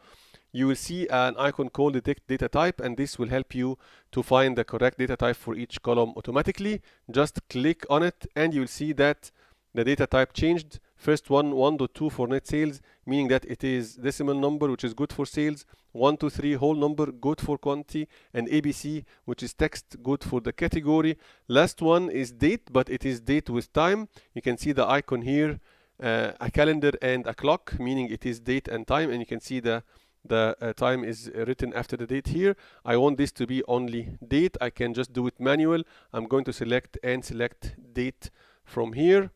you will see an icon called detect data type and this will help you to find the correct data type for each column automatically. Just click on it and you'll see that the data type changed. First one 1.2 for net sales meaning that it is decimal number which is good for sales 1 to 3 whole number good for quantity and abc which is text good for the category. Last one is date but it is date with time. You can see the icon here uh, a calendar and a clock meaning it is date and time and you can see the the uh, time is written after the date here. I want this to be only date. I can just do it manual. I'm going to select and select date from here.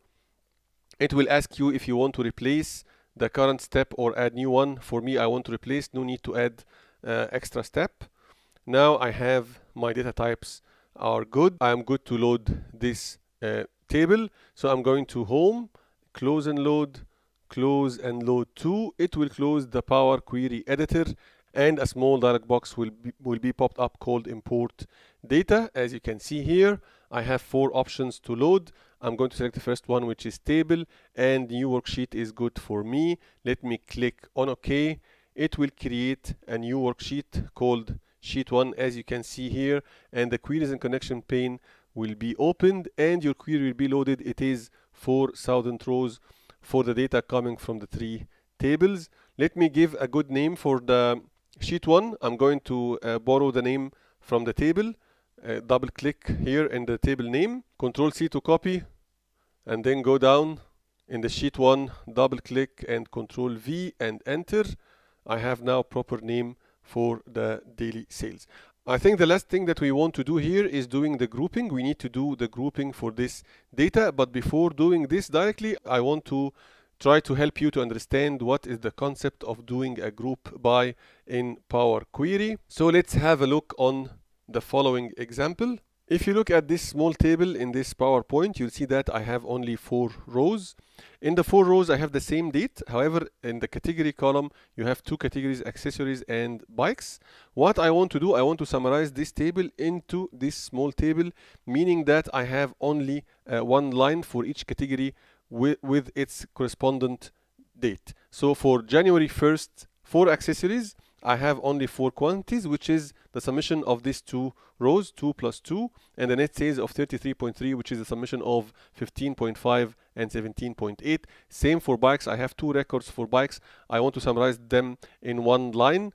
It will ask you if you want to replace the current step or add new one. For me I want to replace no need to add uh, extra step. Now I have my data types are good. I am good to load this uh, table. So I'm going to home close and load close and load to it will close the power query editor and a small dialog box will be, will be popped up called import data. As you can see here I have four options to load. I'm going to select the first one which is table and new worksheet is good for me. Let me click on OK. It will create a new worksheet called sheet 1 as you can see here and the queries and connection pane will be opened and your query will be loaded. It is 4000 rows for the data coming from the three tables. Let me give a good name for the sheet 1 I'm going to uh, borrow the name from the table uh, double click here in the table name control C to copy and then go down in the sheet 1 double click and control V and enter I have now proper name for the daily sales I think the last thing that we want to do here is doing the grouping. We need to do the grouping for this data. But before doing this directly, I want to try to help you to understand what is the concept of doing a group by in Power Query. So let's have a look on the following example. If you look at this small table in this PowerPoint, you'll see that I have only four rows. In the four rows, I have the same date. However, in the category column, you have two categories, accessories and bikes. What I want to do, I want to summarize this table into this small table, meaning that I have only uh, one line for each category with, with its correspondent date. So for January 1st, for accessories, I have only four quantities, which is the summation of these two rows, 2 plus 2, and the net sales of 33.3, which is the summation of 15.5 and 17.8. Same for bikes. I have two records for bikes. I want to summarize them in one line.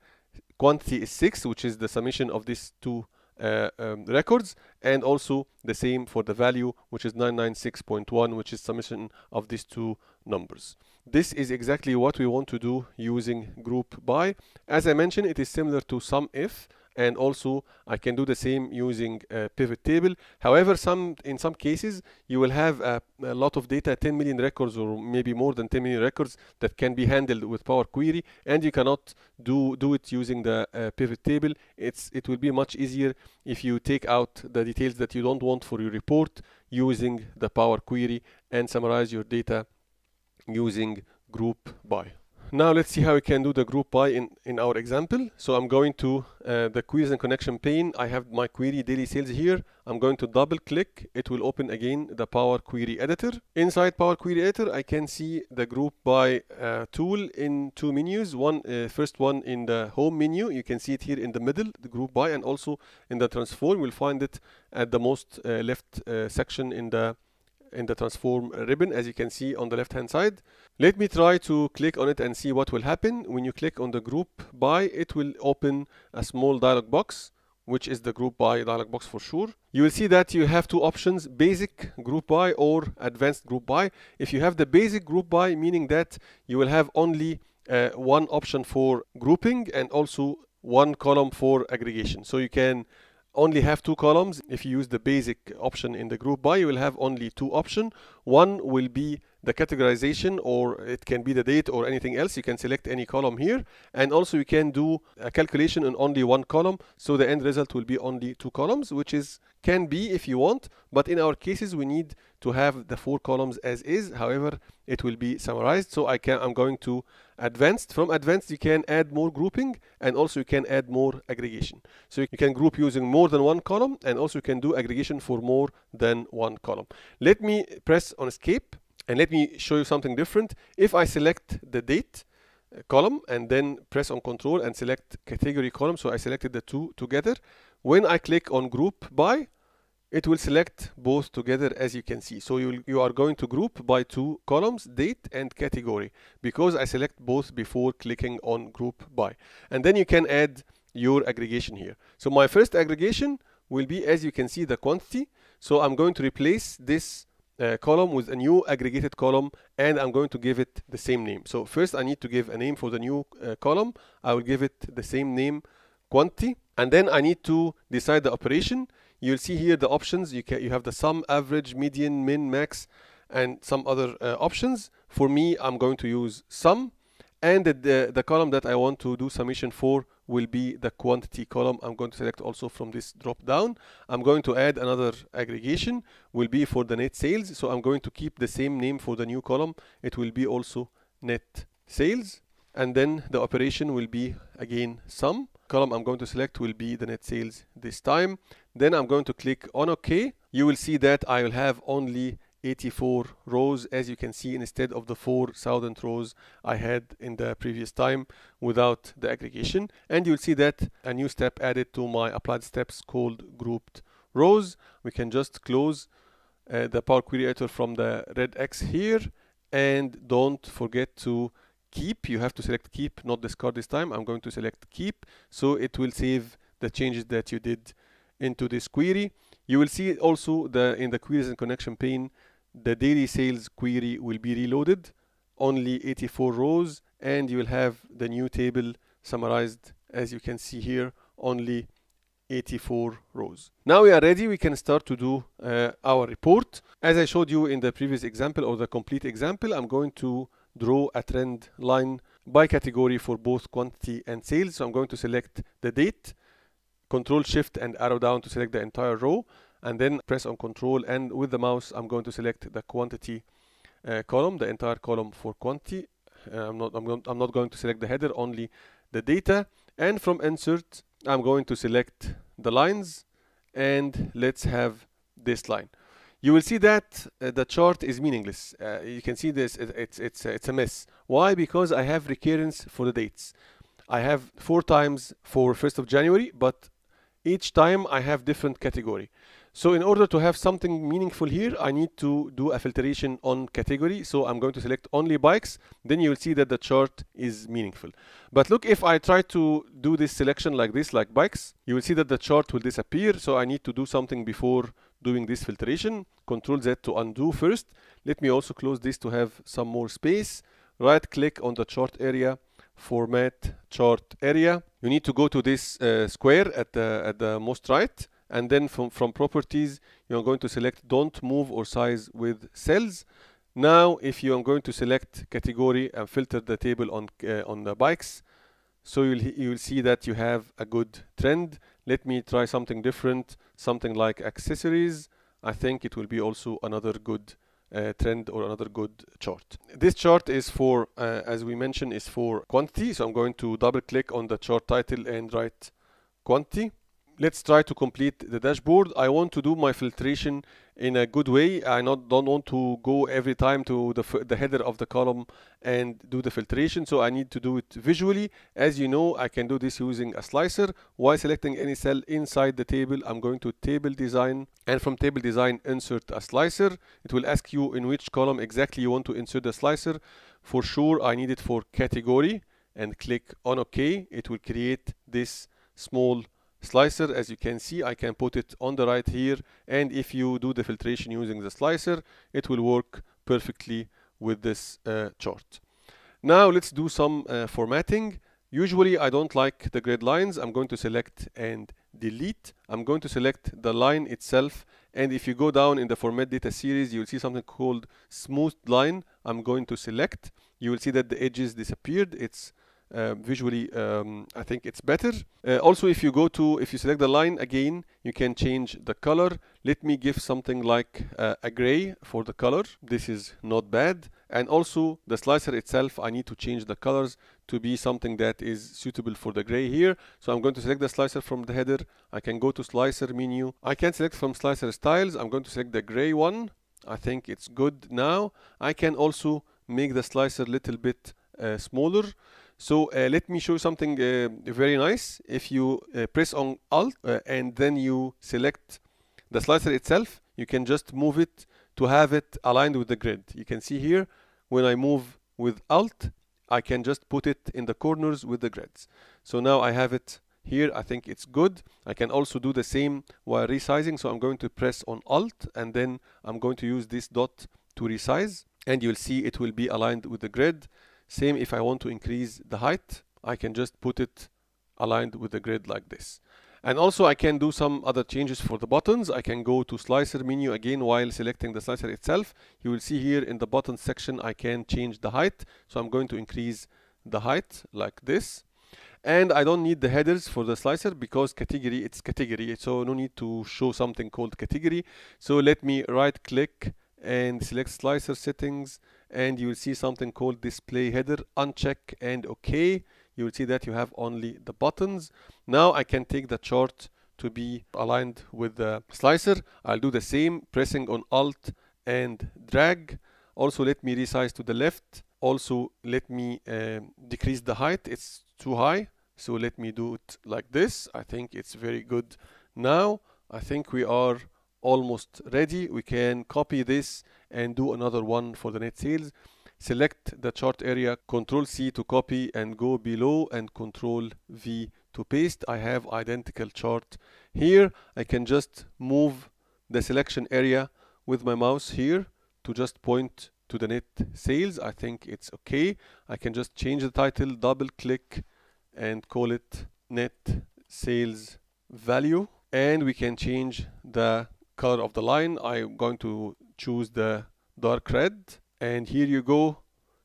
Quantity is 6, which is the summation of these two uh, um, records and also the same for the value which is 996.1 which is summation of these two numbers this is exactly what we want to do using group by. As I mentioned it is similar to sum if and also I can do the same using pivot table. However some in some cases you will have a, a, lot of data 10 million records or maybe more than 10 million records that can be handled with Power Query and you cannot do do it using the uh, pivot table. It's it will be much easier if you take out the details that you don't want for your report using the Power Query and summarize your data using group by now let's see how we can do the group by in, in our example. So I'm going to uh, the queries and connection pane. I have my query daily sales here. I'm going to double click. It will open again the Power Query Editor. Inside Power Query Editor, I can see the group by uh, tool in two menus. One uh, first one in the home menu. You can see it here in the middle, the group by, and also in the transform. We'll find it at the most uh, left uh, section in the in the transform ribbon as you can see on the left hand side. Let me try to click on it and see what will happen. When you click on the group by it will open a small dialog box which is the group by dialog box for sure. You will see that you have two options basic group by or advanced group by. If you have the basic group by meaning that you will have only uh, one option for grouping and also one column for aggregation. So you can only have two columns. If you use the basic option in the group by, you will have only two options. One will be the categorization or it can be the date or anything else. You can select any column here. And also you can do a calculation in only one column. So the end result will be only two columns, which is can be if you want. But in our cases, we need to have the four columns as is. However, it will be summarized. So I can, I'm going to advanced. From advanced, you can add more grouping and also you can add more aggregation. So you can group using more than one column and also you can do aggregation for more than one column. Let me press on escape and let me show you something different. If I select the date uh, column and then press on control and select category column, so I selected the two together. When I click on group by, it will select both together as you can see. So you, you are going to group by two columns, date and category, because I select both before clicking on group by. And then you can add your aggregation here. So my first aggregation will be, as you can see, the quantity. So I'm going to replace this uh, column with a new aggregated column and I'm going to give it the same name. So first I need to give a name for the new uh, column. I will give it the same name quantity and then I need to decide the operation. You'll see here the options. You, can, you have the sum, average, median, min, max and some other uh, options. For me, I'm going to use sum and the, the, column that I want to do summation for will be the quantity column. I'm going to select also from this drop down. I'm going to add another aggregation will be for the net sales. So I'm going to keep the same name for the new column. It will be also net sales. And then the operation will be again sum. Column I'm going to select will be the net sales this time. Then I'm going to click on OK. You will see that I will have only 84 rows as you can see instead of the 4000 rows I had in the previous time without the aggregation. And you'll see that a new step added to my applied steps called grouped rows. We can just close uh, the Power Query editor from the red X here. And don't forget to keep. You have to select keep not discard this time. I'm going to select keep. So it will save the changes that you did into this query. You will see also the in the queries and connection pane the daily sales query will be reloaded only 84 rows and you will have the new table summarized as you can see here only 84 rows. Now we are ready, we can start to do uh, our report. As I showed you in the previous example or the complete example, I'm going to draw a trend line by category for both quantity and sales. So I'm going to select the date, control shift and arrow down to select the entire row and then press on control and with the mouse I'm going to select the quantity uh, column the entire column for quantity. Uh, I'm not I'm, going, I'm not going to select the header only the data. And from insert I'm going to select the lines and let's have this line. You will see that uh, the chart is meaningless. Uh, you can see this it, it's it's it's a mess. Why? Because I have recurrence for the dates. I have four times for 1st of January but each time I have different category so in order to have something meaningful here, I need to do a filtration on category. So I'm going to select only bikes. Then you will see that the chart is meaningful. But look, if I try to do this selection like this, like bikes, you will see that the chart will disappear. So I need to do something before doing this filtration. Control Z to undo first. Let me also close this to have some more space. Right click on the chart area format chart area. You need to go to this uh, square at the, at the most right and then from, from properties you're going to select don't move or size with cells now if you are going to select category and filter the table on uh, on the bikes so you'll you'll see that you have a good trend let me try something different something like accessories I think it will be also another good uh, trend or another good chart. This chart is for, uh, as we mentioned, is for quantity. So I'm going to double click on the chart title and write quantity let's try to complete the dashboard. I want to do my filtration in a good way. I not don't want to go every time to the, the header of the column and do the filtration. So I need to do it visually. As you know, I can do this using a slicer. While selecting any cell inside the table, I'm going to table design and from table design, insert a slicer. It will ask you in which column exactly you want to insert the slicer. For sure, I need it for category and click on OK. It will create this small slicer. As you can see I can put it on the right here. And if you do the filtration using the slicer it will work perfectly with this uh, chart. Now let's do some uh, formatting. Usually I don't like the grid lines. I'm going to select and delete. I'm going to select the line itself. And if you go down in the format data series you'll see something called smooth line. I'm going to select. You will see that the edges disappeared. It's visually um, I think it's better. Uh, also if you go to if you select the line again you can change the color. Let me give something like uh, a gray for the color. This is not bad. And also the slicer itself I need to change the colors to be something that is suitable for the gray here. So I'm going to select the slicer from the header. I can go to slicer menu. I can select from slicer styles. I'm going to select the gray one. I think it's good now. I can also make the slicer a little bit uh, smaller so uh, let me show you something uh, very nice. If you uh, press on Alt uh, and then you select the slicer itself, you can just move it to have it aligned with the grid. You can see here, when I move with Alt, I can just put it in the corners with the grids. So now I have it here. I think it's good. I can also do the same while resizing. So I'm going to press on Alt and then I'm going to use this dot to resize and you'll see it will be aligned with the grid. Same if I want to increase the height, I can just put it aligned with the grid like this. And also I can do some other changes for the buttons. I can go to slicer menu again while selecting the slicer itself. You will see here in the button section I can change the height. So I'm going to increase the height like this. And I don't need the headers for the slicer because category, it's category. So no need to show something called category. So let me right click and select slicer settings and you will see something called display header uncheck and okay. You will see that you have only the buttons. Now I can take the chart to be aligned with the slicer. I'll do the same pressing on alt and drag. Also let me resize to the left. Also let me uh, decrease the height. It's too high so let me do it like this. I think it's very good. Now I think we are almost ready. We can copy this and do another one for the net sales. Select the chart area control C to copy and go below and control V to paste. I have identical chart here. I can just move the selection area with my mouse here to just point to the net sales. I think it's okay. I can just change the title double click and call it net sales value. And we can change the color of the line. I'm going to choose the dark red and here you go.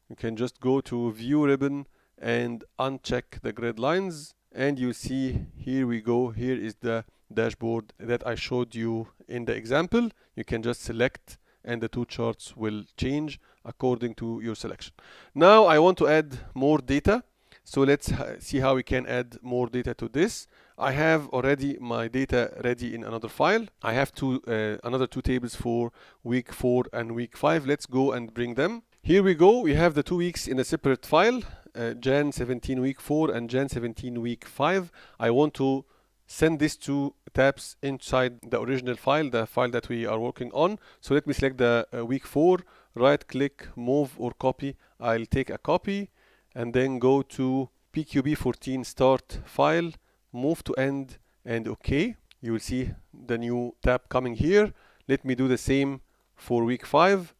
You can just go to view ribbon and uncheck the grid lines and you see here we go. Here is the dashboard that I showed you in the example. You can just select and the two charts will change according to your selection. Now I want to add more data. So let's see how we can add more data to this I have already my data ready in another file. I have two, uh, another two tables for week 4 and week 5. Let's go and bring them. Here we go. We have the two weeks in a separate file, uh, Jan 17 week 4 and Jan 17 week 5. I want to send these two tabs inside the original file, the file that we are working on. So let me select the uh, week 4, right click, move or copy. I'll take a copy and then go to PQB14 start file move to end and OK. You will see the new tab coming here. Let me do the same for week 5.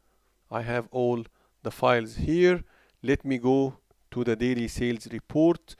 I have all the files here. Let me go to the daily sales report.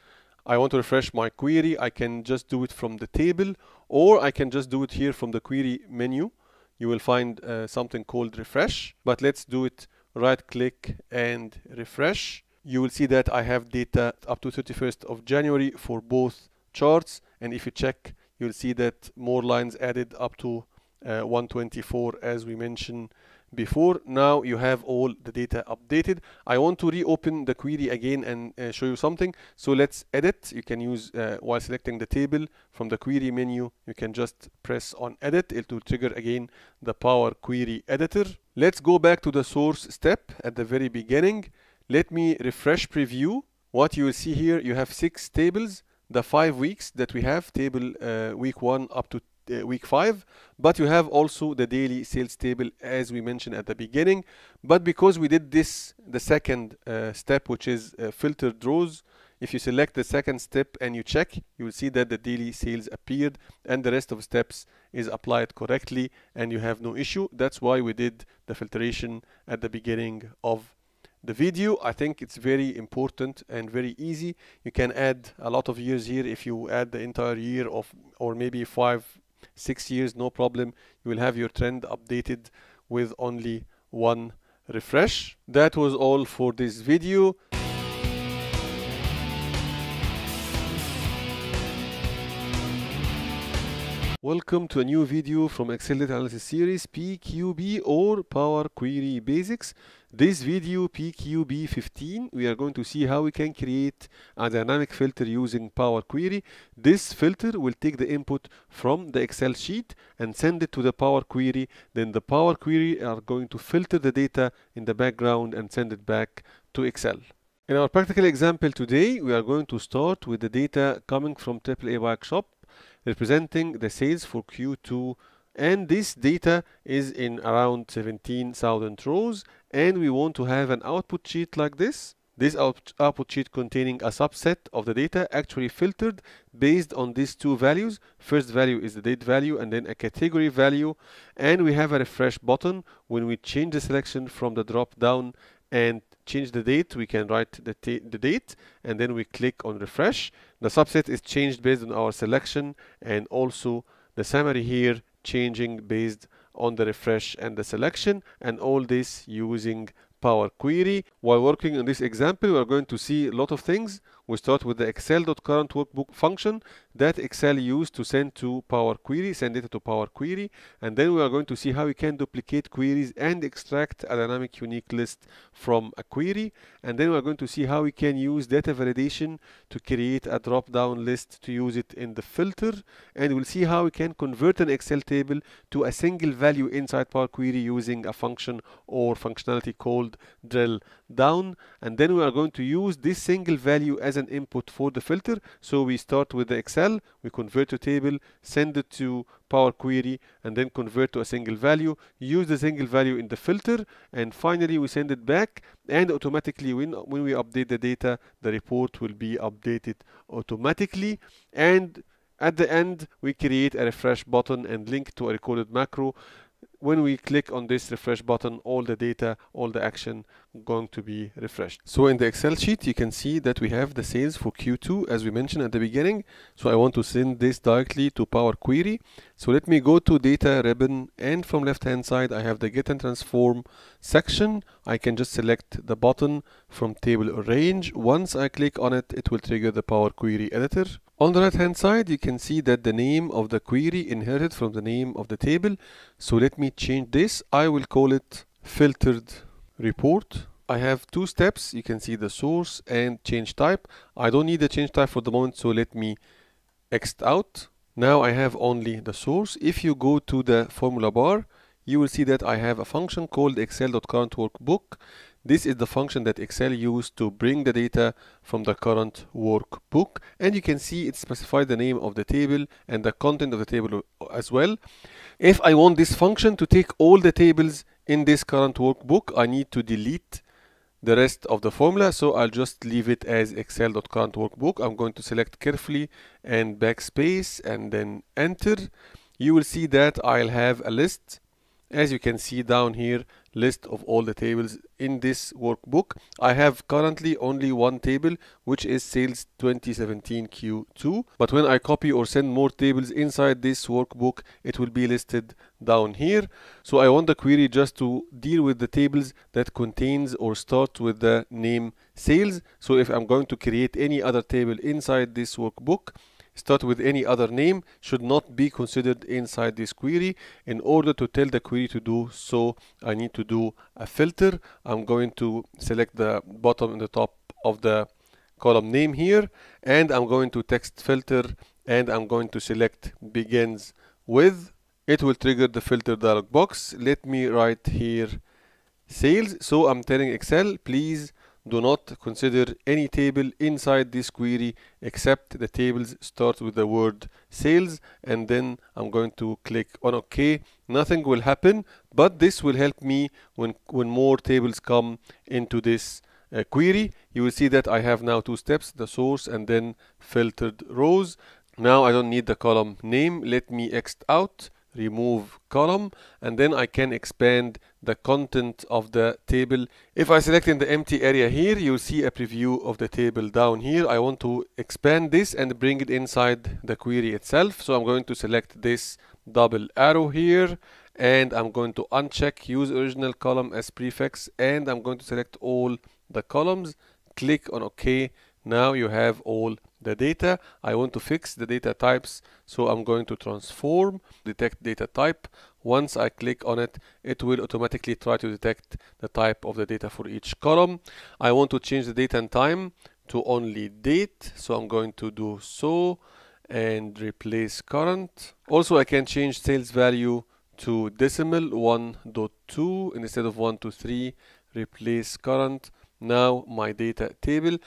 I want to refresh my query. I can just do it from the table or I can just do it here from the query menu. You will find uh, something called refresh, but let's do it right click and refresh. You will see that I have data up to 31st of January for both charts and if you check you'll see that more lines added up to uh, 124 as we mentioned before. Now you have all the data updated. I want to reopen the query again and uh, show you something. So let's edit. You can use uh, while selecting the table from the query menu you can just press on edit. It will trigger again the power query editor. Let's go back to the source step at the very beginning. Let me refresh preview. What you will see here you have six tables the five weeks that we have table uh, week one up to uh, week five but you have also the daily sales table as we mentioned at the beginning. But because we did this the second uh, step which is uh, filtered rows if you select the second step and you check you will see that the daily sales appeared and the rest of steps is applied correctly and you have no issue. That's why we did the filtration at the beginning of the video. I think it's very important and very easy. You can add a lot of years here. If you add the entire year of or maybe five six years no problem. You will have your trend updated with only one refresh. That was all for this video Welcome to a new video from Excel Data Analysis Series PQB or Power Query Basics. This video PQB15 we are going to see how we can create a dynamic filter using Power Query. This filter will take the input from the Excel sheet and send it to the Power Query. Then the Power Query are going to filter the data in the background and send it back to Excel. In our practical example today, we are going to start with the data coming from AAA Bike Shop representing the sales for Q2 and this data is in around 17,000 rows and we want to have an output sheet like this. This out output sheet containing a subset of the data actually filtered based on these two values. First value is the date value and then a category value. And we have a refresh button when we change the selection from the drop down and change the date we can write the, the date and then we click on refresh the subset is changed based on our selection and also the summary here changing based on the refresh and the selection and all this using Power Query. While working on this example, we are going to see a lot of things. We start with the excel.currentWorkbook function that Excel used to send to Power Query, send data to Power Query, and then we are going to see how we can duplicate queries and extract a dynamic unique list from a query, and then we are going to see how we can use data validation to create a drop-down list to use it in the filter, and we'll see how we can convert an Excel table to a single value inside Power Query using a function or functionality called drill down, and then we are going to use this single value as an input for the filter. So we start with the Excel, we convert to table, send it to Power Query, and then convert to a single value, use the single value in the filter, and finally we send it back, and automatically when, when we update the data, the report will be updated automatically, and at the end, we create a refresh button and link to a recorded macro when we click on this refresh button all the data all the action going to be refreshed. So in the excel sheet you can see that we have the sales for q2 as we mentioned at the beginning. So i want to send this directly to power query. So let me go to data ribbon and from left hand side i have the get and transform section. I can just select the button from table range. Once i click on it it will trigger the power query editor on the right hand side you can see that the name of the query inherited from the name of the table. So let me change this. I will call it filtered report. I have two steps. You can see the source and change type. I don't need the change type for the moment so let me X out. Now I have only the source. If you go to the formula bar you will see that I have a function called excel.currentWorkbook this is the function that Excel used to bring the data from the current workbook and you can see it specifies the name of the table and the content of the table as well. If I want this function to take all the tables in this current workbook, I need to delete the rest of the formula so I'll just leave it as excel.currentWorkbook. I'm going to select carefully and backspace and then enter. You will see that I'll have a list as you can see down here list of all the tables in this workbook. I have currently only one table which is sales 2017 Q2 but when I copy or send more tables inside this workbook it will be listed down here. So I want the query just to deal with the tables that contains or start with the name sales. So if I'm going to create any other table inside this workbook start with any other name should not be considered inside this query. In order to tell the query to do so, I need to do a filter. I'm going to select the bottom and the top of the column name here and I'm going to text filter and I'm going to select begins with. It will trigger the filter dialog box. Let me write here sales. So I'm telling Excel, please do not consider any table inside this query except the tables start with the word sales and then I'm going to click on OK. Nothing will happen but this will help me when, when more tables come into this uh, query. You will see that I have now two steps, the source and then filtered rows. Now I don't need the column name. Let me X out remove column and then I can expand the content of the table. If I select in the empty area here you'll see a preview of the table down here. I want to expand this and bring it inside the query itself. So I'm going to select this double arrow here and I'm going to uncheck use original column as prefix and I'm going to select all the columns. Click on OK. Now you have all the data. I want to fix the data types, so I'm going to transform, detect data type. Once I click on it, it will automatically try to detect the type of the data for each column. I want to change the date and time to only date, so I'm going to do so and replace current. Also, I can change sales value to decimal 1.2 instead of 1 to 3 replace current now my data table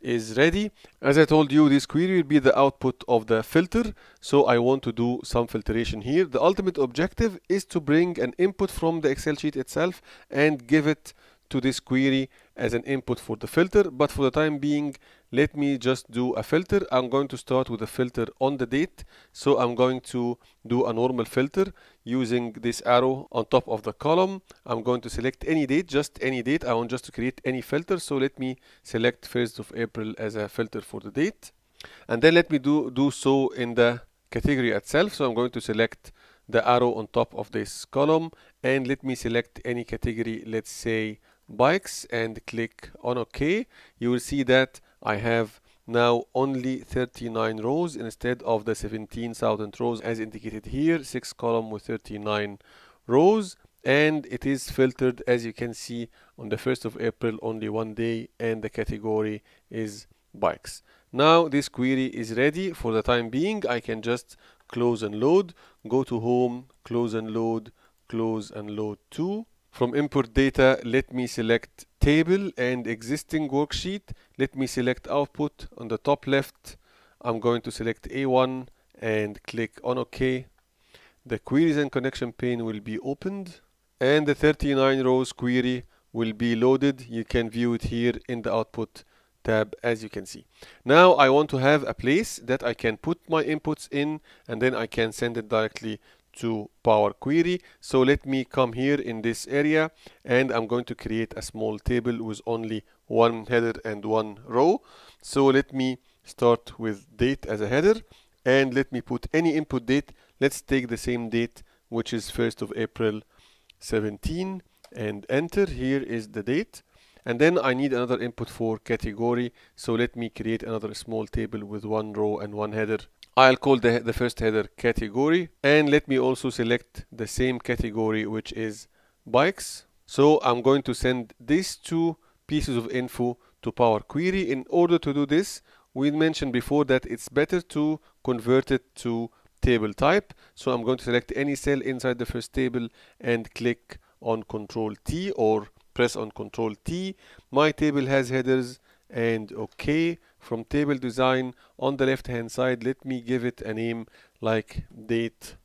is ready. As I told you this query will be the output of the filter. So I want to do some filtration here. The ultimate objective is to bring an input from the Excel sheet itself and give it to this query as an input for the filter. But for the time being let me just do a filter. I'm going to start with a filter on the date. So I'm going to do a normal filter using this arrow on top of the column. I'm going to select any date just any date. I want just to create any filter. So let me select 1st of April as a filter for the date. And then let me do do so in the category itself. So I'm going to select the arrow on top of this column. And let me select any category let's say bikes and click on OK. You will see that I have now only 39 rows instead of the 17,000 rows as indicated here. 6 column with 39 rows and it is filtered as you can see on the 1st of April only one day and the category is bikes. Now this query is ready. For the time being I can just close and load. Go to home close and load close and load to from import data, let me select table and existing worksheet. Let me select output on the top left. I'm going to select A1 and click on OK. The queries and connection pane will be opened and the 39 rows query will be loaded. You can view it here in the output tab as you can see. Now I want to have a place that I can put my inputs in and then I can send it directly to Power Query. So let me come here in this area and I'm going to create a small table with only one header and one row. So let me start with date as a header and let me put any input date. Let's take the same date which is 1st of April 17 and enter. Here is the date and then I need another input for category so let me create another small table with one row and one header I'll call the, the first header category and let me also select the same category which is bikes. So I'm going to send these two pieces of info to Power Query. In order to do this we mentioned before that it's better to convert it to table type. So I'm going to select any cell inside the first table and click on control T or press on control T. My table has headers and OK from table design on the left hand side let me give it a name like date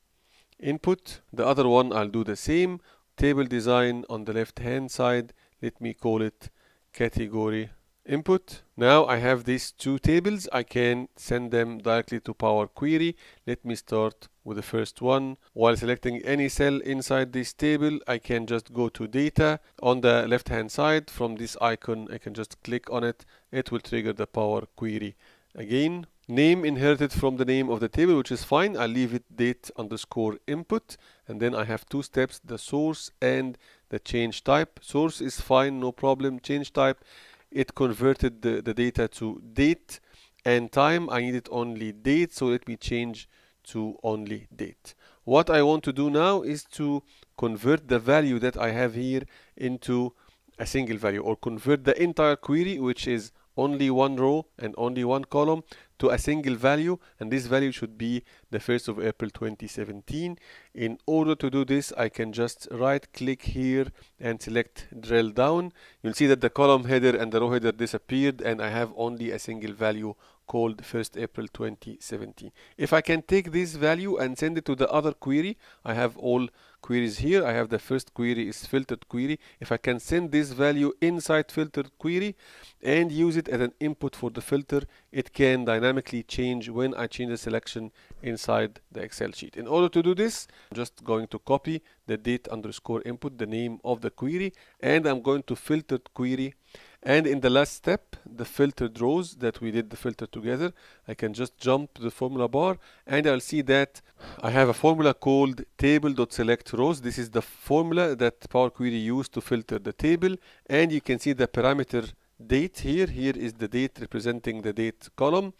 input. The other one I'll do the same. Table design on the left hand side let me call it category input. Now I have these two tables. I can send them directly to Power Query. Let me start with the first one. While selecting any cell inside this table I can just go to data. On the left hand side from this icon I can just click on it. It will trigger the Power Query again. Name inherited from the name of the table which is fine. I'll leave it date underscore input and then I have two steps the source and the change type. Source is fine no problem. Change type it converted the, the data to date and time. I needed only date so let me change to only date. What I want to do now is to convert the value that I have here into a single value or convert the entire query which is only one row and only one column to a single value and this value should be the 1st of April 2017 in order to do this I can just right click here and select drill down. You'll see that the column header and the row header disappeared and I have only a single value called 1st April 2017 if I can take this value and send it to the other query I have all queries here. I have the first query is filtered query. If I can send this value inside filtered query and use it as an input for the filter it can dynamically change when I change the selection inside the Excel sheet. In order to do this I'm just going to copy the date underscore input the name of the query and I'm going to filtered query and in the last step the filtered rows that we did the filter together. I can just jump to the formula bar and I'll see that I have a formula called table.select rows. This is the formula that Power Query used to filter the table. And you can see the parameter date here. Here is the date representing the date column.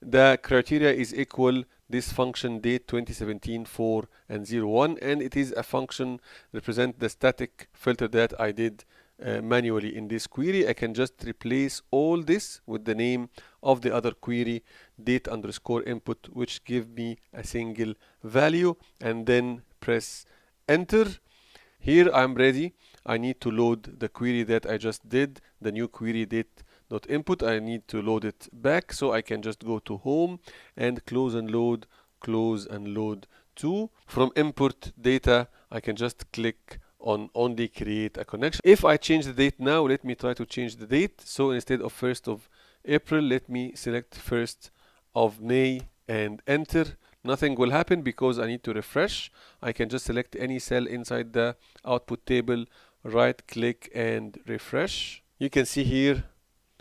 The criteria is equal this function date 2017 4 and 01 and it is a function represent the static filter that I did uh, manually in this query I can just replace all this with the name of the other query date underscore input which give me a single value and then press enter here I'm ready I need to load the query that I just did, the new query date dot input. I need to load it back so I can just go to home and close and load, close and load to. From import data, I can just click on only create a connection. If I change the date now, let me try to change the date. So instead of 1st of April, let me select 1st of May and enter. Nothing will happen because I need to refresh. I can just select any cell inside the output table, right click and refresh. You can see here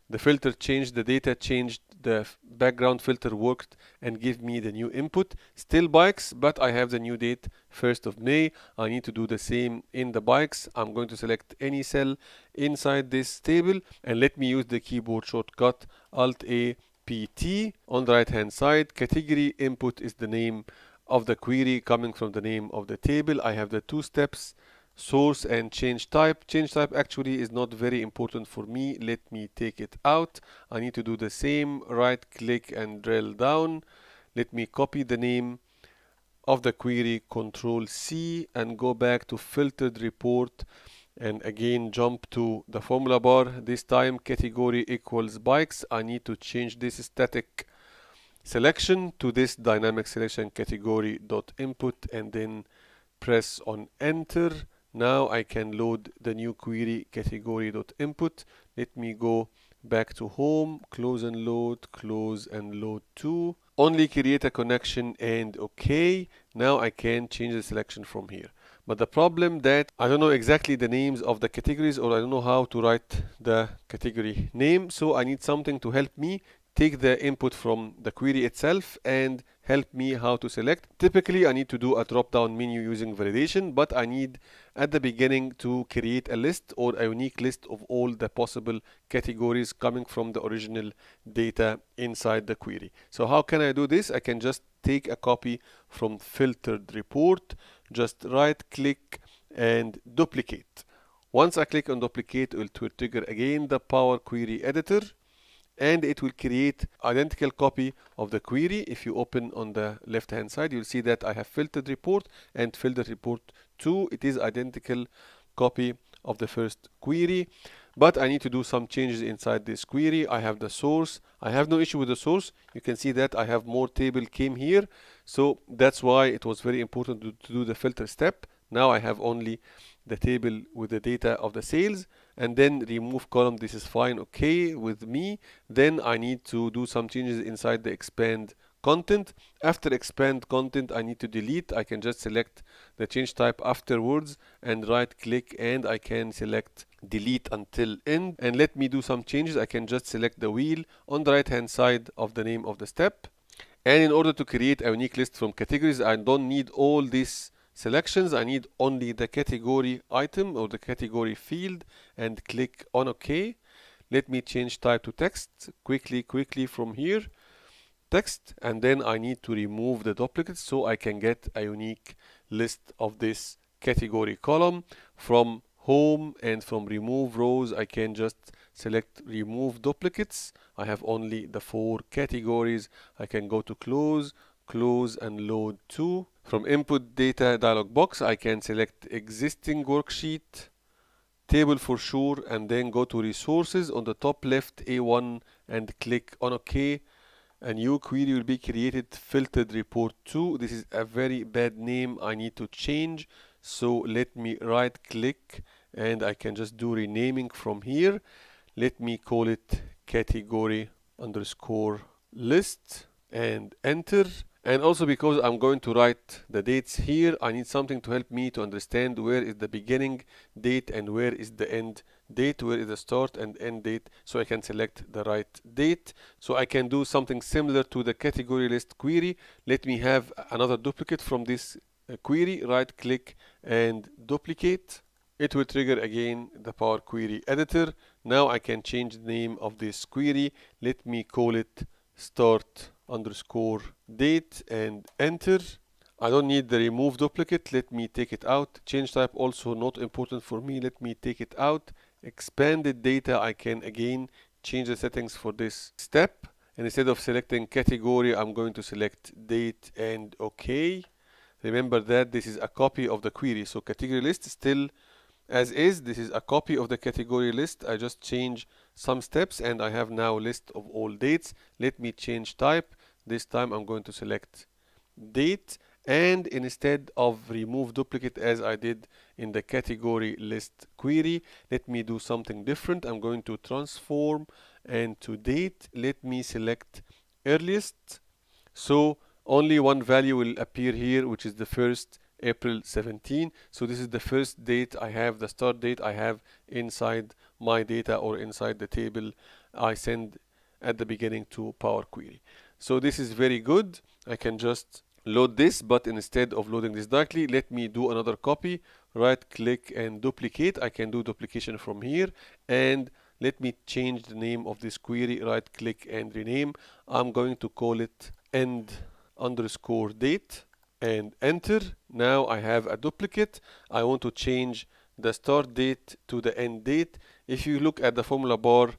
the filter changed, the data changed, the background filter worked and give me the new input. Still bikes, but I have the new date 1st of May. I need to do the same in the bikes. I'm going to select any cell inside this table and let me use the keyboard shortcut Alt A PT on the right hand side. Category input is the name of the query coming from the name of the table. I have the two steps source and change type. Change type actually is not very important for me. Let me take it out. I need to do the same. Right click and drill down. Let me copy the name of the query control C and go back to filtered report and again jump to the formula bar. This time category equals bikes. I need to change this static selection to this dynamic selection category dot input and then press on enter now I can load the new query category.input. Let me go back to home, close and load, close and load to. Only create a connection and OK. Now I can change the selection from here. But the problem that I don't know exactly the names of the categories or I don't know how to write the category name. So I need something to help me take the input from the query itself and help me how to select. Typically, I need to do a drop-down menu using validation, but I need at the beginning to create a list or a unique list of all the possible categories coming from the original data inside the query. So how can I do this? I can just take a copy from filtered report, just right click and duplicate. Once I click on duplicate, it will trigger again the Power Query Editor and it will create identical copy of the query. If you open on the left hand side you'll see that I have filtered report and filtered report 2 it is identical copy of the first query but I need to do some changes inside this query. I have the source. I have no issue with the source. You can see that I have more table came here. So that's why it was very important to, to do the filter step. Now I have only the table with the data of the sales and then remove column this is fine okay with me. Then I need to do some changes inside the expand content. After expand content I need to delete. I can just select the change type afterwards and right click and I can select delete until end. And let me do some changes. I can just select the wheel on the right hand side of the name of the step. And in order to create a unique list from categories I don't need all this selections I need only the category item or the category field and click on OK. Let me change type to text quickly quickly from here. Text and then I need to remove the duplicates so I can get a unique list of this category column. From home and from remove rows I can just select remove duplicates. I have only the four categories. I can go to close close and load to. From input data dialog box, I can select existing worksheet, table for sure, and then go to resources on the top left A1 and click on OK. A new query will be created, filtered report 2. This is a very bad name I need to change. So let me right click and I can just do renaming from here. Let me call it category underscore list and enter and also because I'm going to write the dates here I need something to help me to understand where is the beginning date and where is the end date where is the start and end date so I can select the right date. So I can do something similar to the category list query. Let me have another duplicate from this uh, query. Right click and duplicate. It will trigger again the Power Query Editor. Now I can change the name of this query. Let me call it start underscore date and enter. I don't need the remove duplicate. Let me take it out. Change type also not important for me. Let me take it out. Expanded data. I can again change the settings for this step. And instead of selecting category I'm going to select date and OK. Remember that this is a copy of the query. So category list still as is. This is a copy of the category list. I just change some steps and I have now list of all dates. Let me change type this time I'm going to select date and instead of remove duplicate as I did in the category list query let me do something different. I'm going to transform and to date let me select earliest. So only one value will appear here which is the first April 17 so this is the first date I have the start date I have inside my data or inside the table I send at the beginning to Power Query so this is very good. I can just load this but instead of loading this directly let me do another copy. Right click and duplicate. I can do duplication from here. And let me change the name of this query. Right click and rename. I'm going to call it end underscore date and enter. Now I have a duplicate. I want to change the start date to the end date. If you look at the formula bar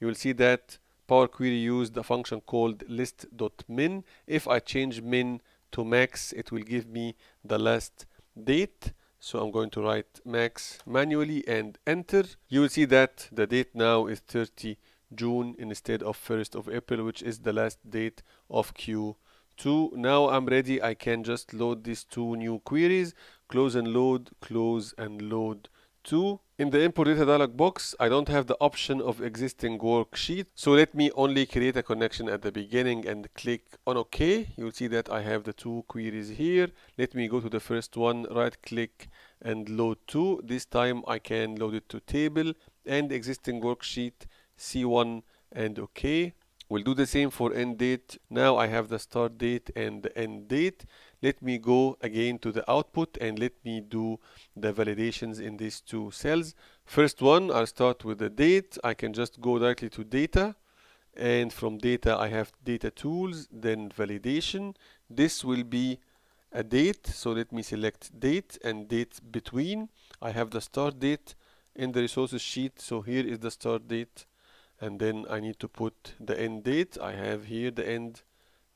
you will see that Power Query used a function called list.min if I change min to max it will give me the last date. So I'm going to write max manually and enter. You will see that the date now is 30 June instead of 1st of April which is the last date of Q2 now I'm ready. I can just load these two new queries. Close and load close and load 2 in the import data dialog box I don't have the option of existing worksheet so let me only create a connection at the beginning and click on OK. You'll see that I have the two queries here. Let me go to the first one right click and load to this time I can load it to table and existing worksheet C1 and OK. We'll do the same for end date. Now I have the start date and the end date let me go again to the output and let me do the validations in these two cells. First one I'll start with the date. I can just go directly to data. And from data I have data tools then validation. This will be a date. So let me select date and date between. I have the start date in the resources sheet. So here is the start date. And then I need to put the end date. I have here the end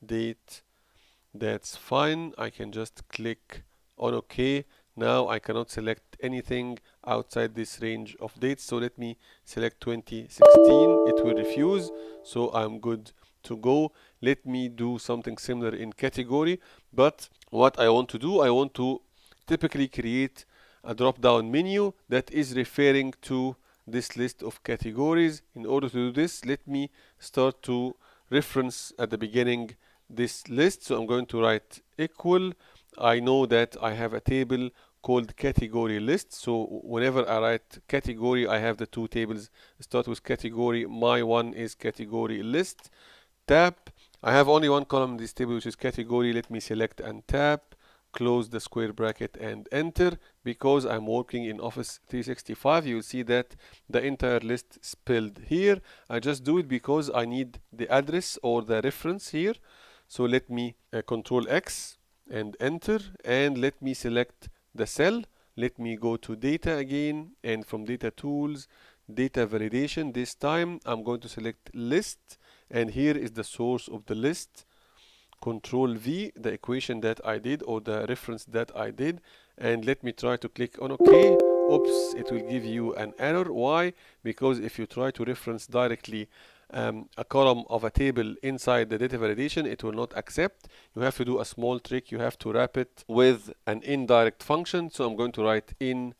date that's fine. I can just click on OK. Now I cannot select anything outside this range of dates so let me select 2016 it will refuse so I'm good to go. Let me do something similar in category but what I want to do I want to typically create a drop down menu that is referring to this list of categories. In order to do this let me start to reference at the beginning this list so I'm going to write equal. I know that I have a table called category list. So whenever I write category I have the two tables. Start with category. My one is category list. Tab. I have only one column in this table which is category. Let me select and tab. Close the square bracket and enter. Because I'm working in Office 365 you'll see that the entire list spelled here. I just do it because I need the address or the reference here so let me uh, control X and enter and let me select the cell. Let me go to data again and from data tools data validation this time I'm going to select list and here is the source of the list. Control V the equation that I did or the reference that I did and let me try to click on OK. Oops it will give you an error. Why? Because if you try to reference directly um, a column of a table inside the data validation it will not accept. You have to do a small trick. You have to wrap it with an indirect function. So I'm going to write in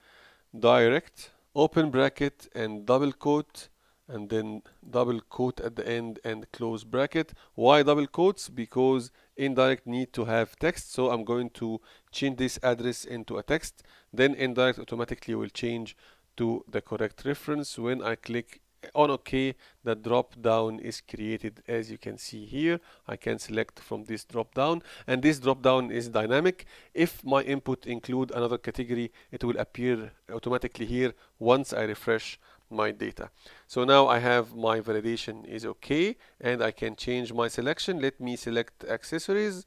direct open bracket and double quote and then double quote at the end and close bracket. Why double quotes? Because indirect need to have text. So I'm going to change this address into a text. Then indirect automatically will change to the correct reference. When I click on OK the drop down is created as you can see here. I can select from this drop down and this drop down is dynamic. If my input include another category it will appear automatically here once I refresh my data. So now I have my validation is okay and I can change my selection. Let me select accessories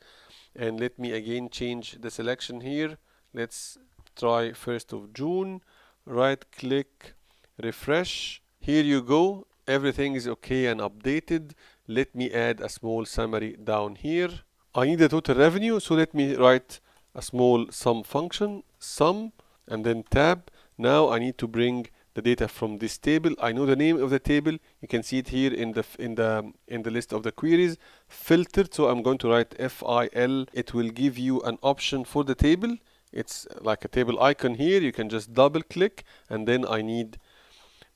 and let me again change the selection here. Let's try 1st of June. Right click refresh here you go. Everything is okay and updated. Let me add a small summary down here. I need the total revenue so let me write a small sum function sum and then tab. Now I need to bring the data from this table. I know the name of the table. You can see it here in the in the in the list of the queries. Filtered so I'm going to write fil it will give you an option for the table. It's like a table icon here. You can just double click and then I need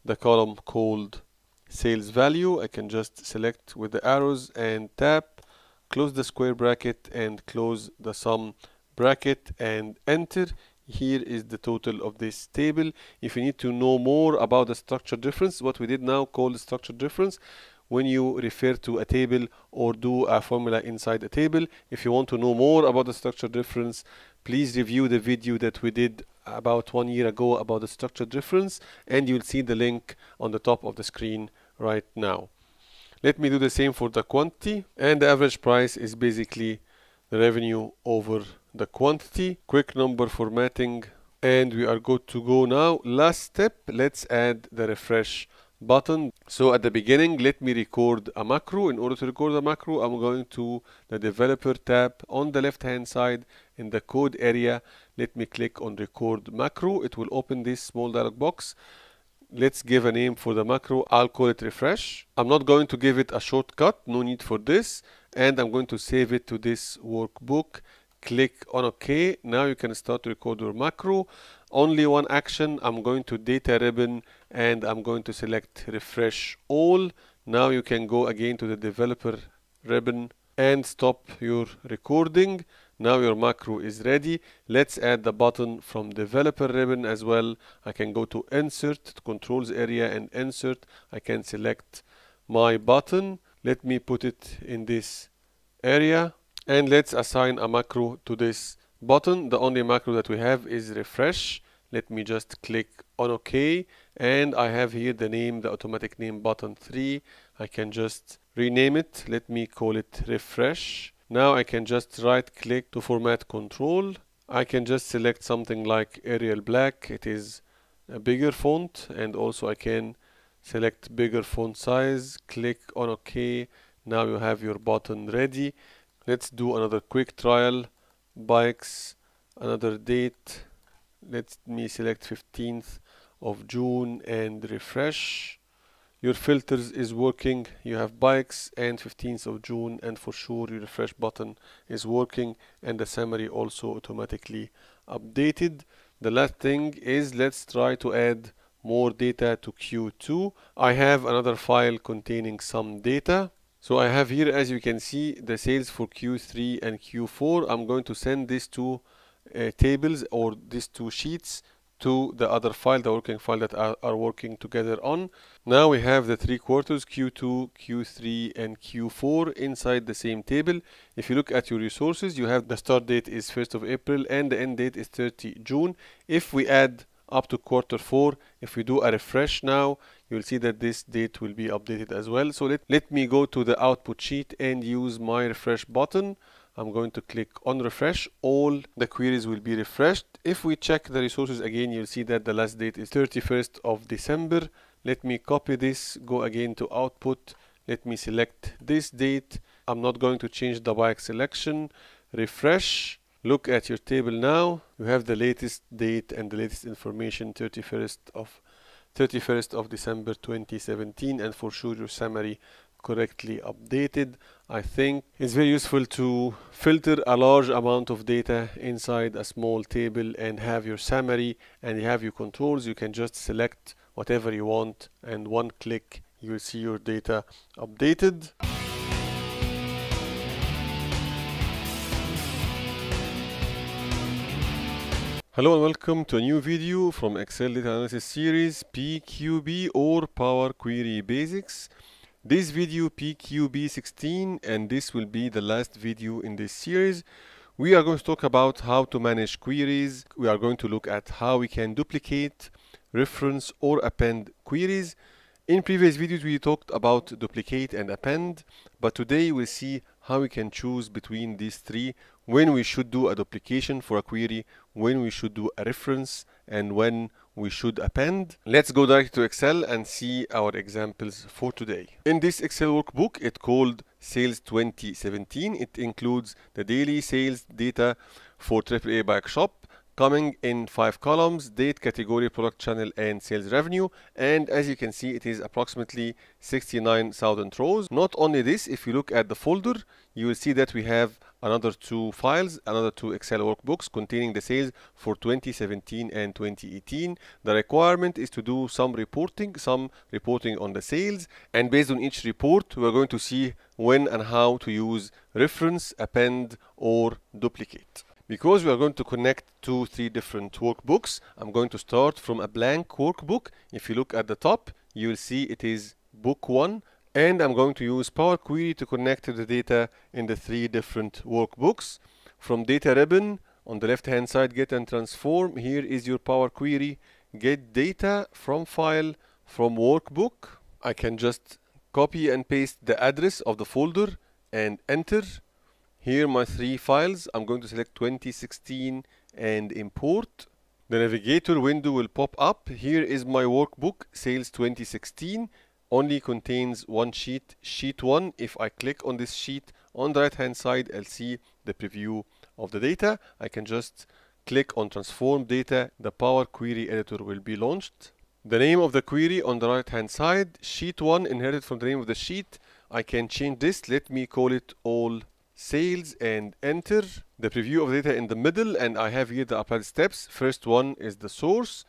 the column called sales value. I can just select with the arrows and tap close the square bracket and close the sum bracket and enter. Here is the total of this table. If you need to know more about the structured reference what we did now called structured reference when you refer to a table or do a formula inside a table if you want to know more about the structured reference please review the video that we did about one year ago about the structured reference and you'll see the link on the top of the screen right now. Let me do the same for the quantity and the average price is basically the revenue over the quantity. Quick number formatting and we are good to go now. Last step let's add the refresh button. So at the beginning let me record a macro. In order to record a macro I'm going to the developer tab on the left hand side in the code area. Let me click on record macro. It will open this small dialog box. Let's give a name for the macro. I'll call it refresh. I'm not going to give it a shortcut. No need for this. And I'm going to save it to this workbook. Click on OK. Now you can start to record your macro. Only one action. I'm going to data ribbon and I'm going to select refresh all. Now you can go again to the developer ribbon and stop your recording. Now your macro is ready. Let's add the button from developer ribbon as well. I can go to insert controls area and insert. I can select my button. Let me put it in this area and let's assign a macro to this button the only macro that we have is refresh let me just click on OK. And I have here the name the automatic name button 3 I can just rename it. Let me call it refresh. Now I can just right click to format control. I can just select something like Arial Black. It is a bigger font. And also I can select bigger font size. Click on OK. Now you have your button ready. Let's do another quick trial. Bikes another date let me select 15th of June and refresh. Your filters is working. You have bikes and 15th of June and for sure your refresh button is working and the summary also automatically updated. The last thing is let's try to add more data to Q2 I have another file containing some data. So I have here, as you can see, the sales for Q3 and Q4. I'm going to send this two uh, tables or these two sheets to the other file, the working file that are, are, working together on. Now we have the three quarters, Q2, Q3, and Q4 inside the same table. If you look at your resources, you have the start date is 1st of April and the end date is 30 June. If we add up to quarter 4, if we do a refresh now, you'll see that this date will be updated as well so let, let me go to the output sheet and use my refresh button I'm going to click on refresh. All the queries will be refreshed. If we check the resources again you'll see that the last date is 31st of December. Let me copy this go again to output. Let me select this date. I'm not going to change the bike selection. Refresh. Look at your table now. You have the latest date and the latest information 31st of 31st of December 2017 and for sure your summary correctly updated. I think it's very useful to filter a large amount of data inside a small table and have your summary and you have your controls. You can just select whatever you want and one click you will see your data updated. Hello and welcome to a new video from Excel Data Analysis Series PQB or Power Query Basics. This video PQB16 and this will be the last video in this series. We are going to talk about how to manage queries. We are going to look at how we can duplicate, reference or append queries. In previous videos we talked about duplicate and append but today we'll see how we can choose between these three when we should do a duplication for a query, when we should do a reference, and when we should append. Let's go directly to Excel and see our examples for today. In this Excel workbook, it's called Sales 2017. It includes the daily sales data for AAA Bike Shop, coming in five columns date category product channel and sales revenue and as you can see it is approximately 69,000 rows not only this if you look at the folder you will see that we have another two files another two excel workbooks containing the sales for 2017 and 2018 the requirement is to do some reporting some reporting on the sales and based on each report we're going to see when and how to use reference append or duplicate because we are going to connect two, three different workbooks, I'm going to start from a blank workbook. If you look at the top, you will see it is book one. And I'm going to use Power Query to connect to the data in the three different workbooks. From data ribbon, on the left hand side, get and transform. Here is your Power Query. Get data from file from workbook. I can just copy and paste the address of the folder and enter here my three files. I'm going to select 2016 and import. The navigator window will pop up. Here is my workbook, Sales 2016. Only contains one sheet, sheet 1. If I click on this sheet on the right hand side, I'll see the preview of the data. I can just click on transform data. The Power Query editor will be launched. The name of the query on the right hand side, sheet 1 inherited from the name of the sheet. I can change this. Let me call it all sales and enter the preview of data in the middle and I have here the applied steps. First one is the source.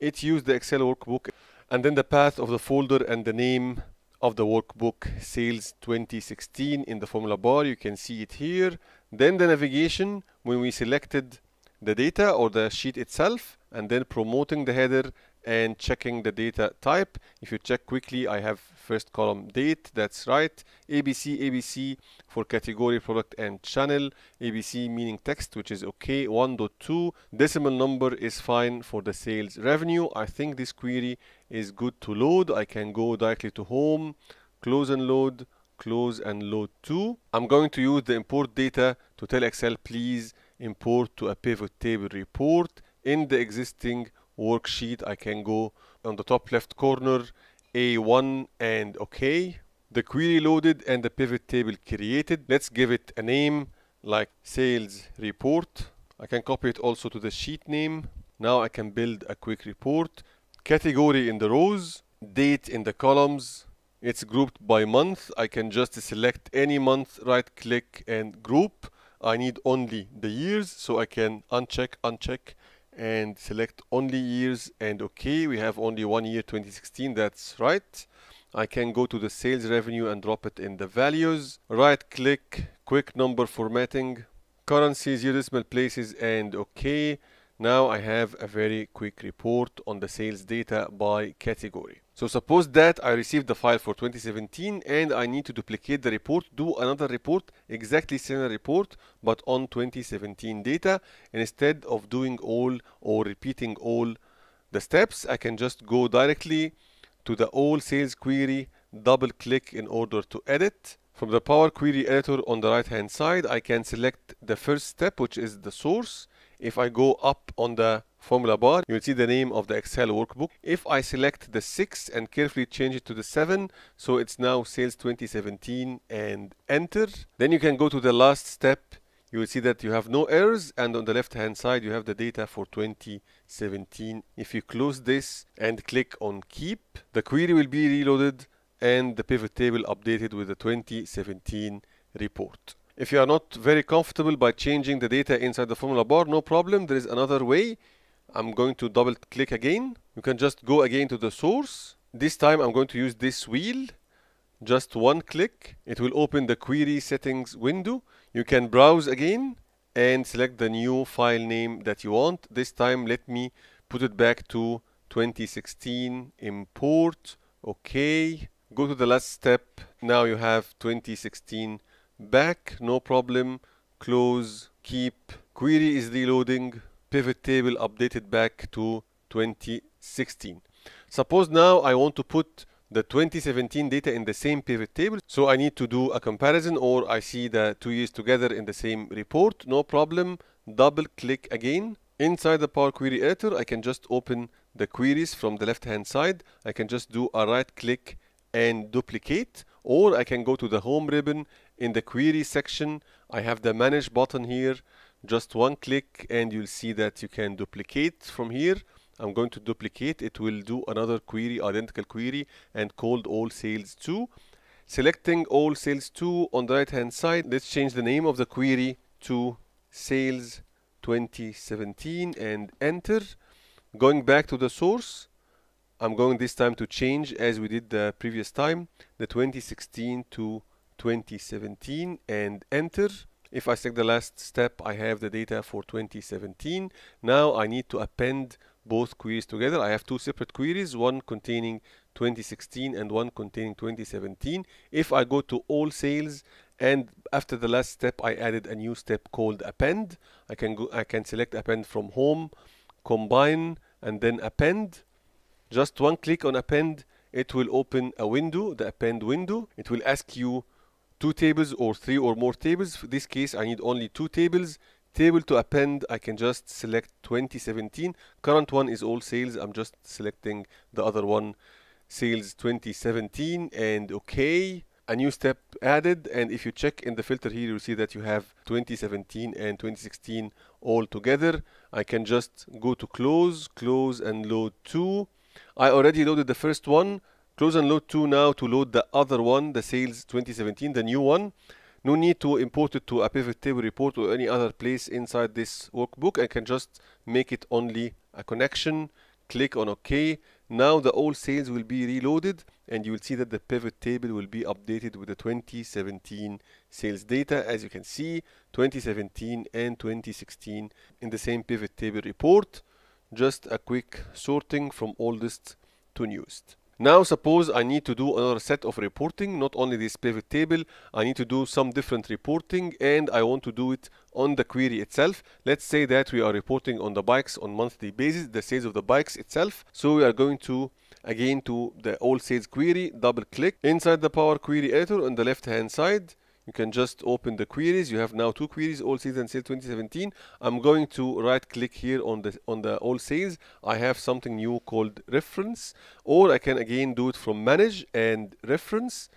It used the Excel workbook and then the path of the folder and the name of the workbook sales 2016 in the formula bar. You can see it here. Then the navigation when we selected the data or the sheet itself and then promoting the header and checking the data type. If you check quickly, I have first column date, that's right. ABC, ABC for category, product and channel. ABC meaning text, which is okay. 1.2 decimal number is fine for the sales revenue. I think this query is good to load. I can go directly to home, close and load, close and load to. I'm going to use the import data to tell Excel, please import to a pivot table report. In the existing worksheet I can go on the top left corner A1 and OK. The query loaded and the pivot table created. Let's give it a name like sales report. I can copy it also to the sheet name. Now I can build a quick report category in the rows date in the columns. It's grouped by month. I can just select any month right click and group. I need only the years so I can uncheck uncheck and select only years. And okay we have only one year 2016 that's right. I can go to the sales revenue and drop it in the values. Right click quick number formatting currencies year decimal places and okay now I have a very quick report on the sales data by category so suppose that I received the file for 2017 and I need to duplicate the report, do another report, exactly similar report, but on 2017 data. And instead of doing all or repeating all the steps, I can just go directly to the all sales query, double click in order to edit. From the Power Query editor on the right hand side, I can select the first step, which is the source. If I go up on the formula bar, you'll see the name of the Excel workbook. If I select the 6 and carefully change it to the 7, so it's now sales 2017 and enter, then you can go to the last step. You will see that you have no errors and on the left hand side you have the data for 2017. If you close this and click on keep, the query will be reloaded and the pivot table updated with the 2017 report. If you are not very comfortable by changing the data inside the formula bar, no problem. There is another way. I'm going to double click again. You can just go again to the source. This time I'm going to use this wheel. Just one click. It will open the query settings window. You can browse again and select the new file name that you want. This time let me put it back to 2016 import. Okay. Go to the last step. Now you have 2016 back. No problem. Close. Keep. Query is reloading pivot table updated back to 2016. Suppose now I want to put the 2017 data in the same pivot table. So I need to do a comparison or I see the two years together in the same report. No problem. Double click again. Inside the Power Query editor, I can just open the queries from the left hand side. I can just do a right click and duplicate or I can go to the home ribbon in the query section. I have the manage button here. Just one click and you'll see that you can duplicate from here. I'm going to duplicate. It will do another query identical query and called all sales 2 selecting all sales 2 on the right hand side let's change the name of the query to sales 2017 and enter. Going back to the source I'm going this time to change as we did the previous time the 2016 to 2017 and enter. If I select the last step I have the data for 2017 now I need to append both queries together. I have two separate queries one containing 2016 and one containing 2017 if I go to all sales and after the last step I added a new step called append. I can go I can select append from home combine and then append. Just one click on append it will open a window the append window. It will ask you two tables or three or more tables. For this case I need only two tables. Table to append I can just select 2017 current one is all sales. I'm just selecting the other one. Sales 2017 and okay. A new step added. And if you check in the filter here you see that you have 2017 and 2016 all together. I can just go to close close and load to I already loaded the first one close and load to now to load the other one the sales 2017 the new one. No need to import it to a pivot table report or any other place inside this workbook. I can just make it only a connection. Click on OK. Now the old sales will be reloaded and you will see that the pivot table will be updated with the 2017 sales data. As you can see 2017 and 2016 in the same pivot table report. Just a quick sorting from oldest to newest now suppose I need to do another set of reporting, not only this pivot table, I need to do some different reporting and I want to do it on the query itself. Let's say that we are reporting on the bikes on monthly basis, the sales of the bikes itself. So we are going to again to the all sales query, double click inside the Power Query Editor on the left hand side you can just open the queries. You have now two queries all sales and sales 2017 i'm going to right click here on the on the all sales. I have something new called reference or i can again do it from manage and reference.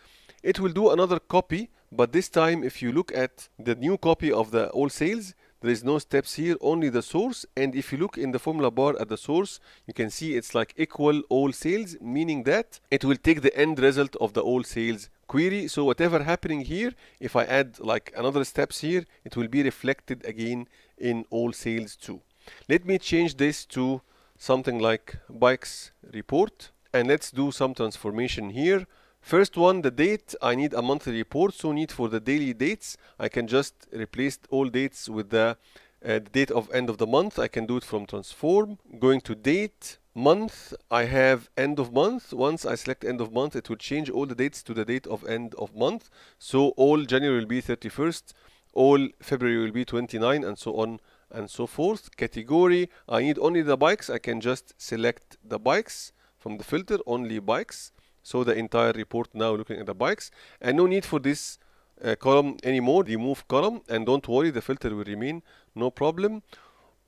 It will do another copy but this time if you look at the new copy of the all sales there is no steps here only the source. And if you look in the formula bar at the source you can see it's like equal all sales meaning that it will take the end result of the all sales query. So whatever happening here if I add like another steps here it will be reflected again in all sales too. Let me change this to something like bikes report and let's do some transformation here. First one the date. I need a monthly report so need for the daily dates. I can just replace all dates with the, uh, date of end of the month. I can do it from transform. Going to date month I have end of month. Once I select end of month it will change all the dates to the date of end of month. So all January will be 31st all February will be 29 and so on and so forth. Category I need only the bikes. I can just select the bikes from the filter only bikes. So the entire report now looking at the bikes. And no need for this uh, column anymore. Remove column and don't worry the filter will remain. No problem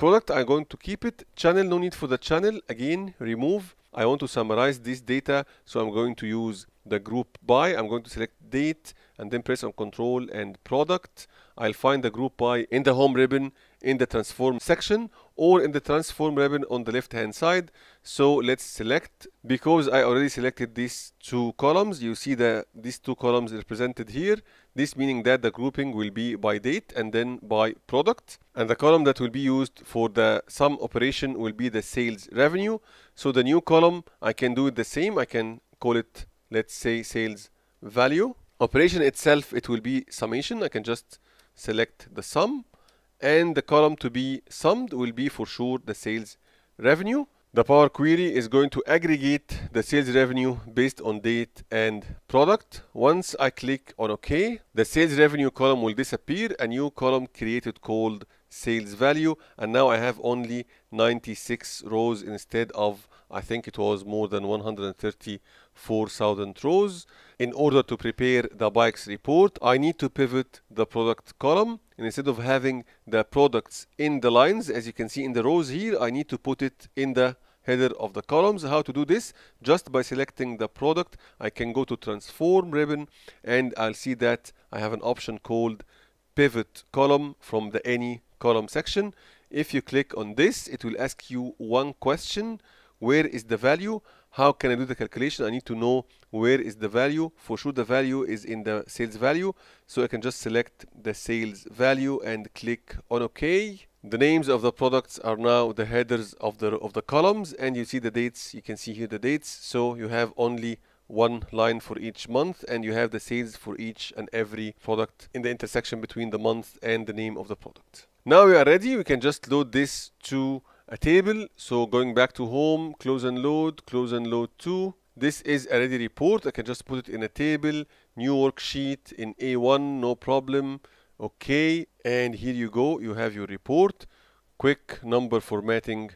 product I'm going to keep it. Channel no need for the channel. Again remove. I want to summarize this data so I'm going to use the group by. I'm going to select date and then press on control and product. I'll find the group by in the home ribbon in the transform section or in the transform ribbon on the left hand side. So let's select. Because I already selected these two columns you see that these two columns represented here this meaning that the grouping will be by date and then by product. And the column that will be used for the sum operation will be the sales revenue. So the new column I can do it the same. I can call it let's say sales value. Operation itself it will be summation. I can just select the sum. And the column to be summed will be for sure the sales revenue the Power Query is going to aggregate the sales revenue based on date and product. Once I click on OK, the sales revenue column will disappear. A new column created called sales value and now I have only 96 rows instead of I think it was more than 134,000 rows. In order to prepare the bikes report, I need to pivot the product column. And instead of having the products in the lines, as you can see in the rows here, I need to put it in the header of the columns. How to do this? Just by selecting the product, I can go to transform ribbon and I'll see that I have an option called pivot column from the any column section if you click on this it will ask you one question where is the value? How can I do the calculation? I need to know where is the value. For sure the value is in the sales value. So I can just select the sales value and click on OK. The names of the products are now the headers of the of the columns. And you see the dates. You can see here the dates. So you have only one line for each month. And you have the sales for each and every product in the intersection between the month and the name of the product. Now we are ready, we can just load this to a table. So going back to home, close and load, close and load to. This is a ready report. I can just put it in a table, new worksheet in A1, no problem. Okay, and here you go, you have your report. Quick number formatting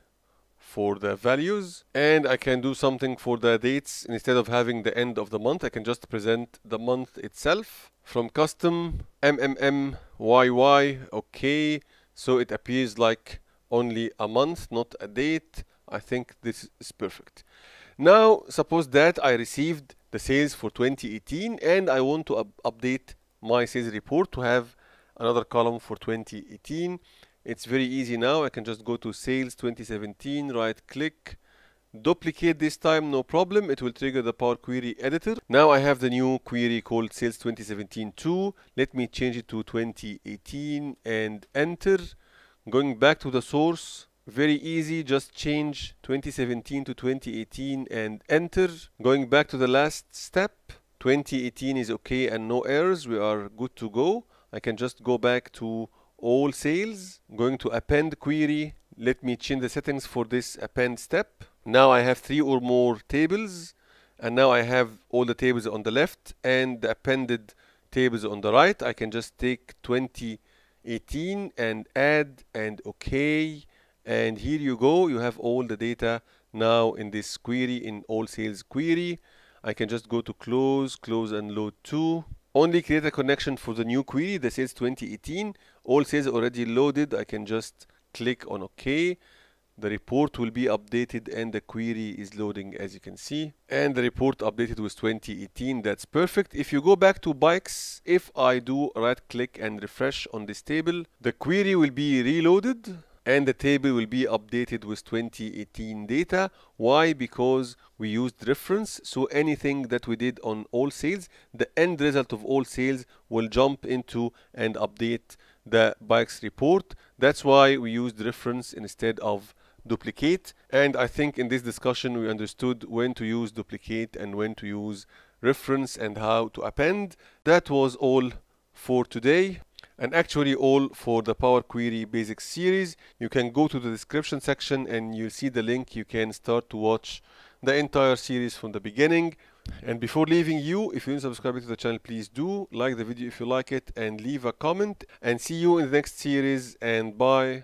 for the values and I can do something for the dates instead of having the end of the month I can just present the month itself from custom MMMYY okay so it appears like only a month not a date. I think this is perfect. Now suppose that I received the sales for 2018 and I want to up update my sales report to have another column for 2018 it's very easy now. I can just go to sales 2017 right click duplicate this time no problem. It will trigger the power query editor. Now I have the new query called sales 2017 2 let me change it to 2018 and enter going back to the source very easy just change 2017 to 2018 and enter. Going back to the last step 2018 is okay and no errors we are good to go. I can just go back to all sales. Going to append query let me change the settings for this append step. Now I have three or more tables and now I have all the tables on the left and the appended tables on the right. I can just take 2018 and add and okay. And here you go. You have all the data now in this query in all sales query. I can just go to close close and load to only create a connection for the new query the sales 2018 all sales already loaded. I can just click on OK the report will be updated and the query is loading as you can see. And the report updated with 2018 that's perfect. If you go back to bikes if I do right click and refresh on this table the query will be reloaded and the table will be updated with 2018 data. Why? Because we used reference. So anything that we did on all sales the end result of all sales will jump into and update the bikes report. That's why we used reference instead of duplicate and I think in this discussion we understood when to use duplicate and when to use reference and how to append that was all for today and actually all for the Power Query Basics series. You can go to the description section and you'll see the link. You can start to watch the entire series from the beginning. And before leaving you, if you're not subscribed to the channel, please do like the video if you like it and leave a comment and see you in the next series and bye.